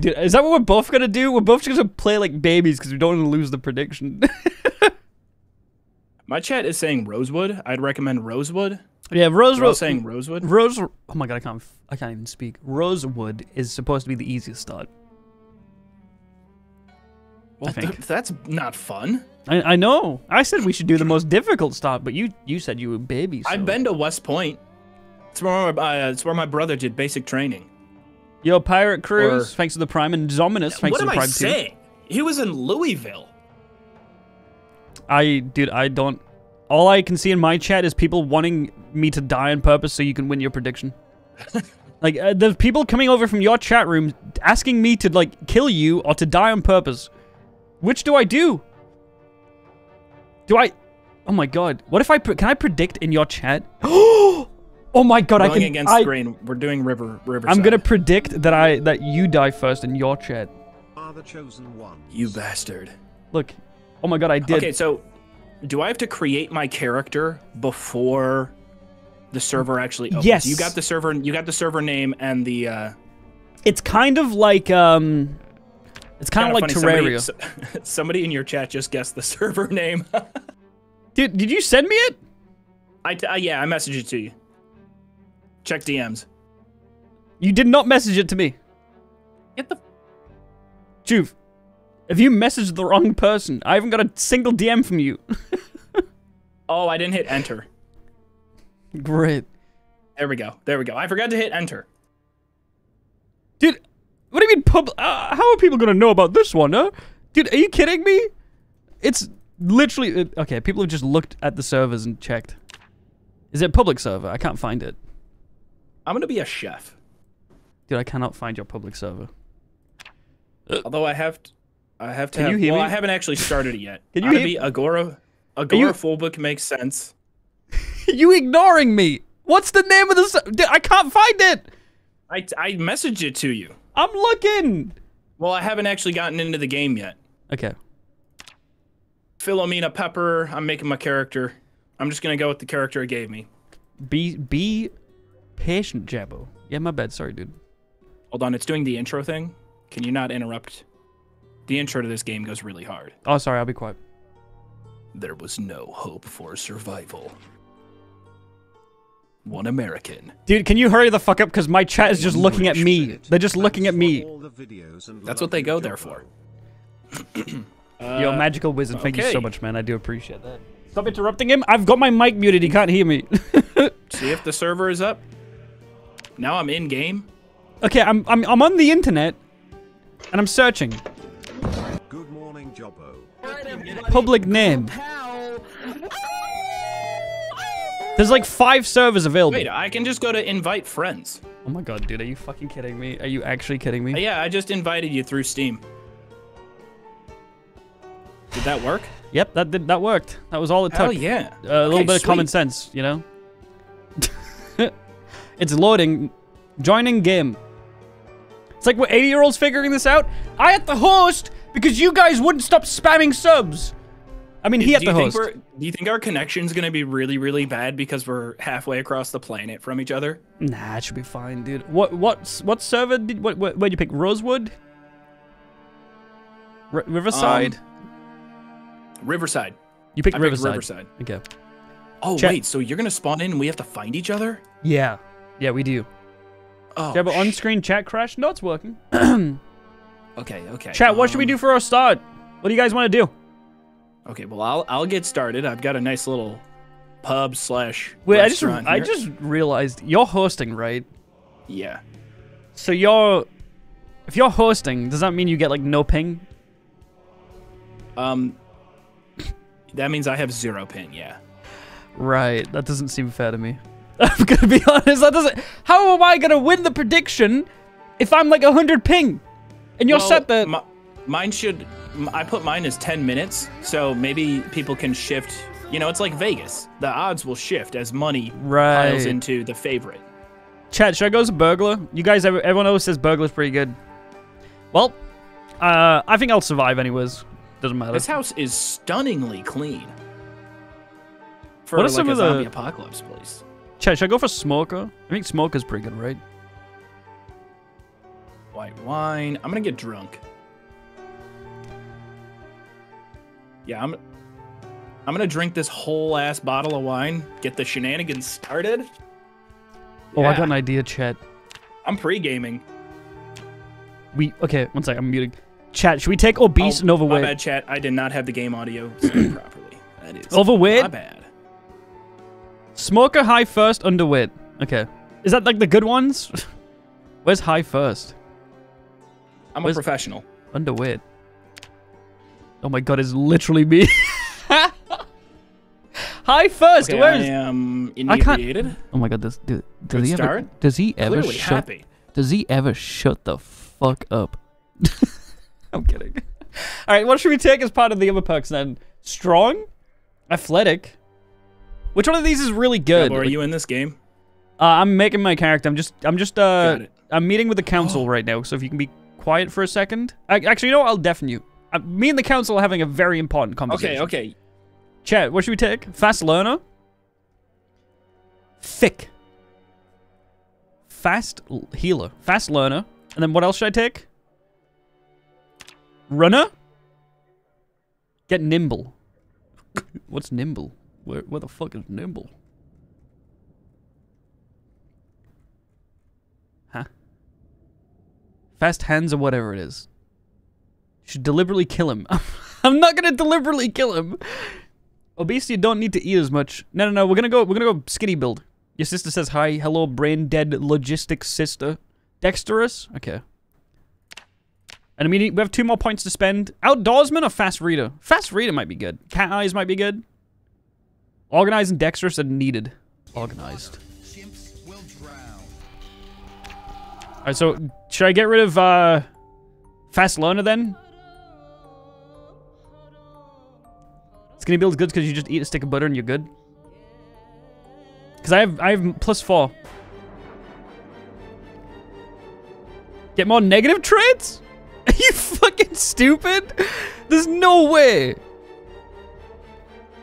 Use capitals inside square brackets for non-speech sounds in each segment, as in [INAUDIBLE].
Dude, is that what we're both gonna do? We're both just gonna play like babies because we don't want to lose the prediction. [LAUGHS] My chat is saying Rosewood. I'd recommend Rosewood. yeah, Rose Rose saying Rosewood. Rose. Oh my god, I can't. I can't even speak. Rosewood is supposed to be the easiest start. Well, think. th- that's not fun. I, I know. I said we should do the most difficult start, but you you said you were babies. I've been to West Point. It's where my, uh, it's where my brother did basic training. Yo, Pirate Cruise. Or- thanks to the Prime and Zominous. Thanks what to am the I Prime too. He was in Louisville. I dude, I don't. All I can see in my chat is people wanting me to die on purpose so you can win your prediction. [LAUGHS] like uh, the people coming over from your chat room asking me to like kill you or to die on purpose. Which do I do? Do I? Oh my god! What if I can I predict in your chat? [GASPS] [GASPS] oh my god! I Going can. against I, grain. We're doing River river. I'm gonna predict that I that you die first in your chat. Are the chosen ones. You bastard. Look. Oh my god! I did. Okay, so do I have to create my character before the server actually opens? Yes. You got the server. You got the server name and the. Uh, It's kind of like um. It's kind of like kinda funny, Terraria. Somebody, [LAUGHS] somebody in your chat just guessed the [LAUGHS] server name. Dude, did you send me it? I, t- uh, yeah, I messaged it to you. Check DMs. You did not message it to me. Get the. Joov, if you messaged the wrong person, I haven't got a single DM from you. [LAUGHS] Oh, I didn't hit enter. Great. There we go. There we go. I forgot to hit enter. Dude, what do you mean pub- uh, how are people gonna know about this one, huh? Dude, are you kidding me? It's literally... Okay, people have just looked at the servers and checked. Is it a public server? I can't find it. I'm gonna be a chef. Dude, I cannot find your public server. Uh, Although I have, t- I have to. Can have, you hear well, me? I haven't actually started it yet. [LAUGHS] Can you I'm hear- gonna be Agora. you- Agoraphobic makes sense. [LAUGHS] you ignoring me! What's the name of the... ser- Dude, I can't find it! I I messaged it to you. I'm looking! Well, I haven't actually gotten into the game yet. Okay. Philomena Pepper. I'm making my character. I'm just gonna go with the character it gave me. Be be patient, Jabo. Yeah, my bad. Sorry, dude. Hold on, it's doing the intro thing. Can you not interrupt? The intro to this game goes really hard. Oh, sorry. I'll be quiet. There was no hope for survival. One American. Dude, can you hurry the fuck up? Because my chat is just looking at me. They're just looking at me. All the videos and That's what they go there for. [CLEARS THROAT] Yo, magical wizard, thank you so much, man. I do appreciate that. Stop interrupting him. I've got my mic muted. He can't hear me. [LAUGHS] See if the server is up. Now I'm in game. okay, I'm, I'm I'm on the internet, and I'm searching Good morning, Jobbo. public name. There's like five servers available. Wait, I can just go to invite friends. Oh my god, dude, are you fucking kidding me? Are you actually kidding Uh, me? Yeah, I just invited you through Steam. Did that work? Yep, that did that worked. That was all it Hell took. yeah. a little Okay, bit of common sense, you know. It's loading. Joining game. It's like we're 80 year olds figuring this out. I had the host because you guys wouldn't stop spamming subs. I mean, he had do the you think host. we're, do you think our connection's gonna be really, really bad because we're halfway across the planet from each other? Nah, it should be fine, dude. What what what server did what what where'd you pick? Rosewood? R- Riverside? Um, Riverside. you picked I picked Riverside. Riverside. Okay. Oh Chat- wait, so you're gonna spawn in and we have to find each other? Yeah. Yeah, we do. Oh. Do you have an on-screen chat crash? No, it's working. [CLEARS THROAT] okay, okay. Chat, what should we um, do for our start? What do you guys want to do? Okay, well I'll I'll get started. I've got a nice little pub slash. Wait, I just restaurant I just realized you're hosting, right? yeah. So you're if you're hosting, does that mean you get like no ping? Um. That means I have zero ping. Yeah. Right. That doesn't seem fair to me. [LAUGHS] I'm gonna be honest. That doesn't. How am I gonna win the prediction if I'm like 100 ping and you're Well, set the? mi- mine should. I put mine as 10 minutes, so maybe people can shift. You know, it's like Vegas. The odds will shift as money piles into the favorite. Chat, should I go as a burglar? You guys, everyone always says burglar's pretty good. Well, uh, I think I'll survive anyways. Doesn't matter. This house is stunningly clean. For What are like some a of the- zombie apocalypse place. Chat, should I go for smoker? I think smoker's pretty good, right? White wine. I'm gonna get drunk. Yeah, I'm. I'm gonna drink this whole ass bottle of wine. Get the shenanigans started. Oh, I got an idea, chat. I'm pre-gaming. We okay. One sec. I'm muting. Chat. Should we take obese Oh, and My bad, chat. I did not have the game audio set [COUGHS] properly. That is Overweight? My bad. Smoker high thirst, underweight. Okay. Is that like the good ones? [LAUGHS] Where's high thirst? I'm Where's- a professional. Underweight. Oh my god, it's literally me. [LAUGHS] high thirst. Okay, Where I is? am I can't- Oh my god, does do, does Good he ever does he ever Clearly shut happy. does he ever shut the fuck up? [LAUGHS] I'm kidding. All right, what should we take as part of the other perks then? Strong, athletic. Which one of these is really good? Gabbo, are you in this game? uh, I'm making my character. I'm just I'm just uh Got it. I'm meeting with the council right now. So if you can be quiet for a second. I, actually, you know what? I'll deafen you. Uh, me and the council are having a very important conversation. Okay, okay. Chat, what should we take? Fast learner? Thick. Fast healer. Fast learner. And then what else should I take? Runner? Get nimble. [LAUGHS] What's nimble? Where, where the fuck is nimble? Huh? Fast hands or whatever it is. Should deliberately kill him. [LAUGHS] I'm not gonna deliberately kill him. Obesity don't need to eat as much. No, no, no. We're gonna go. We're gonna go skinny build. Your sister says hi. Hello, brain dead logistics sister. Dexterous. Okay. And I mean, we have two more points to spend. Outdoorsman or fast reader? Fast reader might be good. Cat eyes might be good. Organized and dexterous are needed. Organized. All right. So should I get rid of uh, fast learner then? Skinny build's good because you just eat a stick of butter and you're good. Because I have I have plus four. Get more negative traits? [LAUGHS] Are you fucking stupid? There's no way.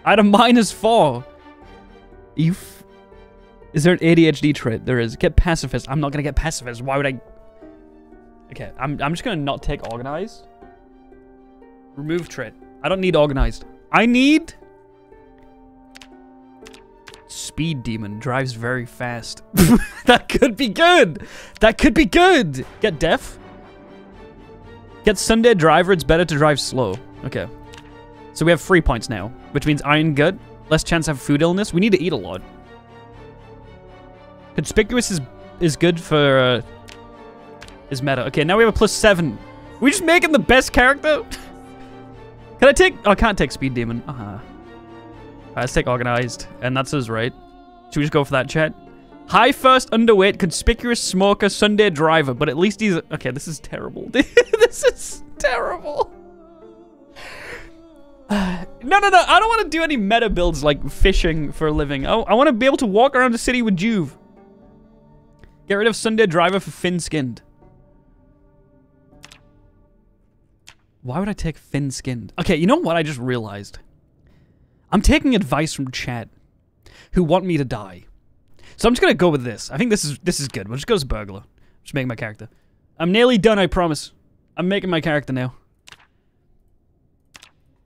I had a minus four. You. Is there an ADHD trait? There is. Get pacifist. I'm not gonna get pacifist. Why would I? Okay, I'm I'm just gonna not take organized. Remove trait. I don't need organized. I need Speed Demon drives very fast. [LAUGHS] that could be good. That could be good. Get deaf. Get Sunday Driver. It's better to drive slow. Okay. So we have three points now, which means Iron Gut. Less chance of food illness. We need to eat a lot. Conspicuous is is good for uh, is meta. Okay, now we have a plus seven. we just making the best character. [LAUGHS] Can I take? Oh, I can't take Speed Demon. Uh huh. let's take Organized, and that's us, right? Should we just go for that, chat? High thirst, underweight, conspicuous smoker, Sunday driver. But at least he's okay. This is terrible. [LAUGHS] this is terrible. [SIGHS] No, no, no. I don't want to do any meta builds like fishing for a living. Oh, I want to be able to walk around the city with Joov. Get rid of Sunday driver for thin skinned. Why would I take thin skinned? Okay, you know what I just realized? I'm taking advice from chat who want me to die. So I'm just gonna go with this. I think this is this is good. We'll just go as burglar. Just making my character. I'm nearly done, I promise. I'm making my character now.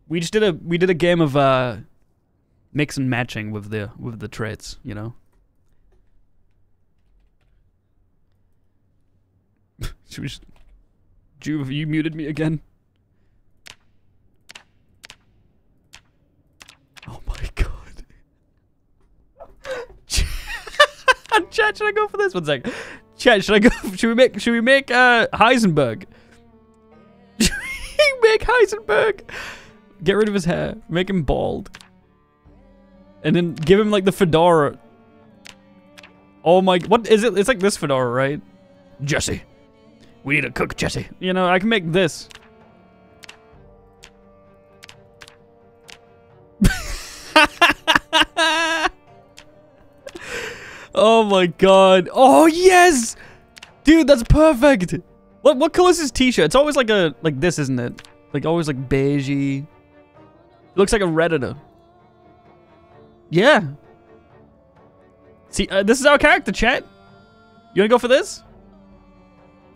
We just did a we did a game of uh mix and matching with the with the traits, you know. [LAUGHS] Should we just Joov, you muted me again. Oh my god. [LAUGHS] Chat, should I go for this? One sec. Chat, should I go? [LAUGHS] Should we make? Should we make uh Heisenberg? Should we make Heisenberg? Get rid of his hair. Make him bald. And then give him like the fedora. Oh my! What is it? It's like this fedora, right? Jesse, we need to cook Jesse. You know, I can make this. [LAUGHS] oh my god. Oh yes! Dude, that's perfect. What what color is his t-shirt? It's always like a like this, isn't it? Like always like beigey. Looks like a redditor. Yeah. See, uh, this is our character, chat. You wanna go for this?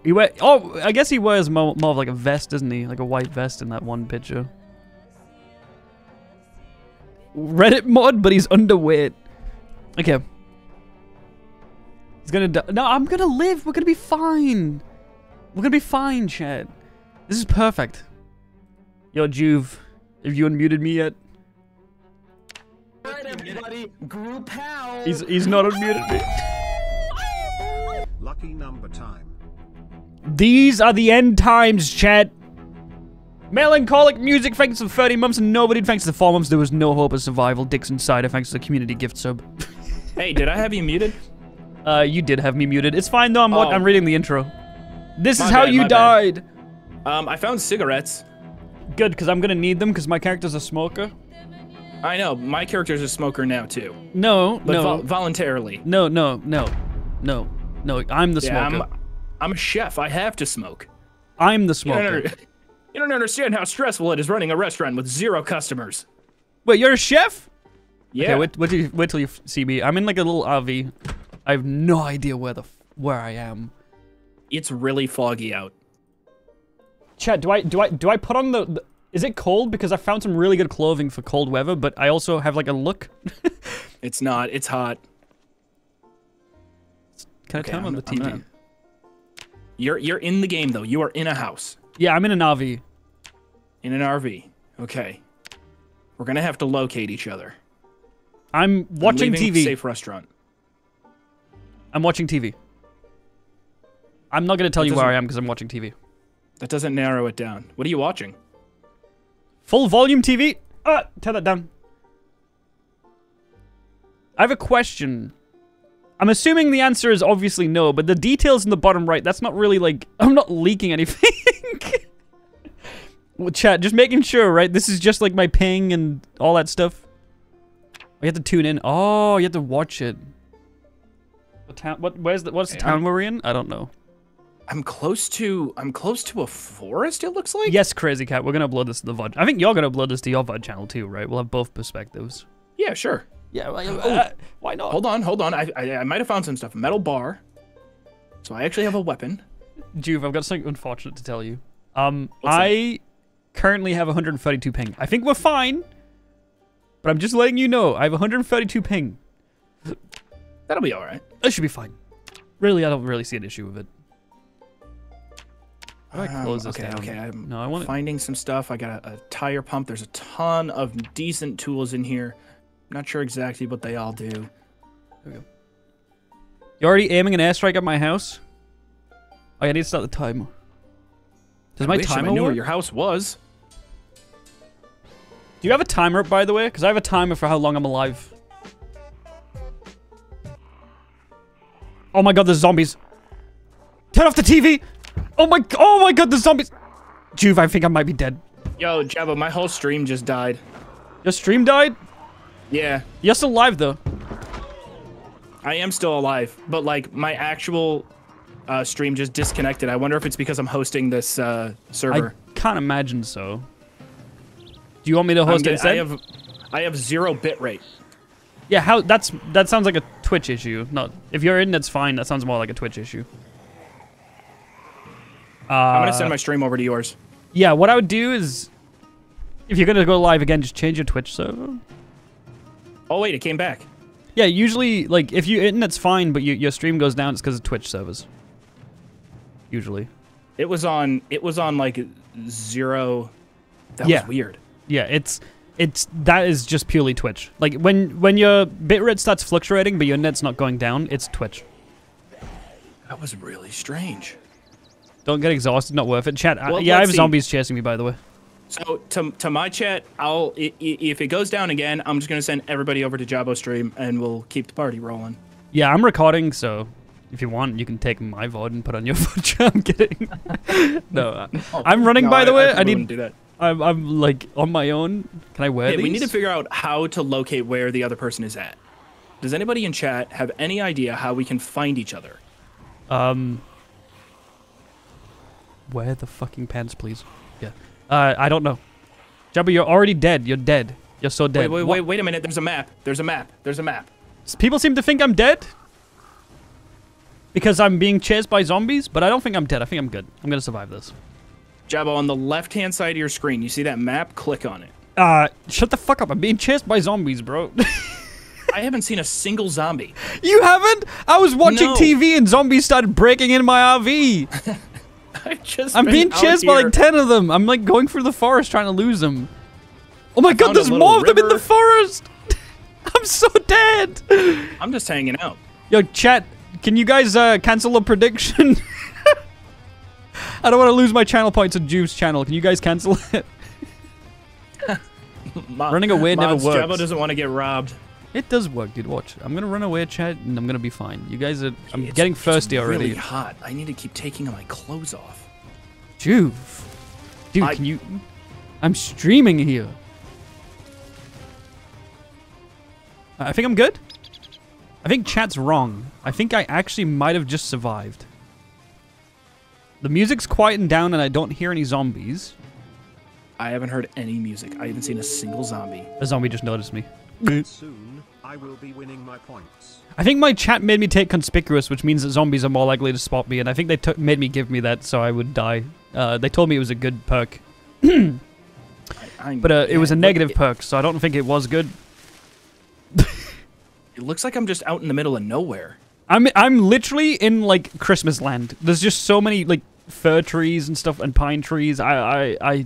He wear. Oh, I guess he wears more, more of like a vest, doesn't he? Like a white vest in that one picture. Reddit mod, but he's underweight. Okay. He's gonna die. No, I'm gonna live. We're gonna be fine. We're gonna be fine, Chad. This is perfect. Yo, Joov, have you unmuted me yet? Alright, everybody, group how? He's he's not unmuted me. Lucky number time. These are the end times, Chad. Melancholic music thanks for 30 months and nobody thanks to 4 months. There was no hope of survival. Dicks Insider thanks to the community gift sub. [LAUGHS] Hey, did I have you muted? Uh, you did have me muted. It's fine though. I'm Oh. I'm reading the intro. This My is how bad, you my bad. died. Um, I found cigarettes. Good, because I'm gonna need them because my character's a smoker. I know, my character's a smoker now too, No, but no, vol- voluntarily. no, no, no, no, no. I'm the Yeah, smoker. I'm, I'm a chef. I have to smoke. I'm the You don't, smoker. you don't understand how stressful it is running a restaurant with zero customers. Wait, you're a chef? Yeah. Okay, wait, wait, till you, wait till you see me. I'm in like a little RV. I have no idea where the where I am. It's really foggy out. Chat, do I do I do I put on the, the Is it cold because I found some really good clothing for cold weather, but I also have like a look. [LAUGHS] It's not. It's hot. Can Okay, I turn on I'm- the TV? gonna- You're you're in the game though. You are in a house, Yeah, I'm in an RV. in an RV. Okay. We're gonna have to locate each other. I'm I'm watching TV. Safe restaurant. I'm watching TV. I'm not gonna tell That you where I am because I'm watching TV. That doesn't narrow it down. What are you watching? Full volume TV. Ah, turn that down. I have a question. I'm assuming the answer is obviously no, but the details in the bottom right, that's not really like [LAUGHS] I'm not leaking anything. [LAUGHS] well, chat, just making sure, right? This is just like my ping and all that stuff. You have to tune in. Oh, you have to watch it. The town. What? Where's the? What's the town I'm- we're in? I don't know. I'm close to. I'm close to a forest. It looks like. Yes, crazy cat. We're gonna upload this to the VOD. I think you're gonna upload this to your VOD channel too, right? We'll have both perspectives. Yeah. Sure. Yeah. uh, why not? Hold on. Hold on. I I, I might have found some stuff. Metal bar. So I actually have a weapon. Joov, I've got something unfortunate to tell you. Um, What's that? I currently have 132 ping. I think we're fine, but I'm just letting you know I have 132 ping. That'll be all right. That should be fine. Really, I don't really see an issue with it. I Um, close this okay. down? Okay. I'm No, I want finding some stuff. I got a, a tire pump. There's a ton of decent tools in here. Not sure exactly what they all do. You already aiming an airstrike at my house? Oh, I need to start the timer. Does my I I timer knew where your house was. Do you have a timer up, by the way? Because I have a timer for how long I'm alive. Oh my god, there's zombies. Turn off the TV! Oh my, oh my god, the zombies! Joov, I think I might be dead. Yo, Jabba, my whole stream just died. Your stream died? Yeah, You're still alive, though. I am still alive, but like my actual uh, stream just disconnected. I wonder if it's because I'm hosting this uh, server. I can't imagine so. Do you want me to host it instead? I have, I have zero bit rate. Yeah, how, that's, that sounds like a Twitch issue. Not, if you're in, that's fine. That sounds more like a Twitch issue. Uh, I'm gonna send my stream over to yours. Yeah, what I would do is, if you're gonna go live again, just change your Twitch server. Oh wait, it came back. Yeah, usually, like, if your internet's fine, but you, your stream goes down, it's because of Twitch servers. Usually. It was on. It was on like zero. That Yeah. was weird. Yeah, it's, it's, that is just purely Twitch. Like, when, when your bitrate starts fluctuating, but your net's not going down, it's Twitch. That was really strange. Don't get exhausted, not worth it. Chat, I- Well, yeah, I have see. zombies chasing me, by the way. So to to my chat, I'll i- i- if it goes down again, I'm just gonna send everybody over to Jabo stream, and we'll keep the party rolling. Yeah, I'm recording, so if you want, you can take my VOD and put on your [LAUGHS] VOD. I'm kidding. [LAUGHS] no, uh, I'm running, No, by the I- way. I, I, need wouldn't do that. I'm, I'm like on my own. Can I wear Yeah, these? we need to figure out how to locate where the other person is at. Does anybody in chat have any idea how we can find each other? um, wear the fucking pants, please. Yeah. Uh, I don't know. Jabba, you're already dead. You're dead. You're so dead. Wait, wait, What- wait, wait a minute. There's a map. There's a map. There's a map. People seem to think I'm dead. because I'm being chased by zombies, but I don't think I'm dead. I think I'm good. I'm gonna survive this. Jabba, on the left-hand side of your screen, you see that map? Click on it. Uh, shut the fuck up. I'm being chased by zombies, bro. [LAUGHS] I haven't seen a single zombie. you haven't? I was watching No. TV and zombies started breaking in my RV. [LAUGHS] [LAUGHS] I just I'm being chased by like 10 of them. I'm like going through the forest trying to lose them. Oh my god, there's more of them in the forest. [LAUGHS] I'm so dead. [LAUGHS] I'm just hanging out. Yo, chat, can you guys uh, cancel a prediction? I don't want to lose my channel points on Juice channel. Can you guys cancel it? Running away never works. Jabo doesn't want to get robbed. It does work, dude. Watch. I'm gonna run away, chat, and I'm gonna be fine. You guys are. I'm It's- getting it's thirsty already. Really hot. I need to keep taking my clothes off. Joov. Dude, I- can you. I'm streaming here. I think I'm good. I think chat's wrong. I think I actually might have just survived. The music's quieting down and I don't hear any zombies. I haven't heard any music. I haven't seen a single zombie. A zombie just noticed me. Soon, I will be winning my points. I think my chat made me take conspicuous, which means that zombies are more likely to spot me, and I think they took made me give me that so I would die. Uh, they told me it was a good perk, [CLEARS THROAT] I, I'm, but uh, it was a negative It, perk, so I don't think it was good. [LAUGHS] it looks like I'm just out in the middle of nowhere. I'm I'm literally in like Christmas land. There's just so many like fir trees and stuff and pine trees. I I,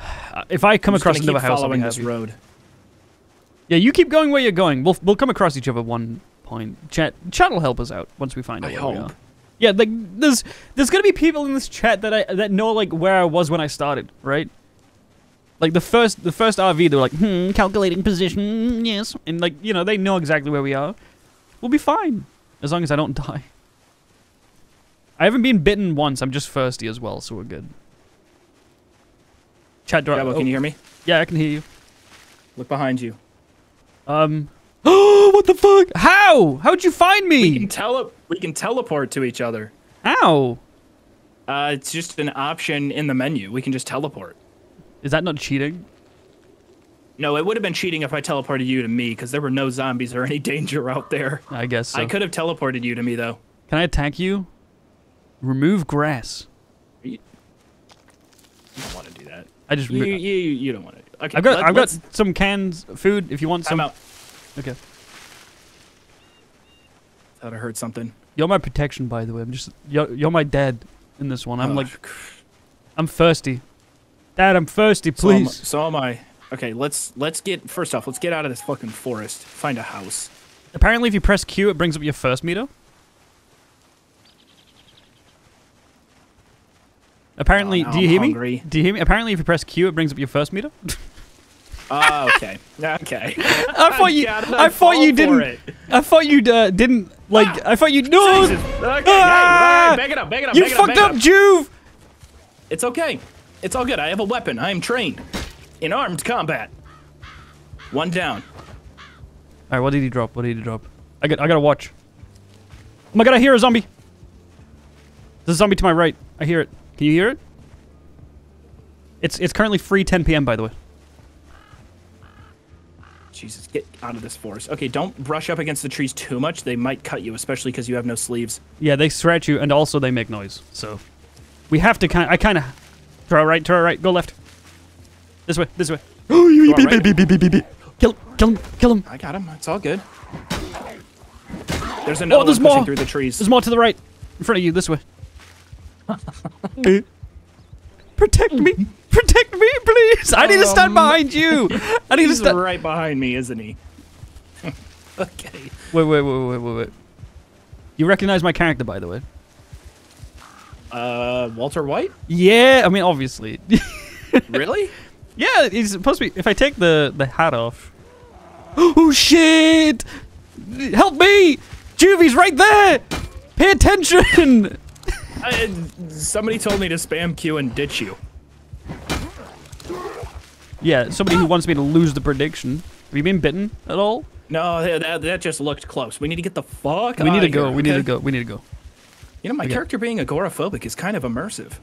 I [SIGHS] if I come I'm across gonna another keep house, I'll be following this happy. road. Yeah, you keep going where you're going. We'll we'll come across each other at one point. Chat chat will help us out once we find out I where we are. Yeah, like there's there's gonna be people in this chat that I that know like where I was when I started, right? Like the first the first RV, they were like, hmm, calculating position, yes, and like you know they know exactly where we are. We'll be fine as long as I don't [LAUGHS] die. I haven't been bitten once. I'm just thirsty as well, so we're good. Chat, do I- Jabo, oh, can you hear me? yeah, I can hear you. Look behind you. Um. Oh, [GASPS] what the fuck? How? How'd you find me? We can tele- We can teleport to each other. How? Uh, it's just an option in the menu. We can just teleport. Is that not cheating? No, it would have been cheating if I teleported you to me because there were no zombies or any [LAUGHS] danger out there. I guess so. I could have teleported you to me though. Can I attack you? Remove grass. You don't want to do that. I just. You, you, you don't want to. Okay, I've got. let- I've got some cans food. If you want some. Time out. Okay. Thought I heard something. You're my protection, by the way. I'm just. You're, you're my dad in this one. I'm Oh, like. [SIGHS] I'm thirsty. Dad, I'm thirsty. so am- Please. So am I. Okay, let's let's get first off. Let's get out of this fucking forest. Find a house. Apparently, if you press Q, it brings up your thirst meter. Apparently, Oh, now do you I'm hear hungry. me? Do you hear me? Apparently, if you press Q, it brings up your thirst meter. [LAUGHS] Oh, okay. [LAUGHS] okay. I thought you. gotta I thought you didn't. it. I thought you uh, didn't like. I thought you. No. Jesus. Okay, hey, Ah! right, back it up, back it up, You back it up, fucked back up, up. Joov. It's okay. It's all good. I have a weapon. I am trained in armed combat. One down. All right, what did he drop? What did he drop? I got. I gotta watch. Oh my god! I hear a zombie. There's a zombie to my right. I hear it. Can you hear it? It's it's currently free 10 p.m. by the way. Jesus, get out of this forest. Okay, don't brush up against the trees too much. They might cut you, especially because you have no sleeves. Yeah, they scratch you, and also they make noise. So we have to kind. I kind of throw right, throw right, go left. This way, this way. Oh, you Go on, right? Kill, kill him, kill him. I got him. It's all good. There's oh, another Oh, there's one pushing more. through the trees. There's more to the right, in front of you. This way. [LAUGHS] Protect me, protect me, please. I need to stand Um, behind you. [LAUGHS] I need to He's stand. right behind me, isn't he? [LAUGHS] okay. Wait, wait, wait, wait, wait, wait. You recognize my character, by the way. Uh, Walter White? Yeah, I mean, obviously. [LAUGHS] Really? yeah, he's supposed to be. If I take the the hat off. [GASPS] Oh shit! Help me! Juvie's right there! Pay attention! I, somebody told me to spam Q and ditch you. Yeah, somebody who wants me to lose the prediction. Have you been bitten at all? No, that, that, just looked close. We need to get the fuck out of the. We need to go. here, We need to go. We need to go. You know, my Okay. character being agoraphobic is kind of immersive.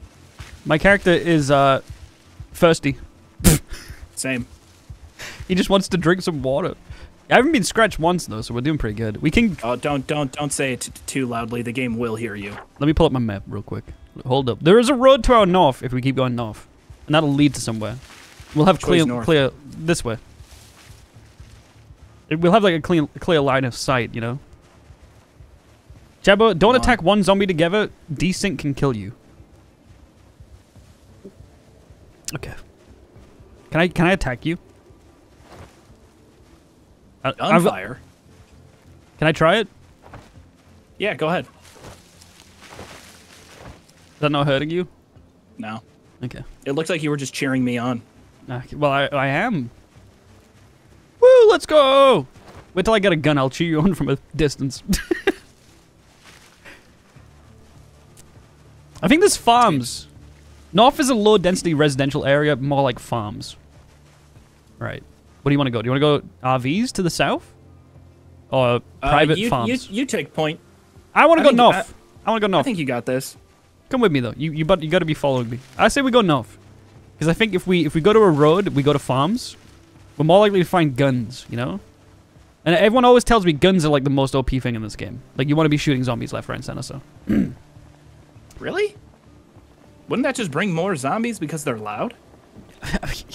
My character is uh thirsty. Same. He just wants to drink some water. I haven't been scratched once though, so we're doing pretty good. We can. Oh, don't don't don't say it too loudly. The game will hear you. Let me pull up my map real quick. Hold up. There is a road to our north if we keep going north, and that'll lead to somewhere. We'll have clear north? clear this way. We'll have like a clean clear line of sight, you know. Jabba, don't Come on. attack one zombie together. Desync can kill you. Okay. Can I can I attack you? I- I've- Can I try it? Yeah, go ahead. Is that not hurting you? No, Okay. it looks like you were just cheering me on. Ah, okay, well, I, I am. Woo, let's go! Wait till I get a gun, I'll cheer you [LAUGHS] on from a distance. [LAUGHS] I think there's farms. North is a low density residential area, more like farms. Right. What do you want to go? Do you want to go RVs to the south? Or Uh, private you, farms? You, you take point. I want to I go think- north. I, want to go north. I think you got this. Come with me though. You you but you got to be following me. I say we go north, because I think if we if we go to a road, we go to farms, we're more likely to find guns. You know, and everyone always tells me guns are like the most OP thing in this game. Like you want to be shooting zombies left, right, and center. So [CLEARS THROAT] Really? Wouldn't that just bring more zombies because they're loud? [LAUGHS]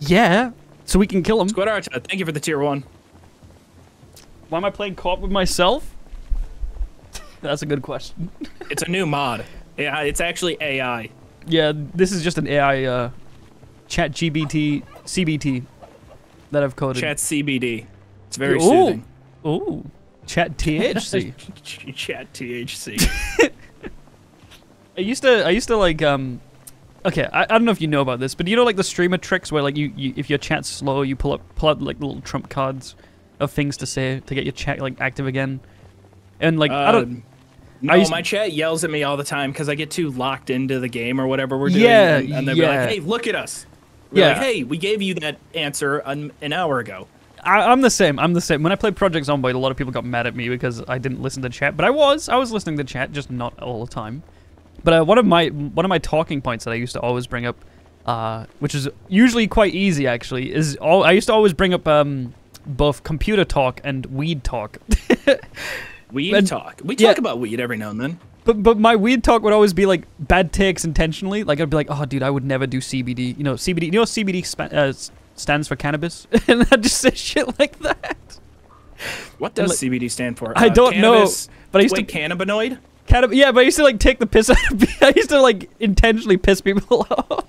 yeah, so we can kill them. Squad Archer, thank you for the tier one. Why am I playing co-op with myself? That's a good question. [LAUGHS] It's a new mod. Yeah, it's actually AI. Yeah, this is just an AI uh, chat GBT CBT that I've coded. Chat CBD. It's very Ooh. soothing. Ooh, chat THC. [LAUGHS] Chat THC. [LAUGHS] I used to, I used to like, um, okay, I, I don't know if you know about this, but you know like the streamer tricks where like you, you if your chat's slow, you pull up, pull out like little trump cards of things to say to get your chat like active again, and like I don't, Um, No, used- my chat yells at me all the time because I get too locked into the game or whatever we're doing. Yeah, and, and they'll be yeah. like, "Hey, look at us." We're Yeah. like, "Hey, we gave you that answer an, an hour ago." I, I'm the same. I'm the same. When I played Project Zomboid, a lot of people got mad at me because I didn't listen to chat, but I was, I was listening to chat, just not all the time. But uh, one of my one of my talking points that I used to always bring up, uh, which is usually quite easy actually, is all I used to always bring up um, both computer talk and weed talk. [LAUGHS] Weed And- talk. We yeah. talk about weed every now and then. But but my weed talk would always be like bad takes intentionally. Like I'd be like, oh dude, I would never do CBD. You know CBD. You know CBD spa- uh, stands for cannabis, [LAUGHS] and I just say shit like that. What does CBD stand for? I Uh, don't know, cannabis- but I used wait, to cannabinoid. Yeah, but I used to like take the piss out of pe- [LAUGHS] I used to like intentionally piss people [LAUGHS] off.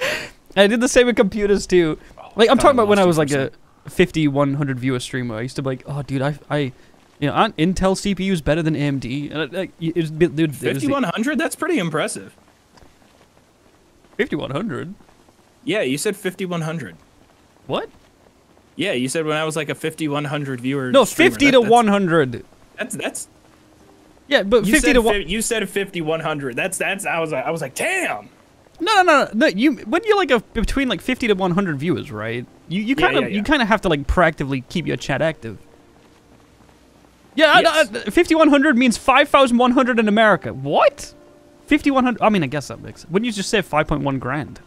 And I did the same with computers too. Like I'm oh, talking about when I was like a 50, 100 viewer streamer. I used to be like, oh dude, I, I, you know, aren't Intel CPUs better than AMD? And like, it was, dude, it was Fifty one hundred. That's pretty impressive. 5100. Yeah, you said fifty one hundred. What? Yeah, you said when I was like a fifty one hundred viewer. No, streamer. 50 That- to that's- 100. That's that's. Yeah, but You 50 to 1. fi- you said fifty one hundred. That's that's. I was like I was like, damn. No, no, no, no. You when you're like a between like 50 to 100 viewers, right? You you kind of yeah, you yeah. kind of have to like proactively keep your chat active. Yeah, I- Yes. I- 5100 means 5100 in America. What? 5100 I mean, I guess that makes. Wouldn't you just say 5.1 grand?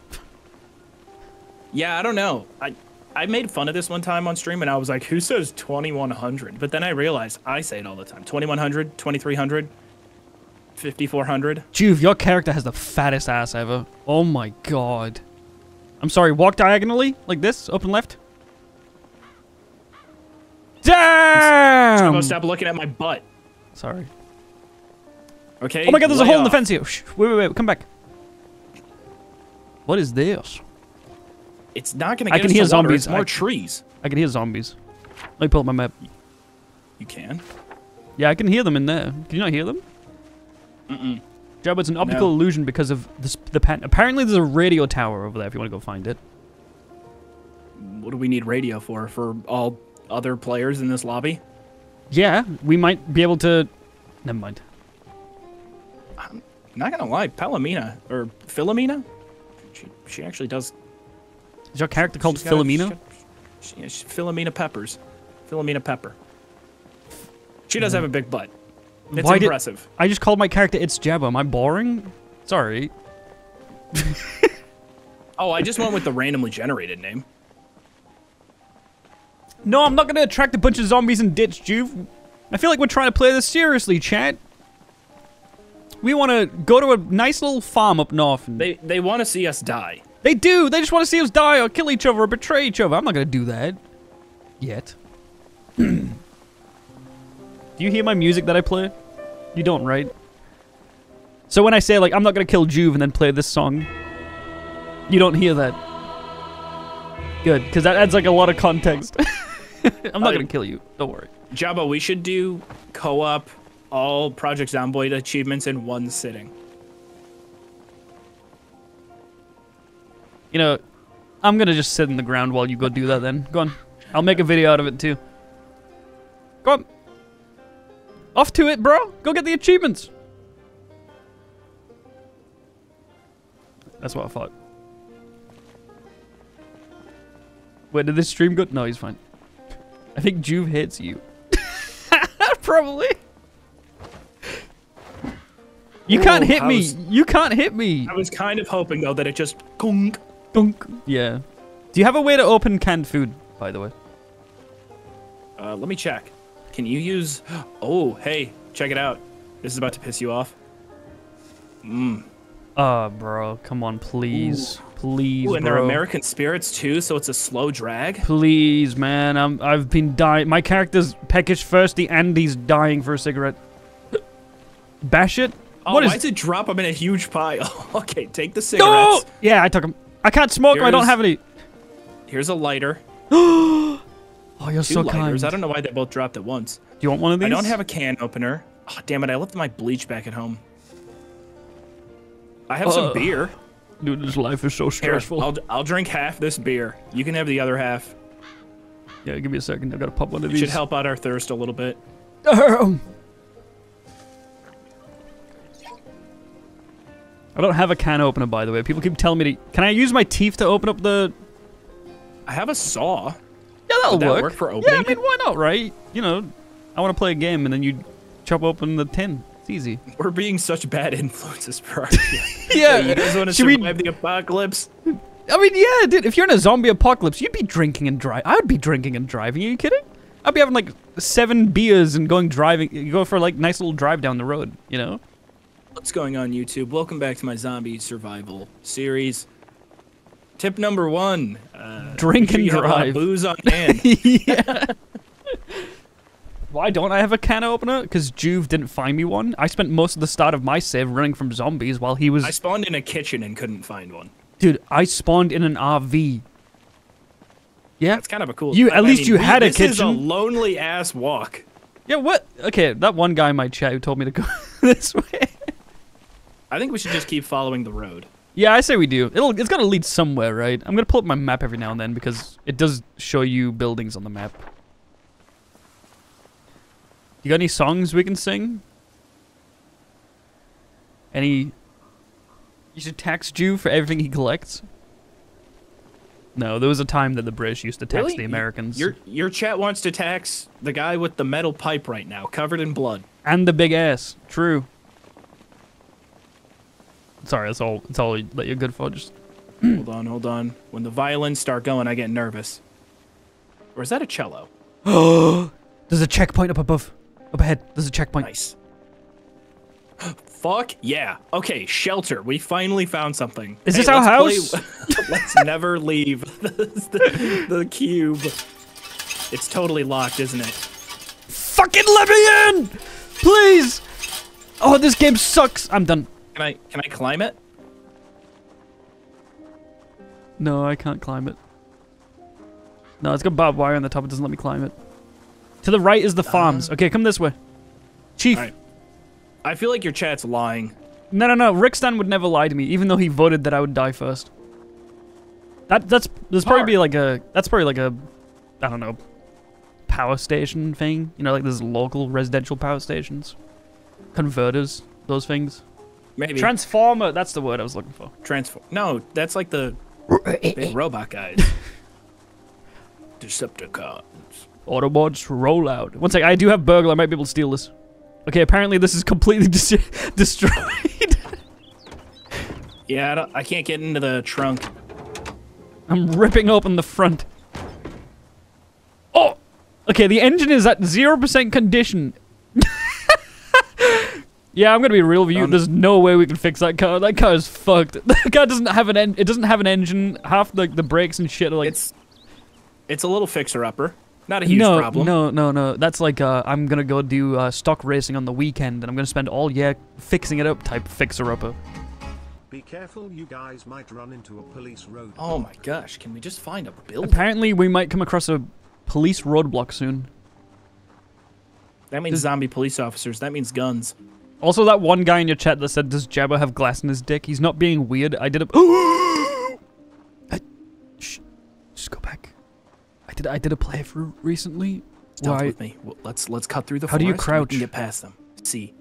Yeah, I don't know. I I made fun of this one time on stream and I was like, who says 2100? But then I realized I say it all the time. 2100, 2300, 5400. Joov, your character has the fattest ass ever. Oh my god. I'm sorry, walk diagonally like this, open left. I'm Damn! gonna stop looking at my butt. Sorry. Okay. Oh my god, there's a hole in the fence here. Shh, wait, wait, wait, come back. What is this? It's not gonna I get can us hear zombies. More I- trees. I can hear zombies. Let me pull up my map. You can. Yeah, I can hear them in there. Can you not hear them? Mm-mm. Job, it's an optical No. illusion because of this, the pan. Apparently, there's a radio tower over there if you want to go find it. What do we need radio for? For all other players in this lobby? Yeah, we might be able to. Never mind. I'm not gonna lie, Palomina or Philomena, she she actually does. Is your character called she's got a- Philomena? She, she, she- Philomena Peppers. Philomena Pepper. She does have a big butt. It's Why did- impressive. I just called my character It's Jabba. Am I boring? Sorry. [LAUGHS] Oh, I just went with the randomly generated name. No, I'm not gonna attract a bunch of zombies and ditch Joov. I feel like we're trying to play this seriously, chat. We want to go to a nice little farm up north. And They they want to see us die. They do. They just want to see us die or kill each other or betray each other. I'm not gonna do that. Yet. [CLEARS THROAT] do you hear my music that I play? You don't, right? So when I say like I'm not gonna kill Joov and then play this song, you don't hear that. Good, because that adds like a lot of context. [LAUGHS] I'm not Uh, gonna kill you. Don't worry. Jabba, we should do co-op all Project Zomboid achievements in one sitting. You know, I'm gonna just sit in the ground while you go do that. Then go on. I'll make a video out of it too. Go on. Off to it, bro. Go get the achievements. That's what I thought. Wait, did this stream go? No, he's fine. [LAUGHS] I think Joov hits you. [LAUGHS] Probably. You can't oh, hit I me. You can't hit me. I was kind of hoping though that it just gunk. Dunk. Yeah. Do you have a way to open canned food, by the way? Uh, let me check. Can you use? [GASPS] Oh, hey, check it out. This is about to piss you off. Mmm. Oh, bro. Come on, please. Please, Ooh, and they're. American spirits too, so it's a slow drag. Please, man. I'm, I've been dying. My character's peckish, thirsty, and he's dying for a cigarette. Bash it? Oh, what why is... does it drop them in a huge pile? [LAUGHS] okay, take the cigarettes. No! cigarettes. Yeah, I took him. I can't smoke if I don't have any. Here's a lighter. [GASPS] Oh, you're Two so lighters. kind. I don't know why they both dropped at once. Do you want one of these? I don't have a can opener. Oh, damn it! I left my bleach back at home. I have some beer. Dude, this life is so Here, stressful. I'll, I'll drink half this beer. You can have the other half. Yeah, give me a second. I've gotta pop one of It these. should help out our thirst a little bit. [LAUGHS] [LAUGHS] I don't have a can opener, by the way. People keep telling me to. Can I use my teeth to open up the? I have a saw. Yeah, that'll Would that work. work for Yeah, I mean, why not, right? You know, I want to play a game, and then you chop open the tin. It's easy. We're being such bad [LAUGHS] influences for our. [LAUGHS] [LAUGHS] Yeah. you guys want to Should we- survive the apocalypse? I mean, yeah, dude. If you're in a zombie apocalypse, you'd be drinking and driving. I would be drinking and driving. Are you kidding? I'd be having like seven beers and going driving. You go for like nice little drive down the road. You know. What's going on, YouTube? Welcome back to my zombie survival series. Tip number one: uh, Drink and you have a lot of drive. booze on [LAUGHS] hand. yeah. Why don't I have a can opener? Because Joov didn't find me one. I spent most of the start of my save running from zombies while he was. I spawned in a kitchen and couldn't find one. Dude, I spawned in an RV. Yeah. That's kind of a cool. You- at I least mean, you we- had a this is a lonely ass walk. Yeah. What? Okay, that one guy in my chat who told me to go [LAUGHS] this way. I think we should just keep following the road. Yeah, I say we do. It'll it's gotta lead somewhere, right? I'm gonna pull up my map every now and then because it does show you buildings on the map. You got any songs we can sing? Any You should tax Jew for everything he collects? No, there was a time that the British used to tax Really? the Americans. Your your chat wants to tax the guy with the metal pipe right now, covered in blood. and the big ass. True. Sorry, that's all that's all that you're good for. Just hold on, hold on. When the violins start going, I get nervous. Or is that a cello? Oh, [GASPS] There's a checkpoint up above. Up ahead. There's a checkpoint. Nice. Fuck yeah. Okay, shelter. We finally found something. Is Hey, this our house? [LAUGHS] let's never leave [LAUGHS] the, the cube. It's totally locked, isn't it? Fucking let me in! Please! Oh, this game sucks. I'm done. Can I can I climb it? No, I can't climb it. No, it's got barbed wire on the top. It doesn't let me climb it. To the right is the uh-huh. farms. Okay, come this way. Chief. Alright. I feel like your chat's lying. No, no, no. Rickstan would never lie to me, even though he voted that I would die first. That that's there's probably be like a that's probably like a I don't know power station thing. You know, like there's local residential power stations, converters, those things. Maybe Transformer. That's the word I was looking for. transform. No, that's like the big [LAUGHS] robot guys. Decepticons. Autobots roll out. One sec, I do have burglar. I might be able to steal this. Okay, apparently this is completely [LAUGHS] dis- destroyed. [LAUGHS] Yeah, I, don't, I can't get into the trunk. I'm ripping open the front. Oh! Okay, the engine is at 0% condition. Yeah, I'm gonna be real with you. Um, There's no way we can fix that car. That car is fucked. [LAUGHS] That car doesn't have an en- it doesn't have an engine. Half the the brakes and shit are like It's it's a little fixer upper. Not a huge no, problem. no, no, no. That's like uh, I'm gonna go do uh, stock racing on the weekend, and I'm gonna spend all year fixing it up type fixer upper. Be careful, you guys might run into a police road. Oh my gosh, can we just find a building? Apparently, we might come across a police roadblock soon. That means zombie police officers. That means guns. Also, that one guy in your chat that said, "Does Jabo have glass in his dick?" He's not being weird. I did a. [GASPS] I, shh, just go back. I did. I did a playthrough recently. Stealth with me. Well, let's let's cut through the How do you and crouch? can get past them. See.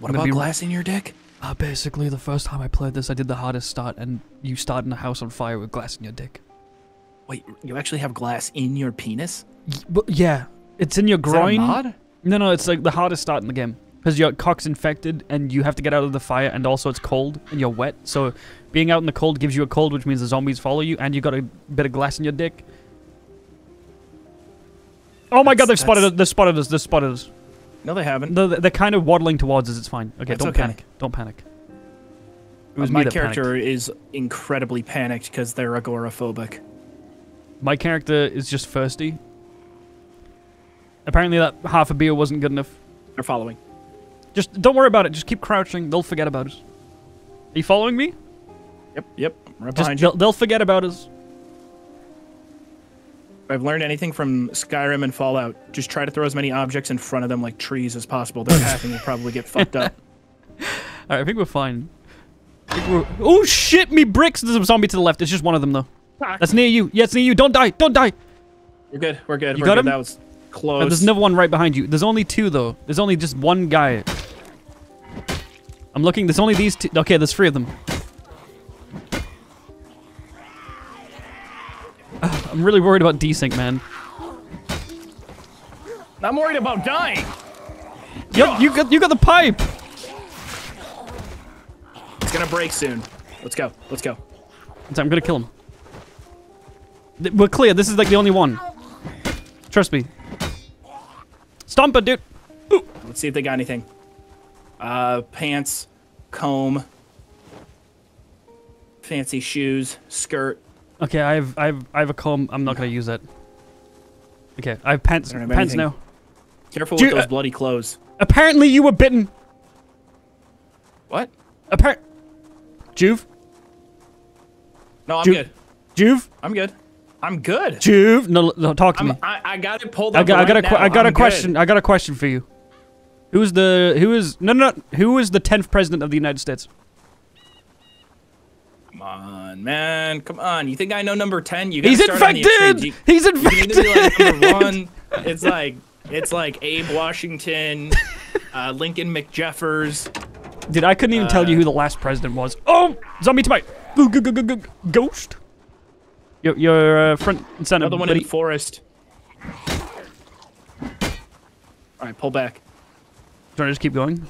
What I'm about glass in your dick? Uh, basically, the first time I played this, I did the hardest start, and you start in a house on fire with glass in your dick. Wait, you actually have glass in your penis? Y- but yeah, it's in your Is that a groin. No, no, it's like the hardest start in the game because your cock's infected and you have to get out of the fire, and also it's cold and you're wet. So, being out in the cold gives you a cold, which means the zombies follow you, and you've got a bit of glass in your dick. Oh my god, they've spotted us! They've spotted us! They've spotted us! No, they haven't. They're, they're kind of waddling towards us. It's fine. Okay, That's don't okay. panic. Don't panic. It Uh, was my character panicked. is incredibly panicked because they're agoraphobic. My character is just thirsty. Apparently, that half a beer wasn't good enough. They're following. Just don't worry about it. Just keep crouching. They'll forget about us. Are you following me? Yep, yep. I'm right Just behind you. they'll, they'll forget about us. If I've learned anything from Skyrim and Fallout, just try to throw as many objects in front of them like trees as possible. Their pathing will probably get fucked up. [LAUGHS] All right, I think we're fine. Think we're- oh shit! Me bricks. There's a zombie to the left. It's just one of them though. That's near you. Yeah, it's near you. Don't die. Don't die. We're good. We're good. You we're got good. him? That was close. Uh, there's another one right behind you. There's only two though. There's only just one guy. I'm looking. There's only these two. Okay, there's three of them. Ugh, [SIGHS] I'm really worried about desync, man. I'm worried about dying. Yep, you got you got the pipe. It's gonna break soon. Let's go. Let's go. I'm gonna kill him. We're clear. This is like the only one. Trust me. Stomper, dude. Let's see if they got anything. Uh, pants, comb, fancy shoes, skirt. Okay, I have I have I have a comb. I'm not gonna use it. Okay, I have pants I have pants anything. now. Careful Dude, with those uh, bloody clothes. Apparently you were bitten. What? Appar- Joov, No, I'm Ju- good. Joov, I'm good. I'm good. Joov. No, no, talk to I'm, me. I, I got it pulled I got I got right a. I got a I'm good. question. I got a question for you. Who's the who is no no no who is the tenth president of the United States? Come on, man. Come on. You think I know number 10? You He's start on the infected. You- He's You need to be like infected. number one. [LAUGHS] It's like it's like Abe Washington, uh, Lincoln McJeffers. Dude, I couldn't even tell you who the last president was. Oh, zombie to my go, go, go, go, go, ghost. Your your uh, front and center, Another one in the forest. All right, pull back. Do you want to just keep going?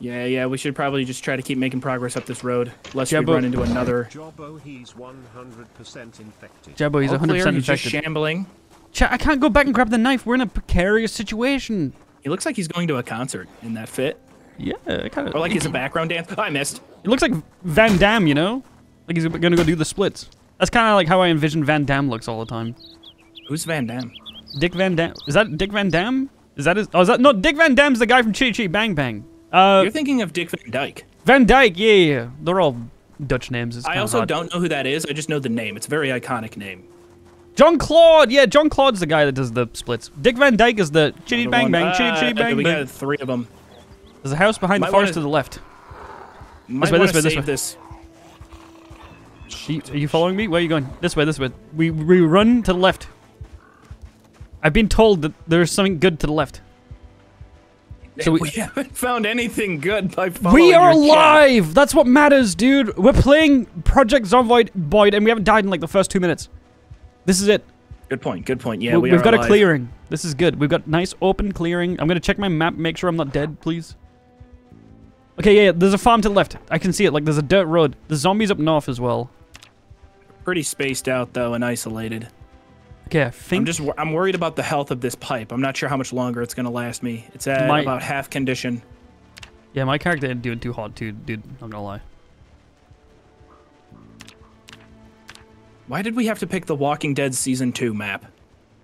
Yeah, yeah. We should probably just try to keep making progress up this road, lest Yeah, we run into another. Jabo, he's 100% infected. Jabo, he's 100% clear, he's just shambling. Chat, I can't go back and grab the knife. We're in a precarious situation. He looks like he's going to a concert in that fit, Yeah, kind of. or like he's a [LAUGHS] background dancer. Oh, I missed. It looks like Van Damme, you know? Like he's gonna go do the splits. That's kind of like how I envision Van Damme looks all the time. Who's Van Damme? Dick Van Damme. Is that Dick Van Damme? Is that his? Oh, is that no? Dick Van Damme's the guy from Chitty Chitty Bang Bang. Uh, You're thinking of Dick Van Dyke. Van Dyke. Yeah, yeah. They're all Dutch names. It's I also hard. don't know who that is. I just know the name. It's a very iconic name. Jean-Claude. Yeah, Jean-Claude's the guy that does the splits. Dick Van Dyke is the Chitty Bang one. Bang. Chitty Chitty Bang We Bang. got three of them. There's a house behind the forest wanna- to the left. Might way, this way, this way. this. Are you, are you following me? Where are you going? This way, this way. We we run to the left. I've been told that there's something good to the left. So we, we- haven't found anything good by following We are alive! That's what matters, dude. We're playing Project Zomboid Boyd, and we haven't died in like the first two minutes. This is it. Good point. Good point. Yeah, we, we have got alive. a clearing. This is good. We've got nice open clearing. I'm gonna check my map, make sure I'm not dead, please. Okay, yeah, yeah, there's a farm to the left. I can see it. Like, there's a dirt road. The zombies up north as well. Pretty spaced out though and isolated. Okay, I think I'm just I'm worried about the health of this pipe. I'm not sure how much longer it's gonna last me. It's at My- about half condition. yeah, my character didn't do it too hot too, dude. I'm gonna lie. Why did we have to pick the Walking Dead season two map?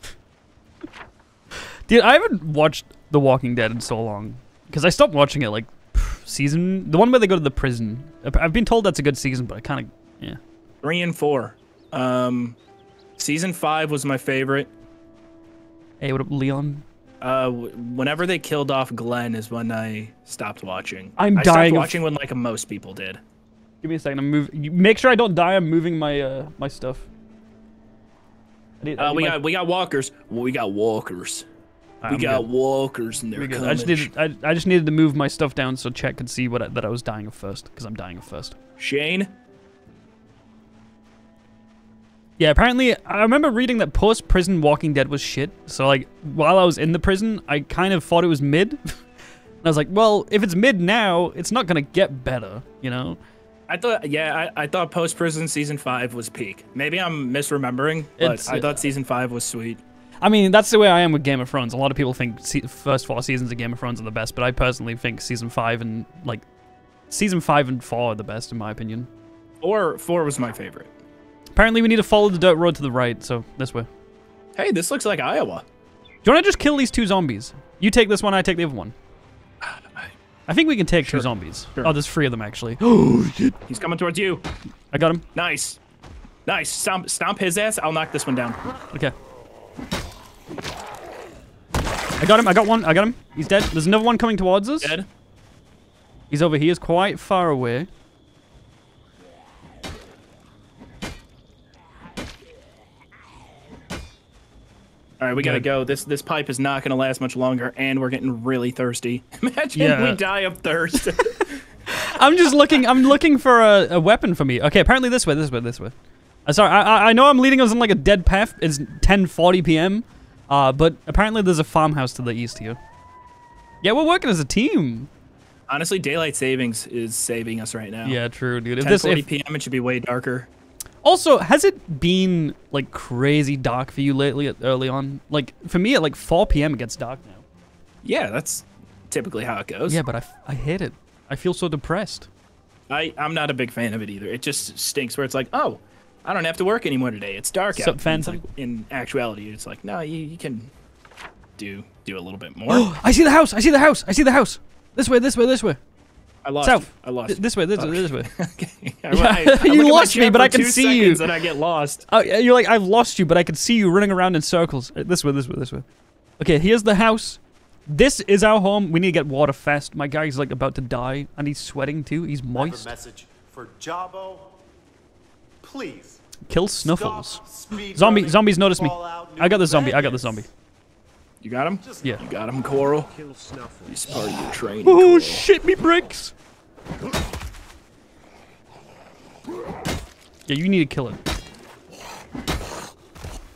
[LAUGHS] Dude, I haven't watched The Walking Dead in so long because I stopped watching it like season the one where they go to the prison. I've- I've been told that's a good season, but I kind of yeah. Three and four. Um, season five was my favorite. Hey, what up, Leon? Uh, w- whenever they killed off Glenn is when I stopped watching. I'm I dying stopped watching when like most people did. Give me a second. I'm moving. Make sure I don't die. I'm moving my uh my stuff. I need- I Uh, we my- got we got walkers. Well, we got walkers. we I'm got good. walkers, and they're coming. I just needed I, I just needed to move my stuff down so chat could see what I, that I was dying of first because I'm dying of first. Shane. Yeah, apparently I remember reading that post prison Walking Dead was shit. So like while I was in the prison, I kind of thought it was mid. [LAUGHS] and I was like, well, if it's mid now, it's not gonna get better, you know? I thought, yeah, I, I thought post prison season five was peak. Maybe I'm misremembering, but It's- I thought season five was sweet. I mean, that's the way I am with Game of Thrones. A lot of people think se- first four seasons of Game of Thrones are the best, but I personally think season five and like season five and four are the best in my opinion. Or four was my favorite. Apparently, we need to follow the dirt road to the right, so this way. Hey, this looks like Iowa. Do you want to just kill these two zombies? You take this one, I take the other one. [SIGHS] I think we can take two zombies. Sure. Oh, there's three of them actually. Oh [GASPS] he's coming towards you. I got him. Nice. Nice. Stomp, stomp his ass. I'll knock this one down. Okay. I got him. I got one. I got him. He's dead. There's another one coming towards us. Dead. He's over here. He's quite far away. All right, we gotta Good. go. This this pipe is not gonna last much longer, and we're getting really thirsty. [LAUGHS] Imagine Yeah. we die of thirst. [LAUGHS] I'm just looking. I'm looking for a, a weapon for me. Okay, apparently this way. This way. This way. Uh, sorry, I, I- I know I'm leading us on like a dead path. It's 10:40 p.m. Uh, but apparently there's a farmhouse to the east here. Yeah, we're working as a team. Honestly, daylight savings is saving us right now. Yeah, true, dude. If 10:40 this, if, p.m. It should be way darker. Also, has it been like crazy dark for you lately? Early on, like for me at like 4 p.m. it gets dark now. Yeah, that's typically how it goes. Yeah, but I, f- I hate it. I feel so depressed. I I'm not a big fan of it either. It just stinks. Where it's like, oh, I don't have to work anymore today. It's dark Sup, out. Phantom? like, in actuality, it's like, no, you, you can do do a little bit more. [GASPS] I see the house. I see the house. I see the house. This way. This way. This way. I lost. South. you. I lost. Th- this way. This, Okay. this way. [LAUGHS] Okay. [LAUGHS] I- Yeah, I- I you lost me, but I can see you. seconds And I get lost. Oh, yeah, you're like I've lost you, but I can see you running around in circles. Uh, This way. This way. This way. Okay, here's the house. This is our home. We need to get water fast. My guy's like about to die, and he's sweating too. He's I have a moist. message for Jabo. Please. Kill Snuffles. Stop Zombie. Zombies notice me. I got the zombie. I got the zombie. You got him. Yeah. You got him, Coral. He's part of your training. Oh Coral. shit! Me bricks. Yeah, you need to kill it.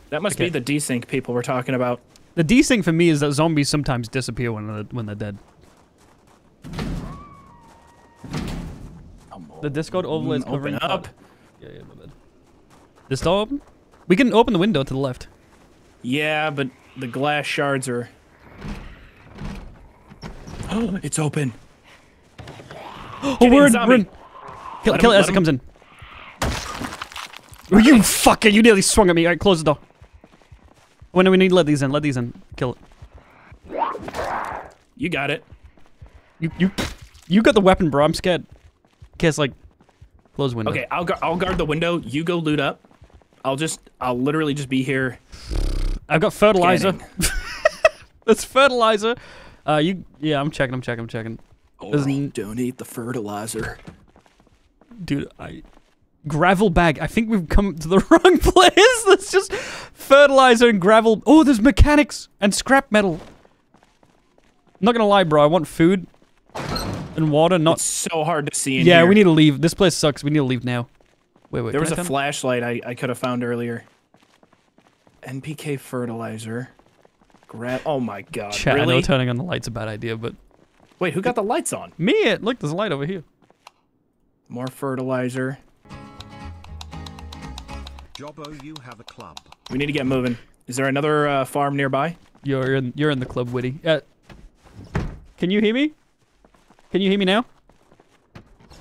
That must Okay. be the desync people were talking about. The desync for me is that zombies sometimes disappear when they're, when they're dead. The Discord overlay is covering Open up. Yeah, yeah, my bad. This door open? We can open the window to the left. Yeah, but the glass shards are. Oh, it's open. Oh, Get we're in, we're in. Kill, kill him- it as it comes in. Oh, you fucking? You nearly swung at me. All right, close the door. When do we need to let these in? Let these in. Kill it. You got it. You, you, you got the weapon, bro. I'm scared. Case like, close window. Okay, I'll gu- I'll guard the window. You go loot up. I'll just I'll literally just be here. I've got fertilizer. Scanning. [LAUGHS] That's fertilizer. Uh, you, yeah, I'm checking. I'm checking. I'm checking. There's Oral, don't eat the fertilizer. Dude, I gravel bag. I think we've come to the [LAUGHS] wrong place. [LAUGHS] That's just fertilizer and gravel. Oh, there's mechanics and scrap metal. I'm not gonna lie, bro. I want food and water. Not. It's so hard to see in yeah, here. we need to leave. This place sucks. We need to leave now. Wait, wait. There was I a turn- flashlight I, I could have found earlier. NPK fertilizer. Grab. Oh my god. Chat, I know turning on the light's a bad idea, but Wait, who got the lights on? me, it. Look, there's a light over here. More fertilizer. Jabo, you have a club. We need to get moving. Is there another uh, farm nearby? You're in you're in the club, Witty. Uh, can you hear me? Can you hear me now?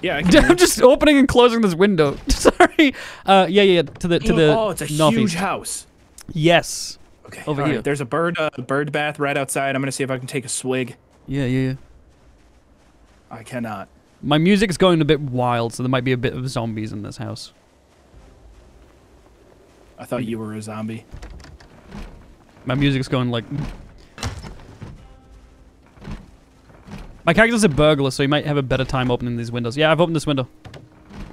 Yeah, I [LAUGHS] can. I'm just opening and closing this window. [LAUGHS] Sorry. Uh, yeah, yeah, to the to the oh, it's a huge house. Yes. Okay, Over all right, here. There's a bird, uh, bird bath right outside. I'm gonna see if I can take a swig. Yeah, yeah, yeah. I cannot. My music's going a bit wild, so there might be a bit of zombies in this house. I thought you were a zombie. My music's going like. My character's a burglar, so he might have a better time opening these windows. Yeah, I've opened this window.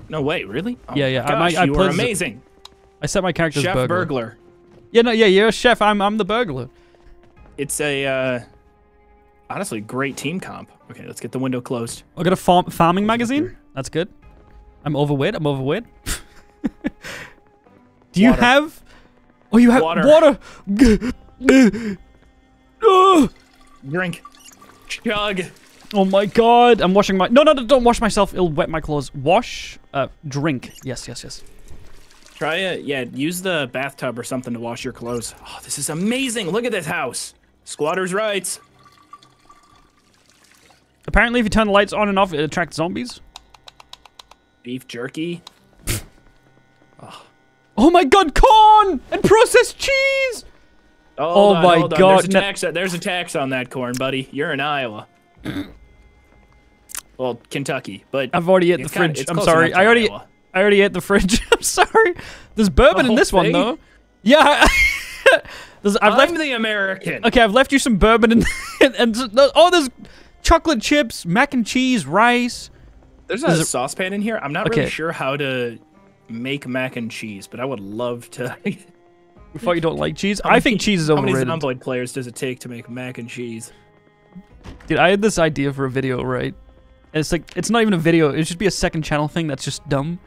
No way, really? Oh Yeah, yeah, I Gosh, might- I you played are amazing, I set my character as chef burglar. burglar. Yeah, no, yeah, you're a chef. I'm I'm the burglar. It's a uh, honestly great team comp. Okay, let's get the window closed. I got a farm farming magazine. That's good. I'm overweight. I'm overweight. [LAUGHS] Do you Water. have? Oh, you have Water. water. [GASPS] Drink. Chug. Oh my god! I'm washing my. No, no, no! Don't wash myself. It'll wet my clothes. Wash. Uh, drink. Yes, yes, yes. Try it. Yeah, use the bathtub or something to wash your clothes. Oh, this is amazing. Look at this house. Squatter's rights. Apparently, if you turn the lights on and off, it attracts zombies. Beef jerky. Oh my god! Corn and processed cheese. Oh, Oh on, my. God, There's a, tax, there's a tax on that corn, buddy. You're in Iowa. [CLEARS THROAT] well, Kentucky, but I've already hit the kinda- fridge. I'm sorry. I already. Iowa. I already ate the fridge. [LAUGHS] I'm sorry. There's bourbon in this whole one though. Yeah. [LAUGHS] There's, I've I'm left. the American. Okay, I've left you some bourbon [LAUGHS] and and, and oh, there's chocolate chips, mac and cheese, rice. There's Is a it- saucepan in here. I'm not Okay. really sure how to make mac and cheese, but I would love to. Before you don't like cheese, How I many- think cheese is How many overrated. Zomboid players does it take to make mac and cheese? Dude, I had this idea for a video, right? And it's like it's not even a video. It should be a second channel thing that's just dumb.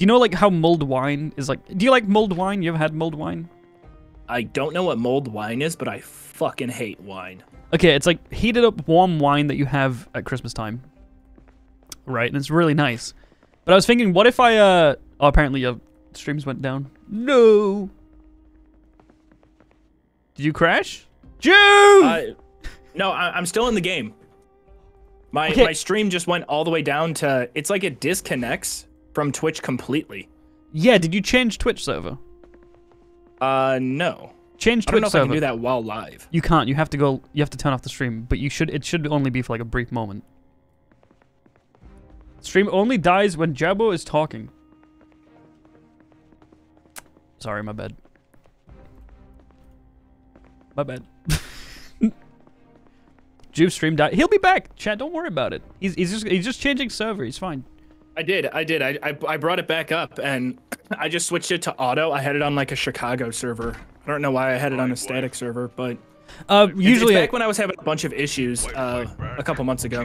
Do you know like how mulled wine is like? Do you like mulled wine? You ever had mulled wine? I don't know what mulled wine is, but I fucking hate wine. Okay, it's like heated up warm wine that you have at Christmas time. Right, and it's really nice. But I was thinking, what if I uh oh apparently your streams went down. No. Did you crash? Joov! Uh, no, I, I'm still in the game. My Okay. my stream just went all the way down to. It's like it disconnects from Twitch completely. yeah, did you change Twitch server? Uh, no. Change Twitch I don't know if server. I can do that while live. You can't. You have to go. You have to turn off the stream. But you should. It should only be for like a brief moment. Stream only dies when Jabo is talking. Sorry, my bad. My bad. [LAUGHS] Joov stream died. He'll be back. Chat, don't worry about it. He's he's just he's just changing server. He's fine. I did. I did. I, I I brought it back up and I just switched it to auto. I had it on like a Chicago server. I don't know why I had it on a static server, but Uh, usually, it's back when I was having a bunch of issues uh, a couple months ago.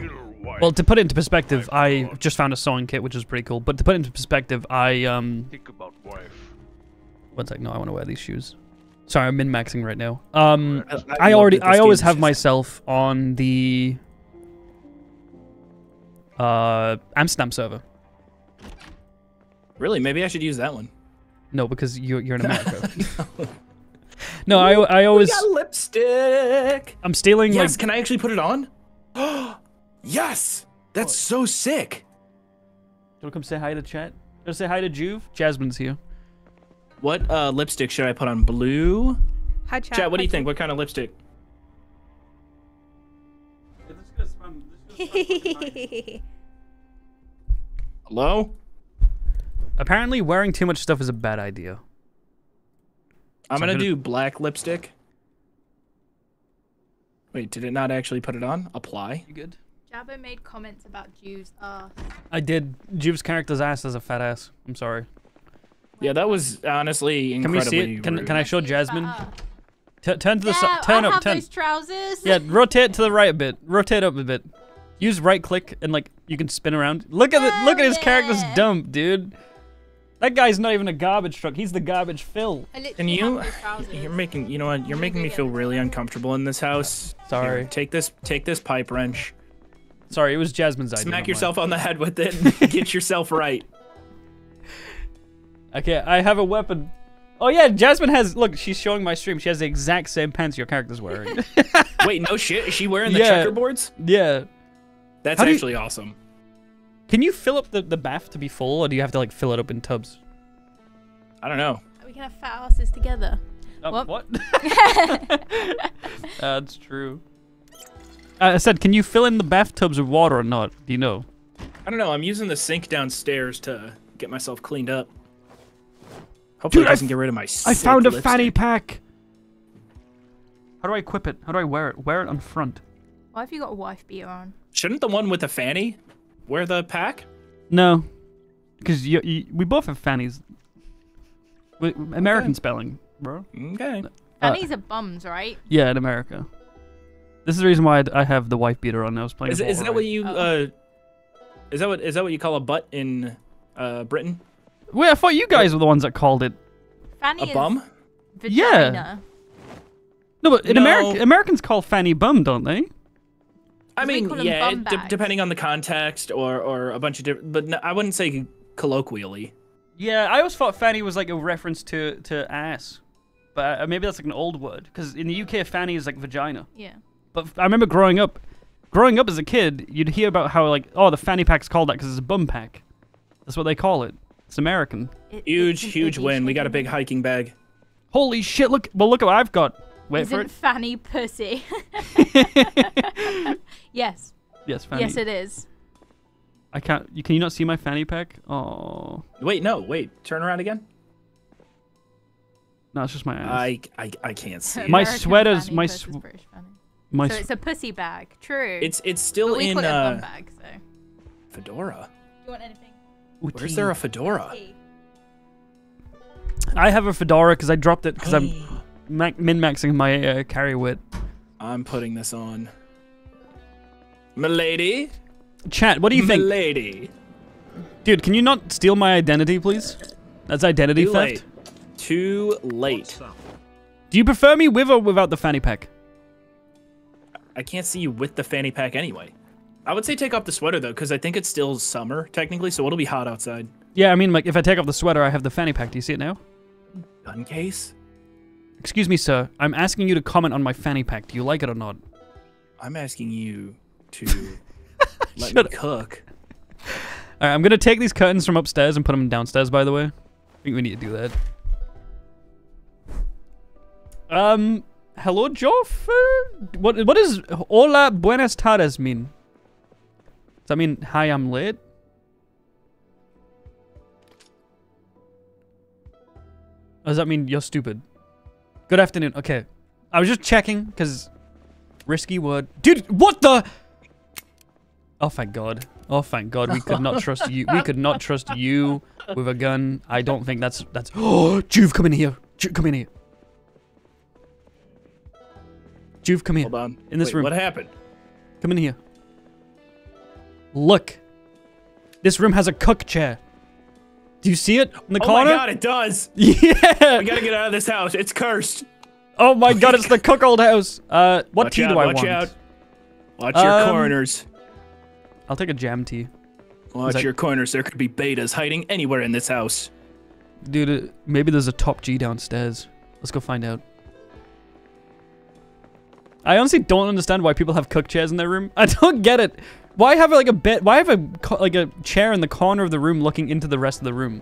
well, to put it into perspective, I just found a sewing kit, which is pretty cool. But to put it into perspective, I um. Think about wife. One sec. No, I want to wear these shoes. Sorry, I'm min maxing right now. Um, I- I I already, I always have just- myself on the uh Amsterdam server. Really, maybe I should use that one. No, because you're you're in [LAUGHS] America. no, I I always We got lipstick. I'm stealing Yes, like can I actually put it on? [GASPS] yes, that's so sick. Don't come say hi to chat. Don't say hi to Joov. Jasmine's here. What uh, lipstick should I put on? Blue. Hi, chat. Chat, what do you think? What kind of lipstick? [LAUGHS] [LAUGHS] Hello. Apparently, wearing too much stuff is a bad idea. I'm So I'm gonna gonna- do black lipstick. Wait, did it not actually put it on? Apply. You good? Jabo made comments about Jews. Uh, I did. Joov's character's ass is a fat ass. I'm sorry. Yeah, that was honestly Can we see it? Can can I show Jasmine? T- turn to the yeah, side. Turn I up. have Turn. those trousers. Yeah, rotate to the right a bit. Rotate up a bit. Use right click and like you can spin around. Look at it. Look at his Hell character's dump, dude. That guy's not even a garbage truck. He's the garbage fill. And you? have those trousers. You're making. You know what? You're making me feel really uncomfortable in this house. Sorry. Here, take this. Take this pipe wrench. Sorry, it was Jasmine's idea. Smack yourself on the head with it. [LAUGHS] and Get yourself right. Okay, I have a weapon. Oh yeah, Jasmine has. Look, she's showing my stream. She has the exact same pants your character's wearing. [LAUGHS] Wait, no shit. Is she wearing the Yeah. checkerboards? yeah. That's How do you- actually awesome. Can you fill up the, the bath to be full, or do you have to like fill it up in tubs? I don't know. We can have fat asses together. Um, What? what? [LAUGHS] [LAUGHS] That's true. Uh, I said, can you fill in the bathtubs with water or not? Do you know? I don't know. I'm using the sink downstairs to get myself cleaned up. Hopefully, Dude, it I doesn't f- get rid of my. I found a lipstick. fanny pack. How do I equip it? How do I wear it? Wear it on front. Why have you got a wife beater on? Shouldn't the one with the fanny wear the pack? No, because you, you, we both have fannies. We, American spelling, bro. Okay. Uh, Fannies are bums, right? Yeah, in America. This is the reason why I, I have the wife beater on. I was playing. Is, is ball, that what you? Oh. Uh, is that what is that what you call a butt in uh, Britain? Wait, I thought you guys were the ones that called it. Fanny A is bum? Yeah. No, but in No. America, Americans call fanny bum, don't they? I mean, yeah, it, de- depending on the context or or a bunch of different. But no, I wouldn't say colloquially. Yeah, I always thought fanny was like a reference to to ass, but uh, maybe that's like an old word. Because in the UK, fanny is like vagina. Yeah. But I remember growing up, growing up as a kid, you'd hear about how like, oh, the fanny pack's called that because it's a bum pack. That's what they call it. It's American. It- Huge, it's huge icky win. We got a big hiking bag. Holy shit! Look, well, look at what I've got. Wait Isn't for it. Fanny pussy? [LAUGHS] [LAUGHS] yes. Yes, fanny. Yes, it is. I can't. You, can you not see my fanny pack? Oh, Wait, no, wait. Turn around again. no, it's just my ass. I, I, I can't see. it. My American sweaters- fanny my sw- fanny. my So s- it's a pussy bag. True. It's it's But still we in call it a bum uh, bag. So. Fedora. Do fedora. you want anything? Where's there a fedora? Tea. I have a fedora because I dropped it because I'm min maxing my uh, carry wit. I'm putting this on. Milady. Chat, what do you think, Milady. dude? Can you not steal my identity, please? That's identity Too theft. late. Too late. Do you prefer me with or without the fanny pack? I can't see you with the fanny pack anyway. I would say take off the sweater though, because I think it's still summer technically, so it'll be hot outside. Yeah, I mean, like if I take off the sweater, I have the fanny pack. Do you see it now? Gun case? Excuse me, sir. I'm asking you to comment on my fanny pack. Do you like it or not? I'm asking you to [LAUGHS] let Shut me up. cook. All right, I'm gonna take these curtains from upstairs and put them downstairs. By the way, I think we need to do that. Um, hello, Joff. What what does "Hola, buenas tardes" mean? Does that mean "Hi, I'm late"? Or does that mean you're stupid? Good afternoon. Okay, I was just checking because risky word, dude. What the? Oh, thank God. Oh, thank God. We could not trust you. We could not trust you with a gun. I don't think that's that's. Oh, [GASPS] Joov, come in here. Joov, come in here. Joov, come here. Hold on. In this Wait, room. What happened? Come in here. Look. This room has a cook chair. Do you see it in the oh corner? Oh my god, it does! [LAUGHS] Yeah. We gotta get out of this house. It's cursed. Oh my God, it's the cook old house. Uh, what watch tea out, do I watch want? out. Watch your Um, corners. I'll take a jam tea. Watch that- your corners. There could be betas hiding anywhere in this house. Dude, uh, maybe there's a top G downstairs. Let's go find out. I honestly don't understand why people have cook chairs in their room. [LAUGHS] I don't get it. Why have like a bed? Why have a like a chair in the corner of the room looking into the rest of the room?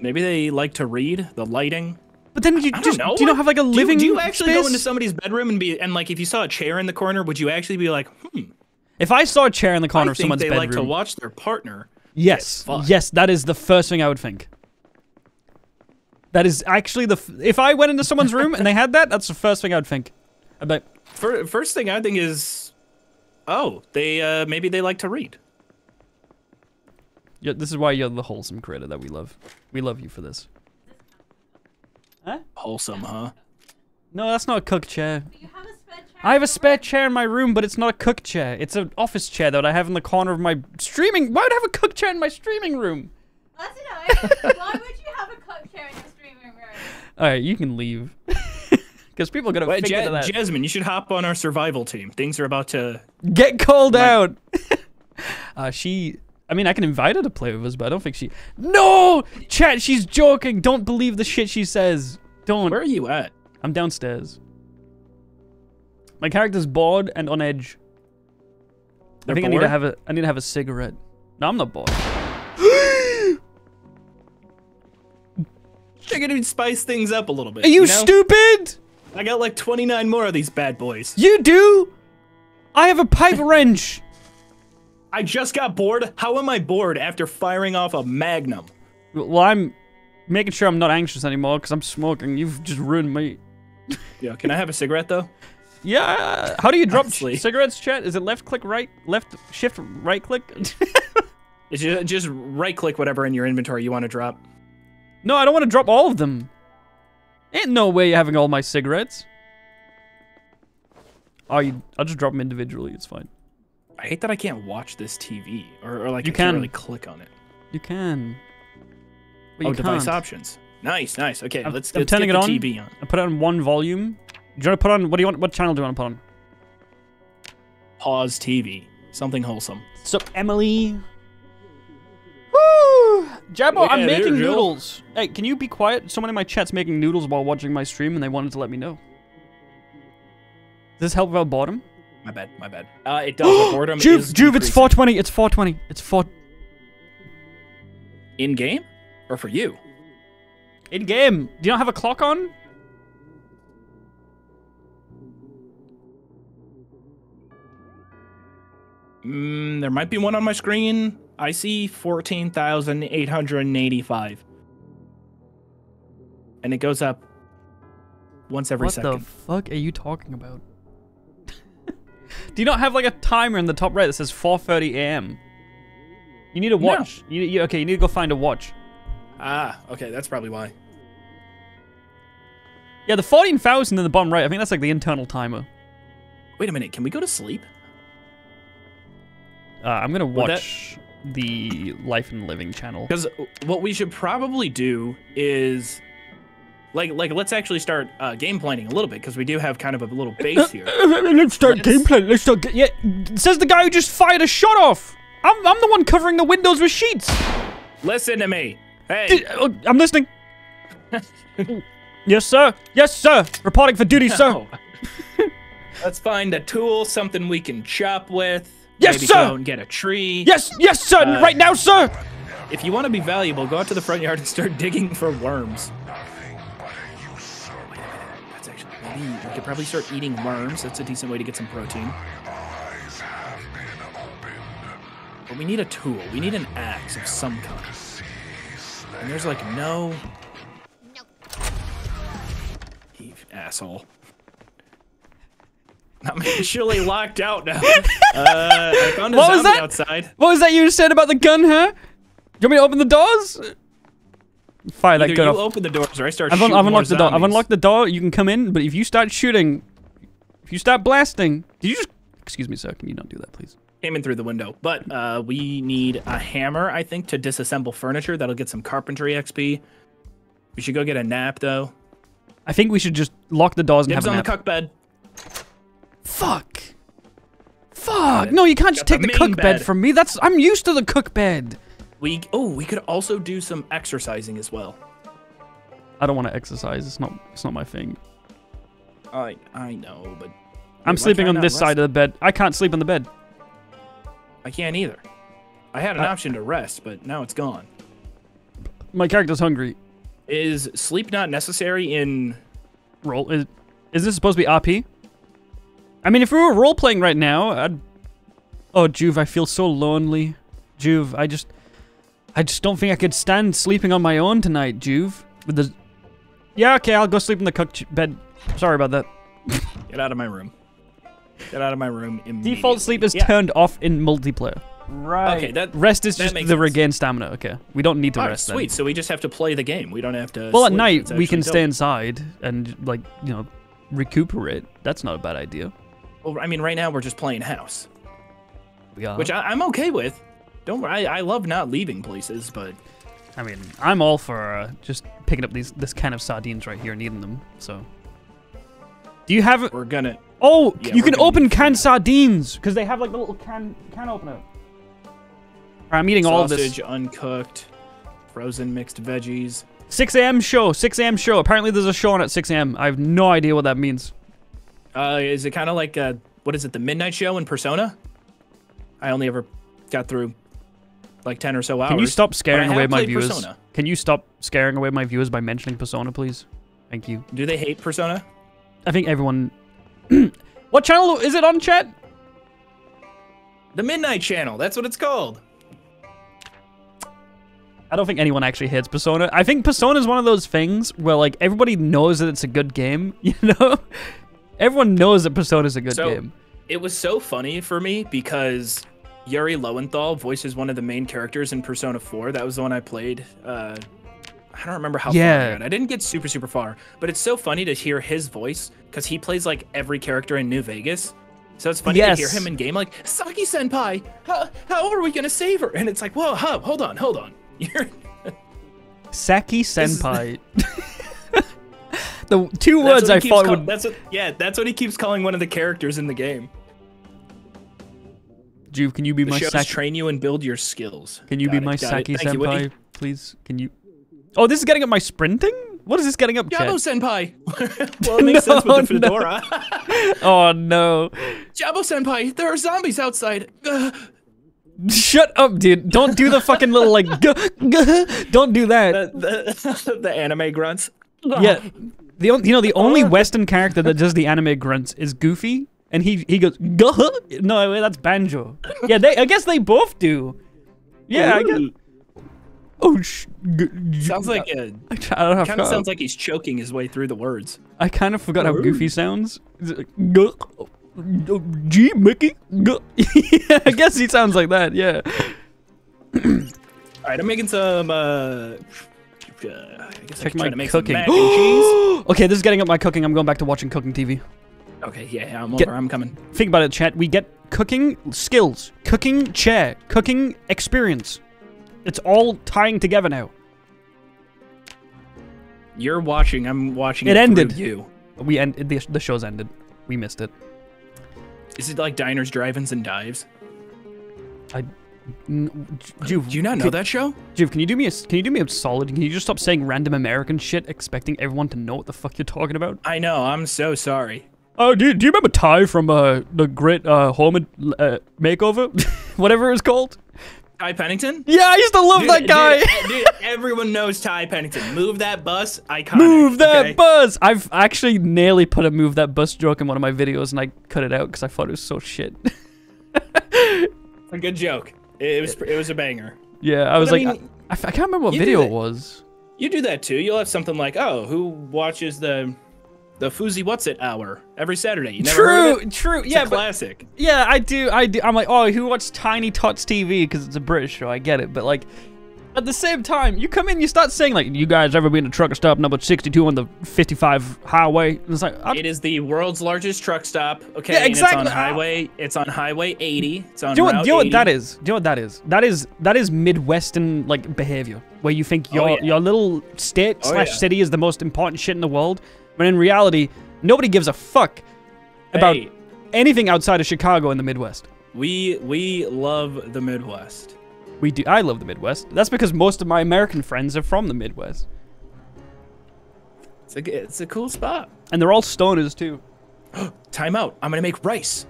Maybe they like to read the lighting. But then you just know. do you not have like a Do you- living Do you, actually go into somebody's bedroom and be and like if you saw a chair in the corner, would you actually be like, hmm? If I saw a chair in the corner I of think someone's they bedroom, like to watch their partner. yes, fucked. yes, that is the first thing I would think. That is actually the. F- if I went into someone's room and they had that, that's the first thing I would think. I'd like, First thing I think is, oh, they uh maybe they like to read. yeah, this is why you're the wholesome creator that we love. We love you for this. Huh? Wholesome, huh? No, that's not a cook chair. You have a spare chair. I have a spare chair in my room, but it's not a cook chair. It's an office chair that I have in the corner of my streaming. Why would I have a cook chair in my streaming room? I don't know. Why would you have a cook chair in your streaming room? All right, you can leave. [LAUGHS] Because people are gonna Wait, figure Ja- that. Jasmine, you should hop on our survival team. Things are about to. Get called My- out. [LAUGHS] uh, she. I mean, I can invite her to play with us, but I don't think she. No, chat. She's joking. Don't believe the shit she says. Don't. Where are you at? I'm downstairs. My character's bored and on edge. I They're think I need to have a. I need to have a cigarette. No, I'm not bored. [GASPS] I gotta spice things up a little bit. Are you, know? stupid? I got like 29 more of these bad boys. You do? I have a pipe [LAUGHS] wrench. I just got bored. How am I bored after firing off a magnum? Well, I'm making sure I'm not anxious anymore because I'm smoking. You've just ruined me. Yeah, can I have a cigarette though? [LAUGHS] Yeah. How do you drop Honestly. cigarettes, chat? Is it left click, right, left shift, right click? [LAUGHS] It's ju- just right click whatever in your inventory you want to drop. no, I don't want to drop all of them. Ain't no way you're having all my cigarettes. Oh, you, I'll just drop them individually. It's fine. I hate that I can't watch this TV or, or like You I can't really click on it. You can. But oh, you device options. Nice, nice. Okay, I'm- let's, I'm let's turning get it on. TV on. I put it on one volume. Do you want to put on? What do you want? What channel do you want to put on? Pause TV. Something wholesome. Sup, Emily? Woo! Jabo, I'm making there, Jill. noodles. Hey, can you be quiet? Someone in my chat's making noodles while watching my stream, and they wanted to let me know. Does this help about boredom? My bad, my bad. Uh, it does. [GASPS] boredom Joov, is Joov, it's 420. It's 420. It's 4. in game or for you. In game. Do you not have a clock on? Mm, there might be one on my screen. I see fourteen thousand eight hundred and eighty-five, and it goes up once every what second. the fuck are you talking about? [LAUGHS] Do you not have like a timer in the top right that says 4:30 a.m.? You need a No. watch. You, you, okay, you need to go find a watch. ah, okay, that's probably why. Yeah, the 14,000 in the bottom right. I think that's like the internal timer. Wait a minute, can we go to sleep? Uh, I'm gonna Would that- watch the Life and Living channel. Because what we should probably do is, like, like let's actually start uh, game planning a little bit because we do have kind of a little [COUGHS] base here. Let's start Let's- gameplay. Let's start. Yeah, says the guy who just fired a shot off. I'm, I'm the one covering the windows with sheets. Listen to me. Hey, uh, I'm listening. [LAUGHS] yes, sir. Yes, sir. Reporting for duty, sir. Let's find a tool, something we can chop with. Yes, Maybe sir. Go out and get a tree. Yes, yes, sir. Uh, right now, sir. If you want to be valuable, go out to the front yard and start digging for worms. That's actually maybe we could probably start eating worms. That's a decent way to get some protein. But we need a tool. We need an axe of some kind. And there's like no. You asshole. [LAUGHS] I'm actually locked out now. [LAUGHS] Uh, I found a What was that? outside. What was that you said about the gun, huh? You want me to open the doors? Fire that gun you off. open the doors or I start I've, un- I've unlocked the door. I've unlocked the door. You can come in, but if you start shooting, if you start blasting, did you just? Excuse me, sir. Can you not do that, please? Came in through the window. But uh, we need a hammer, I think, to disassemble furniture. That'll get some carpentry XP. We should go get a nap, though. I think we should just lock the doors and Dibs have a nap. on the cuck bed. Fuck. Fuck. No, you can't just take the the cook bed bed. from me. That's I'm used to the cook bed. We oh, we could also do some exercising as well. I don't want to exercise. It's not. It's not my thing. I I know, but I'm sleeping on this side of the bed. I can't sleep on the bed. I can't either. I had an Uh, option to rest, but now it's gone. My character's hungry. Is sleep not necessary in? Roll is. Is this supposed to be RP? I mean, if we were role playing right now, I'd. Oh, Joov, I feel so lonely. Joov, I just. I just don't think I could stand sleeping on my own tonight, Joov. With the. Yeah, okay, I'll go sleep in the cook bed. Sorry about that. [LAUGHS] Get out of my room. Get out of my room immediately. Default sleep is Yeah. turned off in multiplayer. Right. Okay, that Rest is that just the sense. regain stamina. Okay, we don't need to All right, rest. then. sweet. So we just have to play the game. We don't have to. Well, at night we can actually stay inside and like you know recuperate. That's not a bad idea. Well, I mean, right now we're just playing house, We are. which I, I'm okay with. Don't worry. I, I love not leaving places, but I mean, I'm all for uh, just picking up these this can of sardines right here and eating them. So, do you have? we're gonna. Oh, Yeah, you can open need food. canned sardines because they have like the little can can opener. All right, I'm eating all of this. sausage uncooked, frozen mixed veggies. 6 a.m. show. 6 a.m. show. Apparently, there's a show on at 6 a.m. I have no idea what that means. Uh, is it kind of like uh, what is it, the midnight show in Persona? I only ever got through like ten or so hours. Can you stop scaring away my viewers? Persona. Can you stop scaring away my viewers by mentioning Persona, please? Thank you. Do they hate Persona? I think everyone. [CLEARS THROAT] what channel is it on, chat? The Midnight Channel. That's what it's called. I don't think anyone actually hates Persona. I think Persona is one of those things where like everybody knows that it's a good game. [LAUGHS] You know, everyone knows that Persona is a good So- game. It was so funny for me because Yuri Lowenthal voices one of the main characters in Persona 4. That was the one I played. Uh, I don't remember how far I got. I didn't get super, super far. But it's so funny to hear his voice because he plays like every character in New Vegas. So it's funny to hear him in game like, Saki Senpai, how, how are we going to save her? And it's like, whoa, huh, hold on, hold on. [LAUGHS] You're, Saki Senpai. [LAUGHS] the two words I thought would. That's what, yeah, that's what he keeps calling one of the characters in the game. Joov, can you be The my Saki? train you and build your skills. Can you Got be it, my. Saki Thank you. Senpai, please? Can you? Oh, this is getting up my sprinting. What is this getting up, Jabo? Senpai. [LAUGHS] [LAUGHS] well, it makes sense with the [LAUGHS] No, no. Oh no! Jabo Senpai, there are zombies outside. Shut up, dude! Don't do the fucking little like. Don't do that. the, the, the anime grunts. Yeah, the on- you know the only Western character that does the anime grunts is Goofy, and he he goes Guh. No, that's Banjo. Yeah, they I guess they both do. Yeah, I guess. Oh, sh- Sounds like a, I don't know. kind of sounds like he's choking his way through the words. I kind of forgot how Goofy sounds. Is it Guh. G Mickey. Yeah, [LAUGHS] I guess he sounds like that. Yeah. All right, I'm making some. Uh, uh, I guess I Check can my to make cooking. some mac [GASPS] and cheese. okay, this is getting up my cooking. I'm going back to watching cooking TV. Okay, yeah, yeah, I'm Get- over. I'm coming. Think about it, chat. We get cooking skills, cooking chair, cooking experience. It's all tying together now. You're watching. I'm watching. It It, ended. You. We end the, the show's ended. We missed it. Is it like diners, drive-ins, and dives? I. Joov, Do you not know can, that show? Joov, can you do me a can you do me a solid? Can you just stop saying random American shit, expecting everyone to know what the fuck you're talking about? I know. I'm so sorry. Oh, do, do you remember Ty from uh, the Great uh, Home uh, Makeover, [LAUGHS] whatever it was called? Ty Pennington. Yeah, I used to love Dude, that guy. Dude, dude, [LAUGHS] everyone knows Ty Pennington. Move that bus. Iconic. Move that okay? bus! I've actually nearly put a move that bus joke in one of my videos and I cut it out because I thought it was so shit. [LAUGHS] A good joke. It was it was a banger. yeah, I was I like, mean, I, I can't remember what video it was. You do that too. You'll have something like, oh, who watches the the Foozy What's It hour every Saturday? You never heard of True, it? true. It's yeah, a but classic. yeah, I do, I do. I'm like, oh, who watched Tiny Tots TV? Because it's a British show. I get it, but like. At the same time, you come in, you start saying like, "You guys ever been to trucker stop number 62 on the 55 highway?" And it's like, I'm- It is the world's largest truck stop. Okay, Yeah, exactly. it's on ah. highway. It's on Highway 80. It's on Do you, know what, do you know what that is? Do you know what that is? That is that is Midwestern like behavior, where you think oh, your Oh, yeah. your little state Oh, slash yeah. city is the most important shit in the world, when in reality, nobody gives a fuck about Hey, anything outside of Chicago in the Midwest. we we love the Midwest. We do. I love the Midwest. That's because most of my American friends are from the Midwest, It's a it's a cool spot. and they're all stoners too. [GASPS] Time out. I'm gonna make rice.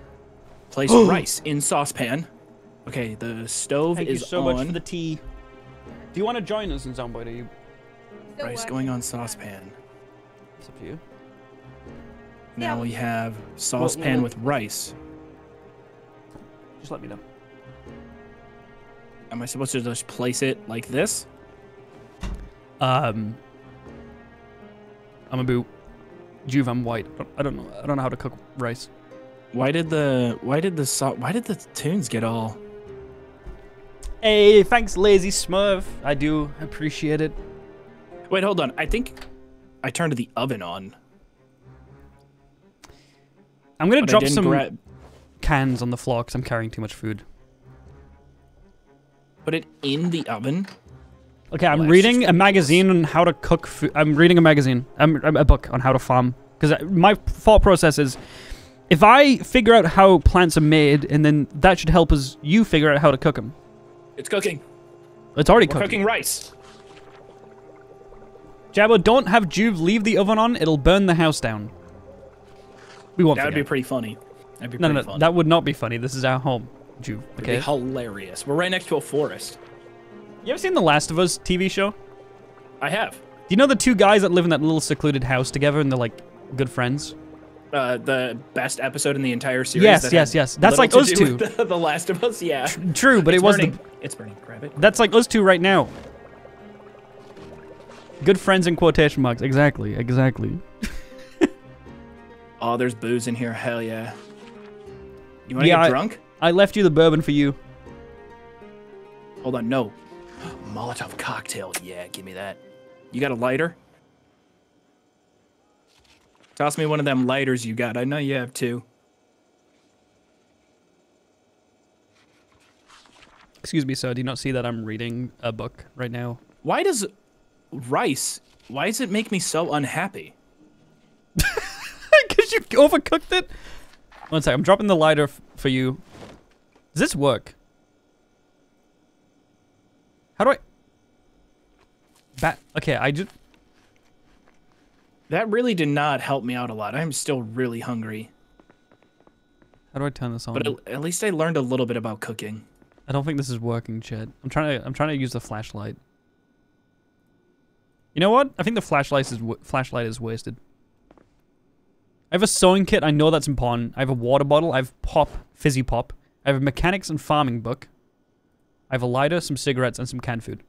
Place [GASPS] rice in saucepan. Okay, the stove Thank is you so on. much for the tea. Do you want to join us in Zomboid? Are you? Rice working. going on saucepan. It's up to you. Now Yeah. we have saucepan well- with rice. Just let me know. Am I supposed to just place it like this? Um, I'm a boot. Joov, I'm white. I don't know. I don't know how to cook rice. Why did the why did the sau- why did the tunes get all? Hey, thanks, Lazy Smurf. I do appreciate it. Wait, hold on. I think I turned the oven on. I'm gonna But drop some cans on the floor because I'm carrying too much food. Put it in the oven. Okay, I'm reading a magazine on how to cook food. I'm reading a magazine. Um, I'm a book on how to farm because my thought process is, if I figure out how plants are made, and then that should help us you figure out how to cook them. It's cooking. It's already We're cooking. cooking rice. Jabo, don't have Joov leave the oven on. It'll burn the house down. We won't That would be pretty funny. That'd be no, pretty no, no. funny. That would not be funny. This is our home, Okay. hilarious. We're right next to a forest. You ever seen the Last of Us TV show? I have. Do you know the two guys that live in that little secluded house together and they're like good friends? Uh, the best episode in the entire series. Yes, that yes, yes. That's like us two. The, the Last of Us, yeah. True, but It's it was burning. the. It's burning. Grab it. That's like us two right now. Good friends in quotation marks. Exactly, exactly. [LAUGHS] Oh, there's booze in here. Hell yeah. You want to Yeah, get drunk? I left you the bourbon for you. Hold on, no. [GASPS] Molotov cocktail. Yeah, give me that. You got a lighter? Toss me one of them lighters you got. I know you have two. Excuse me, sir. Do you not see that I'm reading a book right now? Why does rice? Why does it make me so unhappy? [LAUGHS] [LAUGHS] Because you overcooked it? One sec. I'm dropping the lighter f- for you. Does this work? How do I... Bat... Okay, I just... That really did not help me out a lot. I'm still really hungry. How do I turn this on? But at, least I learned a little bit about cooking. I don't think this is working, Chet. I'm trying to. I'm trying to use the flashlight. You know what? I think the flashlight is flashlight is wasted. I have a sewing kit. I know that's important. I have a water bottle. I have pop, fizzy pop. I have a mechanics and farming book. I have a lighter, some cigarettes, and some canned food.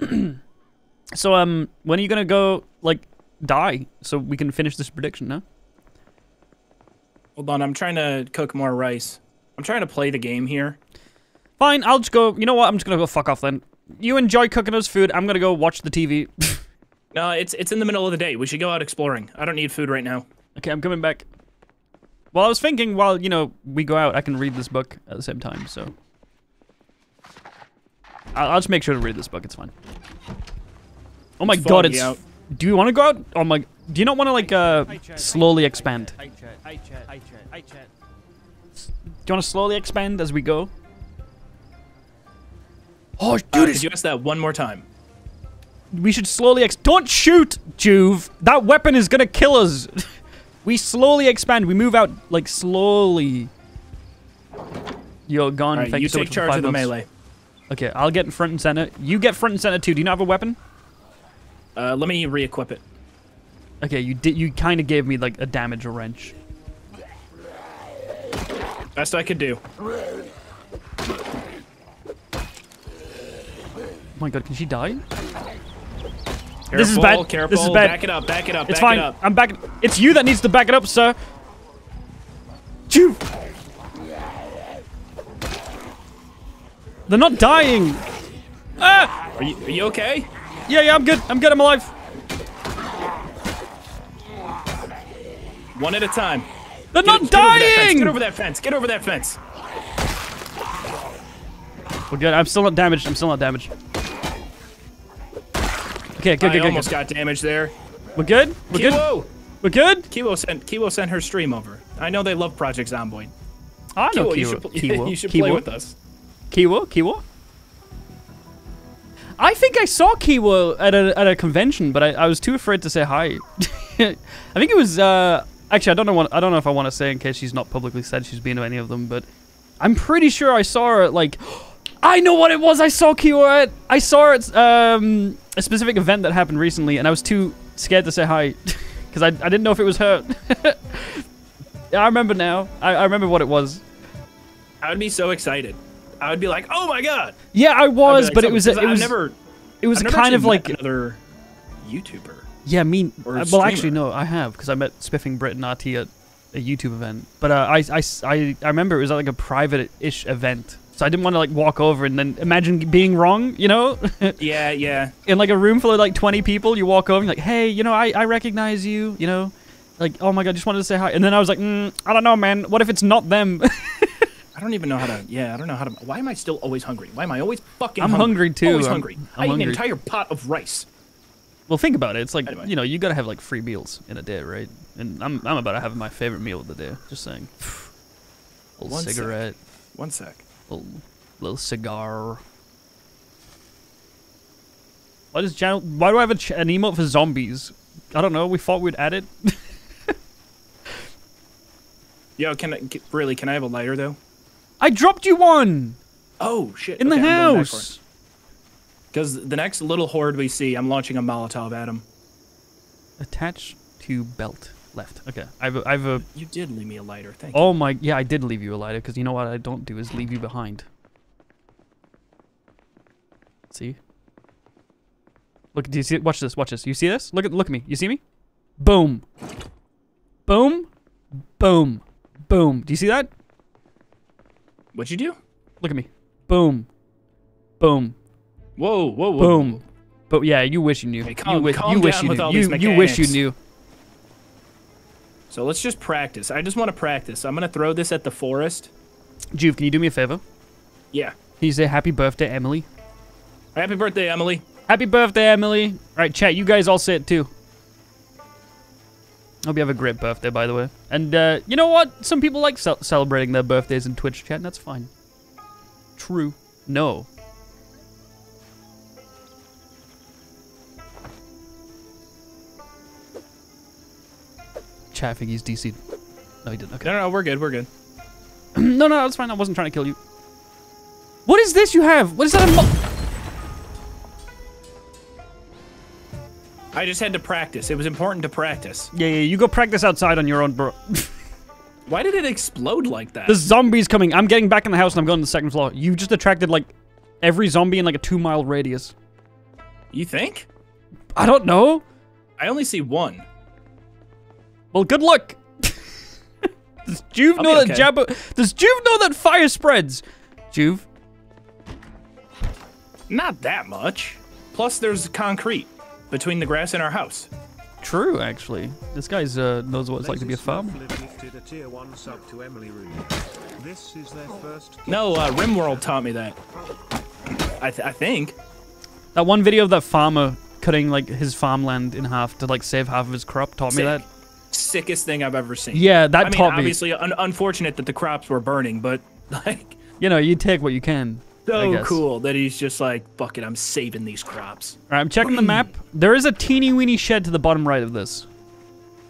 [CLEARS THROAT] so, um, when are you gonna go like die so we can finish this prediction? No. Hold on, I'm trying to cook more rice. I'm trying to play the game here. Fine, I'll just go. You know what? I'm just gonna go fuck off then. You enjoy cooking us food. I'm gonna go watch the TV. [LAUGHS] No, it's it's in the middle of the day. We should go out exploring. I don't need food right now. okay, I'm coming back. Well, I was thinking while you know we go out, I can read this book at the same time. So I'll, I'll just make sure to read this book. It's fine. Oh my It's god, it's. out. Do you want to go out? Oh my. Do you not want to like uh slowly expand? Do you want to slowly expand as we go? Oh, Uh, dude, could it's you ask that one more time? We should slowly ex- Don't shoot, Joov! That weapon is gonna kill us! [LAUGHS] we slowly expand. We move out, like, slowly. Yo, gone. Right, Thank you you so take much for charge five of the months. melee. Okay, I'll get in front and center. You get front and center too. Do you not have a weapon? Uh, let me re-equip it. Okay, you did. You kind of gave me like a damage wrench. Best I could do. Oh my god, can she die? Careful, This is bad. Careful. This is bad. Back it up. Back it up. It's back fine. It up. I'm back. It's you that needs to back it up, sir. Joov. They're not dying. Ah! Are you, are you okay? Yeah, yeah, I'm good. I'm good. I'm alive. One at a time. They're not Get- get over dying. Get over that fence. Get over that fence. We're good. I'm still not damaged. I'm still not damaged. Okay, good, I good, good, almost good. got damage there. We're good. We're good. Kiwo. We're good. Kiwo sent Kiwo sent her stream over. I know they love Project Zomboid. I know Kiwo, you should, [LAUGHS] Kiwo. you should Kiwo. play with us. Kiwo. Kiwo. I think I saw Kiwo at a at a convention, but I, I was too afraid to say hi. [LAUGHS] I think it was. Uh, actually, I don't know. What, I don't know if I want to say in case she's not publicly said she's been to any of them, but I'm pretty sure I saw her at like. [GASPS] I know what it was. I saw Kiwo at. I saw her at um, a specific event that happened recently, and I was too scared to say hi [LAUGHS] because I, I didn't know if it was her. [LAUGHS] I remember now. I, I remember what it was. I would be so excited. I would be like, "Oh my god!" Yeah, I was, like, but it was. It I've was. never. It was I've kind of like another YouTuber. Yeah, me. Uh, well, actually, no, I have because I met Spiffing Brit and RT at a YouTube event. But uh, I, I, I, I remember it was like a private-ish event, so I didn't want to like walk over and then imagine being wrong. You know, [LAUGHS] Yeah, yeah. in like a room full of like 20 people, you walk over and you're like, hey, you know, I, I recognize you. You know, like, oh my god, just wanted to say hi. And then I was like, mm, I don't know, man. What if it's not them? [LAUGHS] I don't even know how to. Yeah, I don't know how to. Why am I still always hungry? Why am I always fucking? I'm hungry, too. Always I'm- hungry. I'm I eat hungry. an entire pot of rice. well, think about it. It's like Anyway. you know, you gotta have like three meals in a day, right? And I'm, I'm about to have my favorite meal of the day. Just saying. little One sec. cigarette. One sec. Little, little cigar. Why does channel? Why do I have a ch an emote for zombies? I don't know. We thought we'd add it. [LAUGHS] Yo, can I g- really? Can I have a lighter though? I dropped you one Oh shit! in the house. Because the next little horde we see, I'm launching a Molotov at him. Attach to belt left. Okay. I've a, I've a. You did leave me a lighter. Thank you. Oh my. Yeah, I did leave you a lighter because you know what I don't do is leave you behind. See. Look. Do you see? Watch this. Watch this. You see this? Look at. Look at me. You see me? Boom. Boom. Boom. Boom. Do you see that? What'd you do? Look at me. Boom. Boom. Whoa, whoa, whoa. Boom. But yeah, you wish you knew. Hey, you wish, calm you wish you knew. You, you wish you knew. So let's just practice. I just want to practice. I'm gonna throw this at the forest. Joov, can you do me a favor? Yeah. Can you say happy birthday, Emily? Happy birthday, Emily. Happy birthday, Emily. All right, chat, you guys all say it too. Hope you have a great birthday, by the way. And uh, you know what? Some people like ce- celebrating their birthdays in Twitch chat, and that's fine. True. No. Think he's DC. No, he didn't. Okay. No, no, no, we're good. We're good. [CLEARS THROAT] no, no, that's fine. I wasn't trying to kill you. What is this you have? What is that? I just had to practice. It was important to practice. yeah, yeah, you go practice outside on your own, bro. [LAUGHS] Why did it explode like that? The zombies coming. I'm getting back in the house and I'm going to the second floor. You just attracted like every zombie in like a two mile radius. You think? I don't know. I only see one. Well, good luck. [LAUGHS] Does Joov I'll know be that okay. Jabo? Does Joov know that fire spreads? Joov. Not that much. Plus, there's concrete between the grass and our house. True, actually. This guy's uh, knows what it's like to be a Lazy farmer. Smurf gifted a tier 1 sub to Emily Rooney. This is their first. No, uh, Rimworld taught me that. I, th- I think. That one video of that farmer cutting like his farmland in half to like save half of his crop taught me that. Sickest thing I've ever seen. Yeah, that I mean, taught me. obviously, un- unfortunate that the crops were burning, but [LAUGHS] like, You know, you take what you can. So cool that he's just like, fuck it, I'm saving these crops. All right, I'm checking the map. [CLEARS THROAT] There is a teeny weeny shed to the bottom right of this.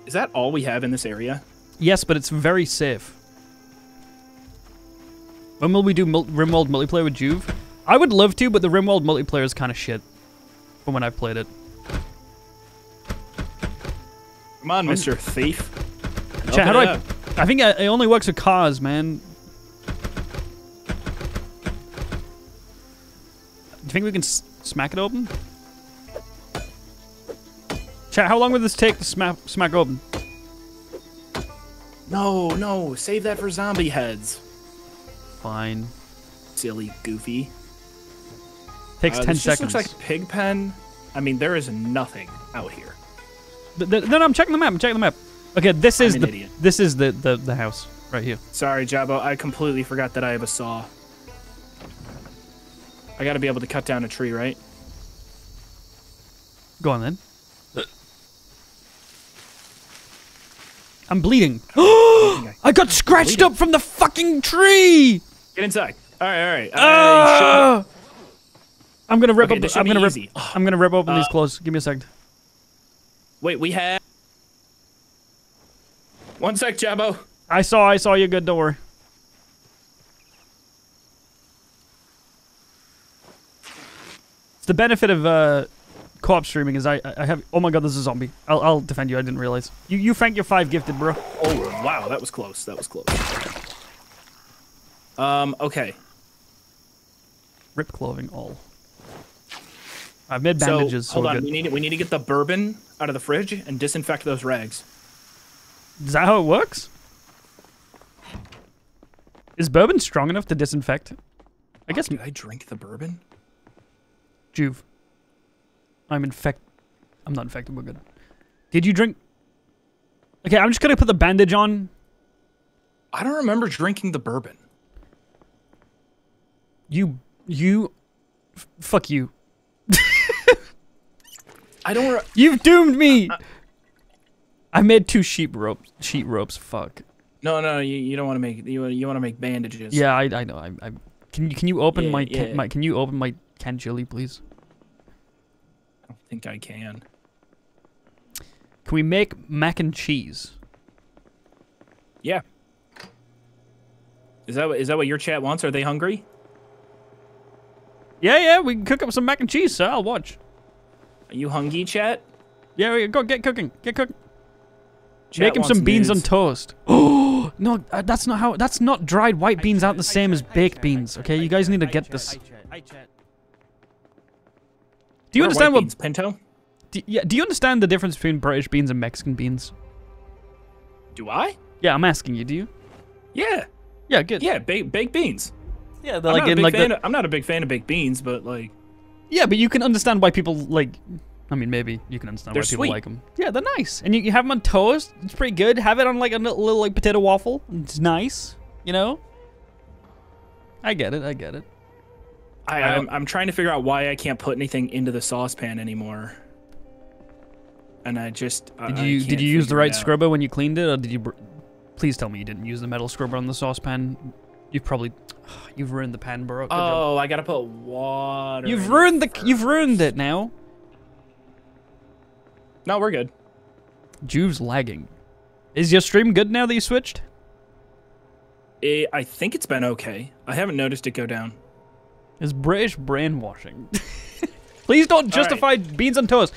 Is that all we have in this area? Yes, but it's very safe. When will we do mul- Rimworld multiplayer with Joov? I would love to, but the Rimworld multiplayer is kind of shit from when I've played it. Come on, Mr. Thief. Chat, how do I? up. I think it it only works with cars, man. Do you think we can s- smack it open? Chat, how long would this take to smack smack open? No, no, save that for zombie heads. Fine. Silly, goofy. Takes Uh, ten this just seconds. looks like Pigpen. I mean, there is nothing out here. No, no, I'm checking the map. I'm checking the map. Okay, this is the idiot. this is the, the the house right here. Sorry, Jabo. I completely forgot that I have a saw. I gotta be able to cut down a tree, right? Go on then. I'm bleeding. [GASPS] I got scratched up from the fucking tree. Get inside. All right, all right. I Ah! I'm gonna rip. Okay, up, I'm gonna rip. I'm gonna rip open these Uh, clothes. Give me a second. Wait, we have. One sec, Jabo. I saw. I saw you. Good. Don't worry. It's the benefit of uh, co-op streaming is I I have. Oh my god, there's a zombie. I'll I'll defend you. I didn't realize. You you Frank, you're five gifted, bro. Oh, wow, that was close. That was close. Um, okay. Rip clothing all. Uh, I've made bandages. So, hold we're on. good. We need we need to get the bourbon out of the fridge and disinfect those rags. Is that how it works? Is bourbon strong enough to disinfect? I guess Did I drink the bourbon? Joov. I'm infect. I'm not infected. We're good. Did you drink? Okay, I'm just gonna put the bandage on. I don't remember drinking the bourbon. You, you, f- fuck you. I don't. You've doomed me. I made two sheep ropes. Sheep ropes. Fuck. no, no, you, you don't want to make you you want to make bandages. Yeah, I I know. I I can you can you open Yeah, my, yeah. can, my can you open my can chili please? I don't think I can. Can we make mac and cheese? Yeah. Is that is that what your chat wants? Are they hungry? Yeah, yeah, we can cook up some mac and cheese, sir. I'll watch. Are you hungry, chat? Yeah, we go get cooking. Get cooking. Chat Make him wants some beans on toast. Oh [GASPS] no, uh, that's not how. That's not dried white beans aren't the same as baked beans. Okay, you guys need to get this. Do you understand what? beans, Pinto? Do, yeah, do you understand the difference between British beans and Mexican beans? Do I? Yeah, I'm asking you. Do you? Yeah. Yeah, good. Yeah, ba- baked beans. yeah. They're I'm, like in like the, of, I'm not a big fan of baked beans, but like Yeah, but you can understand why people like. I mean, maybe you can understand They're why people sweet. like them. Yeah, they're nice, and you, you have them on toast. It's pretty good. Have it on like a little, little like potato waffle. It's nice. You know. I get it. I get it. I, I'm, I'm trying to figure out why I can't put anything into the saucepan anymore. And I just Did I you did you use the right scrubber when you cleaned it, or did you? Br- Please tell me you didn't use the metal scrubber on the saucepan. You've probably [SIGHS] you've ruined the pan, bro. Good job. Oh, I gotta put water. in You've it ruined the you've ruined it now. No, we're good. Joov's lagging. Is your stream good now that you switched? Eh, I think it's been okay. I haven't noticed it go down. Is British brainwashing? [LAUGHS] Please don't right. justify beans on toast.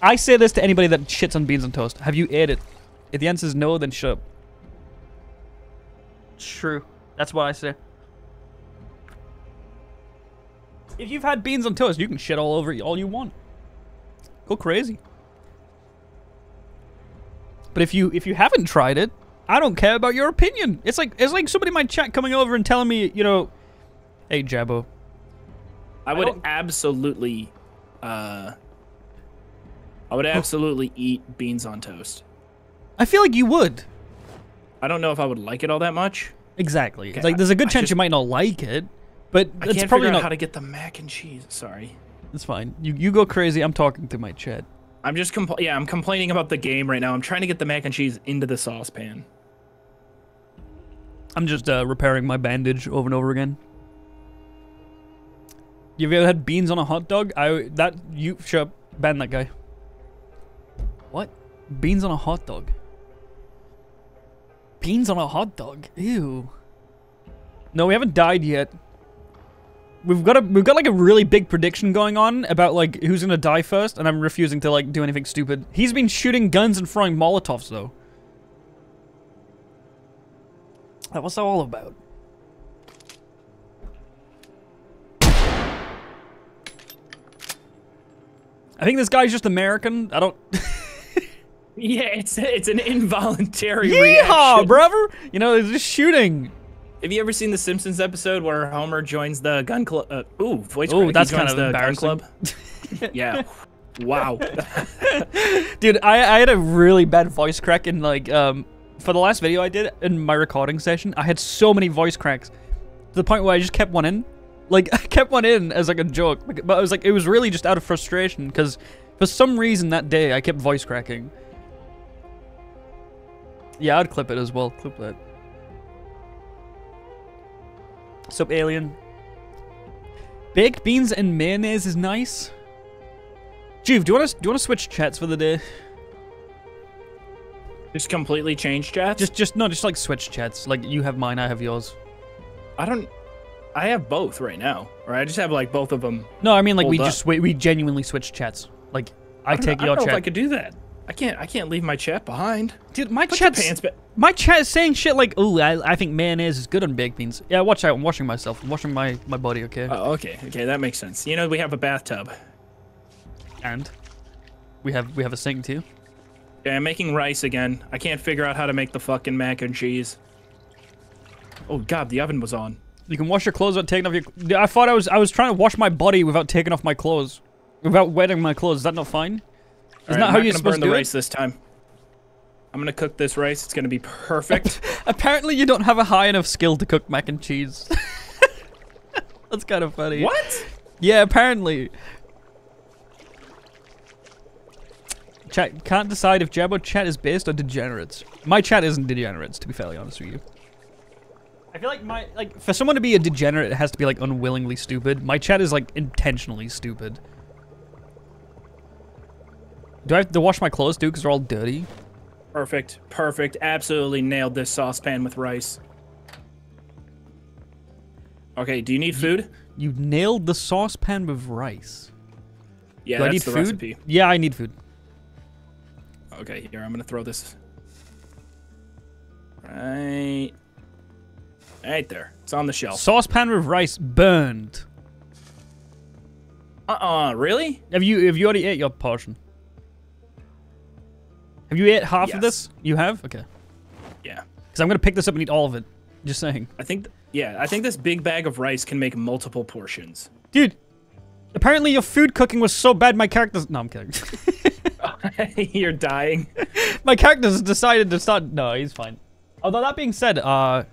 I say this to anybody that shits on beans on toast. Have you ate it? If the answer is no, then shut up. True. That's what I say. If you've had beans on toast, you can shit all over it all you want. Go crazy. But if you if you haven't tried it, I don't care about your opinion. It's like it's like somebody in my chat coming over and telling me, you know, hey Jabo, I would don't- absolutely, uh, I would absolutely eat beans on toast. I feel like you would. I don't know if I would like it all that much. Exactly. Okay, like there's a good I chance just- you might not like it, but I can't probably not. how to get the mac and cheese. Sorry. It's fine. You you go crazy. I'm talking to my chat. I'm just compl- yeah, I'm complaining about the game right now. I'm trying to get the mac and cheese into the saucepan. I'm just uh, repairing my bandage over and over again. You ever had beans on a hot dog? I that you up, ban that guy. What? Beans on a hot dog? Beans on a hot dog? Ew. No, we haven't died yet. We've got a we've got like a really big prediction going on about like who's gonna die first, and I'm refusing to like do anything stupid. He's been shooting guns and throwing molotovs though. That that all about? I think this guy's just American. I don't. [LAUGHS] Yeah, it's it's an involuntary Yeehaw, reaction. brother! You know, they're just shooting. Have you ever seen the Simpsons episode where Homer joins the gun club? Uh, ooh, voice Ooh, that's kind of the gun club. [LAUGHS] yeah. Wow. [LAUGHS] Dude, I, I had a really bad voice crack in like um for the last video I did in my recording session. I had so many voice cracks to the point where I just kept one in. Like [LAUGHS] I kept one in as like a joke, but I was like it was really just out of frustration because for some reason that day I kept voice cracking. Yeah, I'd clip it as well. Clip that. Sup, alien? Baked beans and mayonnaise is nice. Joov, do you want to do you want to switch chats for the day? just completely change chats. Just, just no, just like switch chats. Like you have mine, I have yours. I don't. I have both right now, or I just have like both of them. No, I mean like we up. just we, we genuinely switch chats. Like I, don't take your I don't know chat. if I could do that. I can't. I can't leave my chat behind. Dude, my Put chat's pants back. my chat is saying shit like, "Ooh, I, I think mayonnaise is good on baked beans." Yeah, watch out. I'm washing myself. I'm washing my my body. Okay. Oh, okay. Okay, that makes sense. You know, we have a bathtub. and we have we have a sink too. Yeah, I'm making rice again. I can't figure out how to make the fucking mac and cheese. Oh god, the oven was on. You can wash your clothes without taking off your. I thought I was I was trying to wash my body without taking off my clothes, without wetting my clothes. Is that not fine? Isn't Alright, that how I'm you're not gonna supposed burn the do rice it? this time. I'm gonna cook this rice. It's gonna be perfect. [LAUGHS] Apparently, you don't have a high enough skill to cook mac and cheese. [LAUGHS] That's kind of funny. what? Yeah, apparently. Chat can't decide if Jabo chat is based on degenerates. My chat isn't degenerates, to be fairly honest with you. I feel like my like for someone to be a degenerate, it has to be like unwillingly stupid. My chat is like intentionally stupid. Do I have to wash my clothes too? Because they're all dirty. Perfect. Perfect. Absolutely nailed this saucepan with rice. Okay, do you need food? You nailed the saucepan with rice. Yeah, Do I that's need the food? recipe. Yeah, I need food. Okay, here, I'm gonna throw this. Right. Right there. It's on the shelf. Saucepan with rice burned. Uh-uh, really? Have you have you already ate your portion? Have you ate half of this? You have? Okay. Yeah. Because I'm gonna pick this up and eat all of it. Just saying. I think, yeah, I think this big bag of rice can make multiple portions. Dude, apparently your food cooking was so bad my characters No, I'm kidding. [LAUGHS] You're dying. [LAUGHS] my characters decided to start No, he's fine. Although that being said, uh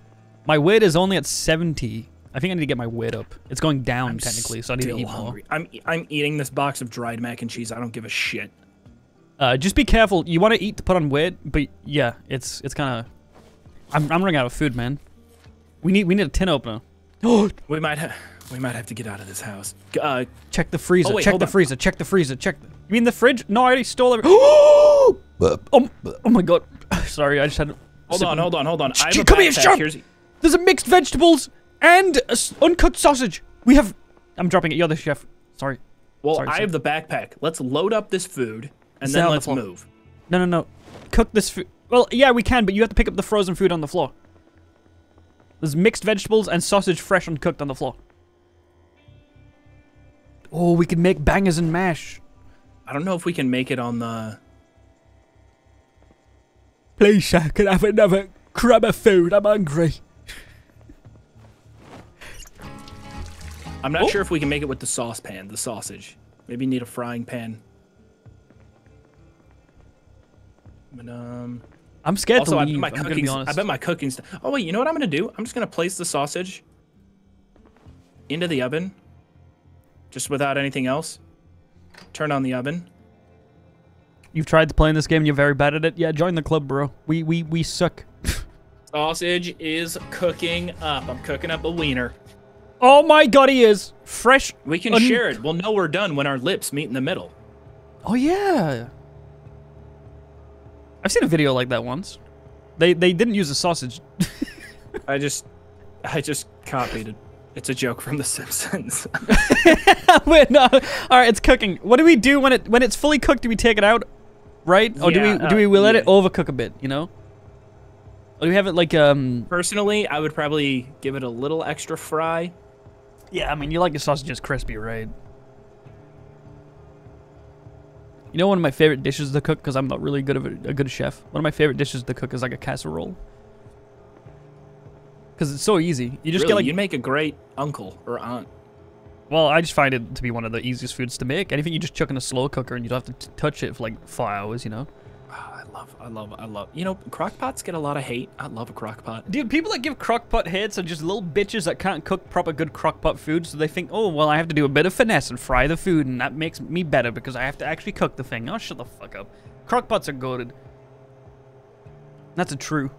my weight is only at 70. I think I need to get my weight up. It's going down technically, so I need to eat hungry. I'm I'm eating this box of dried mac and cheese. I don't give a shit. More. Uh just be careful. You want to eat to put on weight, but yeah, it's it's kind of I'm I'm running out of food, man. We need we need a tin opener. Oh, [GASPS] We might have we might have to get out of this house. Uh, Check the freezer. Oh, wait, check the on. freezer. Check the freezer. Check. The, you mean the fridge? No, I already stole every. [GASPS] oh, oh my god. [LAUGHS] Sorry, I just had. hold on, hold on, hold on. I have come here, backpack. Here's There's a mixed vegetables and a s- uncut sausage. We have. I'm dropping it. You're the chef. Sorry. well, Sorry, I sorry. have the backpack. Let's load up this food and then let's floor. move. No, no, no. Cook this food. Well, yeah, we can, but you have to pick up the frozen food on the floor. There's mixed vegetables and sausage fresh uncooked on the floor. Oh, we can make bangers and mash. I don't know if we can make it on the. Please, sir, can I have another crumb of food? I'm hungry. I'm Oh. not sure if we can make it with the saucepan, the sausage. Maybe need a frying pan. Um. I'm scared Also, to I leave. bet my I'm gonna cooking. be honest. I bet my cooking. St- oh wait, you know what I'm gonna do? I'm just gonna place the sausage into the oven, just without anything else. Turn on the oven. You've tried to play in this game. and You're very bad at it. Yeah, join the club, bro. We we we suck. [LAUGHS] Sausage is cooking up. I'm cooking up a wiener. Oh my god, he is fresh. We can share it. We'll know we're done when our lips meet in the middle. Oh yeah. I've seen a video like that once. They they didn't use a sausage. [LAUGHS] I just, I just copied it. It's a joke from The Simpsons. [LAUGHS] [LAUGHS] Wait, no. All right, it's cooking. What do we do when it when it's fully cooked? Do we take it out, right? Or do Yeah, we do we we let yeah. it overcook a bit? You know. Or do we have it like um? Personally, I would probably give it a little extra fry. Yeah, I mean you like your sausages crispy, right? You know, one of my favorite dishes to cook because I'm not really good of a, a good chef. One of my favorite dishes to cook is like a casserole. Because it's so easy. You just really, get like you'd make a great uncle or aunt. Well, I just find it to be one of the easiest foods to make. Anything you just chuck in a slow cooker and you don't have to t- touch it for like four hours, you know? I love, I love, I love. You know, crock pots get a lot of hate. I love a crock pot. Dude, people that give crockpot hits are just little bitches that can't cook proper good crockpot food, so they think, oh, well, I have to do a bit of finesse and fry the food, and that makes me better because I have to actually cook the thing. Oh, shut the fuck up. Crockpots are goaded. That's a true.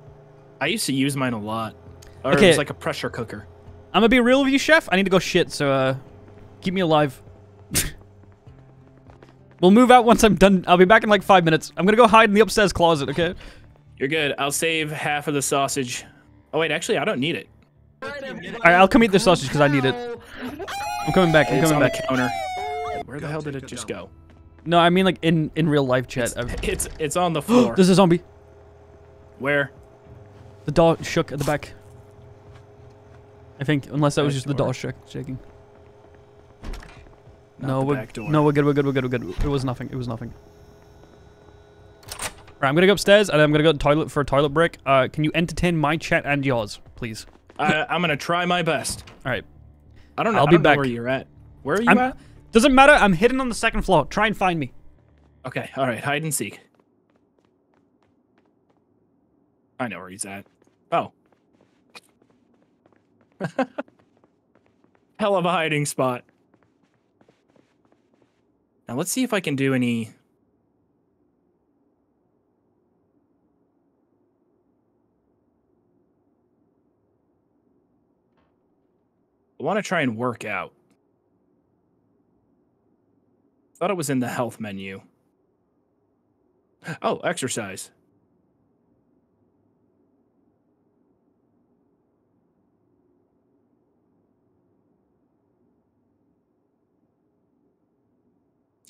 I used to use mine a lot. Or Okay. it was like a pressure cooker. I'm gonna be real with you, chef. I need to go shit, so, uh, keep me alive. [LAUGHS] we'll move out once I'm done. I'll be back in like five minutes. I'm gonna go hide in the upstairs closet, okay? You're good. I'll save half of the sausage. Oh wait, actually, I don't need it. Alright, I'll come eat the sausage because I need it. I'm coming back. I'm It's coming on back. the counter. Where the hell did it just go? No, I mean like in in real life chat. I've- It's it's on the floor. [GASPS] There's a zombie. Where? The door shook at the back. I think, unless that was just the door. door shaking. No, we're no, we're good. We're good. We're good. We're good. It was nothing. It was nothing. Right, I'm gonna go upstairs and I'm gonna go to the toilet for a toilet break. Uh, can you entertain my chat and yours, please? I, I'm gonna try my best. All right. I don't know. I'll be back. where you're at. Where are you I'm- at? Doesn't matter. I'm hidden on the second floor. Try and find me. Okay. All right. Hide and seek. I know where he's at. Oh. [LAUGHS] Hell of a hiding spot. Now let's see if I can do any. I want to try and work out. Thought it was in the health menu. Oh, exercise.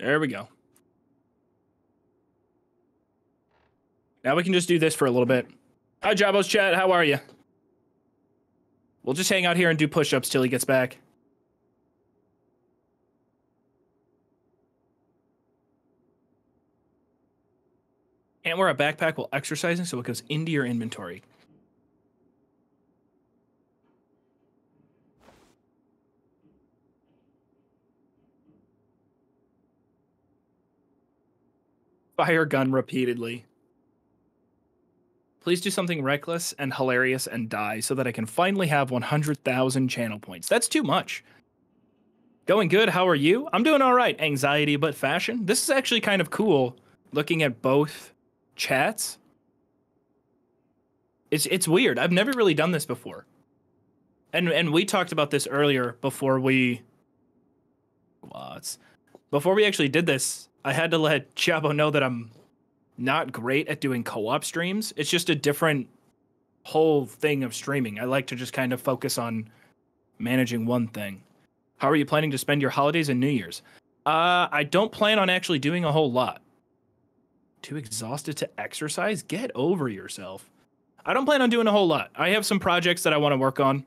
There we go. Now we can just do this for a little bit. Hi, Jabos chat. How are you? We'll just hang out here and do push-ups till he gets back. Can't wear a backpack while exercising, so it goes into your inventory. Fire gun repeatedly. Please do something reckless and hilarious and die so that I can finally have 100,000 channel points. That's too much. Going good. How are you? I'm doing all right. Anxiety, but fashion. This is actually kind of cool looking at both chats. It's it's weird. I've never really done this before. And and we talked about this earlier before we what? Before we actually did this, I had to let Jabo know that I'm not great at doing co-op streams. It's just a different whole thing of streaming. I like to just kind of focus on managing one thing. How are you planning to spend your holidays and New Year's? Uh, I don't plan on actually doing a whole lot. Too exhausted to exercise? Get over yourself. I don't plan on doing a whole lot. I have some projects that I want to work on.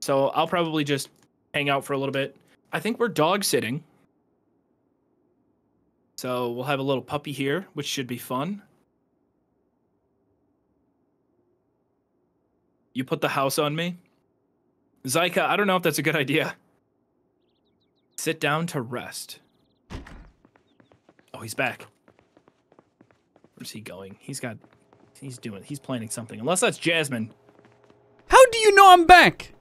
So I'll probably just hang out for a little bit. I think we're dog sitting. So we'll have a little puppy here, which should be fun. You put the house on me? Zyka, I don't know if that's a good idea. Sit down to rest. Oh, he's back. Where's he going? He's got. He's doing. He's planning something. Unless that's Jasmine. How do you know I'm back?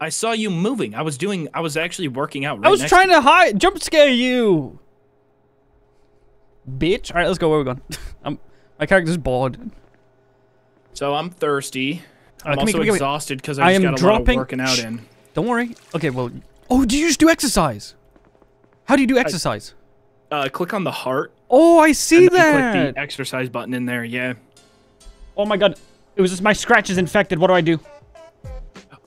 I saw you moving. I was doing. I was actually working out. Right I was trying to hide, jump scare you. Bitch. All right, let's go. Where are we going? [LAUGHS] I'm, my character's bored. So I'm thirsty. I'm Uh, also come here, come exhausted because I I just am got a lot of dropping- working out Shh. in. Don't worry. Okay, well. Oh, do you just do exercise? How do you do exercise? Uh, click on the heart. oh, I see and that. Click the exercise button in there. Yeah. Oh my god. It was just my scratch is infected. What do I do?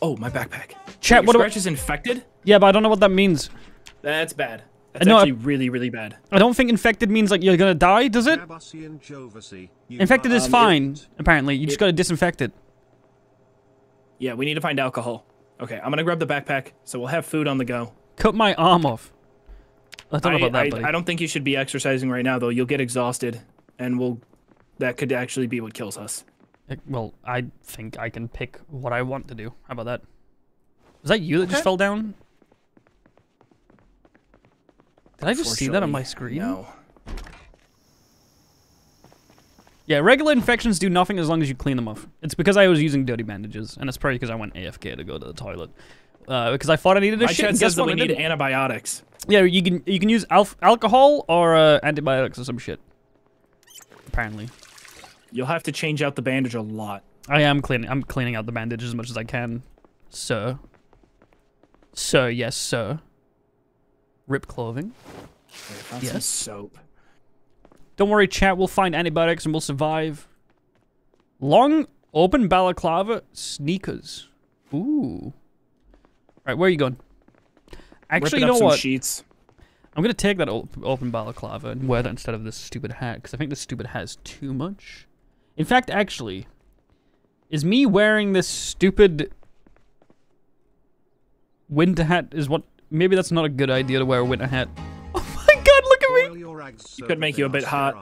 Oh, my backpack. Chat, Your what do I... scratch is infected? Yeah, but I don't know what that means. That's bad. That's No, I- actually really, really bad. I don't think infected means like you're gonna die, does it? Jabussi and Jovasi, you Infected is are- fine, apparently. You just gotta disinfect it. Yeah, we need to find alcohol. Okay, I'm gonna grab the backpack, so we'll have food on the go. Cut my arm off. I don't know about that, I, buddy. I don't think you should be exercising right now, though. You'll get exhausted, and we'll. That could actually be what kills us. Eh, Well, I think I can pick what I want to do. How about that? Was that you that just fell down? Did I just see that on my screen? No. Yeah, regular infections do nothing as long as you clean them off. It's because I was using dirty bandages, and it's probably because I went AFK to go to the toilet. Uh, because I thought I needed a My shit. chat says guess that we need didn't. antibiotics. Yeah, you can you can use alf- alcohol or uh, antibiotics or some shit. Apparently, You'll have to change out the bandage a lot. I am cleaning. I'm cleaning out the bandage as much as I can, sir. Sir, yes, sir. Rip clothing. I found some Yes. soap. Don't worry, chat. We'll find antibiotics and we'll survive. Long open balaclava sneakers. Ooh. Right, where are you going? Actually, you know what? sheets. I'm gonna take that open balaclava and wear that instead of this stupid hat because I think this stupid hat is too much. In fact, actually, is me wearing this stupid winter hat is what? Maybe that's not a good idea to wear a winter hat. [LAUGHS] Oh my God! Look at me! Boil your eggs so could make you a bit hot.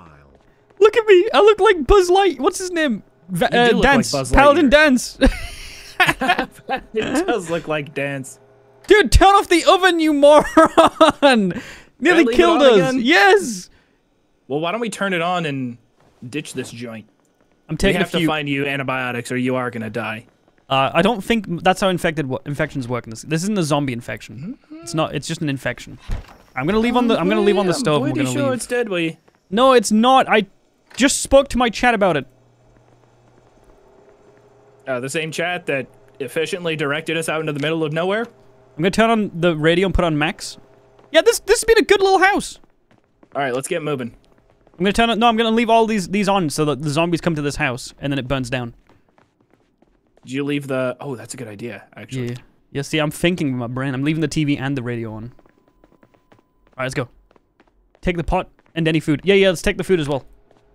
Look at me! I look like Buzz Light. What's his name? Va- uh, do look like Danse. Buzz Paladin Danse. [LAUGHS] [LAUGHS] it does look like dance. Dude, turn off the oven, you moron! Nearly leave killed us. again? Yes. Well, why don't we turn it on and ditch this joint? I'm We taking a have to few. find you antibiotics, or you are gonna die. Uh, I don't think that's how infected infections work. In this, this isn't a zombie infection. It's not. It's just an infection. I'm gonna leave on the. I'm gonna leave on the stove. I'm we're pretty gonna sure leave. it's deadly. No, it's not. I just spoke to my chat about it. Uh, the same chat that efficiently directed us out into the middle of nowhere. I'm gonna turn on the radio and put on max. Yeah, this this has been a good little house. All right, let's get moving. I'm gonna turn it. No, I'm gonna leave all these these on so that the zombies come to this house and then it burns down. Did you leave the? Oh, that's a good idea, actually. Yeah. Yeah. See, I'm thinking with my brain. I'm leaving the TV and the radio on. All right, let's go. Take the pot and any food. Yeah, yeah. Let's take the food as well.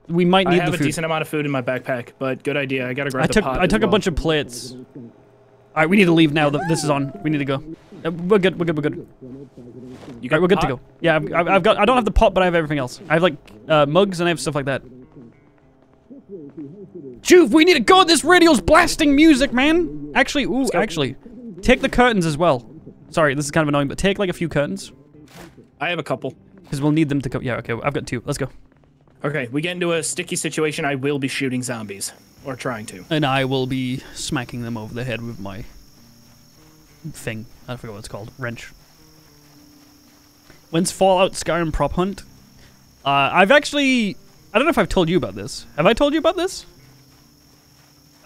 We might need. I have a decent amount of food in my backpack, but good idea. I gotta grab I the took pot I took a bunch of plates. All right, we need to leave now. This is on. We need to go. Uh, we're good. We're good. We're good. You All right, we're good to go. Yeah, I've, I've I've got. I don't have the pot, but I have everything else. I have like uh, mugs and I have stuff like that. Joov, we need to go. This radio's blasting music, man. Actually, ooh, actually, take the curtains as well. Sorry, this is kind of annoying, but take like a few curtains I have a couple. because we'll need them to come. Yeah, okay, I've got two. Let's go. Okay, we get into a sticky situation. I will be shooting zombies, or trying to. And I will be smacking them over the head with my thing. I forget what it's called. Wrench. When's Fallout Skyrim prop hunt? Uh, I've actually... I don't know if I've told you about this. Have I told you about this?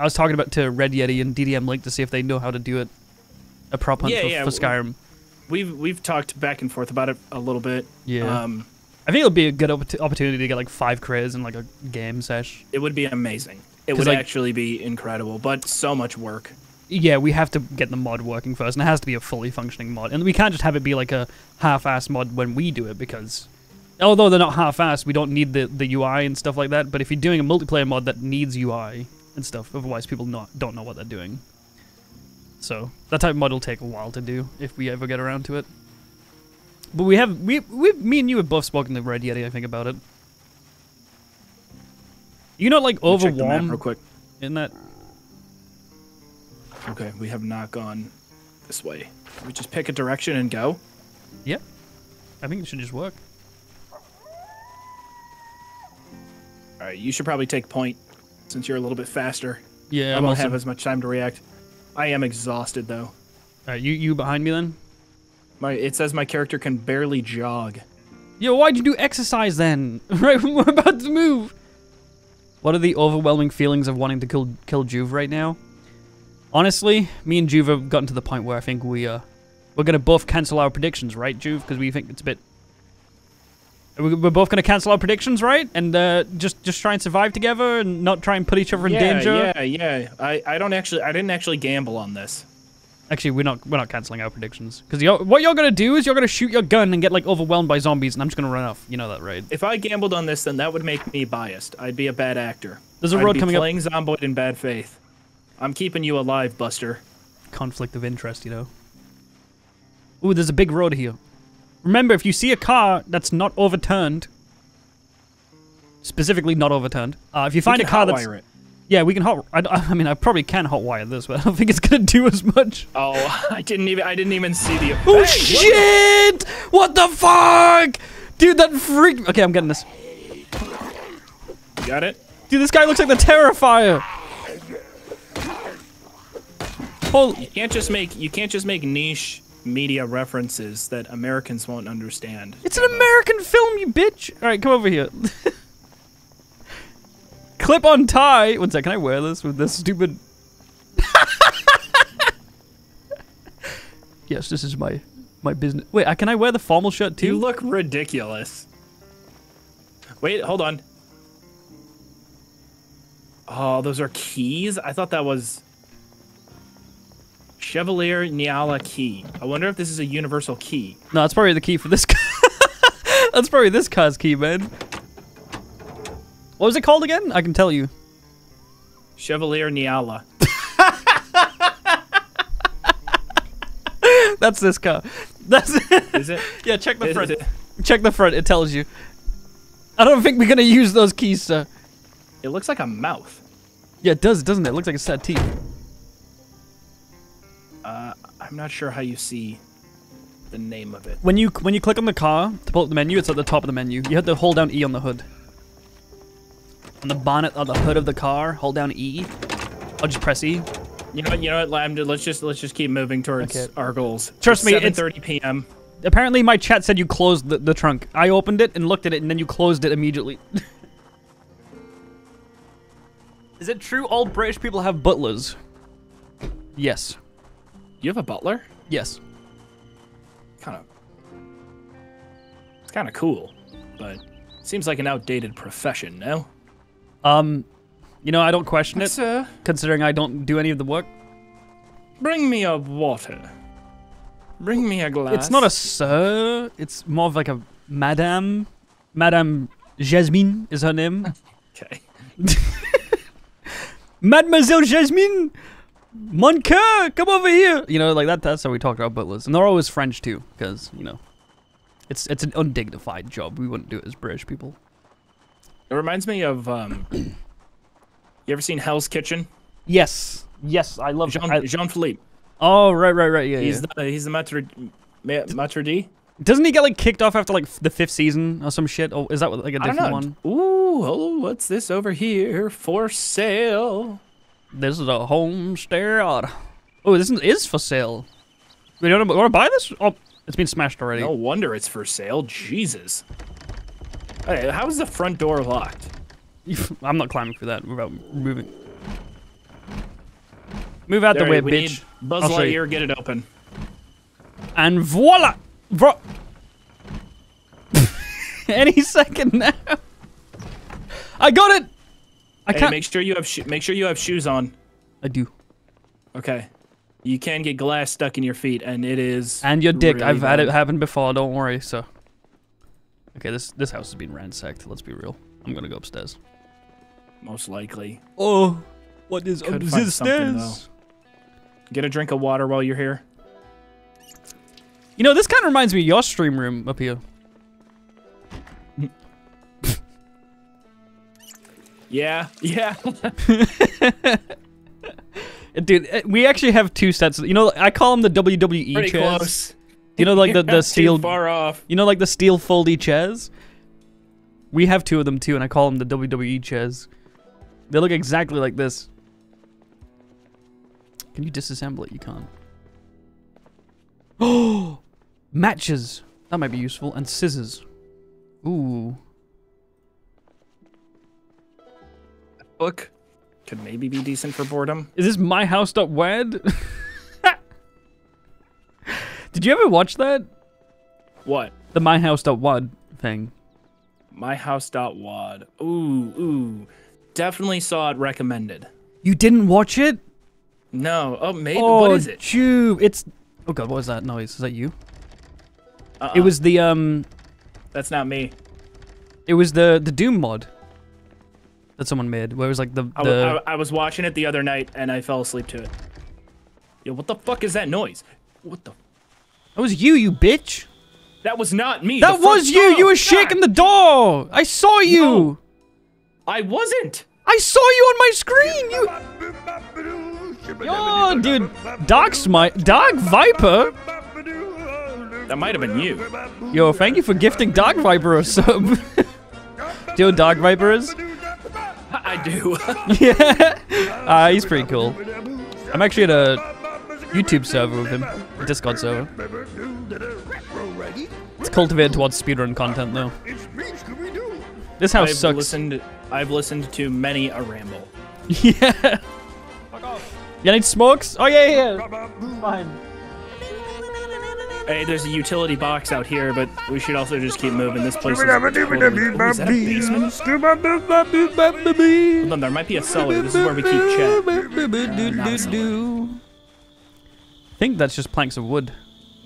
I was talking about to Red Yeti and DDM Link to see if they know how to do it. A prop hunt Yeah, for, yeah, for Skyrim. We've we've talked back and forth about it a little bit. Yeah. Um, I think it'll be a good oppor- opportunity to get like five crays in like a game sesh. it would be amazing. It would like- actually be incredible, but so much work. Yeah, we have to get the mod working first, and it has to be a fully functioning mod. And we can't just have it be like a half-ass mod when we do it, because although they're not half-assed, we don't need the, the UI and stuff like that. But if you're doing a multiplayer mod that needs UI and stuff, otherwise people not don't know what they're doing. So that type of mod will take a while to do if we ever get around to it. But we have we we me and you have both spoken to Red Yeti, I think, about it. You know, like Let me check the map overwarm real quick. in that Okay, we have not gone this way. Can we just pick a direction and go? Yeah. I think it should just work. All right, you should probably take point since you're a little bit faster. Yeah, I I'm won't also- have as much time to react. I am exhausted though. Alright, you you behind me then? My it says my character can barely jog. Yo, why'd you do exercise then? [LAUGHS] right, when [LAUGHS] we're about to move. What are the overwhelming feelings of wanting to kill kill Joov right now? Honestly, me and Joov have gotten to the point where I think we uh we're gonna both cancel our predictions, right, Joov? Because we think it's a bit. We- We're both gonna cancel our predictions, right? And uh, just just try and survive together and not try and put each other in yeah, danger. yeah, yeah. I, I don't actually I didn't actually gamble on this. Actually, we're not we're not canceling our predictions because what you're gonna do is you're gonna shoot your gun and get like overwhelmed by zombies, and I'm just gonna run off. You know that, right? If I gambled on this, then that would make me biased. I'd be a bad actor. There's a I'd road be coming up- I'm playing Zomboid in bad faith. I'm keeping you alive, Buster. Conflict of interest, you know. Ooh, there's a big road here. Remember, if you see a car that's not overturned, specifically not overturned, uh, if you find a car that's it. yeah, we can hot. I, I mean, I probably can hotwire this, but I don't think it's gonna do as much. Oh, [LAUGHS] I didn't even I didn't even see the. Oh Hey, shit! What the fuck, dude? That freaked. Okay, I'm getting this. You got it? Dude, this guy looks like the Terrifier. Holy. You can't just make you can't just make niche media references that Americans won't understand. It's an American film, you bitch! Alright, come over here. [LAUGHS] Clip on tie. One sec, can I wear this with this stupid. [LAUGHS] yes, this is my my business. Wait, uh, can I wear the formal shirt too? You look ridiculous. Wait, hold on. Oh, those are keys? I thought that was Chevalier Nyala key. I wonder if this is a universal key. no, that's probably the key for this. car. [LAUGHS] that's probably this car's key, man. What was it called again? I can tell you. Chevalier Nyala. [LAUGHS] That's this car. That's [LAUGHS] Is it? yeah. Check the Is front. it? Check the front. It tells you. I don't think we're gonna use those keys, sir. It looks like a mouth. Yeah, it does, doesn't it? It looks like a set of teeth. Uh, I'm not sure how you see the name of it. When you when you click on the car to pull up the menu, it's at the top of the menu. You have to hold down E on the hood. On the bonnet on the hood of the car, hold down E. I'll just press E. You know, what- you know what? I'm, let's just let's just keep moving towards Okay. our goals. Trust me, it's- 7:30 p.m. Apparently, my chat said you closed the, the trunk. I opened it and looked at it, and then you closed it immediately. [LAUGHS] Is it true all British people have butlers? Yes. You have a butler? Yes. Kind of. It's kind of cool. but seems like an outdated profession, no? Um, you know, I don't question it, considering I don't do any of the work. bring me a water. Bring me a glass. It's not a sir. It's more of like a madame. Madame Jasmine is her name. [LAUGHS] Okay. [LAUGHS] Mademoiselle Jasmine, mon come over here. You know, like that. That's how we talk about butlers, and they're always French too, because you know, it's it's an undignified job. We wouldn't do it as British people. It reminds me of um. [COUGHS] you ever seen Hell's Kitchen? Yes, yes, I love. Jean I- Jean Philippe. oh, right, right, right. Yeah, He's yeah. the he's the maitre ma- maitre d. Doesn't he get like kicked off after like the fifth season or some shit? Or is that like a different one? Ooh, oh, what's this over here for sale? This is a homestead. Oh, this is for sale. We don't want to buy this? Oh, it's been smashed already. No wonder it's for sale. Jesus. Hey, how is the front door locked? [LAUGHS] I'm not climbing for that without moving. Move out the way, we bitch. need Buzz I'll show you. Lightyear, get it open. And voila! Bro. [LAUGHS] Any second now. I got it. I Hey, can't. make sure you have make sure you have shoes on. I do. Okay. You can get glass stuck in your feet, and it is. And your dick. really I've had it happen before. Don't worry. So. Okay, this this house has been ransacked. Let's be real. I'm gonna go upstairs. Most likely. Oh, what is Could though. Get a drink of water while you're here. You know, this kind of reminds me of your stream room up here. Yeah, yeah. [LAUGHS] Dude, uh, we actually have two sets. You know, I call them the WWE Pretty chairs. close. You know, like the, the [LAUGHS] steel. Far off. You know, like the steel foldy chairs. We have two of them too, and I call them the WWE chairs. They look exactly like this. Can you disassemble it? You can't. Oh, [GASPS] matches. That might be useful, and scissors. Ooh. Book could maybe be decent for boredom. Is this my house dot wed? [LAUGHS] Did you ever watch that? What? The my house dot wad thing. myhouse.wad. Ooh, ooh. Definitely saw it recommended. You didn't watch it? No. Oh, maybe. oh, what is it? Jube. It's. Oh god, what was that noise? Is that you? Uh-uh. It was the um. That's not me. It was the the Doom mod that someone made, where it was like the I, the. I, I was watching it the other night and I fell asleep to it. Yo, what the fuck is that noise? What the? that was you, you bitch. That was not me. That was you. You door. were shaking the door. I saw you. No. I wasn't. I saw you on my screen. You. Yo, dude. Dark Smite. Dark Viper. That might have been you. Yo, thank you for gifting Dark Viper a sub. [LAUGHS] Do you know Dark Viper is? [LAUGHS] I do. [LAUGHS] yeah. Uh, he's pretty cool. I'm actually at a YouTube server with him, a Discord server. It's cultivated towards speedrun content, though. This house I've sucks. listened. I've listened to many a ramble. [LAUGHS] yeah. You need smokes? Oh, yeah, yeah, yeah. Fine. Hey, there's a utility box out here, but we should also just keep moving. This place is totally... Ooh, is that a basement? Hold on, there might be a cellar. This is where we keep chat. I think that's just planks of wood.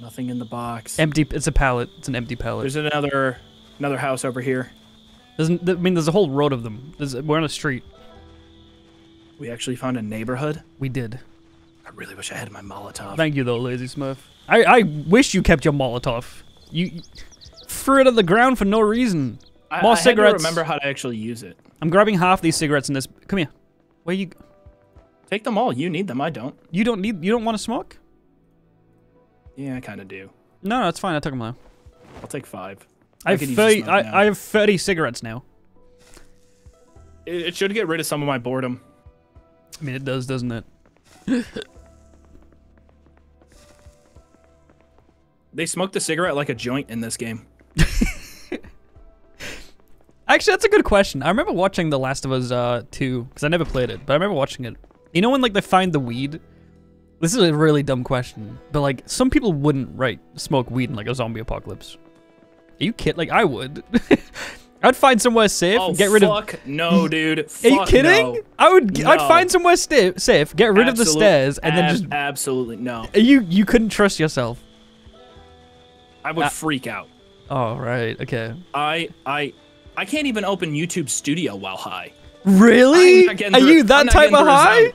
Nothing in the box. Empty. It's a pallet. It's an empty pallet. There's another another house over here. There's, I mean, there's a whole road of them. There's, we're on a street. We actually found a neighborhood. We did. I really wish I had my Molotov. Thank you, though, Lazy Smurf. I, I wish you kept your Molotov. You, you threw it on the ground for no reason. I, More I cigarettes. remember how to actually use it. I'm grabbing half these cigarettes in this. Come here. Where you? Take them all. You need them. I don't. You don't need. You don't want to smoke? Yeah, I kind of do. No, no, it's fine. I took them now. I'll take five. I have use a 30. I. I have 30 cigarettes now. It, it should get rid of some of my boredom. I mean, it does, doesn't it? [LAUGHS] They smoked a cigarette like a joint in this game. [LAUGHS] Actually, that's a good question. I remember watching The Last of Us uh, 2 because I never played it, but I remember watching it. You know when like they find the weed? This is a really dumb question, but like some people wouldn't right smoke weed in like a zombie apocalypse. Are you kidding? Like I would. [LAUGHS] I'd find somewhere safe, Oh, get rid of. fuck no, [LAUGHS] dude. Are you kidding? no. I would. I'd find somewhere safe, get rid of the stairs, and then just. absolutely no. You you couldn't trust yourself. I would Uh, freak out. Oh right. Okay. I I I can't even open YouTube Studio while high. Really? I'm not getting Are through- you that type of high?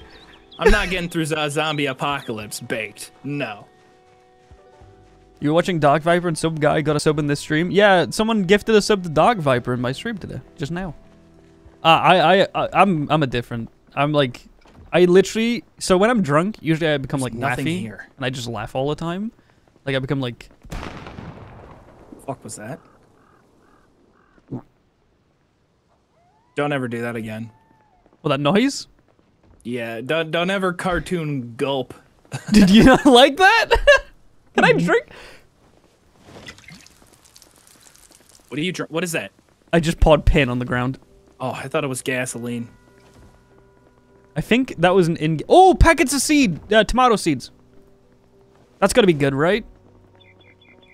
I'm not getting through a zombie apocalypse baked. No. You were watching Dark Viper and some guy got a sub in this stream? Yeah, someone gifted a sub to Dark Viper in my stream today, just now. Uh, I, I, I, I'm, I'm a different. I'm like, I literally. So when I'm drunk, usually I become like nothing laughy, here. and I just laugh all the time. Like I become like, Fuck was that? Don't ever do that again. well, that noise. Yeah, don't don't ever cartoon gulp. [LAUGHS] Did you not like that? [LAUGHS] Can I drink? What are you dr- What is that? I just pawed pin on the ground. Oh, I thought it was gasoline. I think that was an in. Oh, packets of seed, uh, tomato seeds. That's gotta be good, right?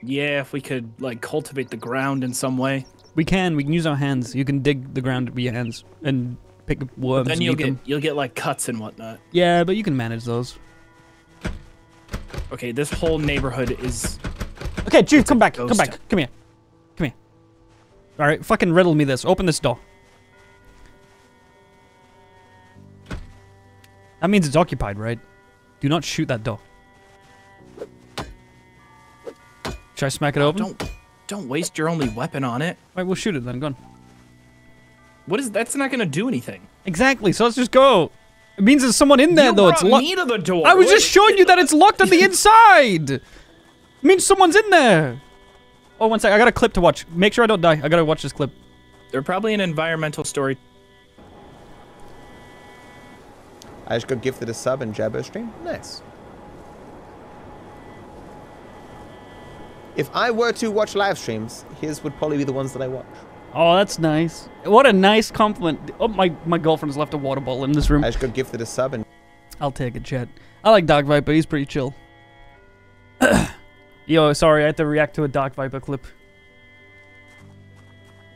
Yeah, if we could like cultivate the ground in some way. We can. We can use our hands. You can dig the ground with your hands and pick up worms. Then and you'll get them. you'll get like cuts and whatnot. Yeah, but you can manage those. Okay, this whole neighborhood is Okay, Jude, come back. Come back. Come here. Come here. All right, fucking riddle me this. Open this door. That means it's occupied, right? Do not shoot that door. Should I smack it open? don't don't waste your only weapon on it. Right, we'll shoot it then. Go on. What is that's not gonna do anything. Exactly. So let's just go. It means there's someone in there you though. It's locked. me to the door. I was What- just showing you that it's locked on the [LAUGHS] inside. It means someone's in there. Oh, one sec. I got a clip to watch. Make sure I don't die. I gotta watch this clip. They're probably an environmental story. I just got gifted a sub in Jabo stream. Nice. If I were to watch live streams, his would probably be the ones that I watch. Oh, that's nice. What a nice compliment. Oh, my, my girlfriend's left a water bottle in this room. I just got gifted a sub and I'll take it, Chet. I like Dark Viper. He's pretty chill. [COUGHS] Yo, sorry. I had to react to a Dark Viper clip.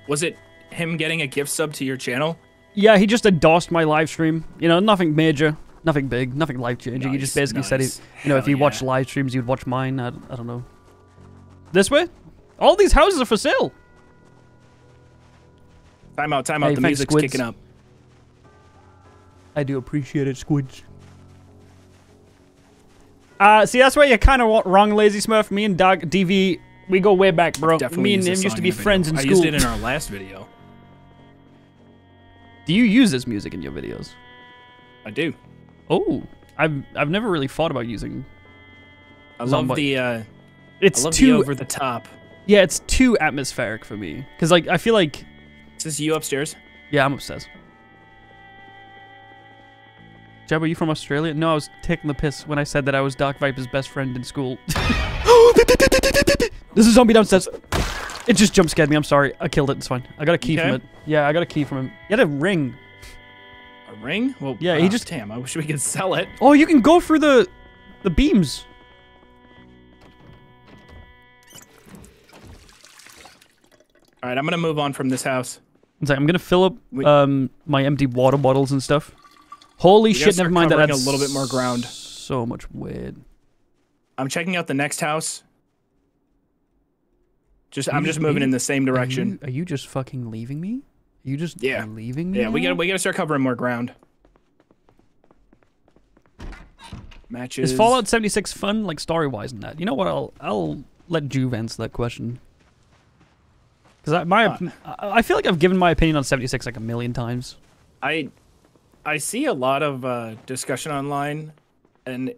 Was it him getting a gift sub to your channel? Yeah, he just endorsed my live stream. You know, nothing major, nothing big, nothing life changing. he just Nice, basically said, he, you know, if Hell you watch yeah. live streams, you'd watch mine. I, I don't know. This way? All these houses are for sale. Time out, time out. Hey, the music's Squids. kicking up. I do appreciate it, Squids. Uh, see, that's why you're kind of wrong, Lazy Smurf. Me and Doug DV, we go way back, bro. Definitely Me and him used to be in friends in I school. used it in our last video. do you use this music in your videos? I do. Oh, I've I've never really thought about using. I love Zombi- the uh, I It's too over the top. yeah, it's too atmospheric for me. Cause like I feel like Is this you upstairs? yeah, I'm upstairs. Jeb, are you from Australia? No, I was taking the piss when I said that I was Dark Viper's best friend in school. [LAUGHS] There's a zombie downstairs. It just jump scared me. I'm sorry. I killed it. It's fine. I got a key from it. Yeah, I got a key from him. He had a ring. A ring? Well, Yeah, he uh, just- Damn, I wish we could sell it. Oh, you can go through the the beams. All right, I'm gonna move on from this house. It's like I'm gonna fill up We- um my empty water bottles and stuff. Holy shit! Never mind that. covering a little bit more ground. So much weird. I'm checking out the next house. Just, Are I'm you- just moving you- in the same Are direction. you, are you just fucking leaving me? Are you just Yeah. leaving me? Yeah, we gotta, we gotta start covering more ground. Matches. Is Fallout 76 fun, like story wise, and that? You know what? I'll I'll let Joov answer that question. Because I, my Uh, I, I feel like I've given my opinion on 76 like a million times. I I see a lot of uh, discussion online, and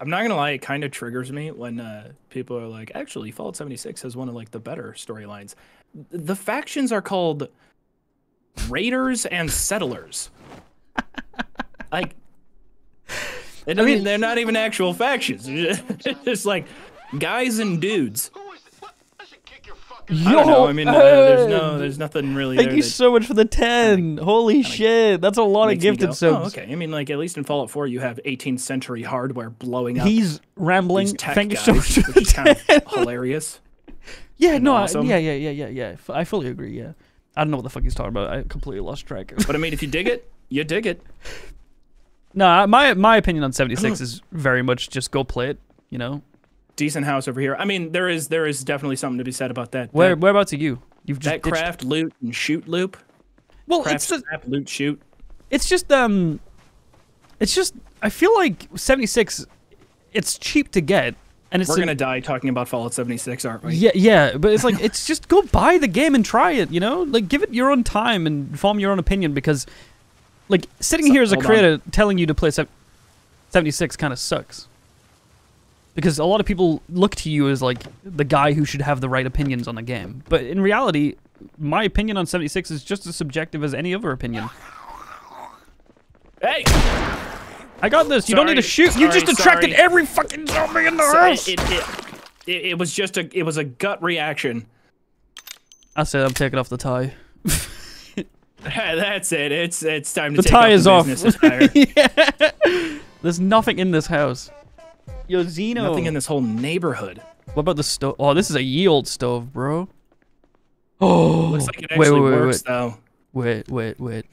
I'm not gonna lie, it kind of triggers me when uh, people are like, "Actually, Fallout 76 has one of like the better storylines." The factions are called Raiders and Settlers. [LAUGHS] like, don't mean- they're not even actual factions. [LAUGHS] Just like guys and dudes. I don't know. I mean, uh, there's no, there's nothing really. Thank you so much for the 10. Holy shit. That's a lot of gifted go, subs. Oh, okay. I mean, like at least in Fallout 4, you have 18th century hardware blowing up. He's rambling. tech Thank you so much for which is the kind of 10. [LAUGHS] hilarious. Yeah, no, I- yeah, yeah, yeah, yeah, yeah. I fully agree. Yeah, I don't know what the fuck he's talking about. I completely lost track. But I mean, if you dig it, you dig it. [LAUGHS] no, my my opinion on 76 [CLEARS THROAT] is very much just go play it. You know, Decent house over here. I mean, there is there is definitely something to be said about that. where that, whereabouts are you? You've just that ditched- craft, loot, and shoot loop. Well, Craft, it's just, scrap, loot, shoot. it's just um, it's just I feel like 76. It's cheap to get, and it's We're gonna die talking about Fallout 76, aren't we? Yeah, yeah, but it's like it's just go buy the game and try it. You know, like give it your own time and form your own opinion because, like, sitting So- here as a hold on. creator telling you to play 76 kind of sucks. Because a lot of people look to you as like the guy who should have the right opinions on the game, but in reality, my opinion on 76 is just as subjective as any other opinion. Hey, I got this. You don't need to Sorry, shoot. you just attracted sorry. every fucking zombie in the house. it, it, it, it, was just a it was a gut reaction. I said I'm taking off the tie. [LAUGHS] That's it. It's it's time The to take tie is the off. [LAUGHS] yeah. There's nothing in this house. Yo, Zeno. Nothing in this whole neighborhood. What about the stove? Oh, this is a yield stove, bro. Oh, [GASPS] Looks like it wait, actually wait, wait, works wait, though. wait, wait, wait.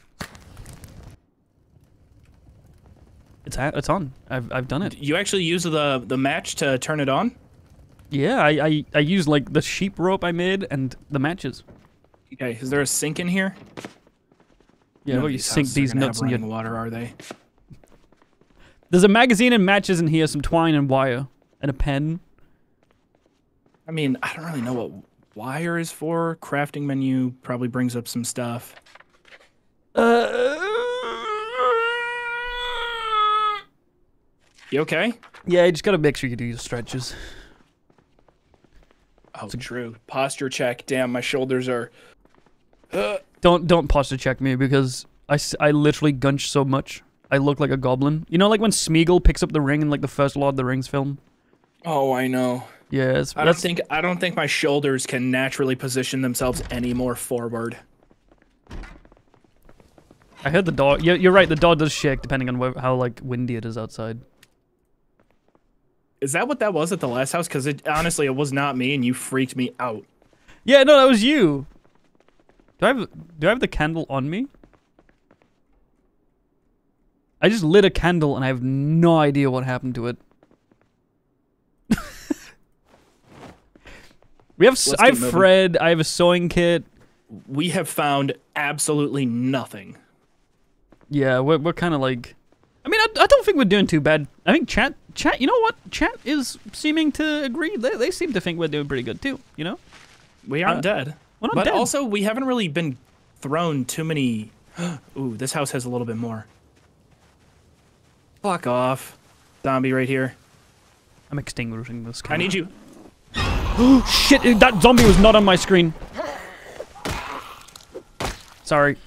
It's a- it's on. I've I've done it. You actually use the the match to turn it on. Yeah, I I I used like the sheet rope I made and the matches. Okay, is there a sink in here? Yeah, None well, of you sink these nuts in your. water, are they? There's a magazine and matches in here, some twine and wire, and a pen. I mean, I don't really know what wire is for. Crafting menu probably brings up some stuff. Uh. You okay? Yeah, you just gotta make sure you do your stretches. Oh, true. Posture check. Damn, my shoulders are. Don't don't posture check me because I, I literally gunch so much. I look like a goblin. You know, like when Smeagol picks up the ring in like the first Lord of the Rings film. Oh, I know. Yeah, I don't think I don't think my shoulders can naturally position themselves any more forward. I heard the door. You're, you're right. The door does shake depending on where, how like windy it is outside. Is that what that was at the last house? Because it honestly, it was not me, and you freaked me out. Yeah, no, that was you. Do I have do I have the candle on me? I just lit a candle and I have no idea what happened to it. [LAUGHS] we have s- I have moving. Fred. I have a sewing kit. We have found absolutely nothing. Yeah, we're, we're kind of like. I mean, I, I don't think we're doing too bad. I think chat, chat. You know what? Chat is seeming to agree. They, they seem to think we're doing pretty good too. You know, We aren't Uh, dead. we're not but dead. also, we haven't really been thrown too many. [GASPS] Ooh, this house has a little bit more. Fuck off, zombie right here. I'm extinguishing this. I need you. [GASPS] Shit! That zombie was not on my screen. Sorry.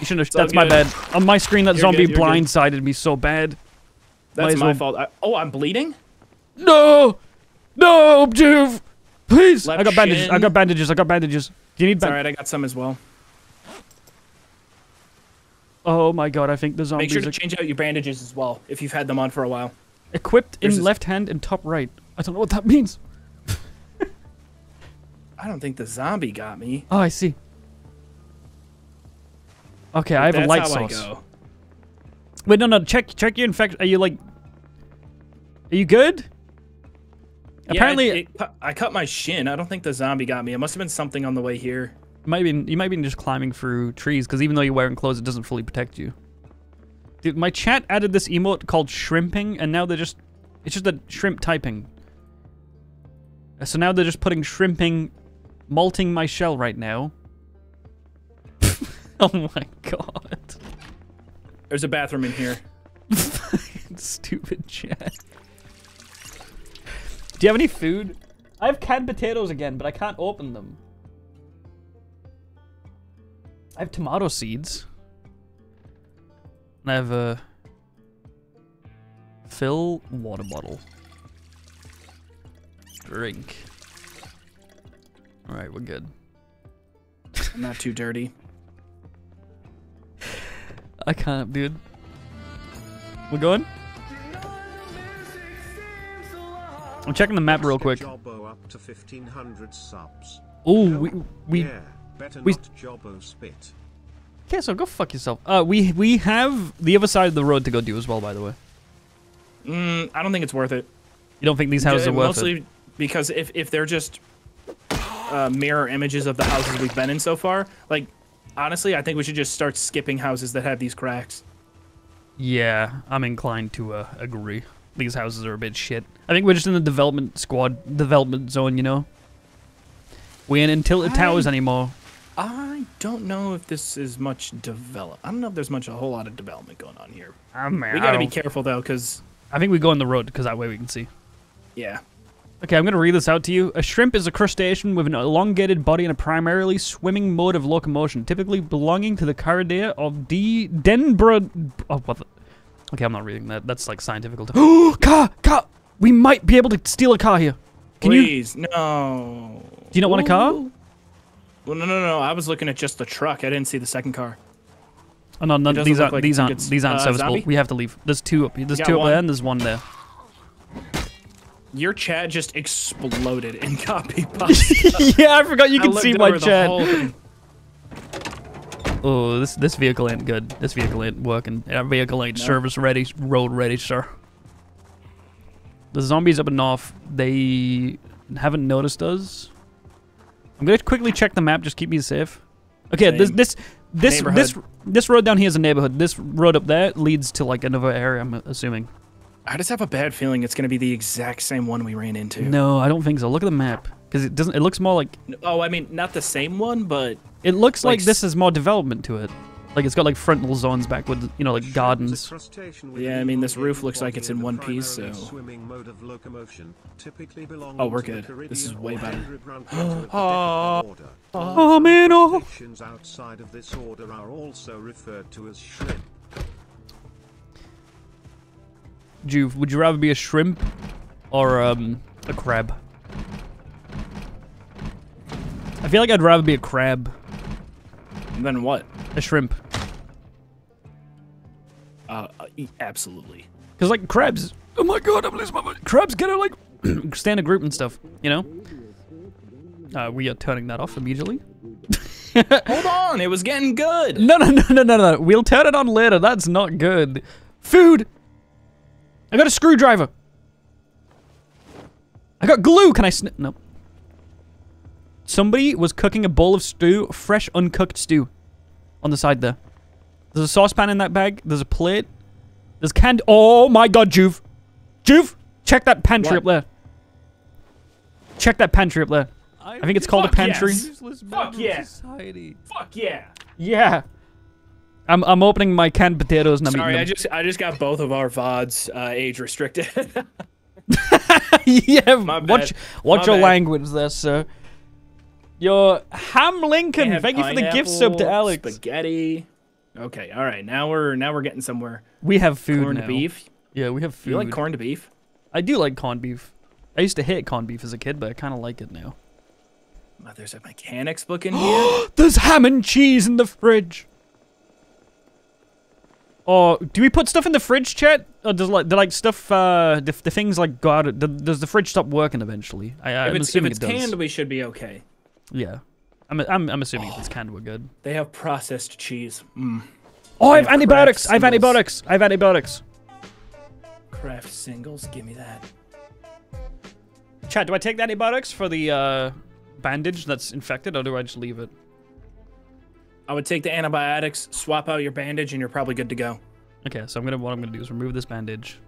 You shouldn't have. That's my bad. On my screen, that You're zombie good, you're good. blindsided me so bad. That's my well- fault. I, oh, I'm bleeding. No! No, Joov! Please! I got bandages. I got bandages. I got bandages. Do you need bandages? right. I got some as well. Oh my god, I think the Make sure to are change out your bandages as well if you've had them on for a while. equipped There's in this- left hand and top right. I don't know what that means. [LAUGHS] I don't think the zombie got me. Oh, I see. Okay, I have a light source. Wait, no, no. Check, check your infection. Are you like? Are you good? Yeah, Apparently, it- it I cut my shin. I don't think the zombie got me. It must have been something on the way here. You might be you might be just climbing through trees because even though you're wearing clothes, it doesn't fully protect you. Dude, my chat added this emote called shrimping, and now they're just it's just a shrimp typing. Uh, So now they're just putting shrimping, malting my shell right now. [LAUGHS] oh my god, There's a bathroom in here. [LAUGHS] stupid chat. Do you have any food? I have canned potatoes again, but I can't open them. I have tomato seeds. And I have a fill water bottle. Drink. All right, we're good. I'm not too dirty. [LAUGHS] I can't, dude. We're going. I'm checking the map real quick. Jabo up to 1500 subs. Oh, we we yeah, better we- not Jabo spit. Okay, so go fuck yourself. Uh, we we have the other side of the road to go do as well. By the way, Mm, I don't think it's worth it. you don't think these houses Ju- are worth mostly it? Mostly because if if they're just uh, mirror images of the houses we've been in so far, like honestly, I think we should just start skipping houses that have these cracks. Yeah, I'm inclined to uh, agree. These houses are a bit shit. I think we're just in the development squad, development zone. You know, we ain't in Tilted Towers anymore. I don't know if this is much develop. I don't know if there's much a whole lot of development going on here. We gotta be careful though, because I think we go on the road because that way we can see. yeah, Okay, I'm going to read this out to you. A shrimp is a crustacean with an elongated body and a primarily swimming mode of locomotion, typically belonging to the Caridea of D. Denbra. Oh, what the? Okay, I'm not reading that. That's like scientific. Oh, car! Car! We might be able to steal a car here. Can you. please no. Do you not want a car? Well, no, no, no. I was looking at just the truck. I didn't see the second car. Oh, no, no these aren't, like these aren't, these aren't uh, serviceable. zombie? We have to leave. There's two up here. There's two up one. there and there's one there. Your chat just exploded in [LAUGHS] copy [LAUGHS] paste. yeah, I forgot you I can see my chat. Oh, this this vehicle ain't good. This vehicle ain't working. That vehicle ain't No? service ready, road ready, sir. The zombies up north, they haven't noticed us. I'm gonna quickly check the map. Just keep me safe. Okay, this Same. this this this Neighborhood. this road down here is a neighborhood. This road up there leads to like another area. I'm assuming. I just have a bad feeling it's gonna be the exact same one we ran into. No, I don't think so. Look at the map because it doesn't. It looks more like Oh, I mean, not the same one, but it looks like, Like this is more development to it. Like it's got like frontal zones back with you know like Shrimp is a gardens. Yeah, I mean, this roof looks like it's in one piece, so- mode of locomotion, typically Oh, we're good. This is way better. hybrid branches [GASPS] of the Oh. Oh man, oh. Outside of this order are also referred to as shrimp. Joov, would you rather be a shrimp or um, a crab? I feel like I'd rather be a crab. Then what? A shrimp. Uh, uh, absolutely. Because, like, crabs. Oh my god, I'm losing my mind. Crabs get to, like, [CLEARS THROAT] stand a group and stuff, you know? Uh, we are turning that off immediately. [LAUGHS] Hold on, it was getting good. No, no, no, no, no, no. We'll turn it on later. That's not good. Food! I got a screwdriver. I got glue. Can I snip? No. Somebody was cooking a bowl of stew, fresh uncooked stew, on the side there. There's a saucepan in that bag. There's a plate. There's canned. Oh my god, Joov. Joov, check that pantry What? up there. Check that pantry up there. I think it's called a pantry. yes. Fuck yeah. Fuck yeah. Yeah. I'm I'm opening my canned potatoes and I'm Sorry, I eating just I just got both of our vods uh, age restricted. [LAUGHS] [LAUGHS] yeah, My watch bad. watch My your bad. language there, sir. Your Ham Lincoln, thank you for the gift sub to Alex. Spaghetti. Okay, all right. Now we're now we're getting somewhere. We have food Corned now. beef. Yeah, we have food. You like corned beef? I do like corned beef. I used to hate corned beef as a kid, but I kind of like it now. Oh, there's a mechanics book in here. [GASPS] There's ham and cheese in the fridge. Oh, do we put stuff in the fridge, chat? Or does like, do like stuff, uh, the, the things like God Does the fridge stop working eventually? I, I'm if it's, if it's it canned, we should be okay. Yeah. I'm, I'm, I'm assuming if it's canned, we're good. They have processed cheese. Mm. Oh, I have have antibiotics. I have antibiotics. I have antibiotics. Kraft singles. Give me that. Chat, do I take the antibiotics for the uh, bandage that's infected, or do I just leave it? I would take the antibiotics, swap out your bandage, and you're probably good to go. Okay, so I'm gonna what I'm gonna do is remove this bandage.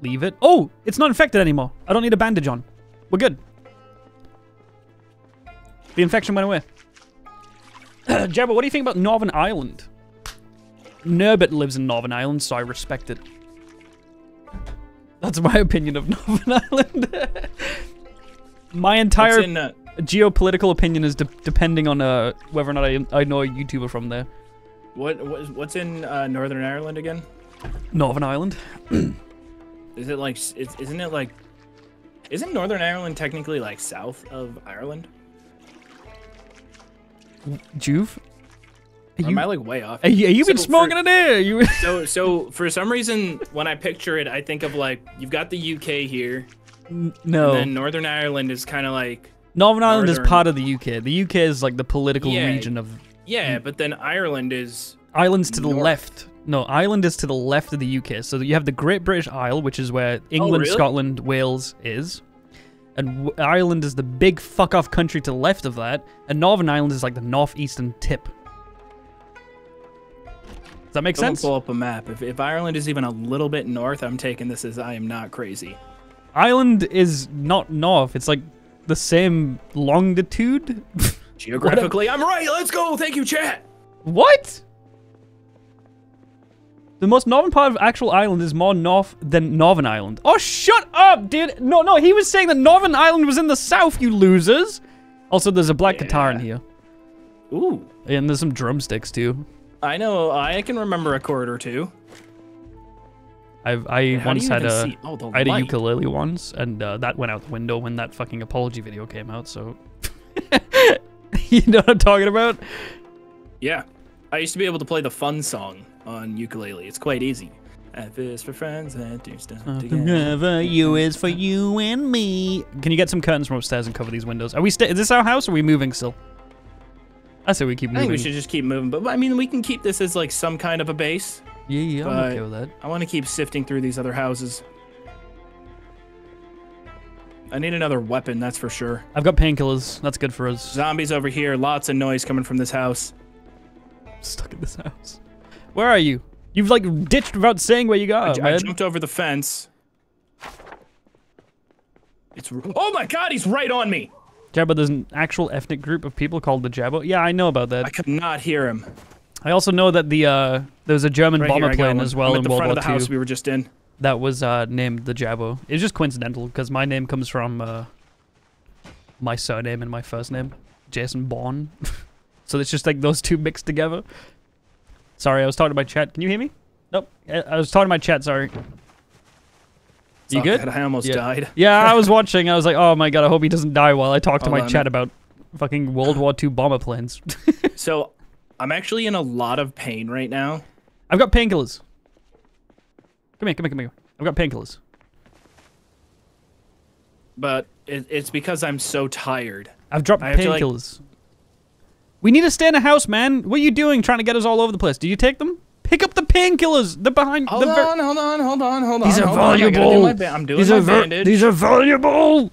Leave it. Oh, it's not infected anymore. I don't need a bandage on. We're good. The infection went away. [CLEARS THROAT] Jabo, what do you think about Northern Ireland? Nurbit lives in Northern Ireland, so I respect it. That's my [LAUGHS] opinion of [LAUGHS] Northern Ireland. [LAUGHS] my entire in, uh, geopolitical opinion is de- depending on uh, whether or not I, I know a YouTuber from there. what, what what's in uh, Northern Ireland again? Northern Ireland. [CLEARS THROAT] Is it like s- it's, isn't it like isn't Northern Ireland technically like south of Ireland? Joov? Are you, am I like way off? are you, are you been smoking for- in there? You So so for some reason when I picture it, I think of like you've got the UK here, No. And then Northern Ireland is kind of like Northern Ireland is part of the UK. The UK is like the political Yeah. region of yeah, mm. but then Ireland is Ireland's to the North. left. No, Ireland is to the left of the UK. So you have the Great British Isle, which is where oh, England, Oh, really? Scotland, Wales is. And Ireland is the big fuck off country to the left of that. And Northern Ireland is like the northeastern tip. Does that make Someone sense? pull up a map. If, if Ireland is even a little bit north, I'm taking this as I am not crazy. Ireland is not north. It's like the same longitude. [LAUGHS] Geographically, I'm right. Let's go. Thank you, chat. What? The most northern part of actual Ireland is more north than Northern Ireland. Oh, shut up, dude. No, no, he was saying that Northern Ireland was in the south, you losers. Also, there's a black guitar in here. Ooh, And there's some drumsticks, too. I know. I can remember a chord or two. I've, I do once had a, oh, I had a ukulele once, and uh, that went out the window when that fucking apology video came out, so... [LAUGHS] you know what I'm talking about? Yeah, I used to be able to play the fun song on ukulele. It's quite easy. F is for friends and do stuff together. You is for you and me. Can you get some curtains from upstairs and cover these windows? Are we sta- Is this our house or are we moving still? I say we keep I moving. think we should just keep moving, but I mean, we can keep this as like some kind of a base. Yeah, yeah, I'm okay with that. I want to keep sifting through these other houses. I need another weapon, that's for sure. I've got painkillers. That's good for us. Zombies over here, lots of noise coming from this house. Stuck in this house. Where are you? You've like ditched without saying where you I, got, I man. jumped over the fence. It's oh my god, he's right on me. Jabo, there's an actual ethnic group of people called the Jabo. Yeah, I know about that. I could not hear him. I also know that the uh, there's a German Right bomber I got plane as well I'm in World War of the house we were just in. that was uh, named the Jabo. It's just coincidental because my name comes from uh, my surname and my first name, Jason Bourne. [LAUGHS] so it's just like those two mixed together. Sorry, I was talking to my chat. Can you hear me? Nope. I was talking to my chat. Sorry. It's You good? I almost Yeah. died. Yeah, I was [LAUGHS] watching. I was like, oh my god, I hope he doesn't die while I talk to Hold my on. chat about fucking World War II bomber planes. [LAUGHS] So, I'm actually in a lot of pain right now. I've got painkillers. Come here, come here, come here. I've got painkillers. but it, it's because I'm so tired. I've dropped to, like- painkillers. We need to stay in a house, man. What are you doing trying to get us all over the place? Did you take them? Pick up the painkillers. They're behind Hold the on, hold on, hold on, hold on. These are on. Do valuable. I'm doing These my are bandage. these are valuable.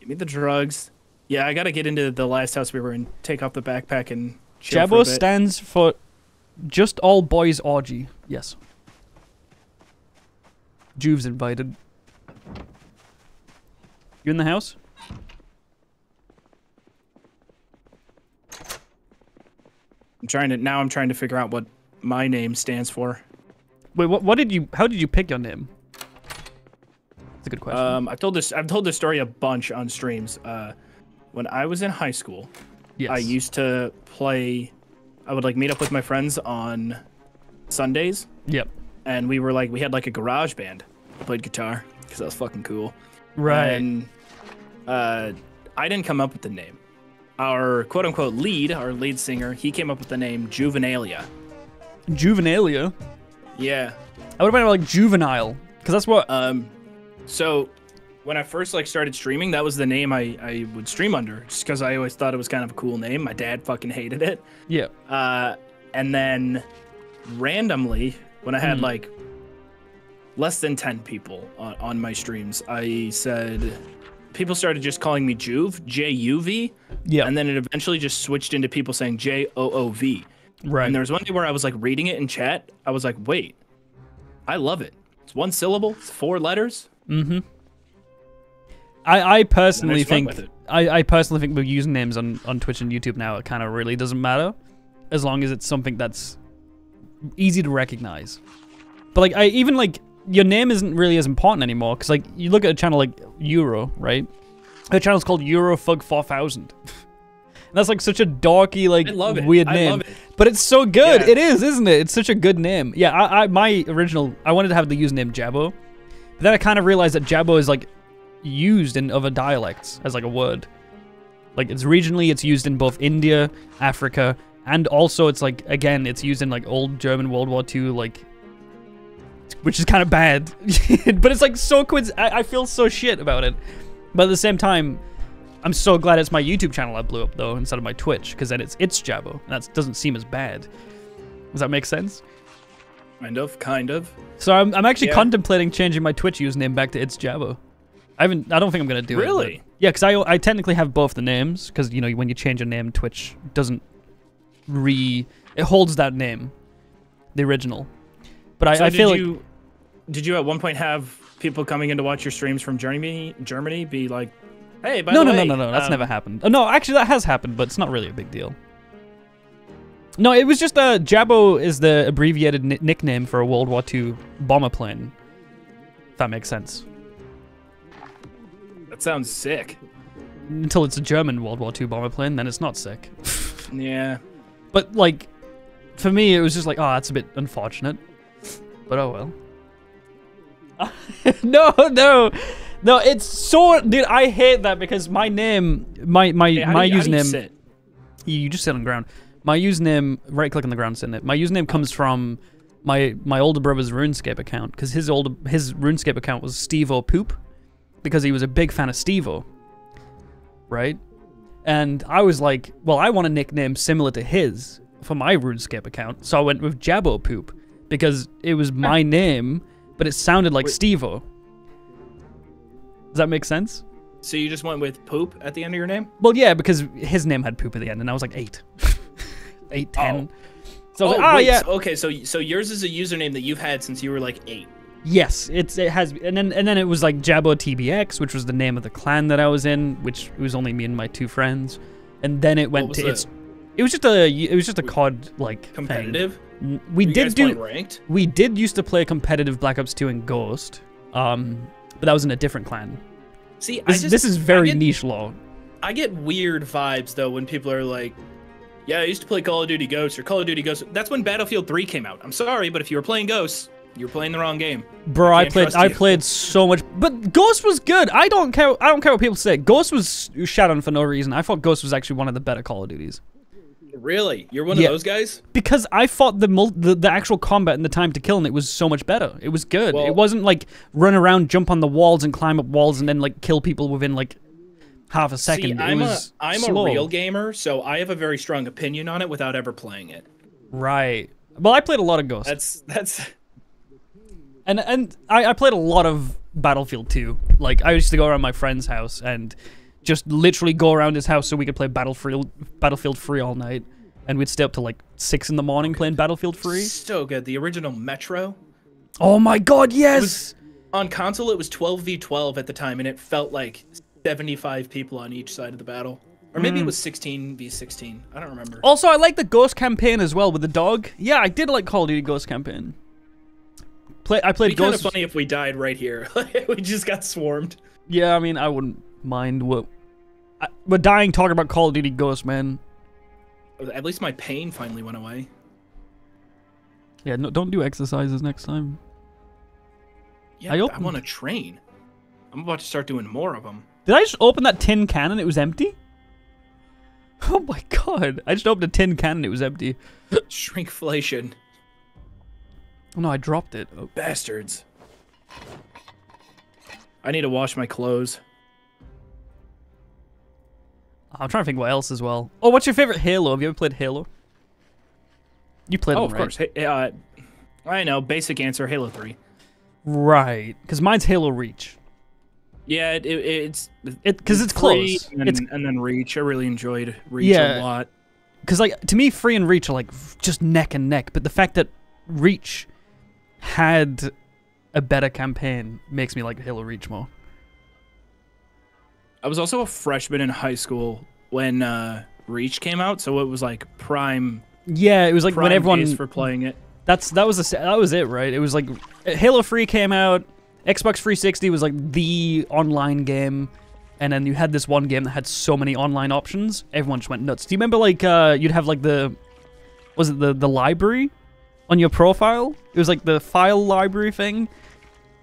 Give me the drugs. Yeah, I gotta get into the last house we were in. Take off the backpack and chill for a Jabo bit. stands for just all boys orgy. Yes. Joov's invited. You in the house? I'm trying to now. I'm trying to figure out what my name stands for. Wait, what? What did you? How did you pick your name? That's a good question. Um, I've told this. I've told this story a bunch on streams. Uh, when I was in high school, yes. I used to play. I would like meet up with my friends on Sundays, Yep. and we were like, we had like a garage band. I played guitar because that was fucking cool. Right. And uh, I didn't come up with the name. Our quote unquote lead, our lead singer, he came up with the name Juvenalia. Juvenalia. Yeah. I would have been like juvenile, because that's what. Um, so when I first like started streaming, that was the name I, I would stream under, just because I always thought it was kind of a cool name. My dad fucking hated it. yeah. Uh, and then randomly, when I had Hmm. like less than 10 people on, on my streams, I said, people started just calling me Juve, J U V. Yeah. And then it eventually just switched into people saying J O O V. right. And there was one day where I was like reading it in chat. I was like, wait, I love it. It's one syllable, it's four letters. Mm hmm. I, I personally just went think. I, I personally think with usernames on, on Twitch and YouTube now it kind of really doesn't matter as long as it's something that's easy to recognize. But like I even like your name isn't really as important anymore because like you look at a channel like Euro, right? Her channel's called Eurofug 4000. [LAUGHS] That's like such a dorky like I love it. weird I name. love it. But it's so good. Yeah. It is, isn't it? It's such a good name. Yeah, I, I my original I wanted to have the username Jabo. But then I kind of realized that Jabo is like used in other dialects as like a word. Like it's regionally it's used in both India, Africa, and also it's like again it's used in like old German World War II like which is kind of bad. [LAUGHS] but it's like so coinc- I, I feel so shit about it. But at the same time, I'm so glad it's my YouTube channel that blew up though instead of my Twitch, because then it's it's Jabo, and that doesn't seem as bad. Does that make sense? Kind of, kind of. So I'm, I'm actually Yeah. contemplating changing my Twitch username back to It's Jabo. I haven't. I don't think I'm gonna do it. Really? yeah, because I I technically have both the names because you know when you change a name, Twitch doesn't re it holds that name, the original. But I, So I did feel like you, did you at one point have people coming in to watch your streams from Germany, Germany, be like, "Hey, by no the no way, no no no that's um, never happened. Oh, no, actually that has happened, but it's not really a big deal. No, it was just uh Jabo is the abbreviated ni- nickname for a World War II bomber plane. If that makes sense. That sounds sick. Until it's a German World War II bomber plane, then it's not sick. [LAUGHS] Yeah. But like, for me, it was just like, oh, that's a bit unfortunate. But oh well. [LAUGHS] no, no, no. It's so, dude. I hate that because my name, my my Hey, my you, how do you username. You, you just sit on the ground. My username, right click on the ground, in it. My username comes from my my older brother's RuneScape account because his older his RuneScape account was Stevo Poop because he was a big fan of Stevo, right? And I was like, well, I want a nickname similar to his for my RuneScape account, so I went with Jabo Poop because it was my [LAUGHS] name, but it sounded like Wait. Stevo. Does that make sense? So you just went with poop at the end of your name? Well, yeah, because his name had poop at the end, and I was like eight, [LAUGHS] eight, ten. Oh. So I oh, like, oh wait, yeah, so- okay, so so yours is a username that you've had since you were like eight. yes, it's it has, and then and then it was like Jabo TBX, which was the name of the clan that I was in, which it was only me and my two friends, and then it went to the- its. It was just a it was just a COD like. Competitive. N- We you did do ranked. we did used to play competitive Black Ops 2 and Ghost, um, but that was in a different clan. See, I This, just, this is very get- niche law. I get weird vibes though when people are like, "Yeah, I used to play Call of Duty Ghosts or Call of Duty Ghosts." That's when Battlefield 3 came out. I'm sorry, but if you were playing Ghosts, you were playing the wrong game. Bro, I played I played so much but Ghost was good. I don't care I don't care what people say. Ghost was shot on for no reason. I thought Ghost was actually one of the better Call of Duties. Really? You're one Yeah. of those guys? Because I fought the, mul- the the actual combat and the time to kill and it was so much better. It was good. Well- it wasn't like run around, jump on the walls and climb up walls and then like kill people within like half a second. See, I'm a I'm slow. a real gamer, so I have a very strong opinion on it without ever playing it. Right. Well, I played a lot of Ghost. That's that's [LAUGHS] And and I, I played a lot of Battlefield 2. Like I used to go around my friend's house and just literally go around his house so we could play Battlefield Battlefield 3 all night. And we'd stay up till like six in the morning playing Battlefield 3. so good. The original Metro Oh my god, yes! on console it was 12v12 at the time, and it felt like 75 people on each side of the battle, or maybe Mm. it was 16v16. I don't remember. Also, I like the Ghost campaign as well with the dog. Yeah, I did like Call of Duty Ghost campaign. Play, I It'd played be kind of funny if we died right here. [LAUGHS] we just got swarmed. Yeah, I mean, I wouldn't mind what. I, we're dying talking about Call of Duty Ghost, man. At least my pain finally went away. Yeah, no, don't do exercises next time. Yeah, I I, want to train. I'm about to start doing more of them. Did I just open that tin can and it was empty? [LAUGHS] Oh my god! I just opened a tin can and it was empty. [LAUGHS] [LAUGHS] Shrinkflation, Oh no, I dropped it. Oh. bastards. I need to wash my clothes. I'm trying to think what else as well. Oh, what's your favorite Halo? Have you ever played Halo? You played Oh, them, of right? course. Hey, uh, I know. Basic answer: Halo Three. Right, because mine's Halo Reach. Yeah, it, it, it's It because it's Free close. And then, It's and then Reach. I really enjoyed Reach Yeah. a lot. because like to me, Free and Reach are like just neck and neck. But the fact that Reach had a better campaign makes me like Halo Reach more. I was also a freshman in high school when uh, Reach came out, so it was like prime. Yeah, it was like when everyone for playing it. That's that was the, that was it, right? It was like Halo Free came out, Xbox 360 was like the online game, and then you had this one game that had so many online options. Everyone just went nuts. Do you remember like uh, you'd have like the was it the the library on your profile? It was like the file library thing. Do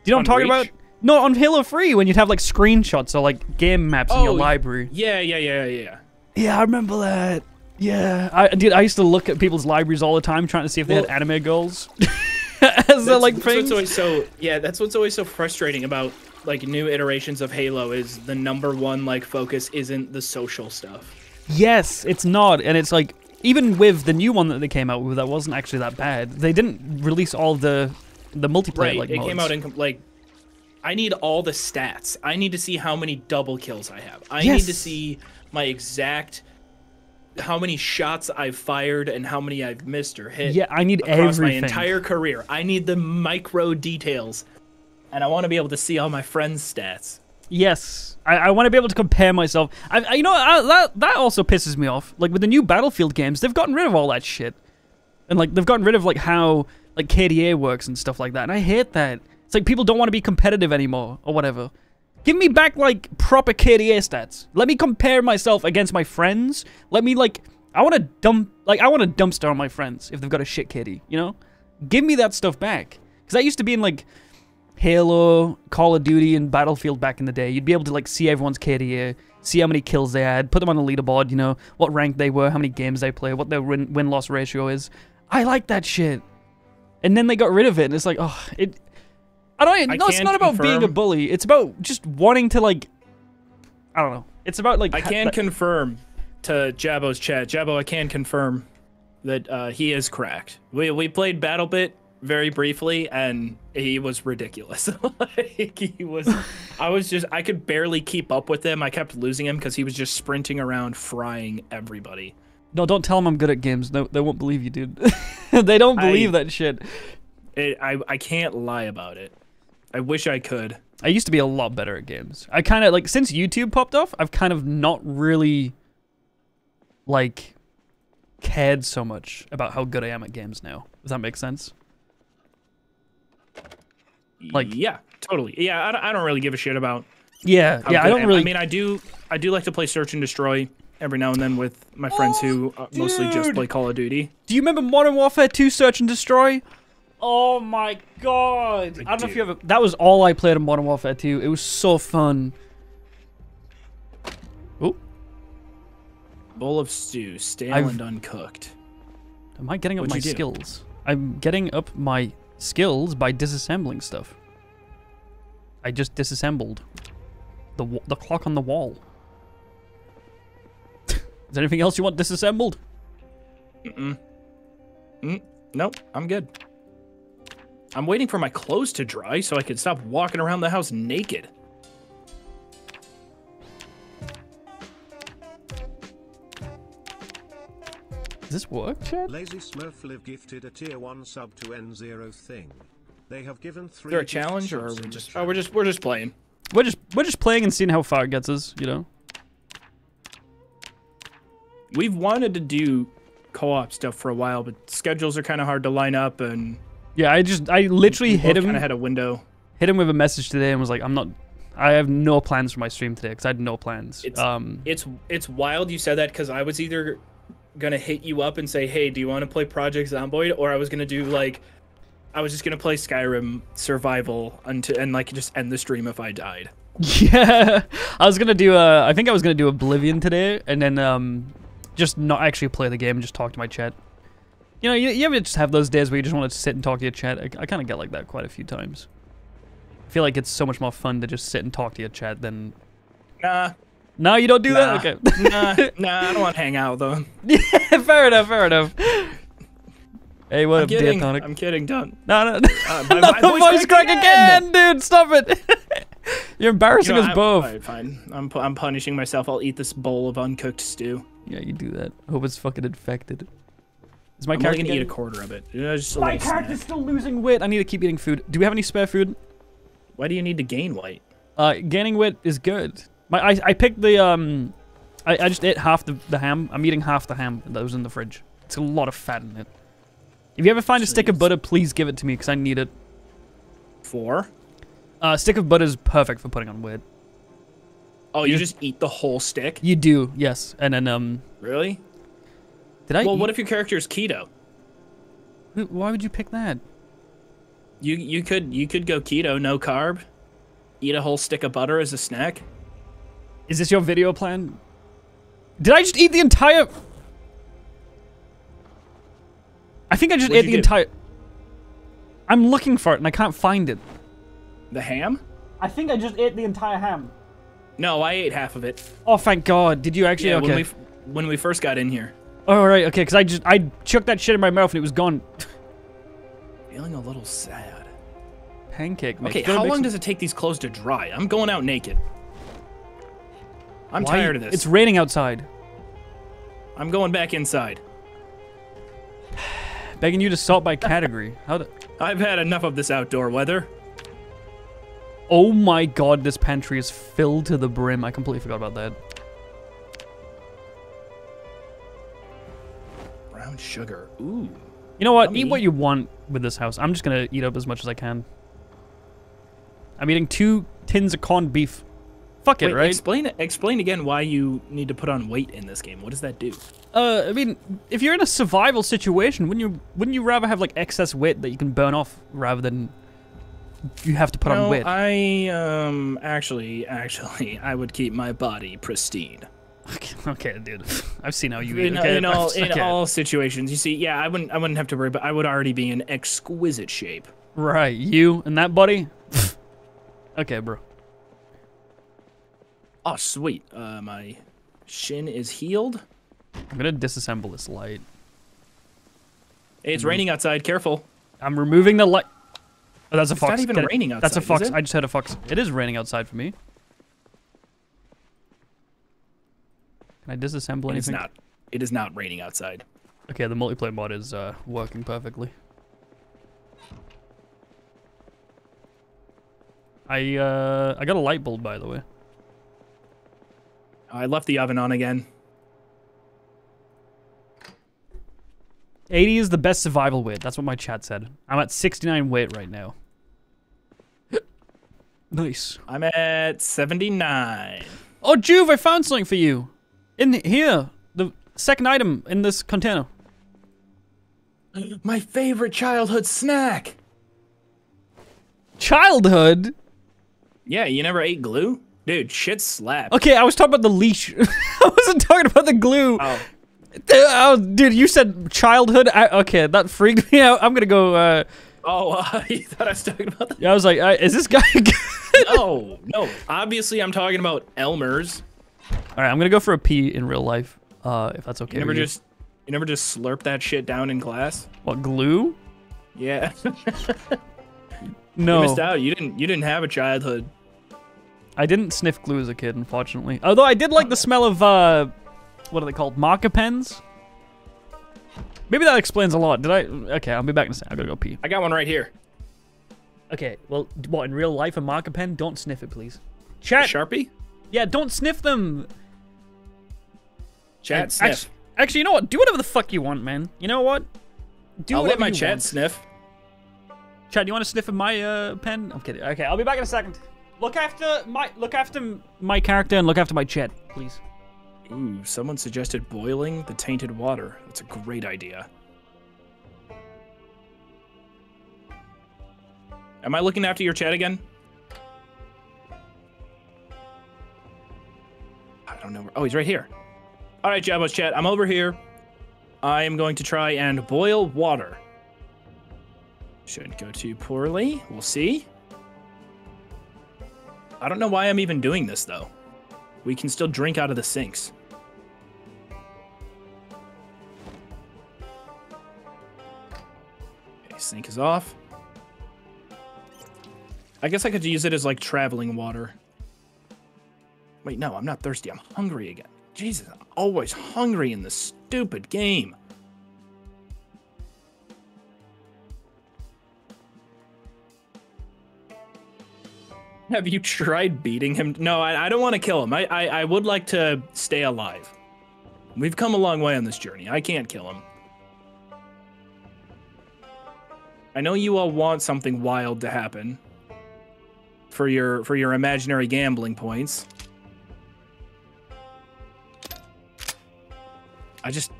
you know what I'm talking Reach? about? No, on Halo Free when you'd have like screenshots or like game maps in your Oh, library. Yeah, yeah, yeah, yeah. Yeah, Yeah, I remember that. Yeah, I dude, I used to look at people's libraries all the time trying to see if they had anime goals. [LAUGHS] [LAUGHS] as they're like that's what's things. always so yeah. That's what's always so frustrating about like new iterations of Halo is the number one like focus isn't the social stuff. Yes, it's not, and it's like even with the new one that they came out with, that wasn't actually that bad. They didn't release all the the multiplayer Right. like it modes. came out in like. I need all the stats. I need to see how many double kills I have. I Yes. need to see my exact how many shots I've fired and how many I've missed or hit. Yeah, I need across everything. my entire career. I need the micro details, and I want to be able to see all my friends' stats. Yes, I, I want to be able to compare myself. I, I you know I, that that also pisses me off. Like with the new Battlefield games, they've gotten rid of all that shit, and like they've gotten rid of like how like KDA works and stuff like that. And I hate that. It's like people don't want to be competitive anymore or whatever. Give me back like proper KDA stats. Let me compare myself against my friends. Let me like I want to dump like I want a dumpster on my friends if they've got a shit KD. You know, give me that stuff back because that used to be in like Halo, Call of Duty, and Battlefield back in the day. You'd be able to like see everyone's KDA, see how many kills they had, put them on the leaderboard. You know what rank they were, how many games they play, what their win win loss ratio is. I like that shit. And then they got rid of it, and it's like, oh, it. I don't. I no, it's not about being a bully. It's about just wanting to like. I don't know. It's about like. I can that- confirm to Jabo's chat. Jabo, I can confirm that uh, he is cracked. We we played BattleBit very briefly, and he was ridiculous. [LAUGHS] like he was, I was just I could barely keep up with him. I kept losing him because he was just sprinting around, frying everybody. no, don't tell them I'm good at games. No, they won't believe you, dude. [LAUGHS] they don't believe I- that shit. It, I I can't lie about it. I wish I could. I used to be a lot better at games. I kind of like since YouTube popped off, I've kind of not really like cared so much about how good I am at games now. Does that make sense? Like- yeah, totally. Yeah, I don't, I don't really give a shit about Yeah, yeah. I don't really. I mean, I do. I do like to play Search and Destroy every now and then with my friends who uh, mostly just play Call of Duty. do you remember Modern Warfare 2: Search and Destroy? Oh my god! I, don't know if you ever. That was all I played in Modern Warfare 2. It was so fun. Oh, Bowl of stew, stale I've- and uncooked. am I getting up What'd my skills? I'm getting up my skills by disassembling stuff. I just disassembled the the clock on the wall. [LAUGHS] Is there anything else you want disassembled? Mm, nope, I'm good. I'm waiting for my clothes to dry so I can stop walking around the house naked. Does this work, Chad? Lazy Smurf live gifted a tier 1 sub to N0 thing. They have given Is three there a challenge or are we just? Oh, we're just we're just playing. We're just we're just playing and seeing how far it gets us, you know. We've wanted to do co-op stuff for a while, but schedules are kind of hard to line up, and Yeah, I just I literally hit him Kind of had a window. hit him with a message today and was like, I'm not. I have no plans for my stream today because I had no plans. It's- um, It's it's wild you said that because I was either gonna hit you up and say, "Hey, do you want to play Project Zomboid?" or I was gonna do like, I was just gonna play Skyrim Survival until and like just end the stream if I died. [LAUGHS] Yeah, I was gonna do a. I think I was gonna do Oblivion today, and then um, just not actually play the game and just talk to my chat. You know, you, you ever just have those days where you just want to sit and talk to your chat? I, I kind of get like that quite a few times. I feel like it's so much more fun to just sit and talk to your chat than. Nah, No, you don't do nah, that. Okay, nah, [LAUGHS] nah. I don't want to hang out though. fair enough. Fair enough. Hey, what I'm up, kidding. Diatonic? I'm kidding. Don't. No, no, Uh, my, my [LAUGHS] voice, voice crack cracked again, dude. Stop it. [LAUGHS] You're embarrassing You know, us I'm- both. alright, fine. I'm I'm punishing myself. I'll eat this bowl of uncooked stew. Yeah, you do that. Hope it's fucking infected. Is my I'm character gonna eat a quarter of it. Yeah, just My little character's snack. still losing weight. I need to keep eating food. Do we have any spare food? Why do you need to gain weight? Uh, gaining weight is good. My I, I picked the um, I, I just ate half the, the ham. I'm eating half the ham that was in the fridge. It's a lot of fat in it. If you ever find a stick of butter, please give it to me because I need it. Four? Uh, stick of butter is perfect for putting on weight. Oh, you You- just eat the whole stick? You do, yes. And then um, Really? Did I? Well, eat- what if your character is keto? Why would you pick that? You you could you could go keto, no carb. Eat a whole stick of butter as a snack. Is this your video plan? Did I just eat the entire? I think I just What'd ate the do? entire. I'm looking for it and I can't find it. The ham? I think I just ate the entire ham. No, I ate half of it. Oh, thank God. Did you actually? Yeah, okay. when we when we first got in here. Oh, all right. Okay. Because I just I chucked that shit in my mouth and it was gone. [SIGHS] Feeling a little sad. Pancake. Mix. Okay, how long it- does it take these clothes to dry? I'm going out naked. I'm Why- tired of this. It's raining outside. I'm going back inside. [SIGHS] Begging you to sort by category. [LAUGHS] How the? I've had enough of this outdoor weather. Oh my God! This pantry is filled to the brim. I completely forgot about that. Sugar. Ooh. You know what? Eat what you want with this house. I'm just gonna eat up as much as I can. I'm eating two tins of corned beef. Fuck it, Wait, right? explain explain again why you need to put on weight in this game. What does that do? Uh, I mean, if you're in a survival situation, wouldn't you wouldn't you rather have like excess weight that you can burn off rather than you have to put on no, weight? I um actually [LAUGHS] actually I would keep my body pristine. [LAUGHS] Okay, dude. I've seen how you eat. In, okay? in [LAUGHS] all in okay. all situations, you see, yeah, I wouldn't I wouldn't have to worry, but I would already be in exquisite shape. Right, you and that buddy. [LAUGHS] okay, bro. Oh, sweet. Uh, my shin is healed. I'm gonna disassemble this light. Hey, it's raining outside. Careful. I'm removing the light. Oh, that's a It's fox. not even Get it. raining That's a outside, fox. I just heard a fox. It is raining outside for me. Can I disassemble It's anything? not. It is not raining outside. Okay, the multiplayer mod is uh, working perfectly. I uh, I got a light bulb by the way. I left the oven on again. 80 is the best survival weight. That's what my chat said. I'm at 69 weight right now. [GASPS] nice. I'm at 79. Oh, Joov, I found something for you. In here, the second item in this container. My favorite childhood snack. Childhood. Yeah, you never ate glue? Dude, shit slaps. Okay, I was talking about the leash. [LAUGHS] I wasn't talking about the glue. Oh, Oh, dude, you said childhood. I, okay, that freaked me out. I'm gonna go. Uh, oh, uh, [LAUGHS] you thought I was talking about that? yeah, I was like, uh, is this guy? [LAUGHS] good? No, no. Obviously, I'm talking about Elmer's. All right, I'm gonna go for a pee in real life. Uh, if that's okay. You never you. just, you never just slurp that shit down in class. what glue? Yeah, [LAUGHS] No, you missed out. You didn't, you didn't have a childhood. I didn't sniff glue as a kid, unfortunately. Although I did like the smell of uh, what are they called? Marker pens. Maybe that explains a lot. Did I? Okay, I'll be back in a second. I gotta go pee. I got one right here. Okay, well, what in real life a marker pen? Don't sniff it, please. A Chat. Sharpie. Yeah, don't sniff them. Chat Ac- sniff. Actually, actually, you know what? Do whatever the fuck you want, man. You know what? Do I'll let my chat want. sniff. Chad, do you want to sniff of my uh, pen? I'm kidding. Okay, I'll be back in a second. Look after my look after my character and look after my chat, please. Ooh, someone suggested boiling the tainted water. That's a great idea. Am I looking after your chat again? I don't know. Where, oh, he's right here. All right, Jabo's chat. I'm over here. I am going to try and boil water. Shouldn't go too poorly. We'll see. I don't know why I'm even doing this, though. We can still drink out of the sinks. Okay, sink is off. I guess I could use it as like traveling water. Wait, no, I'm not thirsty. I'm hungry again. Jesus, I'm always hungry in this stupid game. Have you tried beating him? No, I, I don't want to kill him. I, I, I would like to stay alive. We've come a long way on this journey. I can't kill him. I know you all want something wild to happen for your for your imaginary gambling points. I just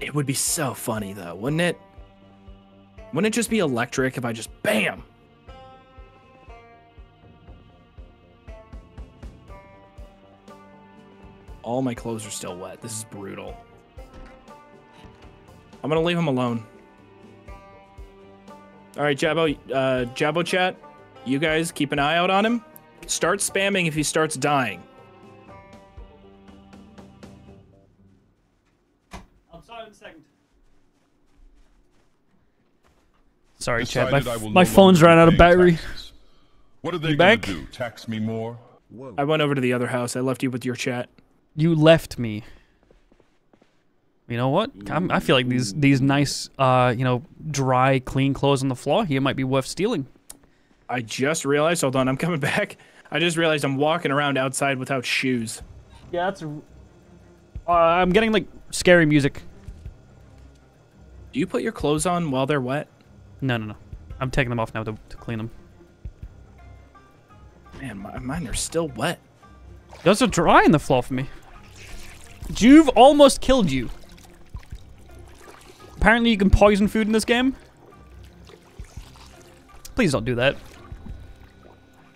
it would be so funny though, wouldn't it? Wouldn't it just be electric if I just bam? All my clothes are still wet. This is brutal. I'm gonna leave him alone. All right, Jabo, uh, Jabo chat, you guys keep an eye out on him. Start spamming if he starts dying. Sorry, Chad. My, I my no phone's ran out of battery. taxes. What are they You gonna back? do? Tax me more? Whoa. I went over to the other house. I left you with your chat. You left me. You know what? I'm, I feel like these these nice, uh, you know, dry, clean clothes on the floor here might be worth stealing. I just realized. Hold on, I'm coming [LAUGHS] back. I just realized I'm walking around outside without shoes. Yeah, that's. Uh, I'm getting like scary music. Do you put your clothes on while they're wet? No, no, no. I'm taking them off now to, to clean them. Man, my, mine are still wet. Those are dry in the floor for me. Joov almost killed you. Apparently, you can poison food in this game. Please don't do that.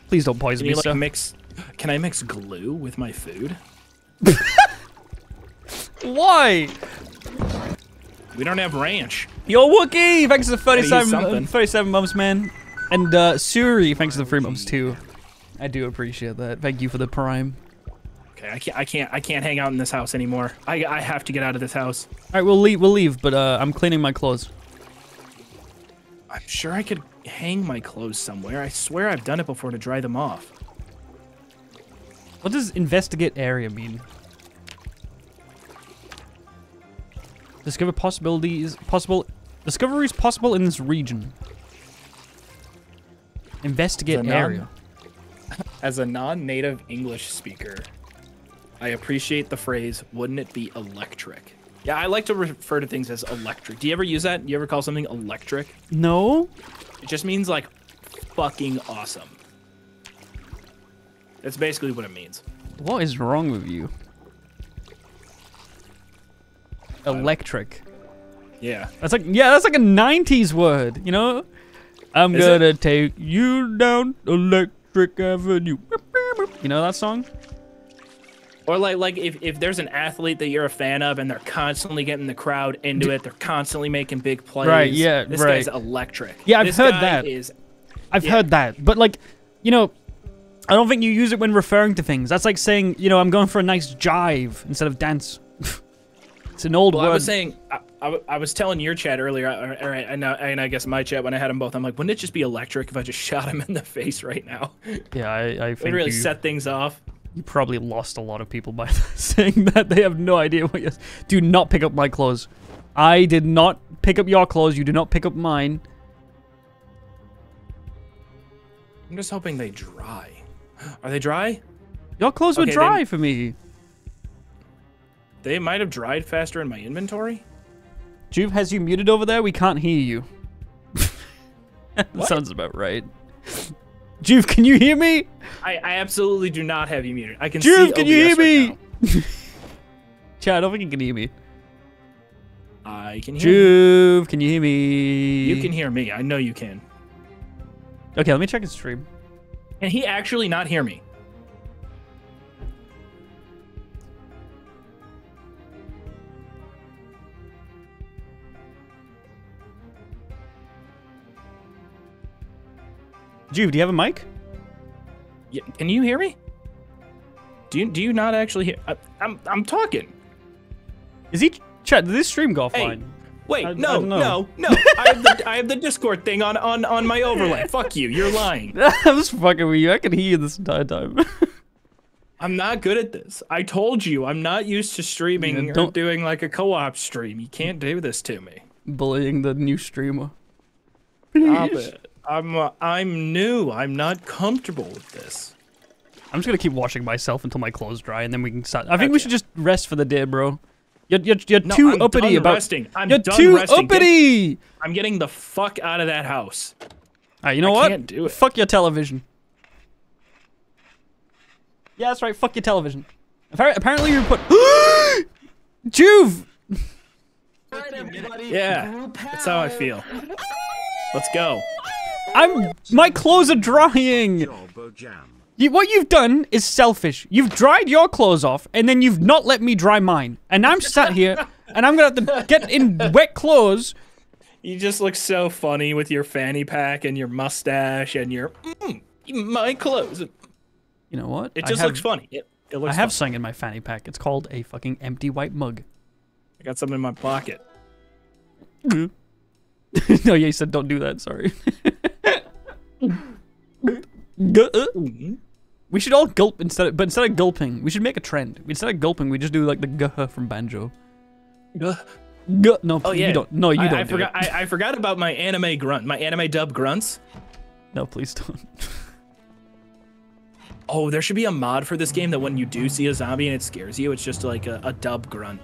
Please don't poison Can me, like mix? Can I mix glue with my food? [LAUGHS] Why? We don't have ranch. Yo, Wookie! Thanks for the Gotta 37, uh, 37 months, man. And uh, Suri, thanks for the three months, too. I do appreciate that. Thank you for the prime. Okay, I can't. I can't. I can't hang out in this house anymore. I I have to get out of this house. All right, we'll leave. We'll leave, but uh, I'm cleaning my clothes. I'm sure I could hang my clothes somewhere. I swear I've done it before to dry them off. What does investigate area mean? Discover possibilities possible discoveries possible in this region. Investigate non- area. [LAUGHS] As a non-native English speaker, I appreciate the phrase "Wouldn't it be electric?" Yeah, I like to refer to things as electric. Do you ever use that? Do you ever call something electric? No. It just means like fucking awesome. That's basically what it means. What is wrong with you? Electric. Yeah. That's like yeah, that's like a '90s word. You know. I'm Is gonna take you down Electric Avenue. You know that song? Or like like if, if there's an athlete that you're a fan of and they're constantly getting the crowd into it, they're constantly making big plays. Right, yeah, This right. guy's electric. Yeah, I've This heard guy that. Is I've Yeah. heard that, but like, you know, I don't think you use it when referring to things. That's like saying, you know, I'm going for a nice jive instead of dance. It's an old well, word. I was saying I was telling your chat earlier, uh, or, or, and, I, and I guess my chat when I had them both, I'm like, wouldn't it just be electric if I just [LAUGHS] shot him in the face right now? [LAUGHS] Yeah, I, I think really you, set things off. you probably lost a lot of people by [LAUGHS] saying that. They have no idea what you're. Do not pick up my clothes. I did not pick up your clothes. You do not pick up mine. I'm just hoping they dry. Are they dry? Your clothes were dry then- for me. They might have dried faster in my inventory. Joov, has you muted over there? We can't hear you. [LAUGHS] that sounds about right. Joov, can you hear me? I, I absolutely do not have you muted. I can see Joov, can you hear OBS right me? [LAUGHS] Chad, I don't think you can hear me. I can hear you. Joov, can you hear me? You can hear me. I know you can. Okay, let me check his stream. Can he actually not hear me? Joov, do you have a mic? Yeah, can you hear me? Do you do you not actually hear? I, I'm I'm talking. Is he chat? Did this stream go Hey, offline? Wait, I- I no, don't no, no. [LAUGHS] I have the I have the Discord thing on on on my overlay. [LAUGHS] Fuck you. You're lying. [LAUGHS] I was fucking with you. I can hear you this entire time. I'm not good at this. I told you I'm not used to streaming Yeah, or doing like a co-op stream. You can't do this to me. Bullying the new streamer. Stop it. I'm uh, I'm new. I'm not comfortable with this. I'm just gonna keep washing myself until my clothes dry, and then we can start. I think we should just rest for the day, bro. You're, you're, you're No, too I'm uppity about. resting. I'm you're done too resting. Get- uppity. I'm getting the fuck out of that house. Alright, you know I what? can't do it. Fuck your television. Yeah, that's right. Fuck your television. Appar- Apparently, you put. [GASPS] Joov. Yeah, that's how I feel. Let's go. I'm. My clothes are drying. You, what you've done is selfish. You've dried your clothes off, and then you've not let me dry mine. And I'm sat here, [LAUGHS] and I'm gonna have to get in wet clothes. You just look so funny with your fanny pack and your mustache and your mm, my clothes. You know what? It just have, looks funny. It, it I have fun. something in my fanny pack. It's called a fucking empty white mug. I got something in my pocket. [LAUGHS] no, yeah, you said don't do that. Sorry. [LAUGHS] Gu- we should all gulp instead, of, but instead of gulping, we should make a trend. Instead of gulping, we just do like the guh from Banjo. Ugh. Guh. No, Oh yeah. you don't. No, you I, don't. I do forgot. It. I, I forgot about my anime grunt. My anime dub grunts. No, please don't. [LAUGHS] Oh, there should be a mod for this game that when you do see a zombie and it scares you, it's just like a, a dub grunt.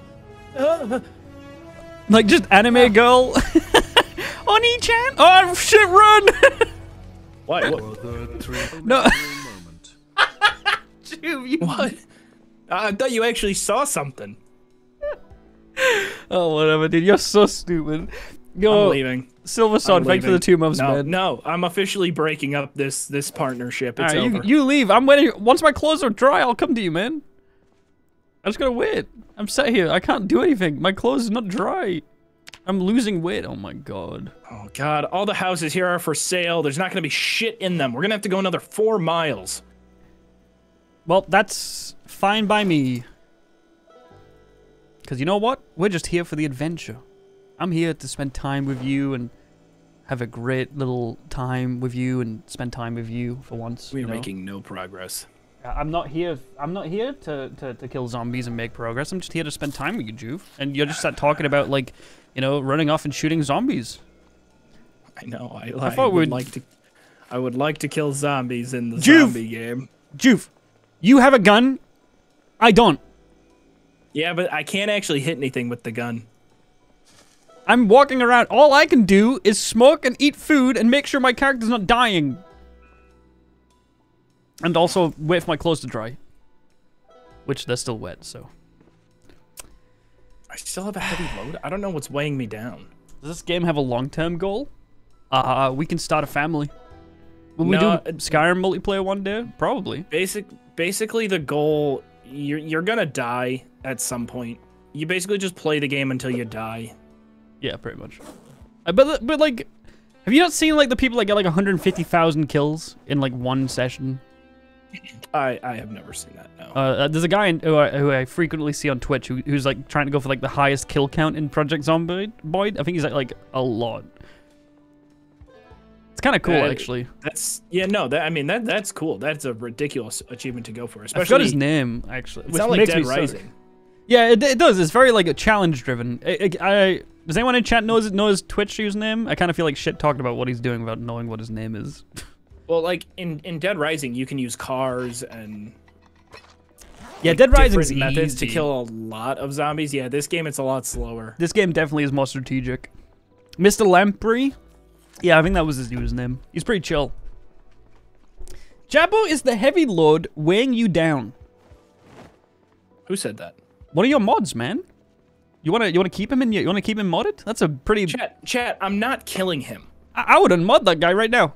like just anime girl. [LAUGHS] Oni-chan. Oh shit! Run. [LAUGHS] What? What? For the three No. [LAUGHS] moment. Dude, you- what? I thought you actually saw something. Oh, whatever, dude. You're so stupid. I'm leaving. Silver Sun, I'm thanks for the two months, no, man. No, I'm officially breaking up this this partnership. It's Alright, you, over. you leave. I'm waiting. Once my clothes are dry, I'll come to you, man. I'm just gotta wait. I'm sat here. I can't do anything. My clothes are not dry. I'm losing weight. Oh my god. oh God! All the houses here are for sale. There's not gonna be shit in them. We're gonna have to go another four miles. Well, that's fine by me. Because you know what? We're just here for the adventure. I'm here to spend time with you and have a great little time with you and spend time with you for once. We're you know? making no progress. I'm not here. I'm not here to, to, to kill zombies and make progress. I'm just here to spend time with you, Joov. And you're just talking about like, you know, running off and shooting zombies. I know. I, I, thought would we'd- like to. I would like to kill zombies in the Joov! zombie game. Joov, you have a gun. I don't. Yeah, but I can't actually hit anything with the gun. I'm walking around. All I can do is smoke and eat food and make sure my character's not dying. And also wait for my clothes to dry. Which they're still wet, so. I still have a heavy load. I don't know what's weighing me down. Does this game have a long-term goal? Uh, we can start a family. Will we No, do uh, Skyrim multiplayer one day? Probably. Basic, basically, the goal you're you're gonna die at some point. You basically just play the game until you die. Yeah, pretty much. Uh, but but like, have you not seen like the people that get like 150,000 kills in like one session? I I have never seen that. No. Uh, uh, there's a guy in, who, I, who I frequently see on Twitch who, who's like trying to go for like the highest kill count in Project Zombie Boyd. I think he's at like a lot. It's kind of cool Uh, actually. That's yeah. No, that I mean that that's cool. That's a ridiculous achievement to go for. I Especially forgot his name actually. It's which not like makes Dead me so- Yeah, it, it does. It's very like a challenge driven. I, I, I- does anyone in chat know his, know his Twitch username? I kind of feel like shit talking about what he's doing without knowing what his name is. [LAUGHS] Well, like in in Dead Rising, you can use cars and yeah, like, Dead Rising's methods to kill a lot of zombies. Yeah, this game it's a lot slower. This game definitely is more strategic. Mr. Lamprey? Yeah, I think that was his username. He's pretty chill. Jabo is the heavy load weighing you down. Who said that? One of your mods, man. You wanna you wanna keep him in your, you wanna keep him modded? That's a pretty Chat, chat. I'm not killing him. I, I would unmod that guy right now.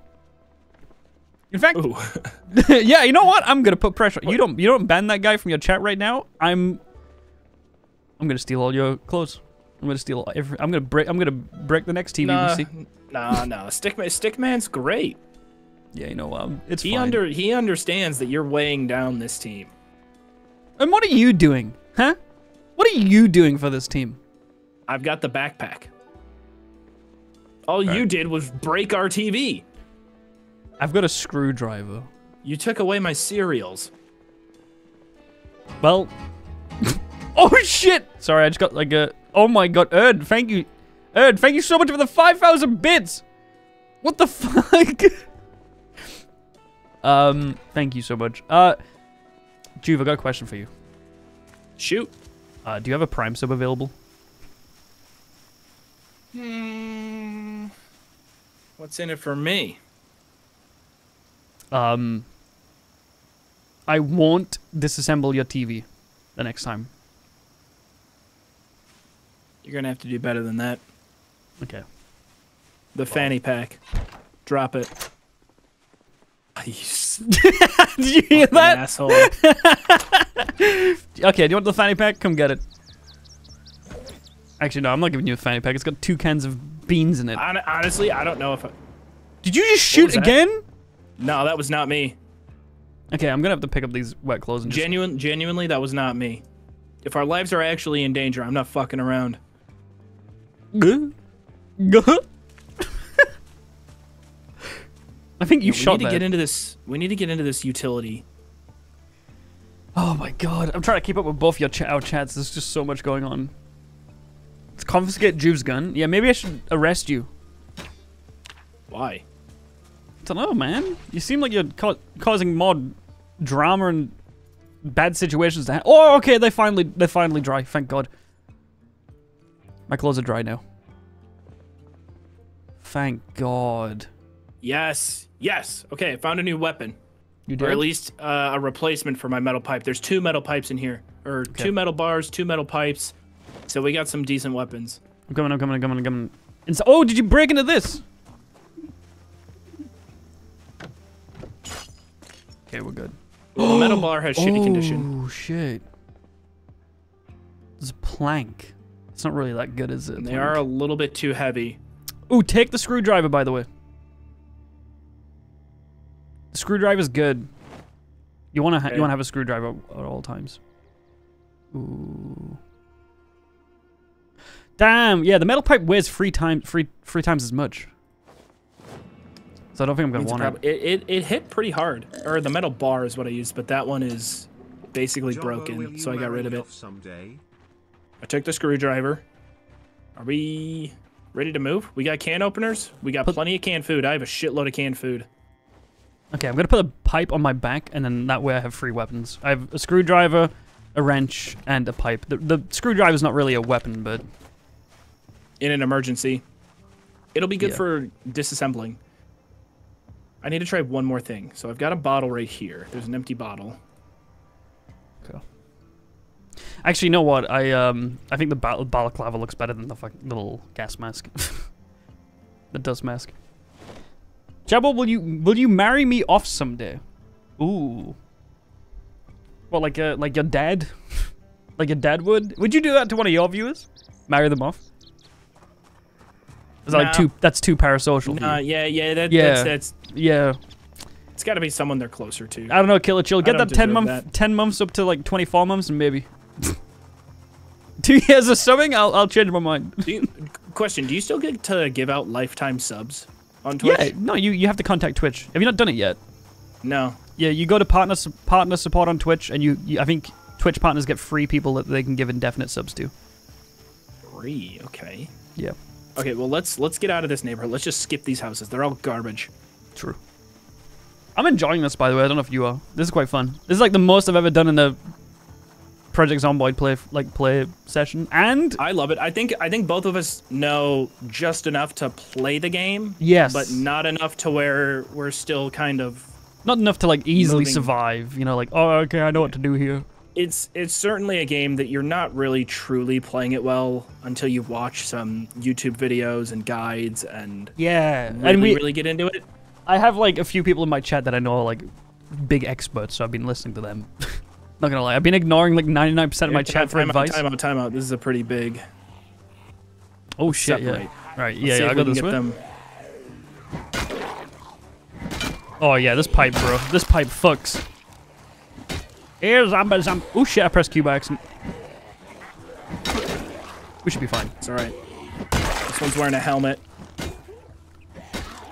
In fact, [LAUGHS] yeah, you know what? I'm gonna put pressure. You don't you don't ban that guy from your chat right now. I'm I'm gonna steal all your clothes. I'm gonna steal every. I'm gonna break. I'm gonna break the next TV nah, we see. nah, nah. [LAUGHS] Stickman, Stickman's great. Yeah, you know, um, it's He fine. under he understands that you're weighing down this team. And what are you doing, huh? What are you doing for this team? I've got the backpack. All you did was break our TV. I've got a screwdriver. You took away my cereals. Well, [LAUGHS] oh shit! Sorry, I just got like a. Oh my god, Erd, thank you, Erd, thank you so much for the five thousand bits. What the [LAUGHS] fuck? um, thank you so much. Uh, Joov, I got a question for you. Shoot. Uh, do you have a Prime sub available? Hmm. What's in it for me? Um, I won't disassemble your TV the next time. You're gonna have to do better than that. Okay. The fanny pack. Drop it. [LAUGHS] Did you hear that? asshole. [LAUGHS] Okay, do you want the fanny pack? Come get it. Actually, no, I'm not giving you a fanny pack. It's got two cans of beans in it. Honestly, I don't know if. I, Did you just shoot again? No, that was not me. Okay, I'm gonna have to pick up these wet clothes and just... Genuine, genuinely, that was not me. If our lives are actually in danger, I'm not fucking around. I think you we shot need to get into this. We need to get into this utility. Oh my god, I'm trying to keep up with both your ch- our chats. There's just so much going on. Let's confiscate Joov's gun. Yeah, maybe I should arrest you. Why? I don't know, man. You seem like you're ca- causing more drama and bad situations to ha- Oh, okay, they finally they finally dry. Thank God. My clothes are dry now. Thank God. Yes, yes. Okay, I found a new weapon, You did? or at least uh, a replacement for my metal pipe. There's two metal pipes in here, or two metal bars, two metal pipes. So we got some decent weapons. I'm coming. I'm coming. I'm coming. I'm coming. And so- oh, did you break into this? Okay, we're good. Well, the [GASPS] metal bar has shitty condition. Oh shit. It's a plank. It's not really that good, is it? They are a little bit too heavy. Ooh, take the screwdriver, by the way. The screwdriver's good. You wanna ha- Okay. you wanna have a screwdriver at all times. Ooh. Damn, yeah, the metal pipe weighs three times three three times as much. So I don't think I'm gonna It's want prob- it. it, it. It hit pretty hard. Or the metal bar is what I used, but that one is basically Jabo, broken, so I got rid of it. Someday? I took the screwdriver. Are we ready to move? We got can openers. We got Put- plenty of canned food. I have a shitload of canned food. Okay, I'm gonna put a pipe on my back, and then that way I have three weapons. I have a screwdriver, a wrench, and a pipe. The, the screwdriver's not really a weapon, but in an emergency. It'll be good Yeah. for disassembling. I need to try one more thing. So I've got a bottle right here. There's an empty bottle. Okay. actually, you know what? I um, I think the bal- balaclava looks better than the little gas mask, [LAUGHS] the dust mask. Jabo, will you will you marry me off someday? Ooh. Well, like uh, like your dad, [LAUGHS] like your dad would? Would you do that to one of your viewers? Marry them off? Is that like too? That's too parasocial. Nah, yeah, yeah, that, Yeah. that's that's Yeah. it's got to be someone they're closer to. I don't know, Killer Chill. Get that ten month, that. ten months up to like twenty four months, and maybe [LAUGHS] two years or something. I'll I'll change my mind. Do you, [LAUGHS] question: Do you still get to give out lifetime subs on Twitch? Yeah, no, you you have to contact Twitch. Have you not done it yet? No. Yeah, you go to partner partner support on Twitch, and you, you I think Twitch partners get free people that they can give indefinite subs to. Free. Okay. Yeah, Okay. Well, let's let's get out of this neighborhood. Let's just skip these houses. They're all garbage. true. I'm enjoying this, by the way. I don't know if you are. This is quite fun. This is like the most I've ever done in a Project Zomboid play like play session, and I love it. I think I think both of us know just enough to play the game. Yes. But not enough to where we're still kind of not enough to like easily Moving. survive. You know, like oh okay, I know what to do here. It's it's certainly a game that you're not really truly playing it well until you watch some YouTube videos and guides and Yeah, really, and we really get into it. I have like a few people in my chat that I know are like big experts, so I've been listening to them. [LAUGHS] Not gonna lie, I've been ignoring like 99% of my chat for out, advice. Time out, time out. This is a pretty big. Oh shit, yeah. Right, Let's yeah, yeah, I got this way. them. Oh yeah, this pipe, bro. This pipe fucks. Here's zombies. Zomb- oh shit, I pressed Q by accident. We should be fine. It's all right. This one's wearing a helmet.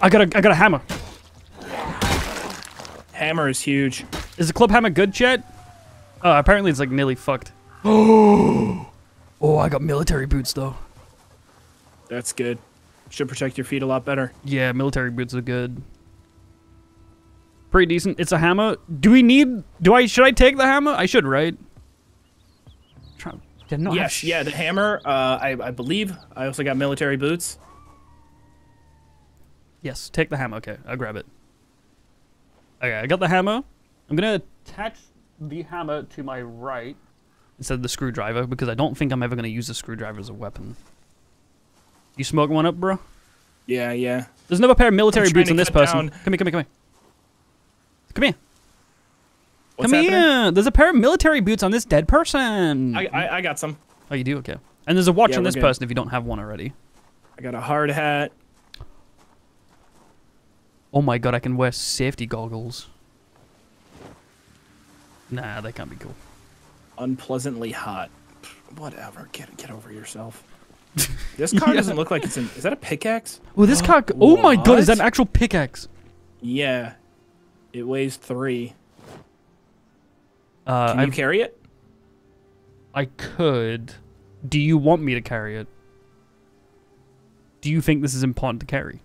I got a, I got a hammer. Hammer is huge. Is the club hammer good, chat? Oh, apparently it's like nearly fucked. Oh, [GASPS] oh, I got military boots though. That's good. Should protect your feet a lot better. Yeah, military boots are good. Pretty decent. It's a hammer. Do we need? Do I? Should I take the hammer? I should, right? Try, did not yes, sh- yeah. The hammer. Uh, I I believe. I also got military boots. Yes, take the hammer. Okay, I'll grab it. Okay, I got the hammer. I'm gonna attach the hammer to my right instead of the screwdriver because I don't think I'm ever gonna use the screwdriver as a weapon. You smoking one up, bro? Yeah, yeah. There's another pair of military boots on this person. down- Come here, come here, come here. Come here. What's come happening? here. There's a pair of military boots on this dead person. I, I I got some. oh, you do? Okay. And there's a watch Yeah, on this good. person if you don't have one already. I got a hard hat. Oh my god, I can wear safety goggles. Nah, they can't be cool. Unpleasantly hot. Whatever. Get get over yourself. [LAUGHS] This car doesn't look like it's an. Is that a pickaxe? Oh, this [GASPS] car. Oh my god, is that an actual pickaxe? Yeah. It weighs three. Uh, Can you I've- carry it? I could. Do you want me to carry it? Do you think this is important to carry?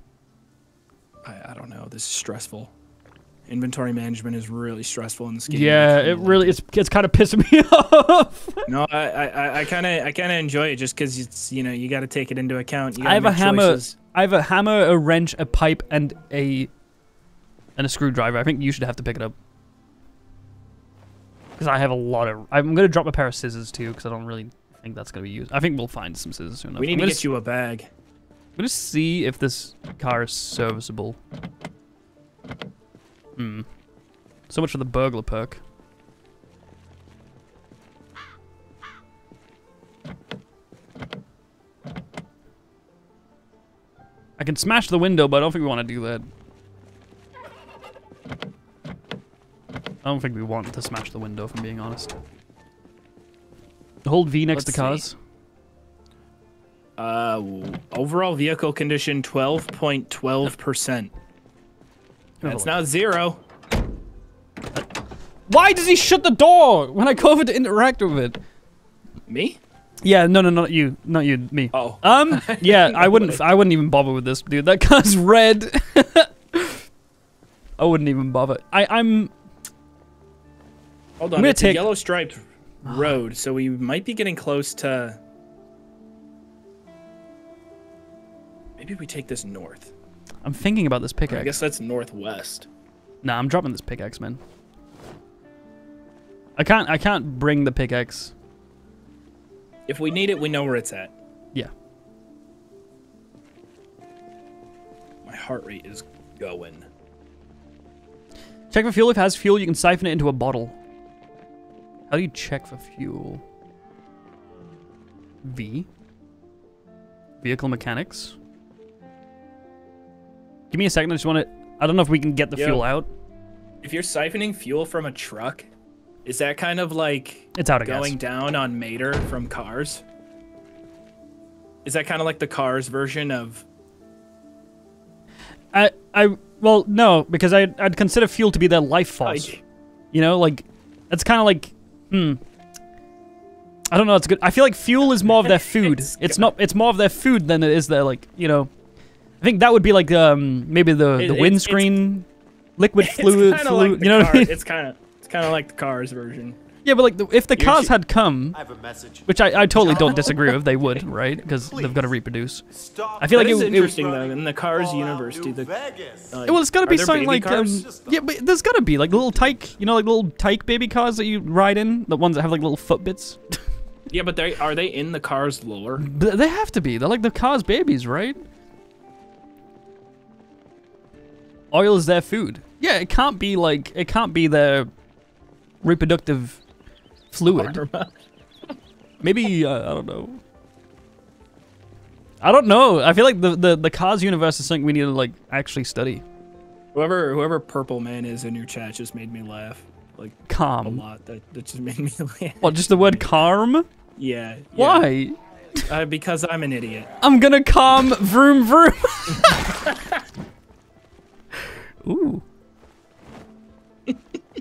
I, I don't know. This is stressful. Inventory management is really stressful in this game. Yeah, it really it's it's kind of pissing me [LAUGHS] off. No, I I I kind of I kind of enjoy it just because it's you know you got to take it into account. You I have a make hammer. choices. I have a hammer, a wrench, a pipe, and a and a screwdriver. I think you should have to pick it up because I have a lot of. I'm gonna drop a pair of scissors too because I don't really think that's gonna be used. I think we'll find some scissors soon enough. We need I'm to get you a bag. I'm gonna see if this car is serviceable. Hmm. So much for the burglar perk. I can smash the window, but I don't think we want to do that. I don't think we want to smash the window, if I'm being honest. Hold V next Let's to cars. Uh, overall vehicle condition twelve point twelve percent. That's not zero. Why does he shut the door when I go over to interact with it? Me? Yeah, no, no, not you, not you, me. Oh. Um, [LAUGHS] yeah, I wouldn't, I wouldn't even bother with this, dude. That car's red. [LAUGHS] I wouldn't even bother. I, I'm. Hold I'm on. It's take- a yellow striped ah. road, so we might be getting close to. Maybe we take this north. I'm thinking about this pickaxe. I guess that's northwest. Nah, I'm dropping this pickaxe, man. I can't, I can't bring the pickaxe. If we need it, we know where it's at. Yeah. My heart rate is going. Check for fuel. If it has fuel, you can siphon it into a bottle. How do you check for fuel? V. Vehicle mechanics. Give me a second. I just want to. I don't know if we can get the Yo. fuel out. If you're siphoning fuel from a truck, is that kind of like It's out of gas. going down on Mater from Cars? Is that kind of like the Cars version of? I, I, well, no, because I, I'd consider fuel to be their life force. You know, like that's kind of like, hmm. I don't know. It's good. I feel like fuel is more of their [LAUGHS] food. It's it's not. It's more of their food than it is their like. You know, I think that would be like um maybe the It- the it's- windscreen, liquid [LAUGHS] It's fluid, kinda fluid. like you know what I mean? It's kind of it's kind of like the Cars version. Yeah, but like the, if the cars had come, I have a message. which I, I totally don't [LAUGHS] disagree with, they would, [LAUGHS] right? Because they've got to reproduce. I feel like That is it, it, interesting though. In the Cars universe, do the uh, Well, it's got to be something like um, yeah, but there's got to be like little tyke, you know, like little tyke baby cars that you ride in, the ones that have like little foot bits. yeah, but they are they in the Cars lore? But [LAUGHS] they have to be. They're like the cars' babies, right? Oil is their food. Yeah, it can't be like it can't be their reproductive fluid. [LAUGHS] Maybe uh, I don't know. I don't know. I feel like the, the the cars universe is something we need to like actually study. Whoever whoever purple man is in your chat just made me laugh like calm a lot. That that just made me [LAUGHS] laugh. What? Just the word calm? Yeah. yeah. Why? Uh, because I'm an idiot. I'm gonna calm vroom vroom. [LAUGHS] Ooh.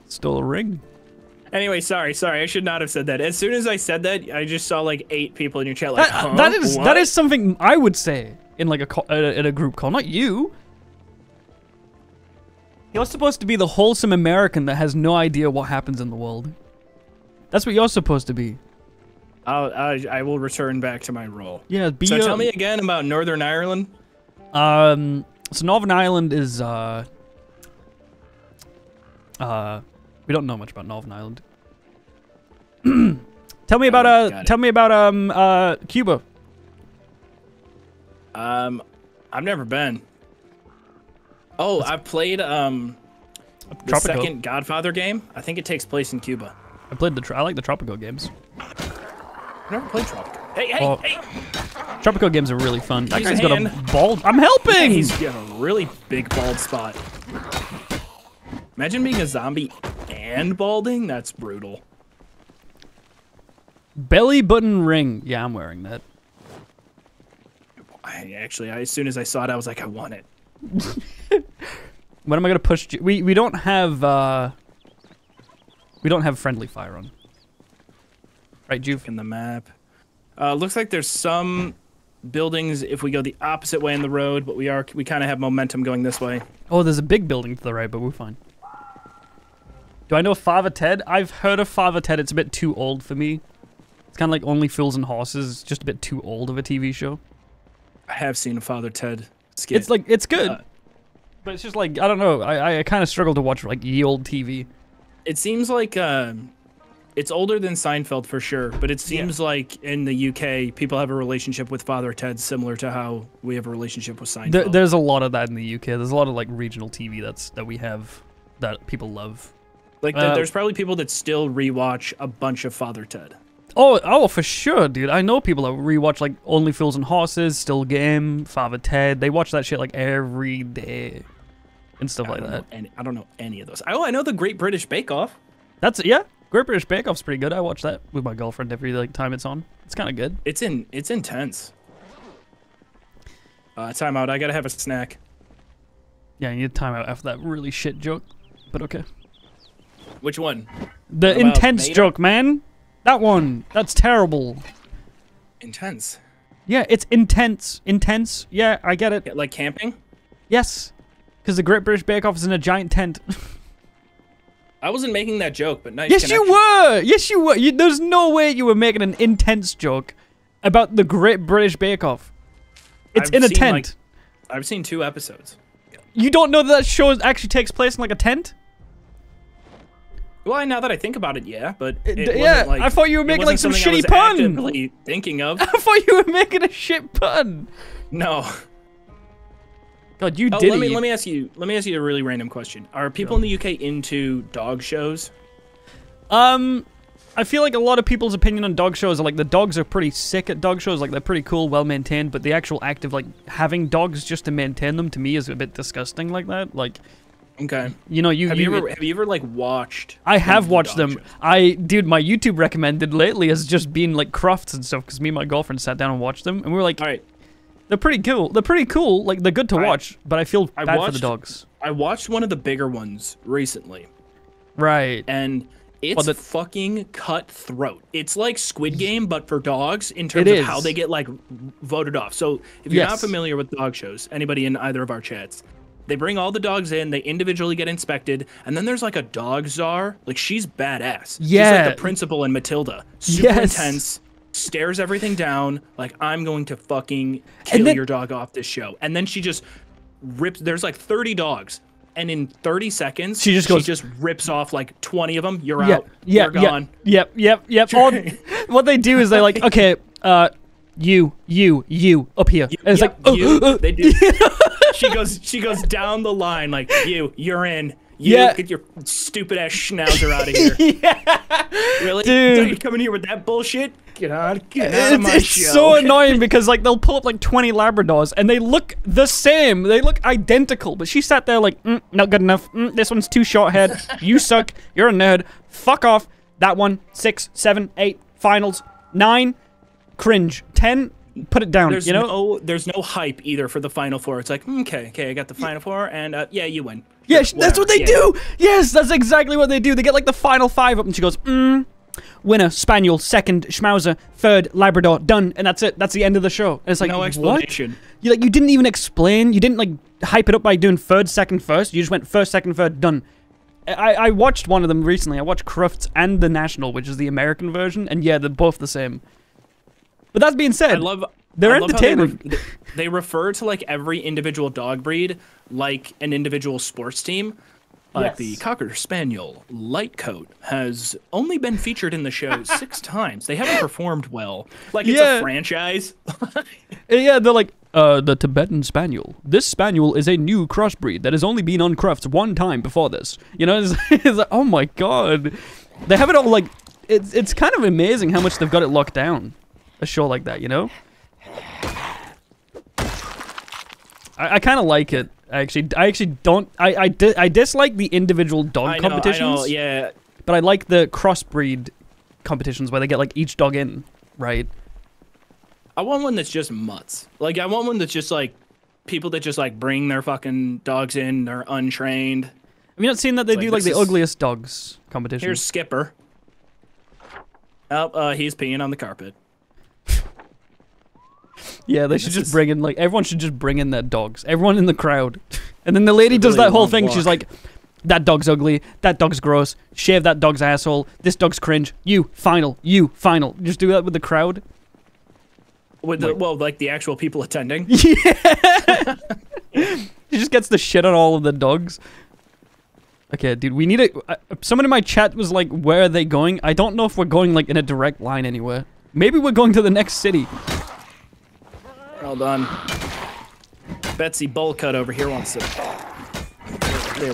Stole a ring. Anyway, sorry, sorry. I should not have said that. As soon as I said that, I just saw like eight people in your chat like, That, huh? that is What? that is something I would say in like a in a group call, not you. You're supposed to be the wholesome American that has no idea what happens in the world. That's what you're supposed to be. I'll, I I will return back to my role. Yeah, be So tell me again about Northern Ireland. Um, so Northern Ireland is uh, uh, we don't know much about Northern Ireland. [CLEARS THROAT] tell me about Oh, uh, tell me about um uh Cuba. Um, I've never been. Oh, I played um the Tropico. second Godfather game. I think it takes place in Cuba. I played the I like the Tropico games. I've never played Tropico. Hey, hey, Oh. hey! Tropico games are really fun. That Use guy's got a bald. I'm helping. He's got a really big bald spot. Imagine being a zombie and balding. That's brutal. Belly button ring. Yeah, I'm wearing that. I actually, I, as soon as I saw it, I was like, I want it. [LAUGHS] When am I gonna push? We we don't have uh. We don't have friendly fire on. Right, Joov. in the map. Uh, looks like there's some buildings if we go the opposite way in the road, but we are we kind of have momentum going this way. Oh, there's a big building to the right, but we're fine. Do I know Father Ted? I've heard of Father Ted. It's a bit too old for me. It's kind of like Only Fools and Horses. It's just a bit too old of a TV show. I have seen a Father Ted skit. It's like it's good, Uh, but it's just like I don't know. I I, kind of struggle to watch like ye old TV. it seems like um, it's older than Seinfeld for sure, but it seems like in the UK people have a relationship with Father Ted similar to how we have a relationship with Seinfeld. There, there's a lot of that in the UK. There's a lot of like regional TV that's that we have that people love. Like uh, there's probably people that still rewatch a bunch of Father Ted. Oh, oh, for sure, dude. I know people that rewatch like Only Fools and Horses, Still Game, Father Ted. They watch that shit like every day and stuff I like that. any, I don't know any of those. Oh, I know the Great British Bake Off. That's yeah. Great British Bake Off's pretty good. I watch that with my girlfriend every like time it's on. It's kind of good. It's in. It's intense. Uh, time out. I gotta have a snack. Yeah, you need time out after that really shit joke, but okay. Which one? The What intense joke, man. That one. That's terrible. Intense. Yeah, it's intense. Intense. Yeah, I get it. Yeah, like camping. Yes, because the Great British Bake Off is in a giant tent. [LAUGHS] I wasn't making that joke, but nice. Yes, you were. Yes, you were. You, there's no way you were making an intense joke about the Great British Bake Off. It's I've in a tent. like- I've seen two episodes. you don't know that that show actually takes place in like a tent? Well, now that I think about it, yeah, but It- yeah, like, I thought you were making, like, some shitty pun. thinking of. [LAUGHS] I thought you were making a shit pun. no. God, you Oh, did let me it. let me ask you. Let me ask you a really random question. Are people in the UK into dog shows? Um, I feel like a lot of people's opinion on dog shows are like the dogs are pretty sick at dog shows, like they're pretty cool, well maintained, but the actual act of like having dogs just to maintain them to me is a bit disgusting like that. Like, Okay. you know, you Have you, you ever have you ever like watched? I have watched them. shows? I dude, my YouTube recommended lately has just been like Crufts and stuff because me and my girlfriend sat down and watched them, and we were like, All right. they're pretty cool. They're pretty cool. Like they're good to I- watch, but I feel I bad for the watched- dogs. I watched one of the bigger ones recently, Right. and it's Well, the- fucking cutthroat. It's like Squid Game, but for dogs in terms It of how they get like voted off. So if you're not familiar with dog shows, anybody in either of our chats, they bring all the dogs in, they individually get inspected, and then there's like a dog czar. Like she's badass. She's like the principal in Matilda. Super Yes. intense. Stares everything down. Like I'm going to fucking kill then- your dog off this show. And then she just rips. There's like 30 dogs. And in 30 seconds, She just goes- She just rips off like 20 of them. You're yeah, out. yeah, You're yeah, gone. Yep, yep, yep. All, [LAUGHS] what they do is they like, [LAUGHS] okay, uh, you, you, you, up here. And it's Yep, like, you, uh, [GASPS] uh, they do. [LAUGHS] she goes. She goes down the line like you. You're in. You Yeah. get your stupid ass schnauzer out of here. [LAUGHS] Really, Dude. Don't You coming here with that bullshit? Get out! Get out of my it's show. so annoying because like they'll pull up like 20 Labradors and they look the same. They look identical. But she sat there like, mm, not good enough. Mm, this one's too short head. You suck. You're a nerd. Fuck off. That one. Six, seven, eight. Finals. Nine. Cringe. Ten. Put it down. There's you know. no there's no hype either for the final four. It's like mm, okay, okay, I got the final four, and uh, yeah, you win. Yeah, that's what they yeah. do. Yes, that's exactly what they do. They get like the final five up, and she goes, mm, winner, spaniel, second, schnauzer, third, Labrador, done, and that's it. That's the end of the show. And it's like, No what? explanation. You like you didn't even explain. You didn't like hype it up by doing third, second, first. You just went first, second, third, done. I, I watched one of them recently. I watched Crufts and the National, which is the American version, and yeah, they're both the same. But that being said, I love. They're I love how they entertaining. re- they refer to like every individual dog breed like an individual sports team. Like the Cocker Spaniel Light Coat has only been featured in the show [LAUGHS] six times. They haven't performed well. Like it's Yeah. a franchise. Uh, Yeah, they're like, uh, the Tibetan Spaniel. This Spaniel is a new crossbreed that has only been on Crufts one time before this. You know, [LAUGHS] it's, it's like, oh my god. They have it all like, it's, it's kind of amazing how much they've got it locked down. A show like that, you know? I, I kind of like it. I actually, I actually don't. I I, di- I dislike the individual dog I know, competitions, I know, yeah. but I like the crossbreed competitions where they get like each dog in, right? I want one that's just mutts. Like I want one that's just like people that just like bring their fucking dogs in. They're untrained. Have you not seen that they Like, do like the is- ugliest dogs competition? Here's Skipper. Oh, uh, he's peeing on the carpet. Yeah, they should This just bring in like everyone should just bring in their dogs. Everyone in the crowd, [LAUGHS] and then the lady does really that whole thing. She's like, "That dog's ugly. That dog's gross. Shave that dog's asshole. This dog's cringe. You final. You final." Just do that with the crowd. With the, well, like the actual people attending. [LAUGHS] Yeah. [LAUGHS] She just gets the shit on all of the dogs. Okay, dude, we need a. Uh, someone in my chat was like, "Where are they going?" I don't know if we're going like in a direct line anywhere. Maybe we're going to the next city. Well done. Betsy Bullcut over here wants to.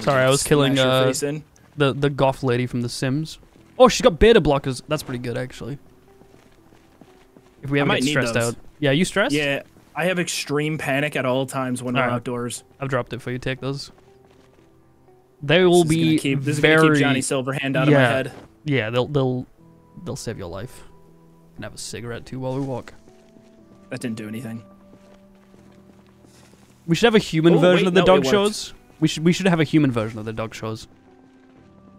Sorry. I was killing, uh. The the goth lady from The Sims. Oh, she's got beta blockers. That's pretty good actually. If we get stressed out. Yeah, you stressed? Yeah, I have extreme panic at all times when we're Alright. outdoors. I've dropped it for you. Take those. They will this be keep, this is gonna keep Johnny Silverhand out of my head. Yeah, they'll they'll they'll save your life. And have a cigarette too while we walk. That didn't do anything. We should have a human Oh, version wait, of the no, dog shows. We should we should have a human version of the dog shows.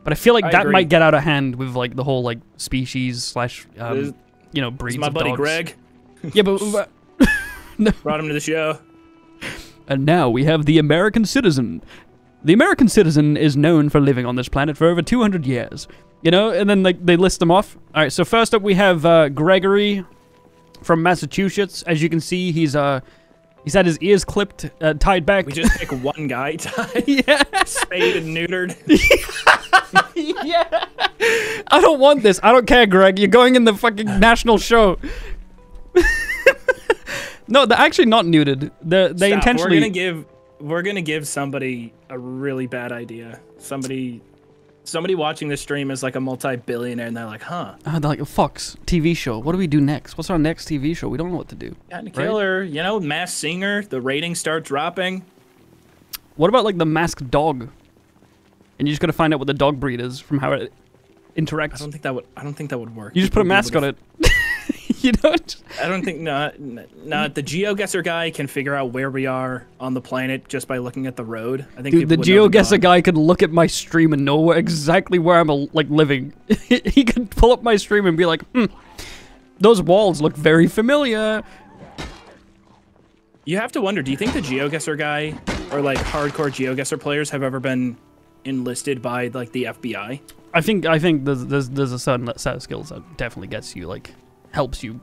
But I feel like I that agree. might get out of hand with like the whole like species slash um, you know It's breeds my of buddy dogs. Greg. Yeah, but, [LAUGHS] but Brought him to the show. And now we have the American citizen. The American citizen is known for living on this planet for over 200 years. You know, and then like they list them off. All right, so first up we have uh, Gregory from Massachusetts. As you can see, he's uh he's had his ears clipped, uh, tied back. We just pick one guy, tied, [LAUGHS] yeah, spayed and neutered. [LAUGHS] yeah. I don't want this. I don't care, Greg. You're going in the fucking national show. [LAUGHS] no, they're actually not neutered. They're, they Stop. intentionally. We're gonna give. We're gonna give somebody a really bad idea. Somebody, somebody watching this stream is like a multi-billionaire, and they're like, "Huh, Uh, they're like, Fox, TV show. What do we do next? What's our next TV show? We don't know what to do. got a killer." You know, Mass Singer. The ratings start dropping. What about like the masked dog? And you just gotta find out what the dog breed is from how it interacts. I don't think that would. I don't think that would work. You just put a mask on it. [LAUGHS] you know? I don't think not. Not the GeoGuessr guy can figure out where we are on the planet just by looking at the road. I think Dude, the people would know GeoGuessr dog. guy could look at my stream and know exactly where I'm like living. [LAUGHS] he could pull up my stream and be like, hmm, those walls look very familiar. You have to wonder. Do you think the GeoGuessr guy or like hardcore GeoGuessr players have ever been enlisted by like the FBI? I think I think there's there's, there's a certain set of skills that definitely gets you like helps you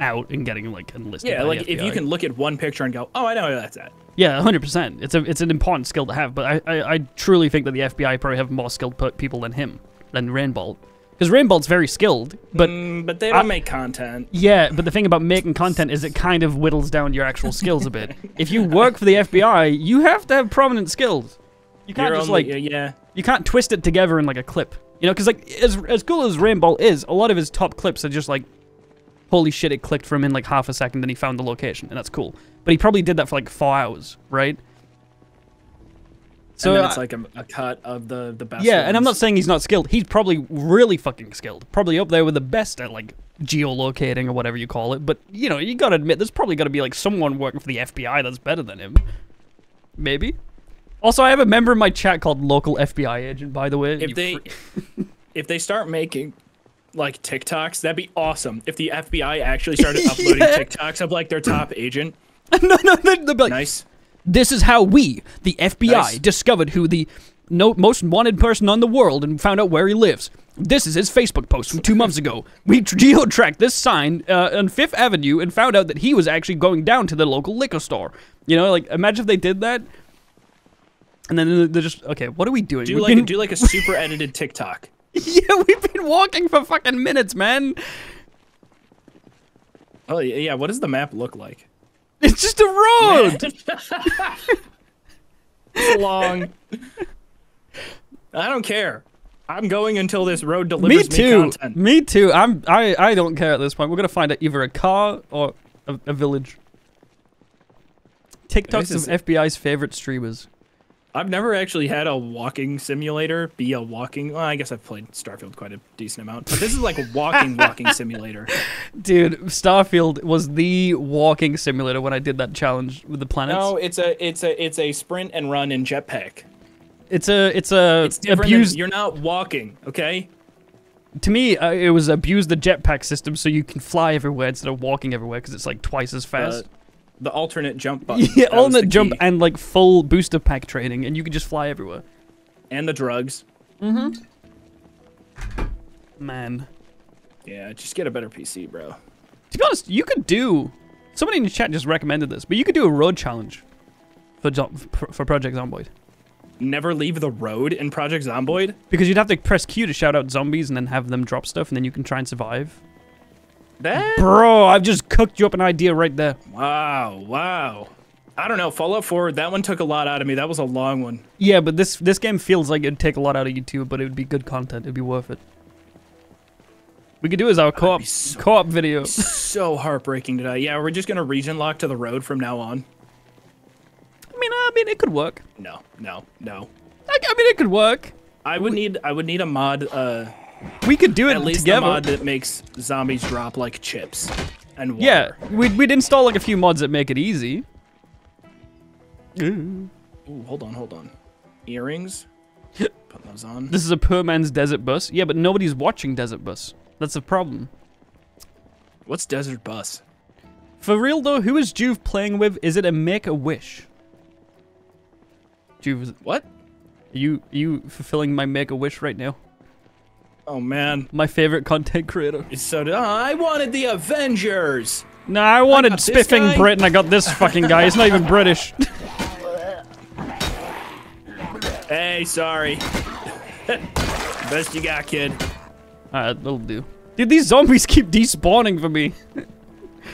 out in getting like enlisted. Yeah, like if you can look at one picture and go, "Oh, I know where that's at." Yeah, hundred percent. It's a it's an important skill to have, but I, I I truly think that the FBI probably have more skilled people than him than Rainbolt, because Rainbolt's very skilled. But Mm, but they don't I- make content. yeah, but the thing about making content is it kind of whittles down your actual skills a bit. [LAUGHS] If you work for the FBI, you have to have prominent skills. You can't You're just only, like yeah. you can't twist it together in like a clip. You know, because like as as cool as Rainbolt is, a lot of his top clips are just like, holy shit, it clicked for him in like half a second, then he found the location, and that's cool. But he probably did that for like four hours, right? So and then it's like a, a cut of the the best. yeah, and I'm not saying he's not skilled. He's probably really fucking skilled. Probably up there with the best at like geolocating or whatever you call it. But you know, you gotta admit, there's probably gotta be like someone working for the FBI that's better than him. Maybe. Also, I have a member in my chat called local FBI agent. By the way, if they [LAUGHS] if they start making like TikToks, that'd be awesome. If the FBI actually started [LAUGHS] uploading Yeah. TikToks of like their top agent, [LAUGHS] no, no, they they'll be like, nice. This is how we, the FBI, Nice. discovered who the no, most wanted person on the world and found out where he lives. This is his Facebook post from two months ago. We [LAUGHS] geo tracked this sign uh, on Fifth Avenue and found out that he was actually going down to the local liquor store. You know, like imagine if they did that. And then they're just okay. What are we doing? Do We've like been- do like a super edited TikTok. [LAUGHS] yeah, we've been walking for fucking minutes, man. Oh yeah, what does the map look like? It's just a road. [LAUGHS] It's long. I don't care. I'm going until this road delivers Me me, too. content. Me too. I'm. I. I don't care at this point. We're gonna find either a car or a, a village. TikTok's is- of FBI's favorite streamers. I've never actually had a walking simulator be a walking. Well, I guess I've played Starfield quite a decent amount, but this is like a walking walking [LAUGHS] simulator. Dude, Starfield was the walking simulator when I did that challenge with the planets. No, it's a it's a it's a sprint and run in jetpack. It's a. It's a. It's different. abused. Than, you're not walking, okay? to me, uh, it was abuse the jetpack system so you can fly everywhere instead of walking everywhere because it's like twice as fast. Uh, the alternate jump [LAUGHS] button. yeah, that alternate jump key. and like full booster pack training, and you can just fly everywhere. and the drugs. Mm-hmm. Man, Yeah, just get a better PC, bro. to be honest, you could do. Somebody in the chat just recommended this, but you could do a road challenge for jo- for Project Zomboid Never leave the road in Project Zomboid. because you'd have to press Q to shout out zombies and then have them drop stuff, and then you can try and survive. That Bro, I've just cooked you up an idea right there. wow, wow. I don't know. Fallout 4. That one took a lot out of me. That was a long one. Yeah, but this this game feels like it'd take a lot out of you too, but it would be good content. It'd be worth it. We could do as our co-op so- co-op video. [LAUGHS] so heartbreaking to die. Yeah, we're just gonna region lock to the road from now on. I mean, I mean, it could work. No, no, no. I, I mean, it could work. I would need I would need a mod uh We could do it at least together. a mod that makes zombies drop like chips and water. yeah, we'd we'd install like a few mods that make it easy. Ooh, hold on, hold on. Earrings. [LAUGHS] Put those on. This is a poor man's desert bus. Yeah, but nobody's watching Desert Bus. That's the problem. What's Desert Bus? For real though, who is Joov playing with? Is it a Make a Wish? Joov, are What? you are you fulfilling my Make a Wish right now? Oh man, My favorite content creator. so. Oh, I wanted the Avengers. No, I wanted this spiffing guy. Brit and I got this [LAUGHS] fucking guy. He's not even British. Hey, sorry. [LAUGHS] Best you got, kid. Alright, that'll do. Dude, these zombies keep despawning for me.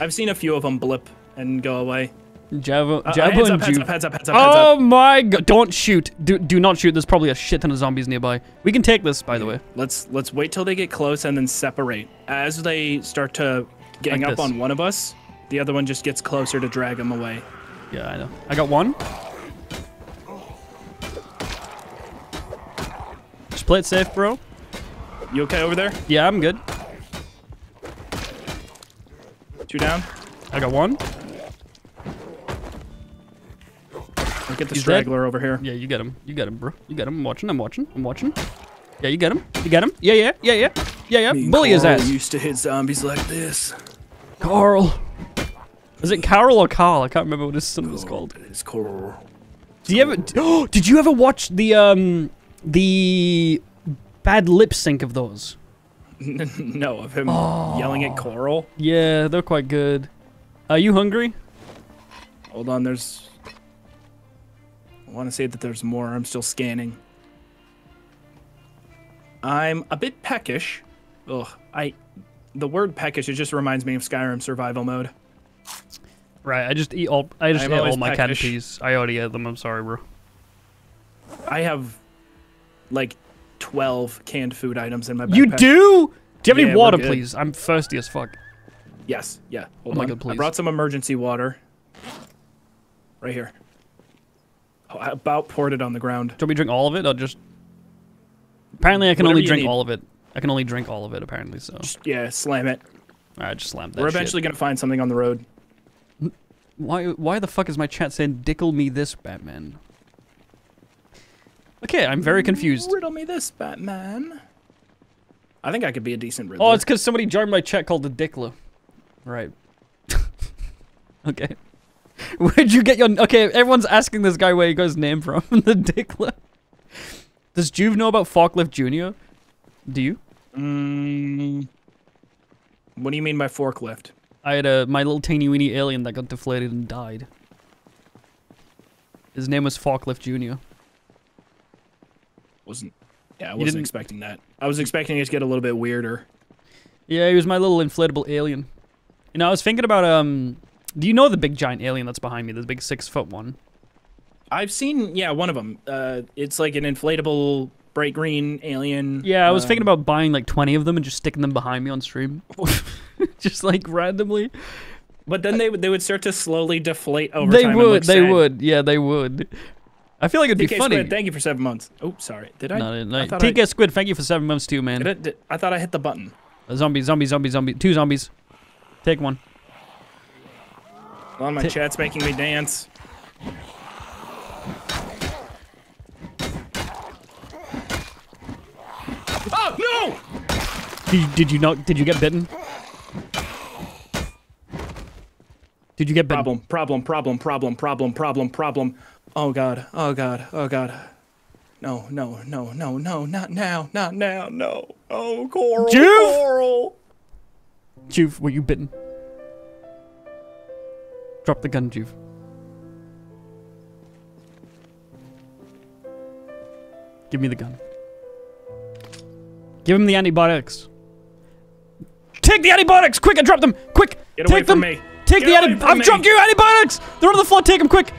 I've seen a few of them blip and go away. Jabo, Uh, Jabo heads and up, heads up, heads up, heads up, heads Oh up. my god! Don't shoot. Do do not shoot. There's probably a shit ton of zombies nearby. We can take this, by the way. Let's let's wait till they get close and then separate. As they start to gang Like up this. on one of us, the other one just gets closer to drag them away. Yeah, I know. I got one. Just play it safe, bro. You okay over there? Yeah, I'm good. Two down. I got one. Look at the He's dead. straggler over here. Yeah, you get him. You get him, bro. You get him. I'm watching. I'm watching. I'm watching. Yeah, you get him. You get him. Yeah, yeah, yeah, yeah, yeah, yeah. Me and Bully his Carl ass. used to hit zombies like this. Carl. Is it Carol or Carl? I can't remember what his son was called. It's cool. Do you ever? Oh, [GASPS] did you ever watch the um the bad lip sync of those? [LAUGHS] no, of him Oh. yelling at Coral. Yeah, they're quite good. Are you hungry? Hold on, there's. I want to say that there's more. I'm still scanning. I'm a bit peckish. Ugh, I. The word peckish, it just reminds me of Skyrim survival mode. Right, I just eat all. I just I'm ate all my canned peckish. peas. I already ate them. I'm sorry, bro. I have like 12 canned food items in my backpack. You do? Do you have Yeah, any water, please? I'm thirsty as fuck. Yes, yeah. Hold Oh my on. God, I brought some emergency water. Right here. Oh, I about poured it on the ground. Do you want me to drink all of it, I'll just? Apparently, I can Whatever only drink need. all of it. I can only drink all of it. Apparently, so. Just, yeah, slam it. All right, just slam that. We're shit. eventually gonna find something on the road. Why? Why the fuck is my chat saying "dickle me this, Batman"? Okay, I'm very confused. Riddle me this, Batman. I think I could be a decent riddler. Oh, it's because somebody joined my chat called the Dickler. Right. [LAUGHS] okay. [LAUGHS] Where'd you get your... Okay, everyone's asking this guy where he got his name from. [LAUGHS] the Dickler. Does Joov know about Forklift Jr.? Do you? Mm, what do you mean by forklift? I had a my little teeny weeny alien that got deflated and died. His name was Forklift Jr. Wasn't. Yeah, I You wasn't didn't- expecting that. I was expecting it to get a little bit weirder. Yeah, he was my little inflatable alien. You know, I was thinking about um. Do you know the big giant alien that's behind me? The big six foot one. I've seen, yeah, one of them. Uh, it's like an inflatable bright green alien. Yeah, I was um, thinking about buying like 20 of them and just sticking them behind me on stream. [LAUGHS] just like randomly. But then they would they would start to slowly deflate over They time. and would, they sad. would. Yeah, they would. I feel like it'd be funny. Squid, thank you for seven months. Oh, sorry. Did I? no, no, I no. thought I- TK Squid, thank you for seven months too, man. Did I, did, I thought I hit the button. A zombie, zombie, zombie, zombie. Two zombies. Take one. Well, my chat's making me dance. Oh no! Did you, did you not? Did you get bitten? Did you get bitten? Problem, problem, problem, problem, problem, problem, problem. Oh god, oh god, oh god. No, no, no, no, no, not now, not now, no. Oh, Coral, Joov! Coral. Joov, were you bitten? Drop the gun, Joov. Give me the gun. Give him the antibiotics. Take the antibiotics! Quick, I dropped them! Quick! Get take away them! from me. Take Get the antibiotics! I've me. dropped you antibiotics! They're on the floor, take them quick!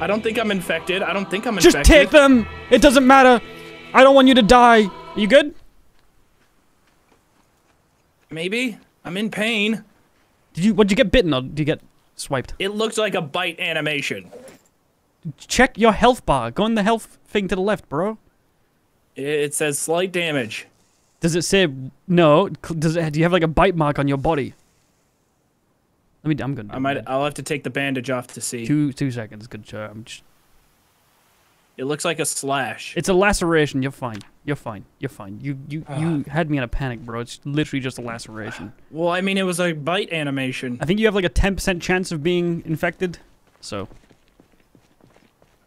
I don't think I'm infected. I don't think I'm Just infected. take them! It doesn't matter! I don't want you to die! Are you good? Maybe. I'm in pain. Did you, what'd you get bitten or did you get swiped? It looks like a bite animation. Check your health bar. Go on the health thing to the left, bro. It says slight damage. Does it say no? Does it? Do you have like a bite mark on your body? Let me. I'm gonna. I might. I'll have to take the bandage off to see. Two two seconds. Good job. I'm just, It looks like a slash. it's a laceration. You're fine. You're fine. You're fine. You you ah. you had me in a panic, bro. It's literally just a laceration. Well, I mean, it was a bite animation. I think you have like a 10% chance of being infected. So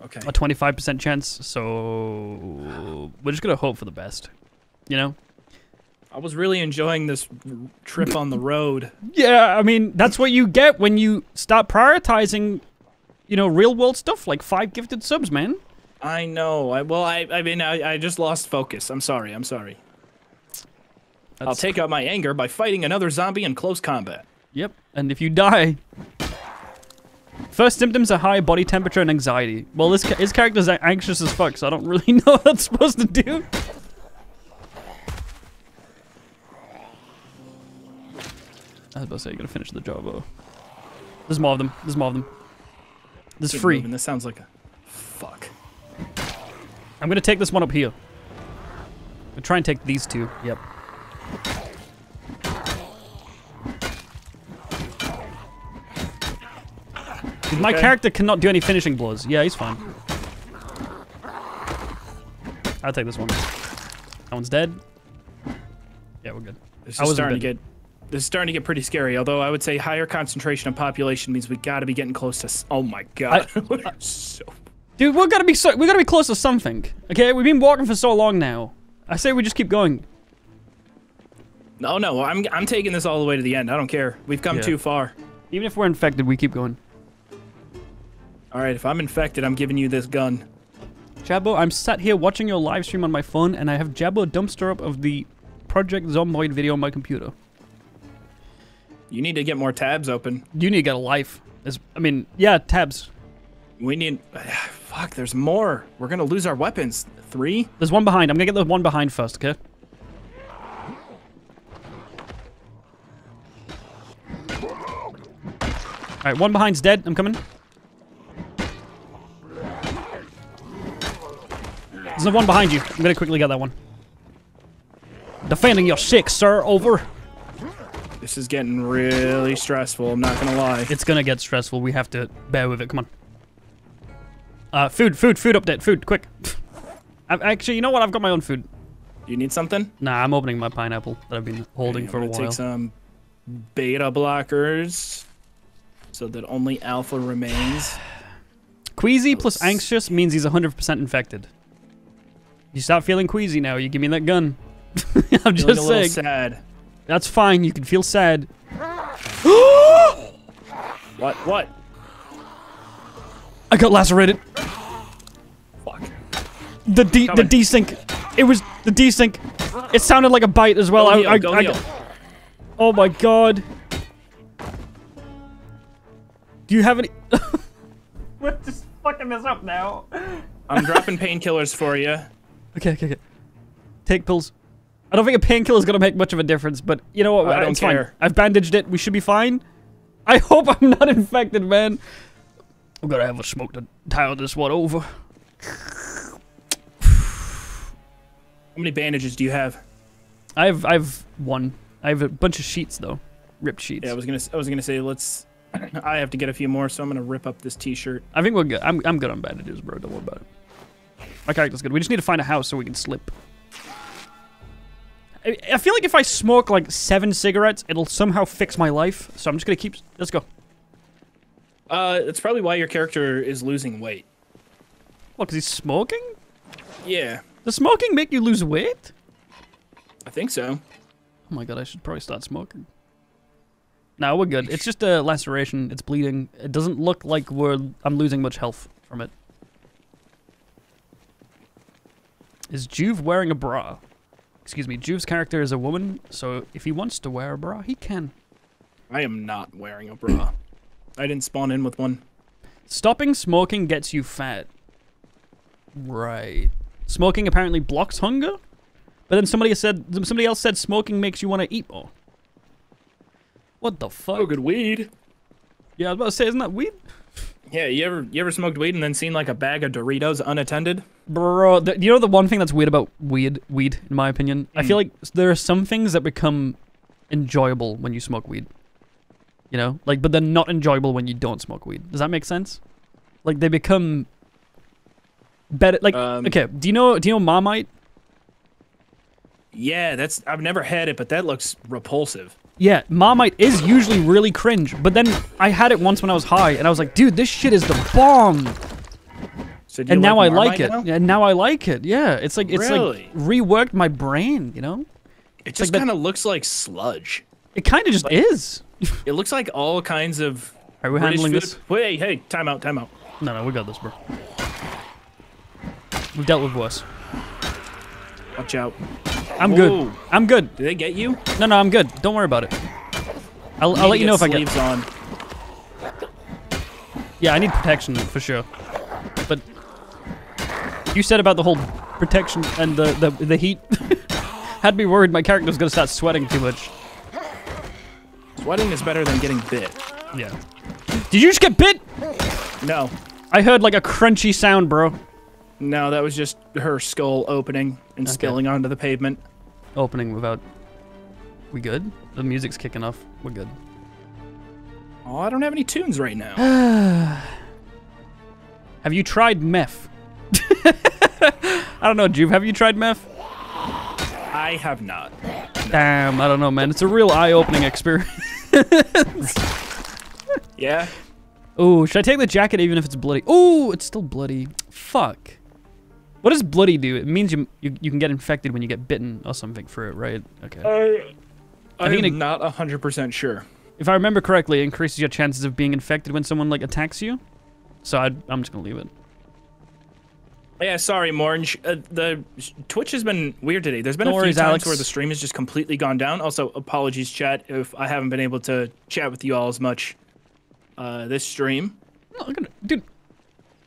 Okay. a 25% chance. So we're just gonna hope for the best. You know? I was really enjoying this trip on the road. Yeah, I mean, that's what you get when you start prioritizing, you know, real world stuff like five gifted subs, man. I know. I well, I I mean, I, I just lost focus. I'm sorry. I'm sorry. I'll take out my anger by fighting another zombie in close combat. Yep, and if you die. First symptoms are high body temperature and anxiety. Well, this ca- his character's anxious as fuck, so I don't [LAUGHS] really know what that's supposed to do. I was about to say, you gotta finish the job, though. There's more of them. There's more of them. This is Keep free. moving. This sounds like a fuck. I'm gonna take this one up here. I'm gonna try and take these two. Yep. Dude, my Okay. character cannot do any finishing blows. Yeah, he's fine. I'll take this one. That one's dead. Yeah, we're good. This I is starting to get. This is starting to get pretty scary. Although I would say higher concentration of population means we got to be getting close to. Oh my god. [LAUGHS] so Dude, we're gonna be so we gotta be close to something. Okay, we've been walking for so long now. I say we just keep going. No, no, I'm I'm taking this all the way to the end. I don't care. We've come Yeah. too far. Even if we're infected, we keep going. All right, if I'm infected, I'm giving you this gun. Jabo, I'm sat here watching your live stream on my phone, and I have Jabo dumpster up of the Project Zomboid video on my computer. You need to get more tabs open. You need to get a life. I mean, yeah, tabs. We need. [SIGHS] Fuck, there's more. We're gonna lose our weapons. Three. There's one behind. I'm gonna get the one behind first, okay? Alright, one behind's dead. I'm coming. There's the one behind you. I'm gonna quickly get that one. Defending your six, sir. Over. This is getting really stressful. I'm not gonna lie. It's gonna get stressful. We have to bear with it. Come on. Uh, food, food, food update. Food, quick. I've, actually, you know what? I've got my own food. You need something? Nah, I'm opening my pineapple that I've been holding Okay, for a while. Take some beta blockers, so that only alpha remains. [SIGHS] Queasy plus anxious means he's 100% infected. You start feeling queasy now. You give me that gun. [LAUGHS] I'm a just little saying. sad. That's fine. You can feel sad. [GASPS] What? What? I got lacerated. Fuck. The D, the Coming. desync. It was the desync. It sounded like a bite as well. Go I, heal, I, go I heal. got- oh my god. Do you have any? [LAUGHS] We're just fucking this up now. [LAUGHS] I'm dropping painkillers for you. Okay, okay, okay. Take pills. I don't think a painkiller is gonna make much of a difference, but you know what? I don't it's fine. care. I've bandaged it. We should be fine. I hope I'm not [LAUGHS] infected, man. I'm gonna have a smoke to tile this one over. How many bandages do you have? I've I've one. I have a bunch of sheets though, ripped sheets. Yeah, I was gonna I was gonna say let's. [CLEARS THROAT] I have to get a few more, so I'm gonna rip up this T-shirt. I think we're good. I'm I'm good on bandages, bro. Don't worry about it. My character's good. We just need to find a house so we can slip. I, I feel like if I smoke like seven cigarettes, it'll somehow fix my life. So I'm just gonna keep. Let's go. Uh, that's probably why your character is losing weight. What? Cause he's smoking? Yeah, Does smoking make you lose weight? I think so. Oh my god, I should probably start smoking. No, we're good. It's just a laceration. It's bleeding. It doesn't look like we're I'm losing much health from it. Is Joov wearing a bra? Excuse me, Joov's character is a woman, so if he wants to wear a bra, he can. I am not wearing a bra. I didn't spawn in with one. Stopping smoking gets you fat. Right. Smoking apparently blocks hunger? But then somebody said somebody else said smoking makes you want to eat more. What the fuck? Oh, good weed. Yeah, I was about to say, isn't that weed? Yeah, you ever you ever smoked weed and then seen like a bag of Doritos unattended? Bro, the, you know the one thing that's weird about weed, weed, in my opinion? I feel hmm. like there are some things that become enjoyable when you smoke weed. You know? Like, but they're not enjoyable when you don't smoke weed. Does that make sense? Like, they become better. Like, Um, okay, do you know, do you know Marmite? Yeah, that's I've never had it, but that looks repulsive. Yeah, Marmite is usually really cringe, but then I had it once when I was high, and I was like, dude, this shit is the bomb. So do you And now I like it. now? Yeah, now I like it. Yeah, it's like it's Really? like reworked my brain. You know, It just that- kind of looks like sludge. It kind of just is. [LAUGHS] It looks like all kinds of. Are we British handling food- this? Wait, hey, time out, time out. No, no, we got this, bro. We've dealt with worse. Watch out. I'm Whoa. good. I'm good. Did they get you? No, no, I'm good. Don't worry about it. I'll, I'll let to you know if I get. sleeves on. Yeah, I need protection for sure. But you said about the whole protection and the the, the heat [LAUGHS] had me worried my character was gonna start sweating too much. Sweating is better than getting bit. Yeah. Did you just get bit? No, I heard like a crunchy sound, bro. no, that was just her skull opening and Okay. spilling onto the pavement. Opening without. We good? The music's kicking off. We're good. Oh, I don't have any tunes right now. [SIGHS] Have you tried meth? [LAUGHS] I don't know, Joov. Have you tried meth? I have not. Damn, I don't know, man. It's a real eye-opening experience. Yeah. Ooh, should I take the jacket even if it's bloody? Ooh, it's still bloody. Fuck. What does bloody do? It means you you, you can get infected when you get bitten or something for it, right? Okay. I, I am it- not 100% sure. If I remember correctly, it increases your chances of being infected when someone like attacks you. So I'd, I'm just gonna leave it. Yeah, sorry, Morange. Uh, the Twitch has been weird today. There's been No a few worries, times Alex. where the stream has just completely gone down. Also, apologies, chat, if I haven't been able to chat with you all as much uh, this stream. No, I'm gonna, dude.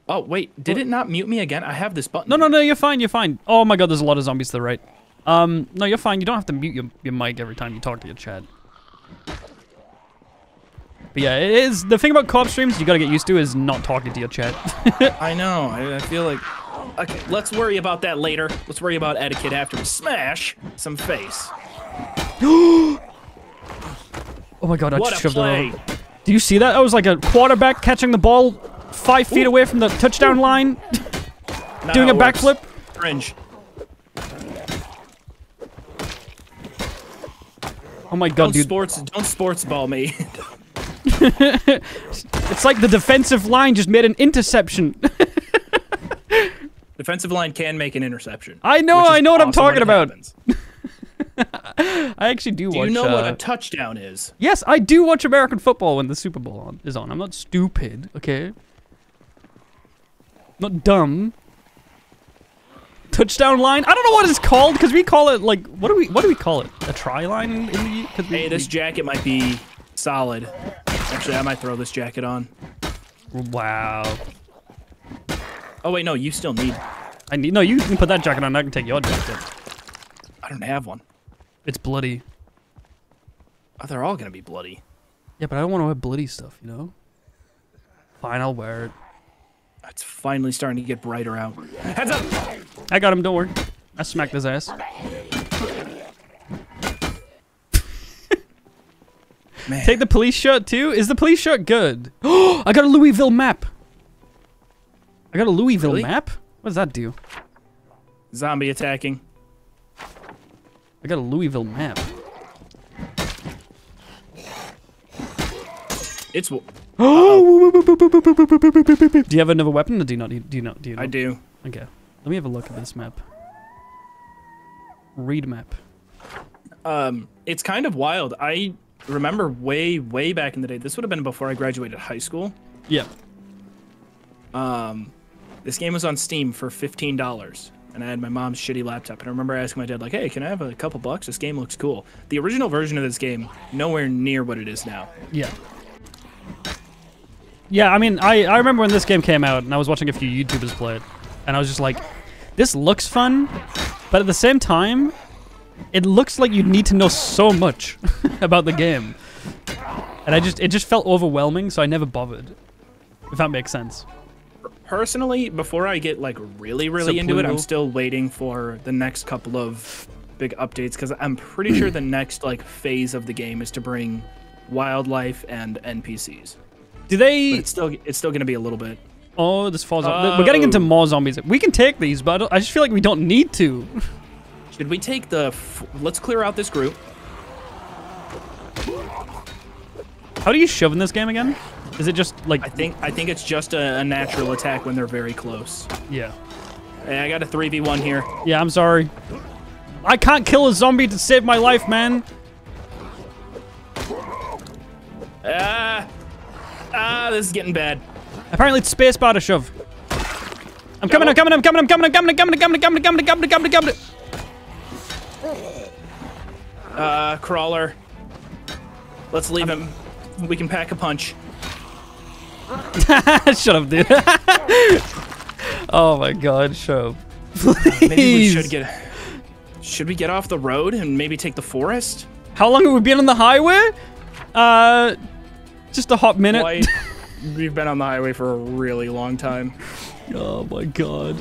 Oh, wait, did it not mute me again? I have this button. No, no, no. You're fine. You're fine. Oh my god, there's a lot of zombies to the right. Um, no, you're fine. You don't have to mute your, your mic every time you talk to your chat. But yeah, it is the thing about co-op streams you gotta get used to is not talking to your chat. [LAUGHS] I know. I, I feel like. Okay, let's worry about that later. Let's worry about etiquette after we smash some face. [GASPS] oh my god, I What just shoved play! it. Do you see that? That was like a quarterback catching the ball five feet away from the touchdown line, Not [LAUGHS] doing a backflip. Cringe. Oh my god, Don't dude. sports. Don't sports ball me. [LAUGHS] It's like the defensive line just made an interception. [LAUGHS] Defensive line can make an interception. I know, I know what I'm talking about. [LAUGHS] I actually do, Do watch. you know what uh, a touchdown is? Yes, I do watch American football when the Super Bowl on, is on. I'm not stupid, okay? Not dumb. Touchdown line? I don't know what it's called because we call it like what do we what do we call it? A try line in, in the we, Hey, this we- jacket might be solid. Actually, I might throw this jacket on. Wow. Oh wait, no, you still need. I need no. You can put that jacket on. I can take your jacket. I don't have one. It's bloody. Oh, they're all gonna be bloody. Yeah, but I don't want to wear bloody stuff. You know. Fine, I'll wear it. It's finally starting to get brighter out. Heads up! I got him. Don't worry. I smacked his ass. Man, Take the police shirt too. Is the police shirt good? Oh, [GASPS] I got a Louisville map. I got a Louisville Really? map. What does that do? zombie attacking. I got a Louisville map. It's. Oh! do you have another weapon, or do you not? Do you not? Do you? Not? I do. Okay. Let me have a look at this map. Read map. Um, it's kind of wild. I remember way, way back in the day. This would have been before I graduated high school. Yeah. Um, this game was on Steam for fifteen dollars, and I had my mom's shitty laptop. And I remember asking my dad, like, "Hey, can I have a couple bucks? This game looks cool." The original version of this game, nowhere near what it is now. Yeah. Yeah, I mean, I, I remember when this game came out, and I was watching a few YouTubers play it, and I was just like, this looks fun, but at the same time, it looks like you need to know so much [LAUGHS] about the game. And I just, it just felt overwhelming, so I never bothered. If that makes sense. Personally, before I get like really, really So into it, I'm still waiting for the next couple of big updates because I'm pretty sure the [CLEARS THROAT] next like phase of the game is to bring wildlife and NPCs. Do But they? it's still it's still gonna be a little bit. Oh, this falls off. We're getting into Oh. more zombies. We can take these, but I, I just feel like we don't need to. [LAUGHS] Should we take the? F- let's clear out this group. How do you shove in this game again? Is it just like? I think I think it's just a, a natural attack when they're very close. yeah. Hey, I got a three v one here. Yeah, I'm sorry. I can't kill a zombie to save my life, man. Ah, ah, this is getting bad. Apparently it's spacebar to shove. I'm coming, I'm coming, I'm coming, I'm coming, I'm coming, I'm coming, I'm coming, I'm coming, I'm coming, I'm coming, I'm coming. Uh, crawler. Let's leave him. We can pack a punch. [LAUGHS] Shut up, dude. [LAUGHS] oh my god, shut up. Maybe we should Please. get. Should we get off the road and maybe take the forest? How long have we been on the highway? Uh, just a hot minute. Why? [LAUGHS] We've been on the highway for a really long time. Oh my god.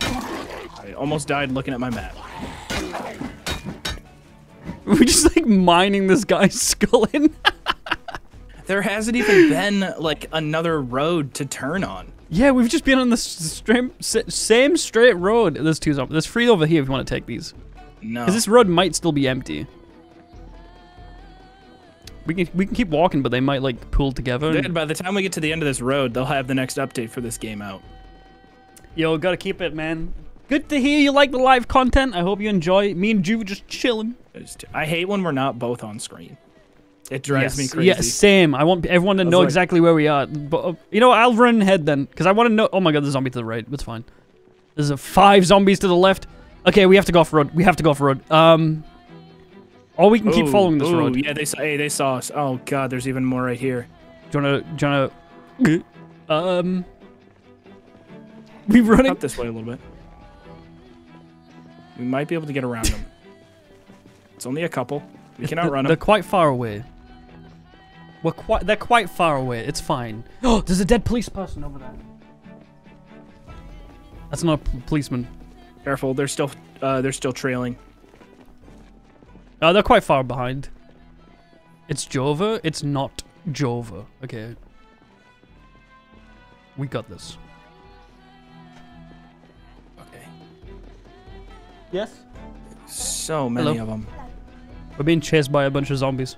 I almost died looking at my map. We're just like mining this guy's skull in. There hasn't even [LAUGHS] been like another road to turn on. yeah, we've just been on the s- same, same straight road. There's two zombies. There's three over here if you want to take these. No. Because this road might still be empty. We can we can keep walking, but they might like pull together. and- Dude, by the time we get to the end of this road, they'll have the next update for this game out. Yo, gotta keep it, man. Good to hear you like the live content. I hope you enjoy. Me and Ju just chilling. I hate when we're not both on screen. It drives me crazy. Yeah, same. I want everyone to know like- exactly where we are. But uh, you know, I'll run ahead then, because I want to know. Oh my god, there's a zombie to the right. That's fine. There's a five zombies to the left. Okay, we have to go off road. We have to go off road. Um, or we can keep following this ooh, road. Yeah, they saw. Hey, they saw us. Oh god, there's even more right here. Do you wanna? Do you wanna? um, we running? Up this way a little bit. We might be able to get around them. [LAUGHS] It's only a couple. We can They're- outrun They're quite far away. We're quite. They're quite far away. It's fine. [GASPS] Oh, there's a dead police person over there. That's not a policeman. Careful, they're still. Uh, they're still trailing. Uh, they're quite far behind. It's Jova. It's not Jova. Okay. We got this. Okay. Yes. So many Hello. of them. We're being chased by a bunch of zombies.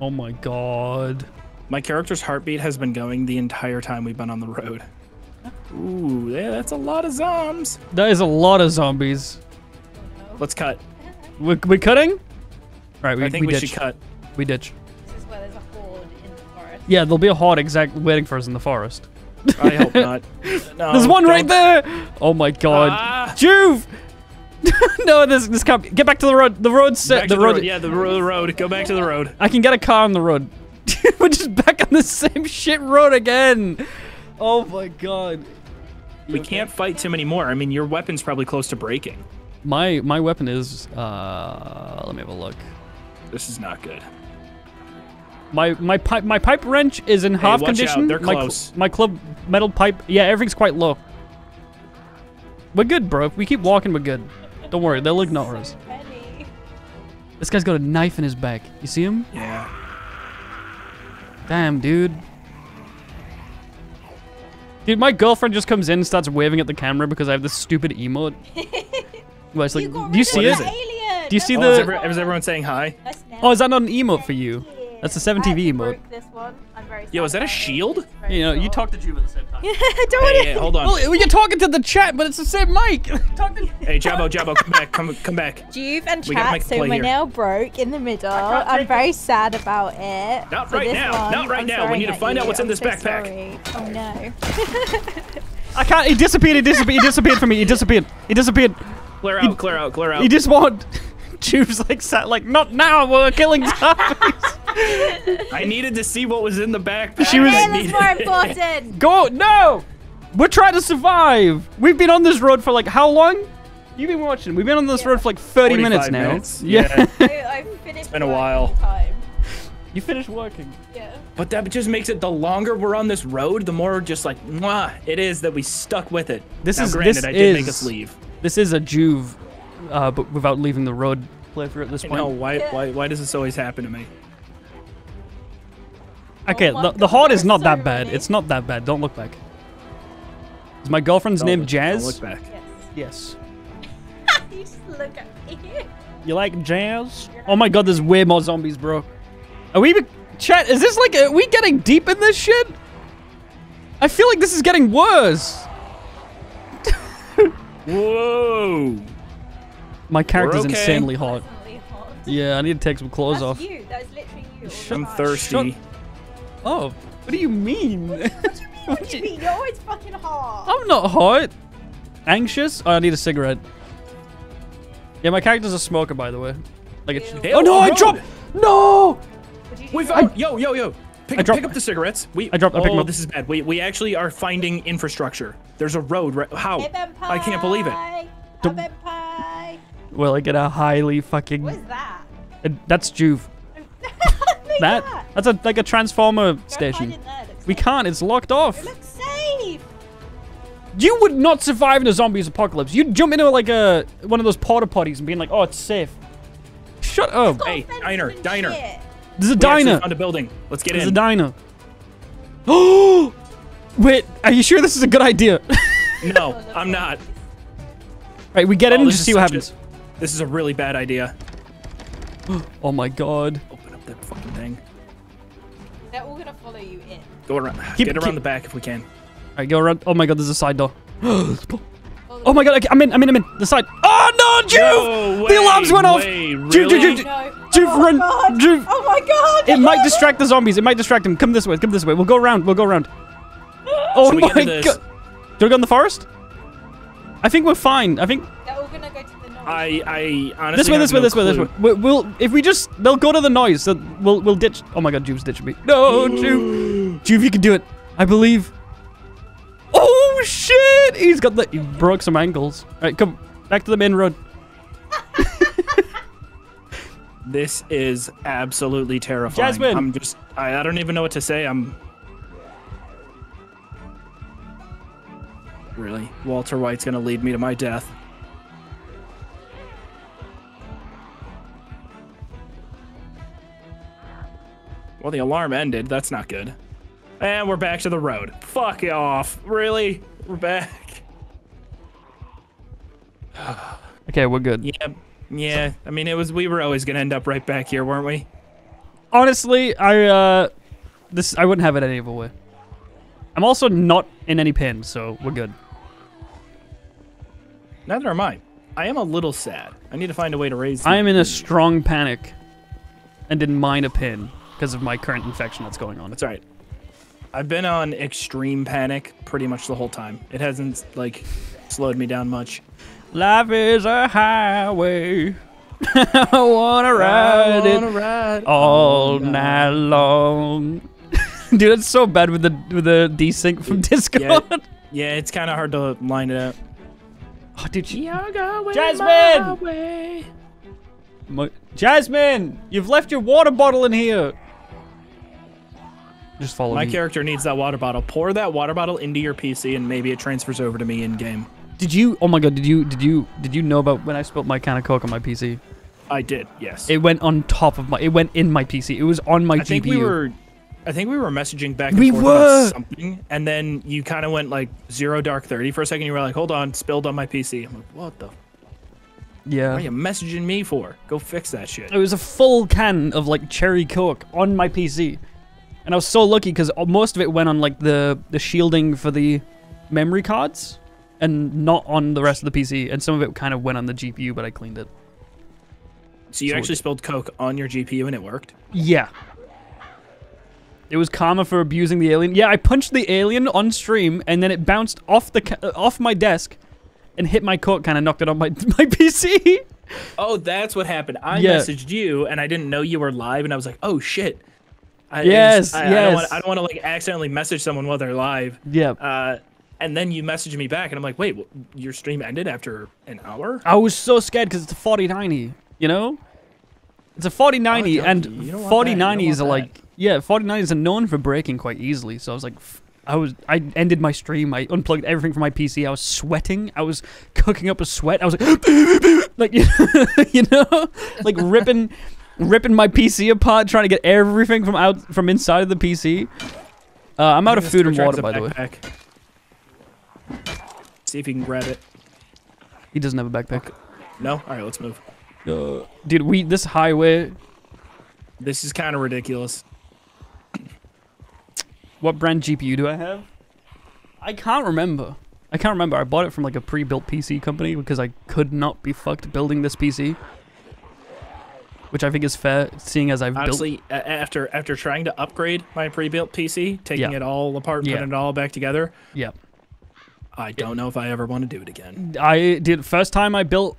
Oh my god. My character's heartbeat has been going the entire time we've been on the road. Ooh, yeah, that's a lot of zombies. That is a lot of zombies. Let's cut. We're, we cutting? Right, we, I think we, ditch. should cut. We ditch. This is where there's a horde in the forest. Yeah, there'll be a horde exact waiting for us in the forest. I hope not. [LAUGHS] No, There's one right don't- there. Oh my god. Ah! Joov! [LAUGHS] no, this this can't. Get back to the road. The road's set. The the road. road. Yeah, the ro- road. Go back to the road. I can get a car on the road. [LAUGHS] We're just back on the same [LAUGHS] shit road again. Oh my god. We can't fight too many more. I mean, your weapon's probably close to breaking. My my weapon is uh let me have a look. This is not good. My my pipe my pipe wrench is in half watch out, they're my, cl- close. my club metal pipe, yeah, everything's quite low. We're good, bro. If we keep walking, we're good. Don't worry, they'll ignore us. This guy's got a knife in his back. You see him? Yeah. Damn, dude. Dude, my girlfriend just comes in and starts waving at the camera because I have this stupid emote. [LAUGHS] Well, it's like, You do you see of it? alien. Do you see Oh, the- is, is everyone saying hi? Oh, is that not an emote for you? That's a 7TV I emote. This one. I'm very Yo, is that a sad about it. shield? It's You know, you short. talk to Joov at the same time. [LAUGHS] Don't Hey, wanna- hey, hold on. Well, you're talking to the chat, but it's the same mic. [LAUGHS] Talk to- Hey, Jabo, Jabo, come back, come, come back. Joov and We gotta chat, so my here. nail broke in the middle. I'm very sad about it. Not For right now, one, not right I'm now. We need to at find out what's in I'm this so backpack. sorry. Oh no. [LAUGHS] I can't. He disappeared. He disappeared. He disappeared from me. He disappeared. He disappeared. Clear out, clear out, clear out. He just want. Joov's like sat like not now. We're killing [LAUGHS] zombies. I needed to see what was in the backpack. She was- I Nail is more [LAUGHS] important. Go no. We're trying to survive. We've been on this road for like how long? You've been watching. We've been on this road for like 30 minutes now. minutes, Yeah. yeah. [LAUGHS] I, I finished been a while. Time. you finished working. Yeah. But that just makes it the longer we're on this road, the more just like mwah, it is that we stuck with it. This now, is- granted, this I did make is- us leave. This is a Joov, uh, but without leaving the road playthrough at this I point. know why, why, why does this always happen to me? Okay, Oh the, the God, horde is not that bad. It's not that bad. Don't look back. Is my girlfriend's Don't name look- Jazz? Don't look back. Yes. Yes. [LAUGHS] you just look at me. You like jazz? Oh my god, there's way more zombies, bro. Are we... Chat, is this like... Are we getting deep in this shit? I feel like this is getting worse. [LAUGHS] Whoa! My character's okay. insanely hot. Hot. Yeah, I need to take some clothes That's off. you. That is literally you. all the I'm time. thirsty. Oh, what do you mean? What do you [LAUGHS] mean? You're always fucking hot. I'm not hot. Anxious? Oh, I need a cigarette. Yeah, my character's a smoker, by the way. Like a... Ew. Oh no, I dropped... No! What did you We found. Uh, yo, yo, yo. Pick, I dropped- pick up the cigarettes. We. I dropped- I picked 'em oh, up. this is bad. We we actually are finding infrastructure. There's a road. Right, how? Ribbon I can't believe it. pie. Dum- Ribbon pie. Well, I get a highly fucking... What is that? Uh, that's Joov. [LAUGHS] Leave That that's a like a transformer Go hide station. in there, We safe. can't. It's locked off. It looks safe. You would not survive in a zombies apocalypse. You'd jump into like a one of those porta potties and being like, "Oh, it's safe." Shut up. Hey, diner, diner. shit. There's a We diner. found a building. Let's get There's a diner. Oh, [GASPS] wait. Are you sure this is a good idea? [LAUGHS] no, I'm not. right, we get in Oh, and just see what such a- happens. This is a really bad idea. [GASPS] Oh my god. Open up that fucking thing. They're all gonna follow you in. Go around. Keep- get around keep- the back if we can. All right, go around. Oh my god, there's a side door. [GASPS] Oh my god, okay, I'm in, I'm in, I'm in. The side. Oh no, Joov! No the alarms way, went off! way, Joov, Joov, really? Joov, No. Joov, oh run! My god. Joov. Oh my god. It might distract the zombies. It might distract them. Come this way. Come this way. We'll go around. We'll go around. [GASPS] Oh Should we my get into this? god. Do we go in the forest? I think we're fine. I think They're all gonna go to the north. I I honestly this way, this way, no this way, this way. We- We'll if we just they'll go to the noise. So we'll we'll ditch. Oh my god, Joov's ditching me. No, Joov, [GASPS] Joov, you can do it. I believe. Oh shit! He's got the he broke some ankles. All right, come back to the main road. [LAUGHS] This is absolutely terrifying. Jasmine. I'm just I, I don't even know what to say. I'm Really? Walter White's gonna lead me to my death. Well, the alarm ended. That's not good. And we're back to the road. Fuck off. Really? We're back. [SIGHS] Okay, we're good. Yeah. Yeah. I mean, it was. We were always gonna end up right back here, weren't we? Honestly, I uh, this I wouldn't have it any other way. I'm also not in any pain, so we're good. Neither am I. I am a little sad. I need to find a way to raise. I am in a strong panic, and didn't mind a pin because of my current infection that's going on. That's all right. I've been on extreme panic pretty much the whole time. It hasn't like slowed me down much. Life is a highway. [LAUGHS] I wanna ride i want it ride all night long. [LAUGHS] Dude, it's so bad with the with the desync from Discord. Yeah, [LAUGHS] yeah, it's kind of hard to line it up. Oh, dude, she, Jasmine! Jasmine, you've left your water bottle in here. Just follow My me. character needs that water bottle. Pour that water bottle into your PC, and maybe it transfers over to me in game. Did you? Oh my god! Did you? Did you? Did you know about when I spilled my can of coke on my PC? I did, yes. It went on top of my. It went in my PC. It was on my I GPU. think we were, I think we were messaging back and We forth were! about something, and then you kind of went like zero dark thirty for a second. You were like, "Hold on, spilled on my PC." I'm like, "What the? Yeah. What are you messaging me for? Go fix that shit." It was a full can of like cherry coke on my PC, and I was so lucky because most of it went on like the the shielding for the memory cards, and not on the rest of the PC. And some of it kind of went on the GPU, but I cleaned it. So you So- actually spilled coke on your GPU and it worked. Yeah. It was karma for abusing the alien. Yeah, I punched the alien on stream, and then it bounced off the uh, off my desk, and hit my coat. Kind of knocked it on my [LAUGHS] my PC. Oh, that's what happened. I Yeah. messaged you, and I didn't know you were live, and I was like, "Oh shit." I, Yes, I, yes. want, I don't want to like accidentally message someone while they're live. yeah. Uh, and then you message me back, and I'm like, "Wait, your stream ended after an hour?" I was so scared because it's a 4090, you know? It's a 4090, Oh, and junkie. You don't want that. You don't 4090s are like, yeah, 4090s are known for breaking quite easily. So I was like, I was, I ended my stream, I unplugged everything from my PC, I was sweating, I was cooking up a sweat, I was like, [LAUGHS] like, [LAUGHS] you know, like ripping, ripping my PC apart, trying to get everything from out, from inside of the PC. Uh, I'm out of food and water, by the way. way. See if you can grab it. He doesn't have a backpack. No? All right, let's move. Uh, dude, we, this highway, This is kind of ridiculous. What brand GPU do I have? I can't remember. I can't remember. I bought it from like a pre-built PC company because I could not be fucked building this PC. Which I think is fair, seeing as I've built. Honestly, a- after after trying to upgrade my pre-built PC, taking Yeah. it all apart, and Yeah. putting it all back together, Yeah, I don't know if I ever want to do it again. I did first time I built.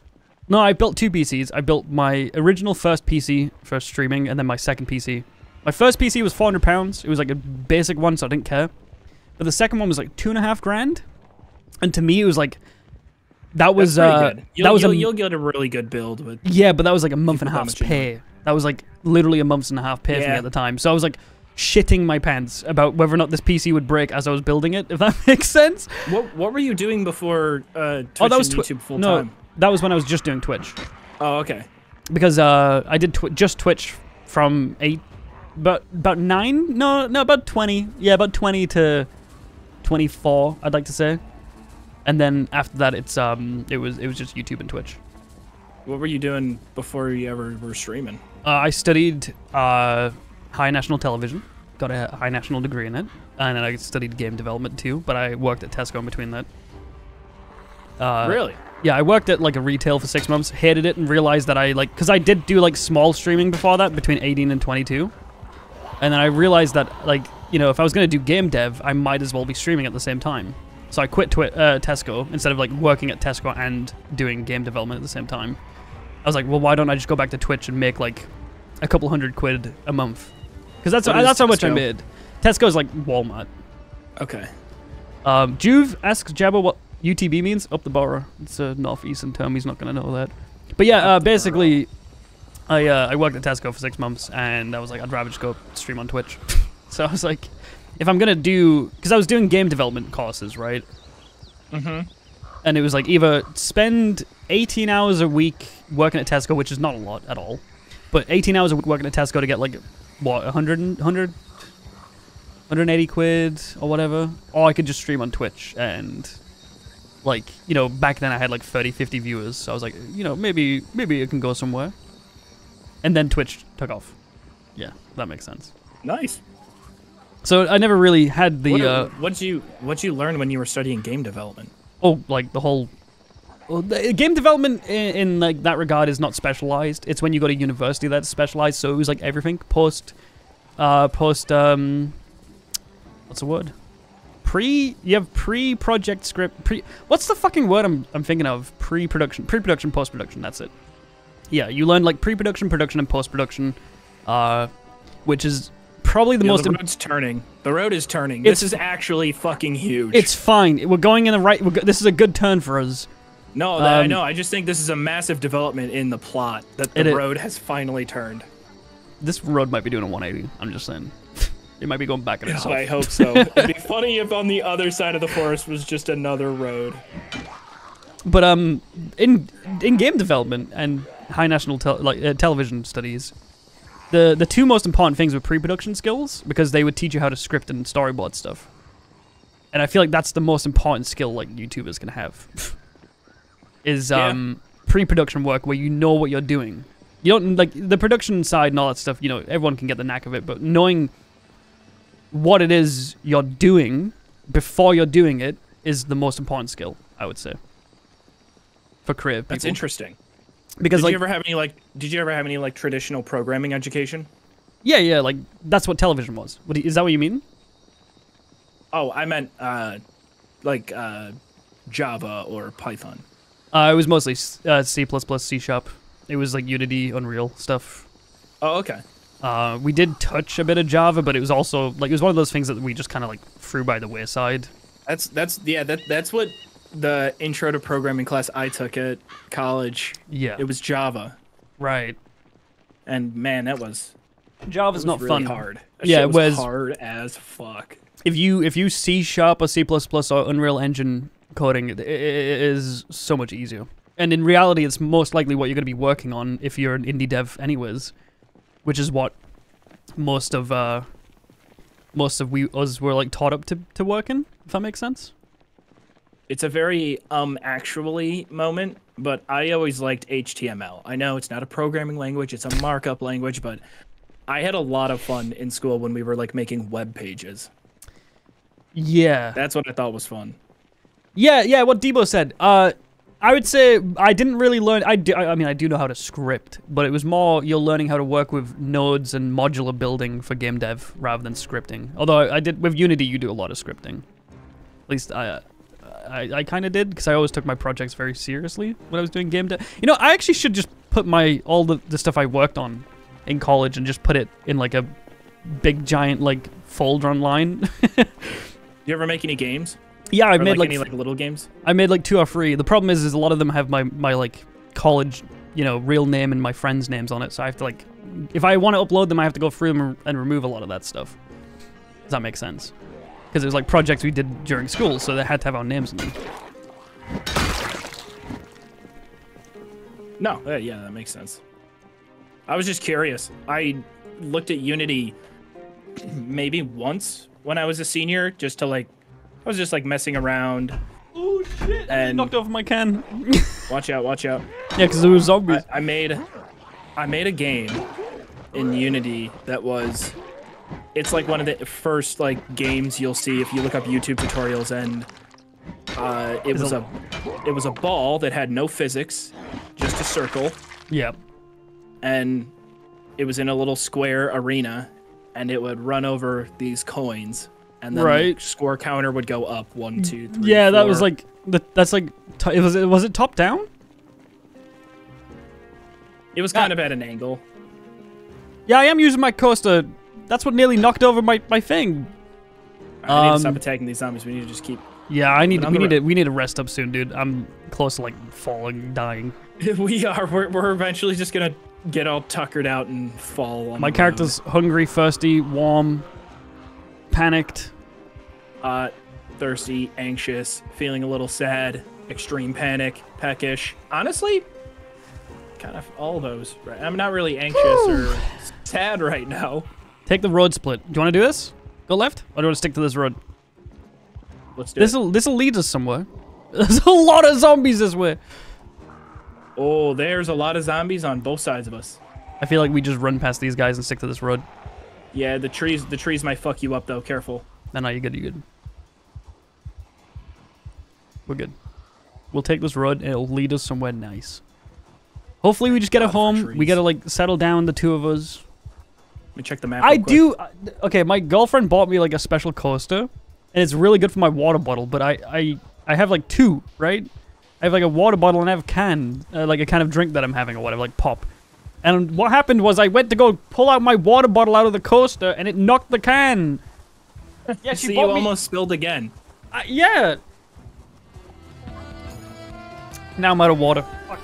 No, I built two PCs. I built my original first PC for streaming, and then my second PC. My first PC was 400 pounds. It was like a basic one, so I didn't care. But the second one was like two and a half grand, and to me it was like that was uh that was you'll, a you'll get a really good build with. Yeah, but that was like a month and a half's pay. That was like literally a month and a half pay for me at the time. So I was like shitting my pants about whether or not this PC would break as I was building it, [LAUGHS] if that makes sense. What what were you doing before uh, Twitch oh, that was and YouTube full no, time? that was when I was just doing Twitch Oh, okay. because uh, I did twi- just Twitch from eight, but about nine, no, no, about twenty, yeah, about twenty to twenty four, I'd like to say, and then after that, it's um, it was it was just YouTube and Twitch. What were you doing before you ever were streaming? Uh, I studied uh, high national television, got a high national degree in it, and then I studied game development too. But I worked at Tesco in between that. Uh, really? Yeah, I worked at like a retail for six months, hated it, and realized that I like because I did do like small streaming before that between 18 and 22, and then I realized that like you know if I was gonna do game dev, I might as well be streaming at the same time. So I quit Twi- uh, Tesco instead of like working at Tesco and doing game development at the same time. I was like, well, why don't I just go back to Twitch and make like a couple hundred quid a month? Because that's What that's how much I made. Tesco? made. Tesco's like Walmart. Okay. Um, Joov asks Jabo what UTB means. Up the borough. It's a northeastern term. He's not gonna know that. But yeah, uh, basically, I uh, I worked at Tesco for six months, and I was like, I'd rather just go stream on Twitch. [LAUGHS] so I was like, if I'm gonna do, because I was doing game development courses, right? Mm-hmm. And it was like either spend 18 hours a week working at Tesco, which is not a lot at all, but 18 hours a week working at Tesco to get like what 100 100 180 quid or whatever, or I could just stream on Twitch and like you know back then I had like 30 50 viewers, so I was like you know maybe maybe it can go somewhere. And then Twitch took off. Yeah, that makes sense. Nice. So I never really had the what, uh, what'd you what'd you learn when you were studying game development? oh like the whole well, the game development in, in like that regard is not specialized. It's when you go to university that's specialized. So it was like everything post, uh, post um, what's the word? Pre. You have pre-project script. Pre. What's the fucking word I'm I'm thinking of? Pre-production, pre-production, post-production. That's it. Yeah, you learn like pre-production, production, and post-production, uh, which is probably the Yeah, most. the road's turning. The road is turning. This is actually fucking huge. it's fine. We're going in the right. This is a good turn for us. no, that, I um, know. I just think this is a massive development in the plot that the i- road has finally turned. This road might be doing a 180. I'm just saying. [LAUGHS] it might be going back Oh, itself. I hope so. [LAUGHS] It'd be funny if on the other side of the forest was just another road. But um, in in game development and high national tel- like uh, television studies, the the two most important things were pre-production skills because they would teach you how to script and storyboard stuff. And I feel like that's the most important skill like YouTubers can have. [LAUGHS] is Yeah. um pre-production work where you know what you're doing. You don't like the production side and all that stuff. You know, everyone can get the knack of it, but knowing what it is you're doing before you're doing it is the most important skill. I would say for creative people. That's interesting. Because did like you ever have any like? Did you ever have any like traditional programming education? yeah, yeah, like that's what television was. What is that what you mean? Oh, I meant uh, like uh, Java or Python. Uh, it was mostly s- uh, C++, C Sharp. It was like Unity, Unreal stuff. Oh, okay. Uh, we did touch a bit of Java, but it was also like it was one of those things that we just kind of like threw by the wayside. That's that's yeah. That that's what the intro to programming class I took at college. Yeah, It was Java, right. and man, that was Java's it was not really fun. hard. That Yeah, shit it was, was- hard as fuck. If you if you C Sharp or C++ plus or Unreal Engine coding, it, it is so much easier. And in reality, it's most likely what you're going to be working on if you're an indie dev, anyways. Which is what most of uh, most of we us were like taught up to to work in. If that makes sense. It's a very um actually moment, but I always liked HTML. I know it's not a programming language; it's a markup language, but I had a lot of fun in school when we were like making web pages. Yeah. That's what I thought was fun. Yeah, yeah, what Jabo said. Uh, I would say I didn't really learn. I, do, I mean, I do know how to script, but it was more you're learning how to work with nodes and modular building for game dev rather than scripting. Although I, I did with Unity, you do a lot of scripting. At least I, I, I kind of did because I always took my projects very seriously when I was doing game dev. You know, I actually should just put my all the, the stuff I worked on in college and just put it in like a big giant like folder online. [LAUGHS] You ever make any games? yeah, I've or made like, like any like little games? I made like two or three. The problem is, is a lot of them have my my like college, you know, real name and my friends' names on it. So I have to like, if I want to upload them, I have to go through them and remove a lot of that stuff. Does that make sense? Because it was like projects we did during school, so they had to have our names in them. No, uh, yeah, that makes sense. I was just curious. I looked at Unity maybe once when I was a senior, just to like, I was just like messing around. Oh shit! And- knocked over my can. [LAUGHS] Watch out, watch out. yeah, because it was zombies. I, I made, I made a game in Unity that was, it's like one of the first like games you'll see if you look up YouTube tutorials, and uh, it was a, it was a ball that had no physics, just a circle. Yep. and it was in a little square arena and it would run over these coins and then Right. the score counter would go up one two three Yeah, that was like the, that's like t- was it was it top down? it was kind of at an angle Yeah, I am using my coaster. That's what nearly knocked over my, my thing. i need to stop Um, attacking these zombies we need to just keep Yeah, I need we need to we need to rest up soon, dude. I'm close to like falling, dying. [LAUGHS] we are we're, we're eventually just gonna get all tuckered out and fall on My character's hungry, thirsty, warm, panicked. uh thirsty anxious feeling a little sad extreme panic peckish honestly kind of all those right i'm not really anxious or sad right now Take the road split. Do you want to do this? Go left, or do you want to stick to this road? let's do This it will this will lead us somewhere. [LAUGHS] There's a lot of zombies this way. Oh, there's a lot of zombies on both sides of us. I feel like we just run past these guys and stick to this road. Yeah, the trees the trees might fuck you up though, careful. No, no, you're good. You're good. We're good. We'll take this road and it'll lead us somewhere nice. Hopefully, we just get a home. We gotta like settle down, the two of us. Let me check the map. I real quick. do. uh, Okay, my girlfriend bought me like a special coaster, and it's really good for my water bottle. But I, I, I have like two, right? I have like a water bottle and I have a can, uh, like a kind of drink that I'm having or whatever, like pop. And what happened was I went to go pull out my water bottle out of the coaster, and it knocked the can. [LAUGHS] Yeah, she See, you me. almost spilled again. Uh, yeah. Now I'm out of water. Uh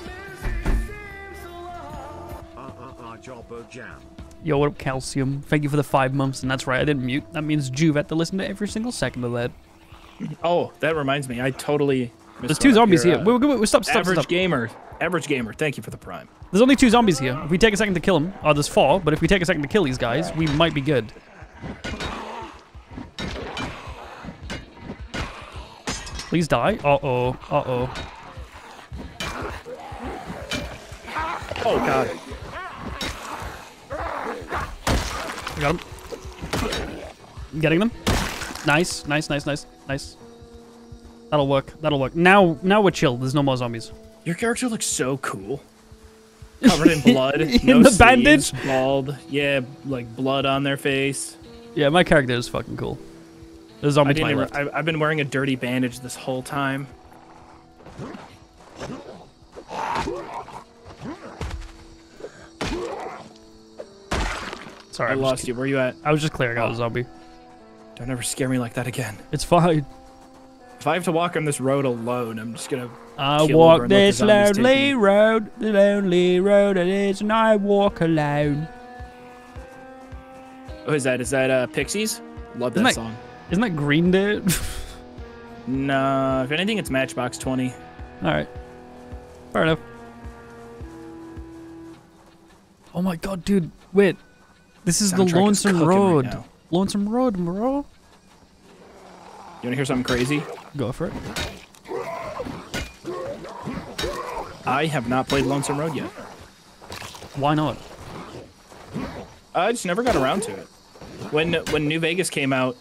uh uh Jobbo Jam. Yo, what up, Calcium? Thank you for the five months, and that's right, I didn't mute. That means Joov had to listen to every single second of that. Oh, that reminds me. I totally. There's two zombies here. Uh, Wait, wait, wait, stop, stop, average stop. gamer. Average gamer. Thank you for the prime. There's only two zombies here. If we take a second to kill them, oh, there's four, but if we take a second to kill these guys, we might be good. Please die. Uh-oh. Uh-oh. Oh god. I got him. I'm getting them. Nice, nice, nice, nice, nice. That'll work. That'll work. Now, now we're chill. There's no more zombies. Your character looks so cool. [LAUGHS] Covered in blood. In no the sleeves, bandage? Bald. Yeah, like blood on their face. Yeah, my character is fucking cool. There's zombie I didn't. I, I've been wearing a dirty bandage this whole time. Sorry, I I'm lost you. Where you at? I was just clearing out a zombie. Don't ever scare me like that again. It's fine. If I have to walk on this road alone, I'm just gonna. I walk and let the this lonely road, the lonely road it is, and I walk alone. Oh, is that? Is that uh, Pixies? Love that Isn't that- song. Isn't that Green Day? [LAUGHS] Nah, if anything, it's Matchbox 20. All right, fair enough. Oh my god, dude! Wait, this is the Soundtrack is Lonesome right Road. now. Lonesome Road, bro. You wanna hear something crazy? Go for it. I have not played Lonesome Road yet. Why not? I just never got around to it. When when New Vegas came out,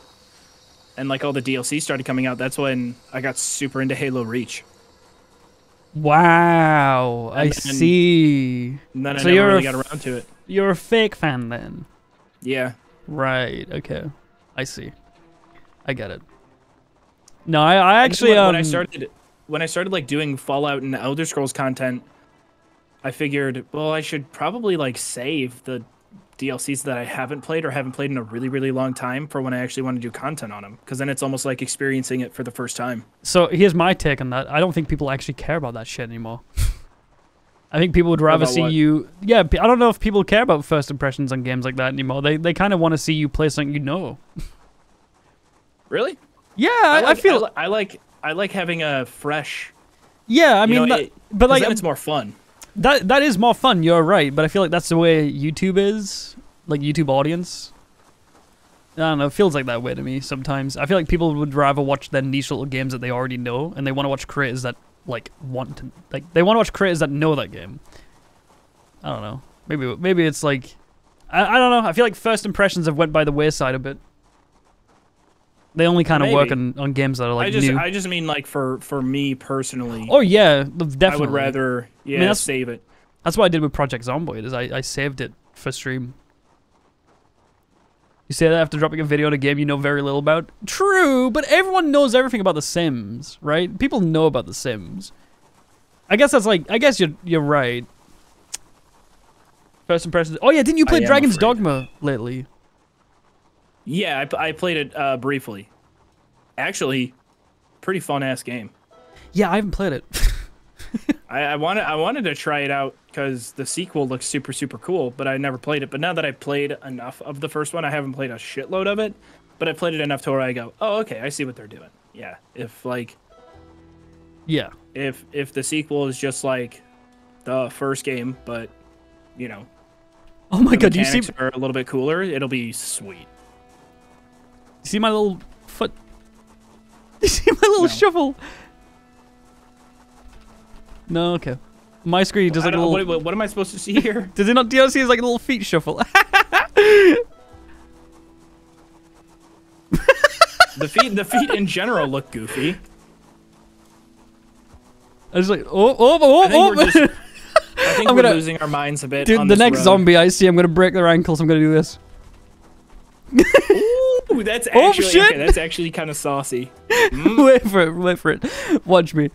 and like all the DLC started coming out, that's when I got super into Halo Reach. Wow, I And then- see. And then I So never really got around to it. You're a fake fan then. Yeah. Right. Okay. I see. I get it. No, I, I actually when, um. when I started when I started like doing Fallout and Elder Scrolls content, I figured, well, I should probably like save the DLCs that I haven't played or haven't played in a really really long time for when I actually want to do content on them because then it's almost like experiencing it for the first time. So here's my take on that. I don't think people actually care about that shit anymore. [LAUGHS] I think people would rather see what? you. Yeah, I don't know if people care about first impressions on games like that anymore. They they kind of want to see you play something you know. [LAUGHS] Really? Yeah, I, I feel. I, li- I like I like having a fresh. yeah, I you mean, know, that- it- but like it's more fun. that that is more fun. You're right, but I feel like that's the way YouTube is, like YouTube audience. I don't know. It feels like that way to me sometimes. I feel like people would rather watch their niche little games that they already know, and they want to watch creators that like want to like they want to watch creators that know that game. I don't know. Maybe maybe it's like I, I don't know. I feel like first impressions have went by the wayside a bit. They only kind of work on, on games that are like I just new. I just mean like for for me personally. oh yeah, definitely. I would rather yeah that's- save it. That's what I did with Project Zomboid. Is I, I saved it for stream. You say that after dropping a video on a game you know very little about? True, but everyone knows everything about The Sims, right? People know about The Sims. I guess that's like I guess you're you're right. First impressions. Oh yeah, didn't you play Dragon's afraid. Dogma lately? Yeah, I, I played it uh, briefly. Actually, pretty fun ass game. Yeah, I haven't played it. [LAUGHS] [LAUGHS] I, I wanted I wanted to try it out because the sequel looks super super cool, but I never played it. But now that I've played enough of the first one, I haven't played a shitload of it, but I played it enough to where I go, oh okay, I see what they're doing. Yeah, if like yeah. if if the sequel is just like the first game, but you know Oh my god, do you see are a little bit cooler, it'll be sweet. you see my little foot? [LAUGHS] You see my little No. shuffle? No, okay. My screen does like a little. what, what, what am I supposed to see [LAUGHS] here? Does it not DLC is like a little feet shuffle? [LAUGHS] the feet the feet in general look goofy. I was like, oh, oh, oh, I think oh. we're just I [LAUGHS] think I'm we're gonna- losing our minds a bit. Dude, the next road. zombie I see, I'm gonna break their ankles. I'm gonna do this. Ooh, that's Oh, actually shit. okay, that's actually kind of saucy. Mm. wait for it, wait for it. Watch me.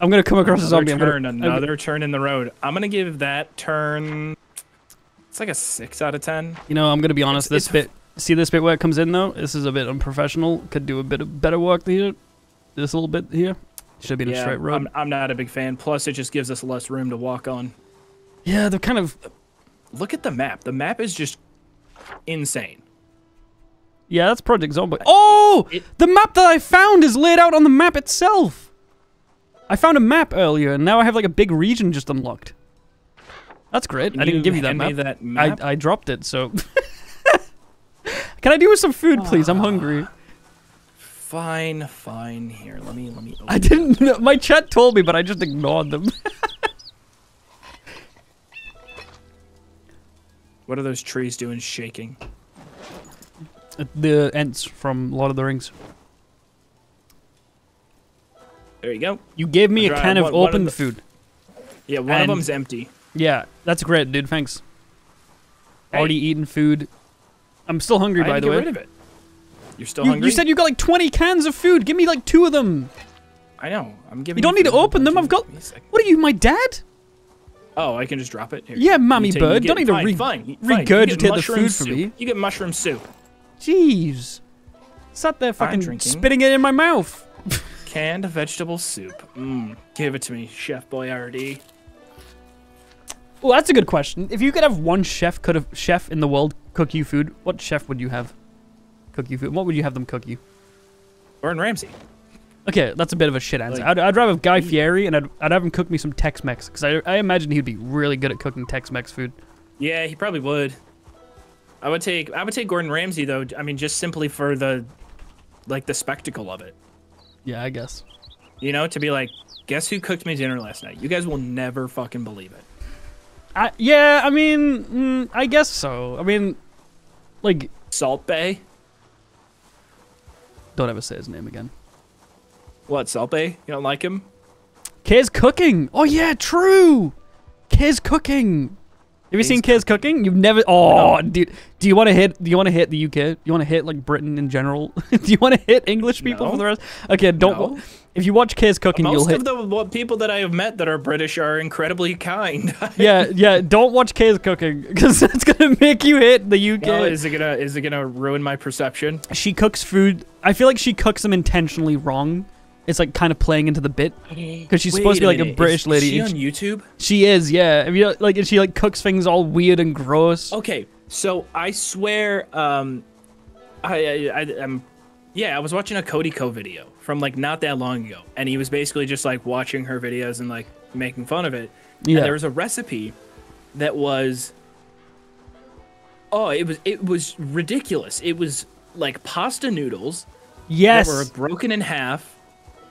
I'm gonna come across a Another zombie. I'm gonna- turn, I'm- another turn in the road. I'm gonna give that turn. It's like a six out of ten. You know, I'm gonna be honest. It's- This bit, see this bit where it comes in though. This is a bit unprofessional. Could do a bit of better work here. This little bit here should be in a straight road. I'm, I'm not a big fan. Plus, it just gives us less room to walk on. yeah, they're kind of. Look at the map. The map is just insane. Yeah, that's Project Zomboid. Oh, it- the map that I found is laid out on the map itself. I found a map earlier, and now I have like a big region just unlocked. That's great. Can I didn't give you that map. that map? I, I dropped it, so. [LAUGHS] Can I do with some food, please? I'm hungry. Fine, fine. Here, let me let me. Open I didn't. know- My chat told me, but I just ignored them. [LAUGHS] What are those trees doing shaking? Uh, the Ents from Lord of the Rings. There you go. You gave me a can of open the- food. Yeah, one of them's empty. Yeah, that's great, dude. Thanks. Hey. Already eaten food. I'm still hungry, I by the get way. rid of it. You're still You, hungry? you said you got like 20 cans of food. Give me like two of them. I know. I'm giving. You don't need to open them. I've got. me a second. What are you, my dad? Oh, I can just drop it. Here. Yeah, mommy take- bird, get- don't need to re- fine, fine. Regurgitate the food for me. You get mushroom soup. Jeez. Sat there fucking spitting it in my mouth. [LAUGHS] Canned vegetable soup. Mmm. Give it to me, Chef Boyardee. Well, that's a good question. If you could have one chef could have chef in the world cook you food, what chef would you have cook you food? What would you have them cook you? Gordon Ramsay. Okay, that's a bit of a shit answer. Like- I'd, I'd rather have Guy Fieri and I'd, I'd have him cook me some Tex-Mex because I, I imagine he'd be really good at cooking Tex-Mex food. Yeah, he probably would. I would take. I would take Gordon Ramsay though. I mean, just simply for the, like the spectacle of it. Yeah, I guess. You know, to be like, guess who cooked me dinner last night? You guys will never fucking believe it. I, yeah, I mean, mm, I guess so. I mean, like, Salt Bae. don't ever say his name again. What Salt Bae? You don't like him? Kay's cooking. Oh yeah, true. Kay's cooking. Have you seen Kay's cooking? You've never. Oh, dude. Do you want to hit? Do you want to hit the UK? Do you want to hit like Britain in general? [LAUGHS] do you want to hit English people No. for the rest? Okay, don't. No. If you watch Kay's cooking, you'll hit. Most of the what, people that I have met that are British are incredibly kind. [LAUGHS] yeah, yeah. Don't watch Kay's cooking [LAUGHS] because that's gonna make you hit the UK. Well, is it gonna is it gonna ruin my perception? she cooks food. I feel like she cooks them intentionally wrong. It's like kind of playing into the bit because she's supposed to be like a British lady. Is she on YouTube? She is, yeah. If you like, she like cooks things all weird and gross. Okay, so I swear, um, I, I, I am, yeah, I was watching a CodyKo video from like not that long ago, and he was basically just like watching her videos and like making fun of it. Yeah. And there was a recipe that was, oh, it was it was ridiculous. It was like pasta noodles Yes, that were broken in half.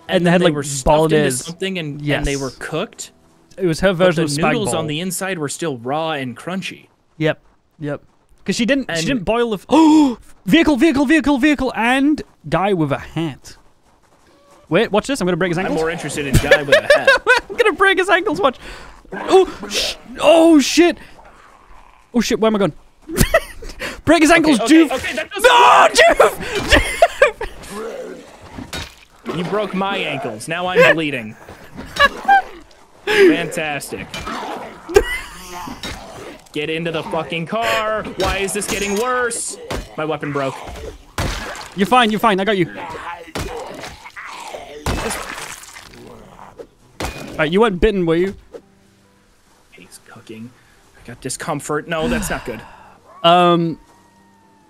And they had, like, were stuffed into bolognese. something, and, and they were cooked. it was her version of spag noodles bol. on the inside were still raw and crunchy. Yep, yep. Because she didn't, she didn't boil the. F- oh, [GASPS] vehicle, vehicle, vehicle, vehicle, and guy with a hat. Wait, watch this. I'm gonna break his ankles. I'm more interested in guy with a [LAUGHS] hat. I'm gonna break his ankles. Watch. Oh, sh- oh shit. Oh shit. Where am I going? [LAUGHS] break his ankles, okay, Joov. okay, no. Joov. [LAUGHS] You broke my ankles. Now I'm bleeding. Fantastic. Get into the fucking car. Why is this getting worse? My weapon broke. You're fine. You're fine. I got you. Alright, you weren't bitten, were you? He's cooking. I got discomfort. No, that's not good. Um,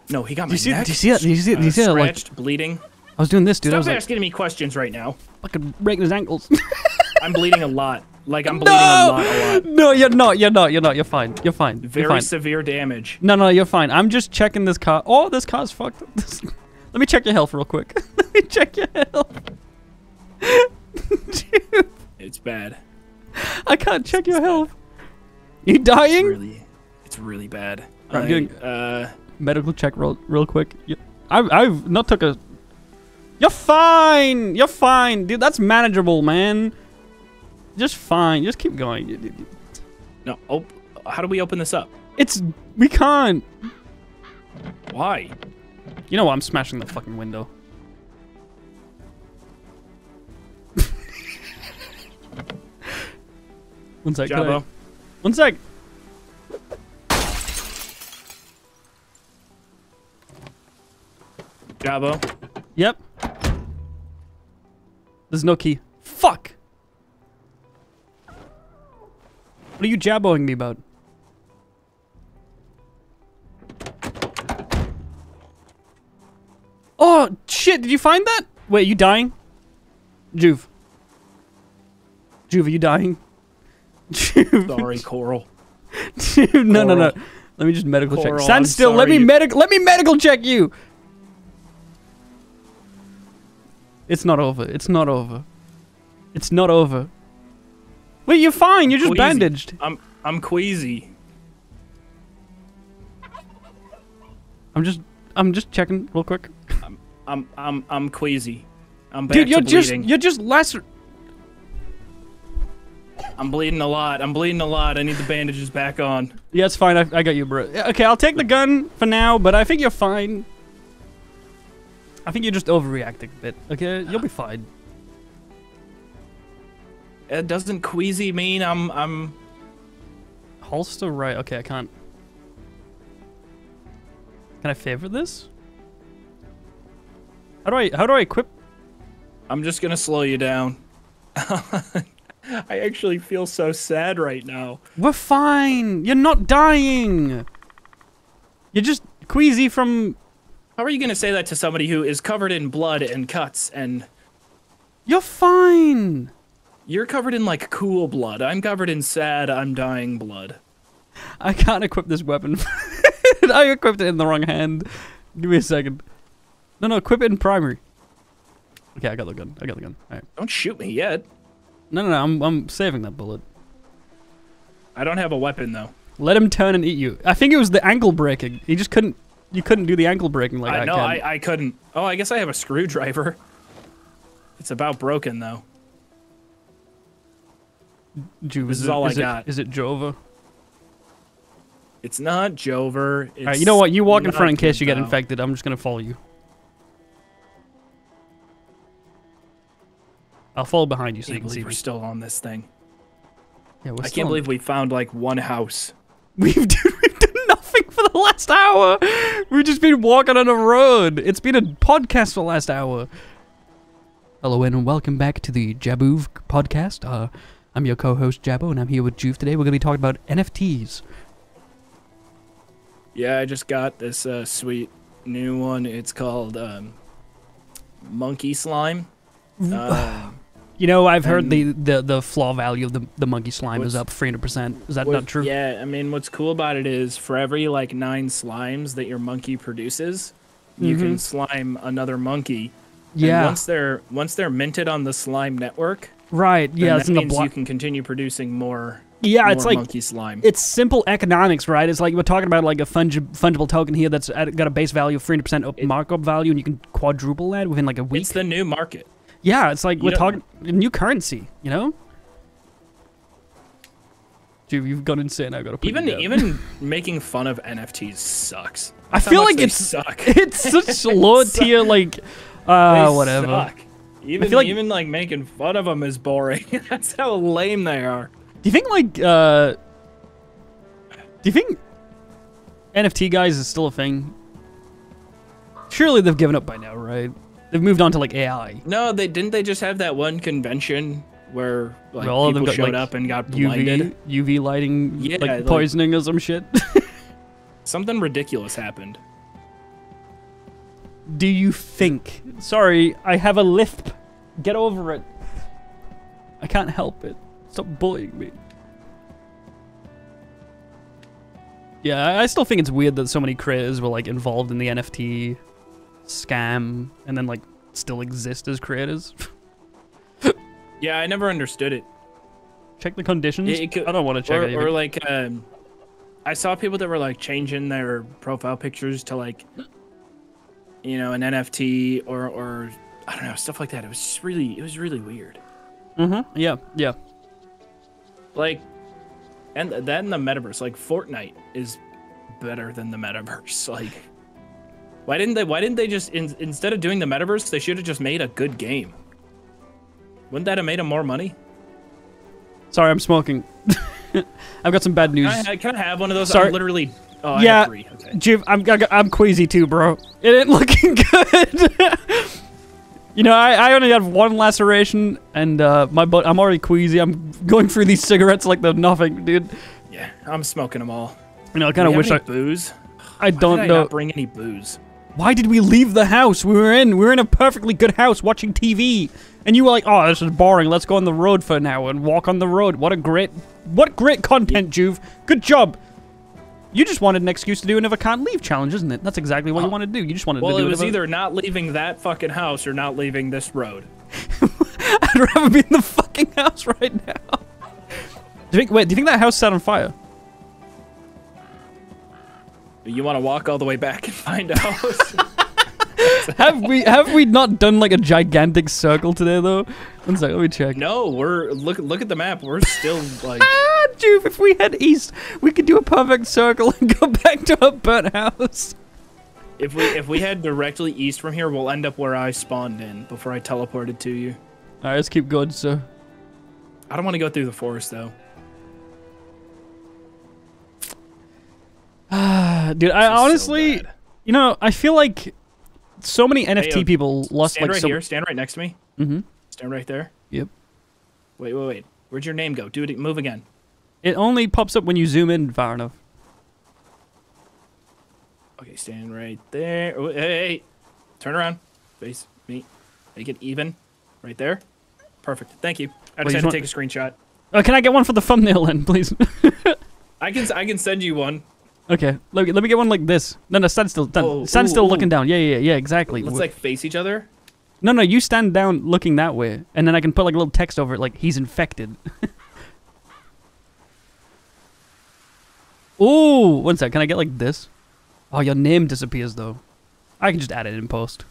No, he got my do you see? neck. Do you see that? Do you see? Do you uh, see that? Like, bleeding. I was doing this, dude. I Stop was like, asking me questions right now. fucking breaking his ankles. [LAUGHS] I'm bleeding a lot. Like I'm bleeding a lot, a lot. no, you're not. You're not. You're not. You're fine. You're fine. Very you're fine. severe damage. No, no, you're fine. I'm just checking this car. Oh, this car's fucked. [LAUGHS] Let me check your health real quick. [LAUGHS] Let me check your health. Dude, It's bad. I can't check your health. You It's dying? really, it's really bad. I'm I- doing- Uh, Medical check real, real quick. I've, I've not took a. You're fine. You're fine, dude. That's manageable, man. Just fine. Just keep going. no. Oh, how do we open this up? It's we can't. Why? You know what? I'm smashing the fucking window. [LAUGHS] One sec. Jabo. One sec. Jabo. Yep. There's no key. Fuck. What are you jaboing me about? Oh, shit. Did you find that? Wait, you dying? Joov. Joov, are you dying? [LAUGHS] Joov. Sorry, Coral. [LAUGHS] Joov, no, no, no. Let me just medical check. Stand I'm still. Let me medical. Let me medical check you. It's not over. It's not over. It's not over. Wait, you're fine. You're just Queasy. bandaged. I'm I'm queasy. I'm just. I'm just checking real quick. I'm I'm I'm I'm queasy. I'm back Dude, you're just. You're just lacer. I'm bleeding a lot. I'm bleeding a lot. I need the bandages back on. Yeah, it's fine. I, I got you, bro. Okay, I'll take the gun for now, but I think you're fine. I think you're just overreacting a bit. Okay, you'll be fine. It doesn't queasy mean I'm I'm Holster right. Okay, I can't. Can I favorite this? How do I? How do I equip? I'm just gonna slow you down. [LAUGHS] I actually feel so sad right now. We're fine. You're not dying. You're just queasy from. How are you gonna say that to somebody who is covered in blood and cuts and You're fine. you're covered in like cool blood? I'm covered in sad, I'm dying blood. I can't equip this weapon. [LAUGHS] I equipped it in the wrong hand. Give me a second. No, no, equip it in primary. Okay, I got the gun. I got the gun. All right. Don't shoot me yet. No, no, no. I'm, I'm saving that bullet. I don't have a weapon though. Let him turn and eat you. I think it was the ankle breaking. He just couldn't. You couldn't do the ankle breaking like I I know. I, I couldn't. Oh, I guess I have a screwdriver. It's about broken though. This is, is it, all I is it- got. Is it Jova? It's not Jover. It's All right, you know what? You walk in front in case you get infected. I'm just gonna follow you. I'll follow behind you so you can see we're me. still on this thing. Yeah, we're I can't believe we found like one house. [LAUGHS] We've done, we've done nothing for the last hour. We've just been walking on a road. It's been a podcast for the last hour. Hello and welcome back to the Jabo podcast. Uh, I'm your co-host Jabo, and I'm here with Joov today. We're gonna be talking about NFTs. Yeah, I just got this uh, sweet new one. It's called um, Monkey Slime. Um, [LAUGHS] You know, I've heard the, the the flaw value of the the monkey slime is up 300. percent Is that what- not true? Yeah, I mean, what's cool about it is for every like nine slimes that your monkey produces, you can mm-hmm. slime another monkey. And Yeah. once they're once they're minted on the slime network, Right. Yeah. that It's in the means block. you can continue producing more. Yeah, more it's like monkey slime. it's simple economics, right? It's like we're talking about like a fungi- fungible token here that's got a base value of 300% up It- markup value, and you can quadruple that within like a week. it's the new market. Yeah, it's like you we're talking new currency, you know? Dude, you've gone insane. I've got to put Even even [LAUGHS] making fun of NFTs sucks. I That's how feel like it's- suck. [LAUGHS] it's such [LAUGHS] low tier, like, uh, They whatever. suck. Even like- even like making fun of them is boring. That's how lame they are. Do you think like uh, do you think NFT guys is still a thing? Surely they've given up by now, right? They've moved on to like AI. No, they didn't. They just have that one convention where like all of them people got, showed like, up and got blinded. UV UV lighting, Yeah, like like- poisoning or some shit. [LAUGHS] Something ridiculous happened. Do you think? Sorry, I have a lisp. Get over it. I can't help it. Stop bullying me. Yeah, I- I still think it's weird that so many creators were like involved in the NFT scam and then like still exist as creators. [LAUGHS] Yeah, I never understood it. Check the conditions. It- it could- I don't want to check or, anything. or like um, I saw people that were like changing their profile pictures to like you know an NFT or or I don't know stuff like that. It was really it was really weird. mm-hmm. Yeah, yeah. Like and that in the metaverse like Fortnite is better than the metaverse. [LAUGHS] Like why didn't they why didn't they just in, instead of doing the metaverse they should have just made a good game. Wouldn't that have made them more money? Sorry, I'm smoking. [LAUGHS] I've got some bad news. Can I, can I have one of those? Sorry. I'm literally. Oh, yeah. Okay. Jiv, I'm I- I'm queasy too, bro. It ain't [LAUGHS] looking good. [LAUGHS] you know, I, I only have one laceration, and uh, my butt. I'm already queasy. I'm going through these cigarettes like they're nothing, dude. Yeah, I'm smoking them all. You know, I kind of wish I. booze. I don't I know. bring any booze? Why did we leave the house? We were in. We were in a perfectly good house watching TV, and you were like, "Oh, this is boring. Let's go on the road for now and walk on the road." What a great, what great content, Joov. Good job. You just wanted an excuse to do another can't leave challenge, isn't it? That's exactly what you uh, wanted to do. You just wanted Well, to do it was either not leaving that fucking house or not leaving this road. [LAUGHS] I'd rather be in the fucking house right now. Do you think? Wait, do you think that house set on fire? You want to walk all the way back and find out? [LAUGHS] have we have we not done like a gigantic circle today though? One sec, let me check. no, we're look look at the map. We're still like [LAUGHS] Ah, Joov, if we head east, we could do a perfect circle and [LAUGHS] go back to our burnt house. if we if we head directly east from here, we'll end up where I spawned in before I teleported to you. Alright, let's keep going, so. I don't want to go through the forest though. [SIGHS] dude, I so honestly, bad. you know, I feel like so many NFT Hey, people lost Stand like right so. here. Stand right next to me. Mm-hmm. Stand right there. Yep. Wait, wait, wait. Where'd your name go? Do it. Move again. It only pops up when you zoom in far enough. Okay, stand right there. Oh, hey, hey, turn around. Face me. Make it even. Right there. Perfect. Thank you. I just had to want- take a screenshot. Oh, can I get one for the thumbnail then, please? [LAUGHS] I can I can send you one. Okay, let me, let me get one like this. No, no, stand still. Stand, Oh, stand ooh, still ooh. looking down. Yeah, yeah, yeah, exactly. Let's like face each other. No, no, you stand down looking that way, and then I can put like a little text over it, like he's infected. [LAUGHS] Ooh, one sec. Can I get like this? Oh, your name disappears though. I can just add it in post.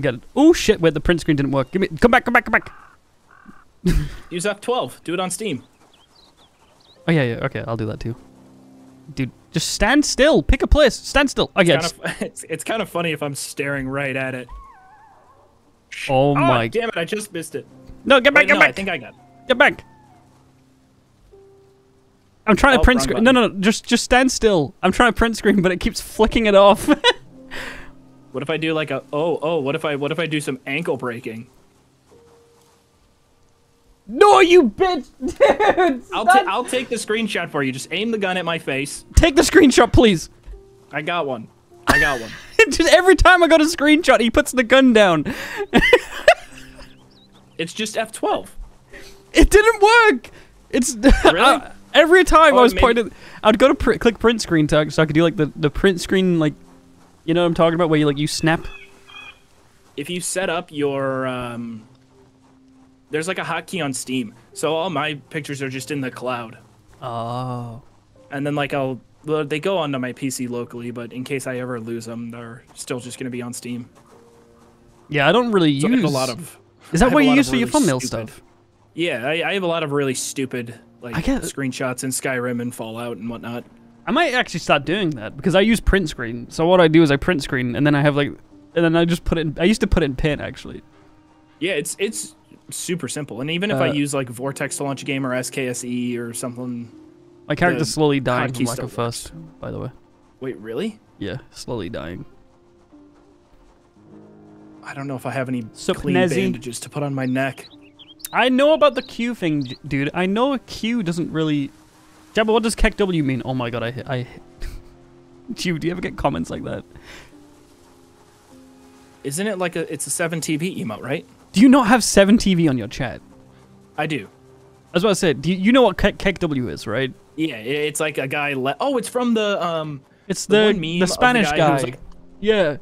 Get it. Oh shit! Wait, the print screen didn't work. Give me. Come back. Come back. Come back. [LAUGHS] Use F12. Do it on Steam. Oh yeah, yeah. Okay, I'll do that too. Dude, just stand still. Pick a place. Stand still. Oh yeah. Kind of, it's, it's kind of funny if I'm staring right at it. oh Oh my. damn it! I just missed it. No, get back. Wait, get no, back. I think I got. It. Get back. I'm trying Oh, to print screen. No, no, no. Just, just stand still. I'm trying to print screen, but it keeps flicking it off. [LAUGHS] What if I do like a oh oh? What if I what if I do some ankle breaking? No, you bitch, [LAUGHS] dude. I'll ta- I'll take the screenshot for you. Just aim the gun at my face. Take the screenshot, please. I got one. I got one. [LAUGHS] just every time I got a screenshot, he puts the gun down. [LAUGHS] It's just F12. It didn't work. It's Really? every time Oh, I was maybe- pointing. I'd go to pr- click print screen tag, so I could do like the the print screen like, you know what I'm talking about, where you like you snap. If you set up your um, there's like a hotkey on Steam, so all my pictures are just in the cloud, Oh. and then like I'll well, they go onto my PC locally, but in case I ever lose them, they're still just gonna be on Steam. Yeah, I don't really So I use have a lot of. Is that what you use for your thumbnail stuff? Yeah, I, I have a lot of really stupid like screenshots in Skyrim and Fallout and whatnot. I might actually start doing that because I use print screen. So what I do is I print screen and then I have like, and then I just put it. In, I used to put it in Paint actually. Yeah, it's it's super simple, and even if I Uh, use like Vortex to launch a game or SKSE or something. My character's The slowly dying from lack of first. By the way, Wait, really? yeah, slowly dying. I don't know if I have any Sup, clean bandages to put on my neck. I know about the Q thing, dude. I know a Q doesn't really. Yeah, but what does Keck W mean? Oh my god, I hit. I. [LAUGHS] Q, do you ever get comments like that? Isn't it like a it's a 7 TV emote, right? Do you not have 7 TV on your chat? I do. I was about to say, do you, you know what Keck, Keck W is, right? Yeah, it's like a guy. Le- oh, it's from the um. It's The the one meme the of the Spanish guy guy. who was like- yeah.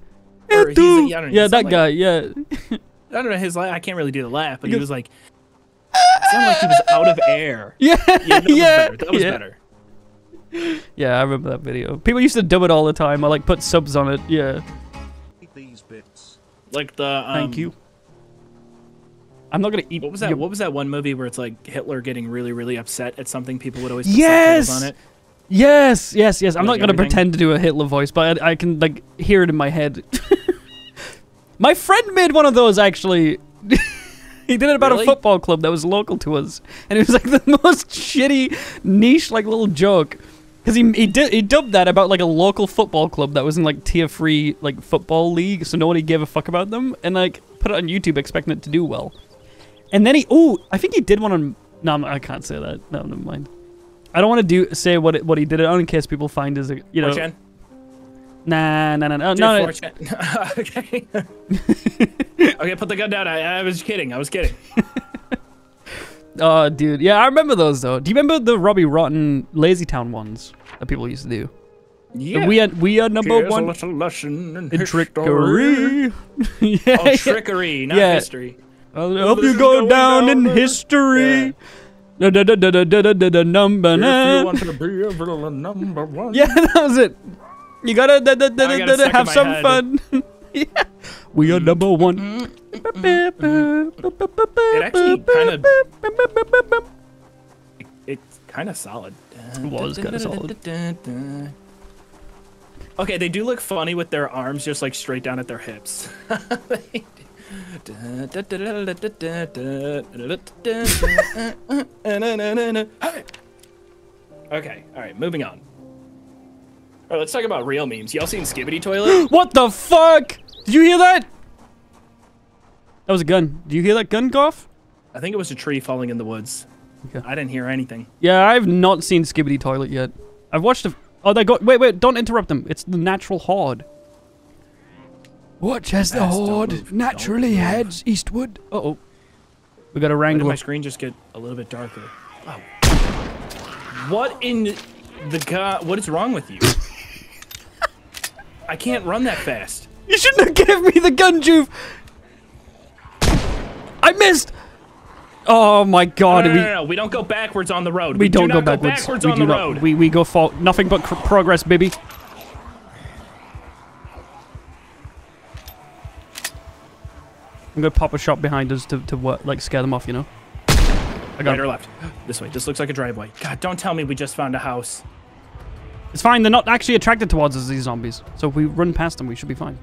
Or he's a- tú. yeah, I don't know, yeah, he's that like- guy. Yeah. [LAUGHS] I don't know his. la- I can't really do the laugh, but he goes- was like. it sounded like he was out of air. [LAUGHS] Yeah. Yeah, that was yeah. better. That was yeah. better. Yeah, I remember that video. People used to dub it all the time. I like put subs on it. Yeah. Eat these bits. Like the. Um, Thank you. I'm not gonna eat. What was that? your- What was that one movie where it's like Hitler getting really, really upset at something? People would always Yes. on it. Yes, yes, yes. I'm Like not gonna everything? pretend to do a Hitler voice, but I, I can like hear it in my head. [LAUGHS] my friend made one of those actually. [LAUGHS] He did it about Really? a football club that was local to us, and it was like [LAUGHS] the most shitty, niche, like little joke. Because he he did he dubbed that about like a local football club that was in like tier three like football league, so nobody gave a fuck about them, and like put it on YouTube expecting it to do well. And then he oh I think he did one on no I can't say that no never mind. I don't want to do say what it, what he did it on in case people find his you know 4chan? nah nah nah nah Dude, no, no 4chan. [LAUGHS] okay. [LAUGHS] okay, put the gun down. I, I was kidding. I was kidding. [LAUGHS] Oh, dude. Yeah, I remember those, though. Do you remember the Robbie Rotten Lazy Town ones that people used to do? Yeah. We are, we are number Here's one lesson in in trickery. yeah. Oh, trickery, not Yeah. history. I'll help you go down, down, in history. Yeah. Da, da, da, da, da, da, da, number one. Yeah, that was it. You gotta da, da, da, da, da, have some head. fun. yeah. We are number one. Actually kind of. It's kind of solid. It was kind of solid. Okay, they do look funny with their arms just like straight down at their hips. [LAUGHS] okay, all right, moving on. All right, let's talk about real memes. Y'all seen Skibidi Toilet? [GASPS] What the fuck? Did you hear that? That was a gun. Do you hear that gun, Goff? I think it was a tree falling in the woods. Okay. I didn't hear anything. Yeah, I've not seen Skibidi Toilet yet. I've watched a. Oh, they got. Wait, wait! Don't interrupt them. It's the natural horde. Watch as the horde move, naturally heads eastward. Uh oh. We got a Why did my screen just get a little bit darker? Oh. What in the god? What is wrong with you? [LAUGHS] I can't run that fast. You shouldn't have given me the gun, Joov. I missed. Oh my god. No, no, we no, no, we don't go backwards on the road. we don't do go backwards. Go backwards we on do the not. road. We we go for nothing but progress, baby. I'm gonna pop a shot behind us to to what, like scare them off, you know. I got right or left? [GASPS] This way. This looks like a driveway. God, don't tell me we just found a house. It's fine. They're not actually attracted towards us, these zombies. So if we run past them, we should be fine.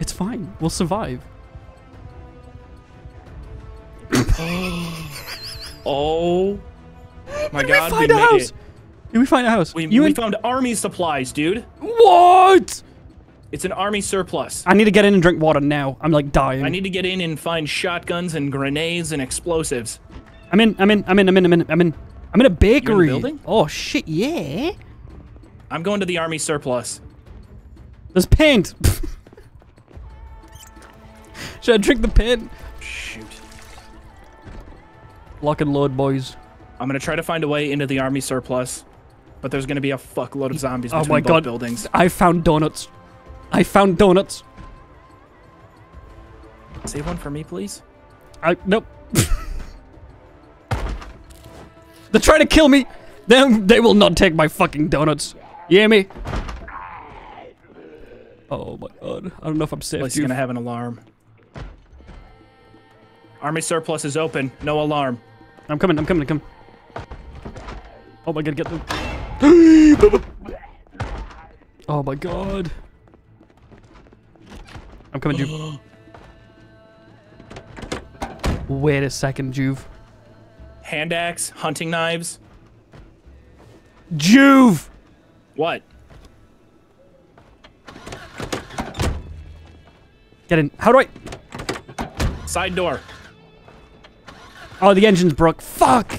It's fine. We'll survive. [GASPS] Oh my Did god, we we, find a house? it. Did we find a house? We, you we found army supplies, dude. What? It's an army surplus. I need to get in and drink water now. I'm like dying. I need to get in and find shotguns and grenades and explosives. I'm in. I'm in. I'm in. I'm in. I'm in. I'm in. I'm in a bakery. building? Oh shit! Yeah. I'm going to the army surplus. There's paint. [LAUGHS] Should I drink the paint? Shoot. Lock and load, boys. I'm gonna try to find a way into the army surplus, but there's gonna be a fuckload of zombies Oh between my both god! buildings. I found donuts. I found donuts. Save one for me, please. I nope. [LAUGHS] They're trying to kill me. Them they will not take my fucking donuts. You hear me? Oh my god! I don't know if I'm safe. Place is gonna have an alarm. Army surplus is open. No alarm. I'm coming. I'm coming. I'm coming. Oh my god! Get them. [GASPS] [GASPS] oh my god! I'm coming, Joov. [GASPS] Wait a second, Joov. Hand axe, hunting knives. Joov! What? Get in. How do I? Side door. Oh, the engine's broke. Fuck!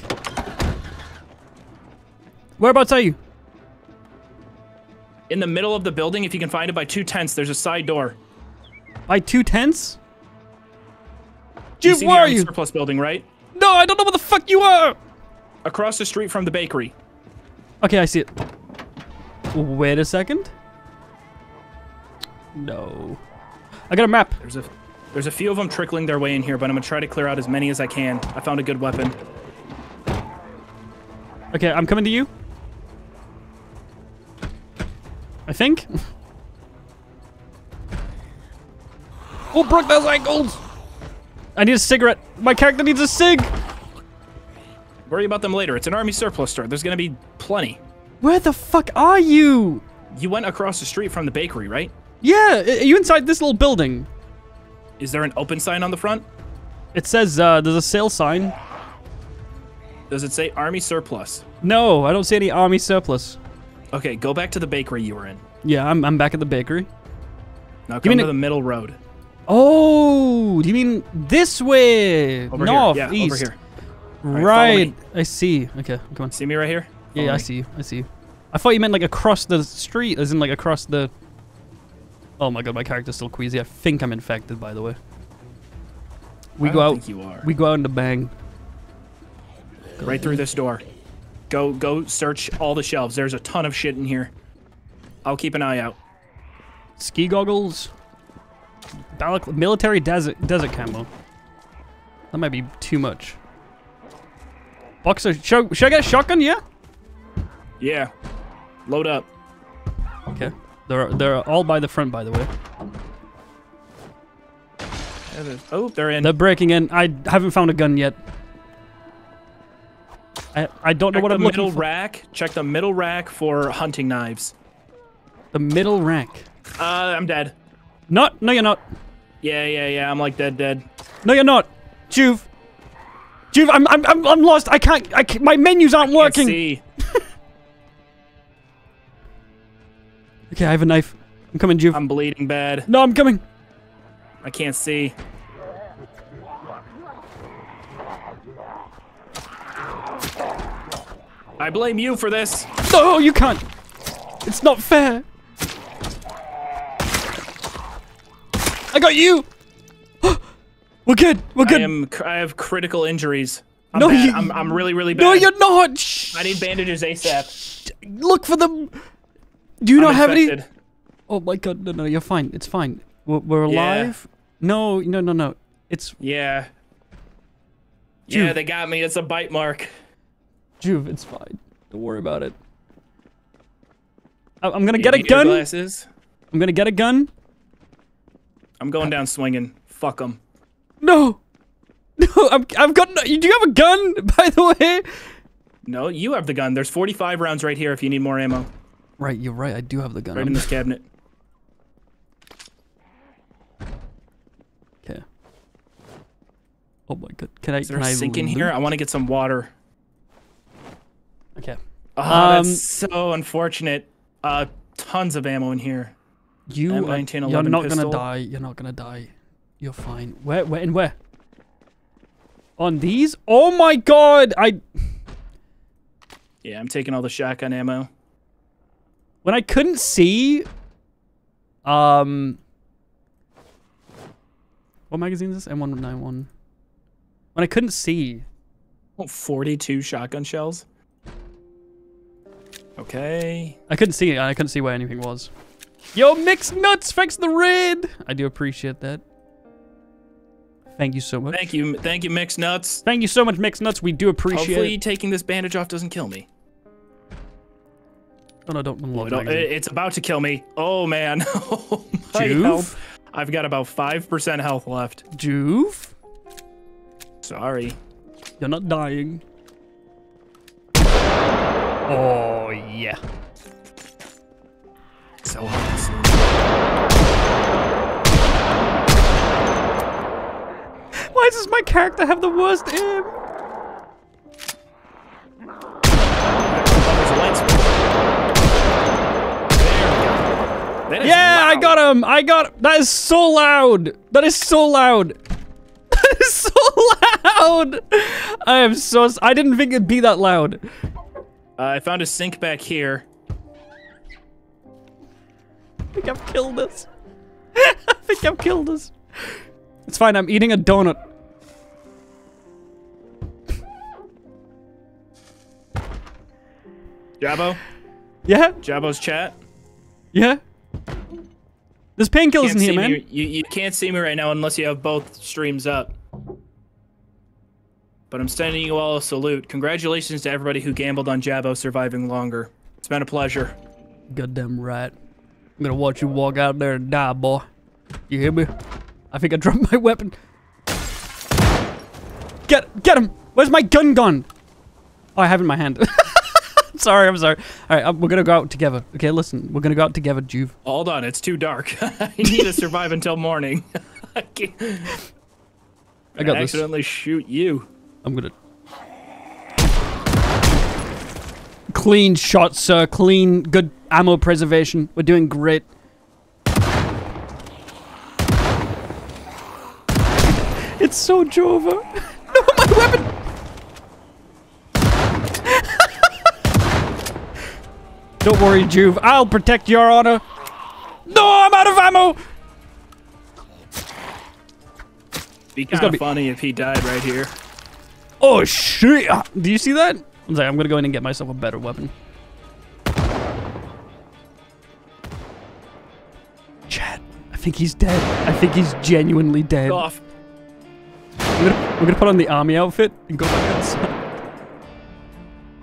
Whereabouts are you? In the middle of the building, if you can find it by two tents, there's a side door. By two tents? You where are you? surplus building, right? No, I don't know where the fuck you are! Across the street from the bakery. Okay, I see it. Wait a second. No. I got a map. There's a there's a few of them trickling their way in here, but I'm gonna try to clear out as many as I can. I found a good weapon. Okay, I'm coming to you. I think. [LAUGHS] oh, broke those ankles! I need a cigarette. My character needs a cig! Worry about them later. It's an army surplus store. There's gonna be plenty. Where the fuck are you? You went across the street from the bakery, right? Yeah, are you inside this little building? Is there an open sign on the front? It says uh, there's a sale sign. Does it say army surplus? No, I don't see any army surplus. Okay, go back to the bakery you were in. Yeah, I'm, I'm back at the bakery. Now You come mean to the middle road. Oh, do you mean this way? Over North, here. Yeah, east. over here. right, Right. I see. Okay, come on. See me right here? Yeah, Follow yeah, I see you. I see you. I thought you meant like across the street, as in like across the. Oh my god, my character's still queasy. I think I'm infected, by the way. We I go out. think you are. We go out into bang. right through this door. Go go search all the shelves. There's a ton of shit in here. I'll keep an eye out. Ski goggles. Balac- military desert desert camo. That might be too much. Boxer, should, should I get a shotgun? Yeah. Yeah. Load up. Okay. They're they're all by the front, by the way. Oh, they're in. They're breaking in. I haven't found a gun yet. I I don't know Check what I'm looking middle for. rack. Check the middle rack for hunting knives. The middle rack. Uh, I'm dead. Not. No, you're not. Yeah, yeah, yeah. I'm like dead, dead. No, you're not. Joov. Joov, I'm I'm I'm, I'm lost. I can't, I can't. My menus aren't working. see. [LAUGHS] Okay, I have a knife. I'm coming, Joov. I'm bleeding bad. no, I'm coming. I can't see. I blame you for this. No, you can't. It's not fair. I got you. [GASPS] We're good. We're I good. am. I have critical injuries. I'm No, bad. you- I'm, I'm really, really bad. no, you're not. Shh. I need bandages ASAP. Look for them. Do you I'm not have any? Oh my god, no, no, you're fine. It's fine. We're, we're Yeah. alive. No, no, no, no. It's Yeah. Yeah, they got me. It's a bite mark. Joov. It's fine. Don't worry about it. I- I'm gonna You get a gun. Glasses. I'm gonna get a gun. I'm going down swinging. Fuck them. No. No, I'm, I've got. No, do you have a gun, [LAUGHS] by the way? No, you have the gun. There's 45 rounds right here if you need more ammo. Right, you're right. I do have the gun. Right in this cabinet. Okay. Oh my god. Can I? Is there can a I sink in here? I want to get some water. Okay. Oh, Um, that's so unfortunate. Uh, tons of ammo in here. You. are- M19, you're not pistol. gonna die. You're not gonna die. You're fine. Where? Where? And where? On these? Oh my god! I. Yeah, I'm taking all the shotgun ammo. When I couldn't see. Um. What magazine is this? M191. When I couldn't see. Oh, 42 shotgun shells. Okay. I couldn't see it. I couldn't see where anything was. Yo, Mix Nuts, thanks for the raid. I do appreciate that. Thank you so much. Thank you. Thank you, Mixed Nuts. Thank you so much, Mix Nuts. We do appreciate Hopefully, it. taking this bandage off doesn't kill me. Oh no, don't Oh, it's about to kill me. Oh man. [LAUGHS] Oh, my Joov? health. I've got about 5% health left. Joov, Sorry. you're not dying. Oh yeah. So. Why does my character have the worst aim? There's a light switch. There we go. Yeah, I got him. I got. That is so loud. That is so loud. [LAUGHS] That is so loud. I am so. I didn't think it'd be that loud. Uh, I found a sink back here. I [LAUGHS] think I've killed us. I [LAUGHS] think I've killed us. It's fine. I'm eating a donut. Jabo? Yeah, Jabo's chat? yeah. There's painkillers in here, man. me. You, you can't see me right now unless you have both streams up. But I'm sending you all a salute. Congratulations to everybody who gambled on Jabo surviving longer. It's been a pleasure. Goddamn right. I'm gonna watch you walk out there and die, boy. You hear me? I think I dropped [LAUGHS] my weapon. Get, get him! Where's my gun gone? Oh, I have it in my hand. [LAUGHS] sorry, I'm sorry. All right, uh, we're gonna go out together. Okay, listen, we're gonna go out together, Joov. Hold on, it's too dark. [LAUGHS] I need to survive until morning. I, I got I this. accidentally shoot you. I'm gonna. Clean shot, sir. Clean, good ammo preservation. We're doing great. [LAUGHS] It's so Jova. [LAUGHS] No, my weapon. [LAUGHS] Don't worry, Joov. I'll protect your honor. No, I'm out of ammo. Be kind of be- funny if he died right here. Oh shit! Do you see that? I'm like, I'm gonna go in and get myself a better weapon. Think he's dead. I think he's genuinely dead. Off. We're gonna, we're gonna put on the army outfit and go back outside.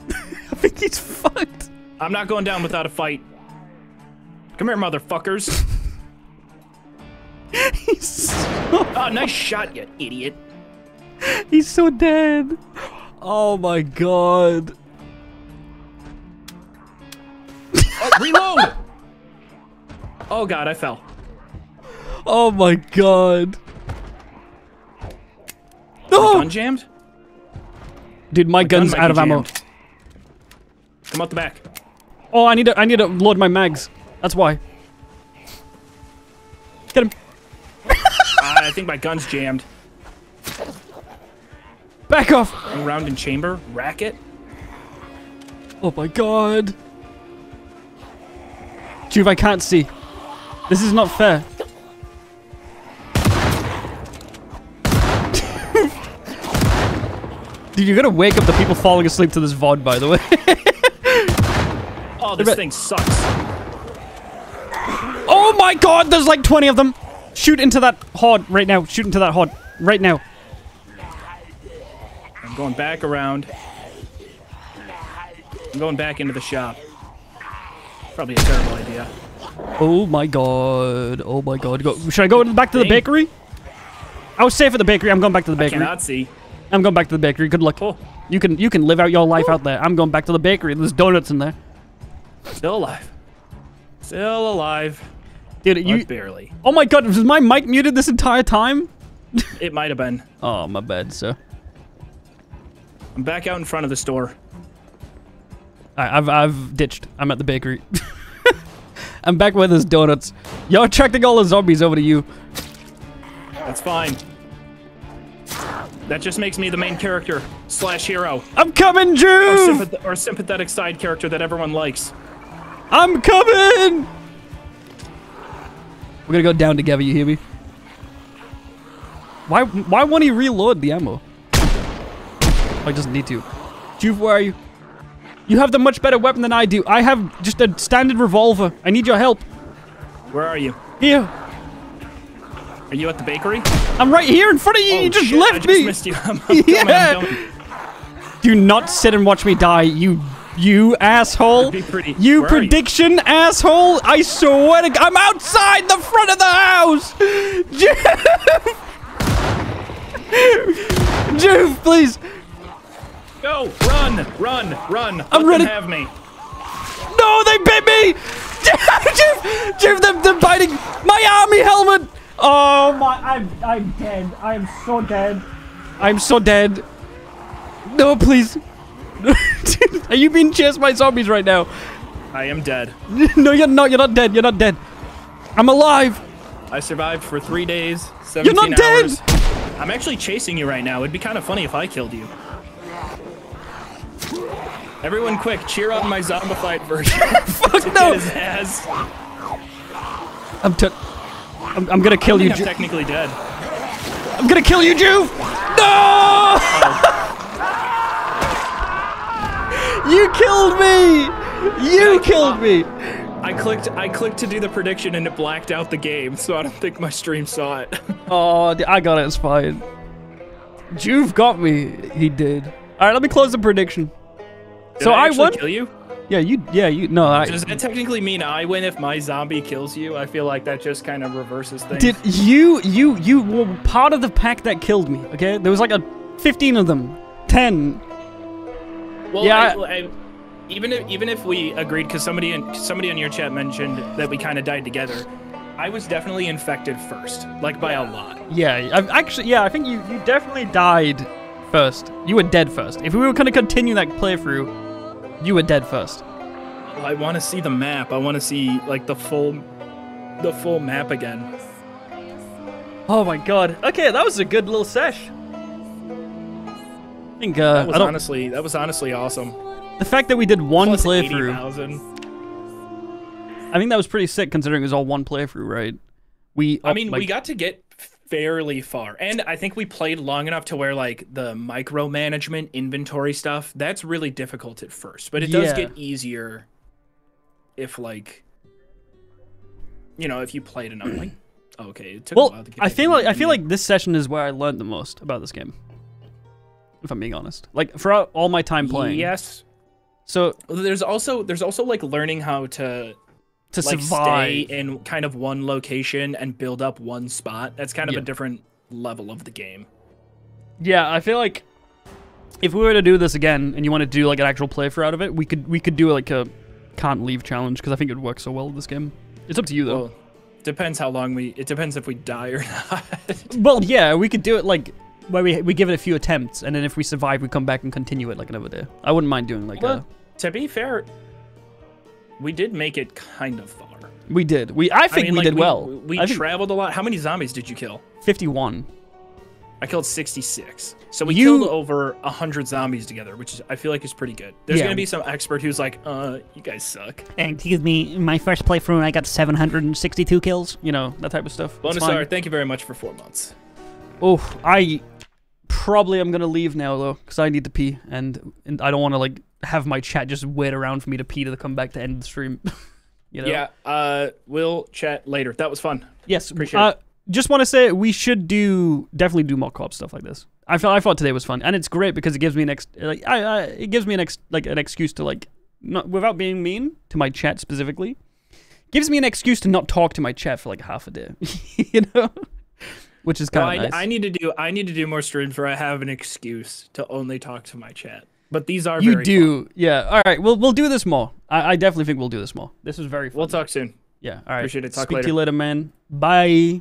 [LAUGHS] I think he's fucked. I'm not going down without a fight. Come here, motherfuckers. [LAUGHS] He's so, Oh, nice shot, you idiot. he's so dead. Oh my god. Oh, reload! oh god, I fell. Oh my god. No! Gun jammed? Dude, my, Gun gun's might out of ammo. Come out the back. Oh, I need to I need to load my mags. That's why. Get him. Ah, [LAUGHS] I think my gun's jammed. Back off. Round in chamber. Racket. Oh my god. Joov, I can't see. This is not fair. Dude, you're gonna wake up the people falling asleep to this VOD, by the way. [LAUGHS] Oh, this thing sucks. oh my god, there's like 20 of them. Shoot into that horde right now. Shoot into that horde right now. I'm going back around. I'm going back into the shop. Probably a terrible idea. Oh my god. Oh my god. Go. Should I go back to the bakery? I was safe at the bakery. I'm going back to the bakery. Cannot see. I'm going back to the bakery. Good luck. Oh, You can you can live out your life out there. I'm going back to the bakery. There's donuts in there. still alive. Still alive. Dude, But you barely. Oh my god, was my mic muted this entire time? [LAUGHS] It might have been. Oh, my bad, sir. I'm back out in front of the store. I, I've I've ditched. I'm at the bakery. [LAUGHS] I'm back where there's donuts. You're attracting all the zombies over to you. That's fine. That just makes me the main character slash hero I'm coming, or, Joov! sympath- or sympathetic side character that everyone likes. I'm coming! We're gonna go down together, you hear me? Why why won't he reload the ammo? Oh, he doesn't need to. Joov, where are you? You have the much better weapon than I do. I have just a standard revolver. I need your help. Where are you? Here. Are you at the bakery? I'm right here in front of you. Oh, you just shit, I left just me. missed you. [LAUGHS] [LAUGHS] I'm, I'm Yeah. coming. Do not sit and watch me die, you you asshole. You where are you? prediction asshole. I swear to God, I'm outside the front of the house. [LAUGHS] Joov, Joov, please. Go! Run! Run! Run! I'm Let ready. have me. No, they bit me. Joov, Joov, they're, they're biting my army helmet. Oh my, I'm I'm dead. I am so dead. I'm so dead. No, please. [LAUGHS] Are you being chased by zombies right now? I am dead. [LAUGHS] no, you're not. You're not dead. You're not dead. I'm alive. I survived for three days, 17 You're 17 not dead. I'm actually chasing you right now. It'd be kind of funny if I killed you. Everyone quick, cheer on my zombified version. [LAUGHS] Fuck Get no. his ass. I'm, t- I'm. I'm gonna kill you. I'm technically dead. I'm gonna kill you, Joov. No! Oh. you killed me. You killed me. I clicked I clicked to do the prediction and it blacked out the game, so I don't think my stream saw it. [LAUGHS] Oh, I got it. It's fine. Joov got me. He did. All right, let me close the prediction. Did so I, I, won. kill you? Yeah, you. Yeah, you. No, I Does that technically mean I win if my zombie kills you? I feel like that just kind of reverses things. did. You. You. You were part of the pack that killed me. Okay, there was like a 15 of them. 10. Well, Yeah, I, I, even if even if we agreed, because somebody in somebody on your chat mentioned that we kind of died together. I was definitely infected first, like by a lot. Yeah, I've actually, yeah, I think you, you definitely died first. You were dead first. If we were gonna continue that playthrough, you were dead first. I want to see the map. I want to see like the full, the full map again. Oh my god. Okay, that was a good little sesh. I think uh, That was honestly, that was honestly awesome. the fact that we did one Plus playthrough, 80,000. I think that was pretty sick considering it was all one playthrough, right? We, I mean, like, we got to get fairly far, and I think we played long enough to where like the micromanagement inventory stuff that's really difficult at first, but it does Yeah. get easier if like you know if you played enough. Like, [CLEARS THROAT] okay, it took a Well, while to get. I feel like I feel like this session is where I learned the most about this game. If I'm being honest, like throughout all my time playing. Yes. So There's also there's also like learning how to to like survive. stay in kind of one location and build up one spot. That's kind of Yeah. a different level of the game. Yeah, I feel like if we were to do this again and you want to do like an actual playthrough out of it, we could we could do like a can't leave challenge because I think it would work so well with this game. It's up to you though. Well, depends how long we. It depends if we die or [LAUGHS] not. Well, yeah, we could do it like where we we give it a few attempts and then if we survive, we come back and continue it like another day. I wouldn't mind doing like Well, to be fair, we did make it kind of far. We did. We I think mean, we like, did we, well. We I think traveled a lot. How many zombies did you kill? 51. I killed 66. So we You- killed over 100 zombies together, which is, I feel like is pretty good. There's Yeah. going to be some expert who's like, uh, you guys suck. And excuse me, my first playthrough, and I got 762 kills. You know that type of stuff. Bonus fine. star, thank you very much for four months. Oh, I probably am gonna leave now though, because I need to pee, and, and I don't want to like have my chat just wait around for me to pee to come back to end the stream. [LAUGHS] you know? Yeah, uh, we'll chat later. That was fun. Yes. Appreciate uh, Just want to say we should do definitely do more co-op stuff like this. I felt I thought today was fun, and it's great because it gives me an ex like I, I it gives me an ex like an excuse to like not without being mean to my chat specifically. Gives me an excuse to not talk to my chat for like half a day, [LAUGHS] you know, which is No, kind I, of nice. I need to do I need to do more streams where I have an excuse to only talk to my chat. But these are you very do, fun. yeah. All right, we'll we'll do this more. I, I definitely think we'll do this more. This was very fun. We'll talk soon. yeah. All right. appreciate it. Talk Speak later. to you later, man. Bye.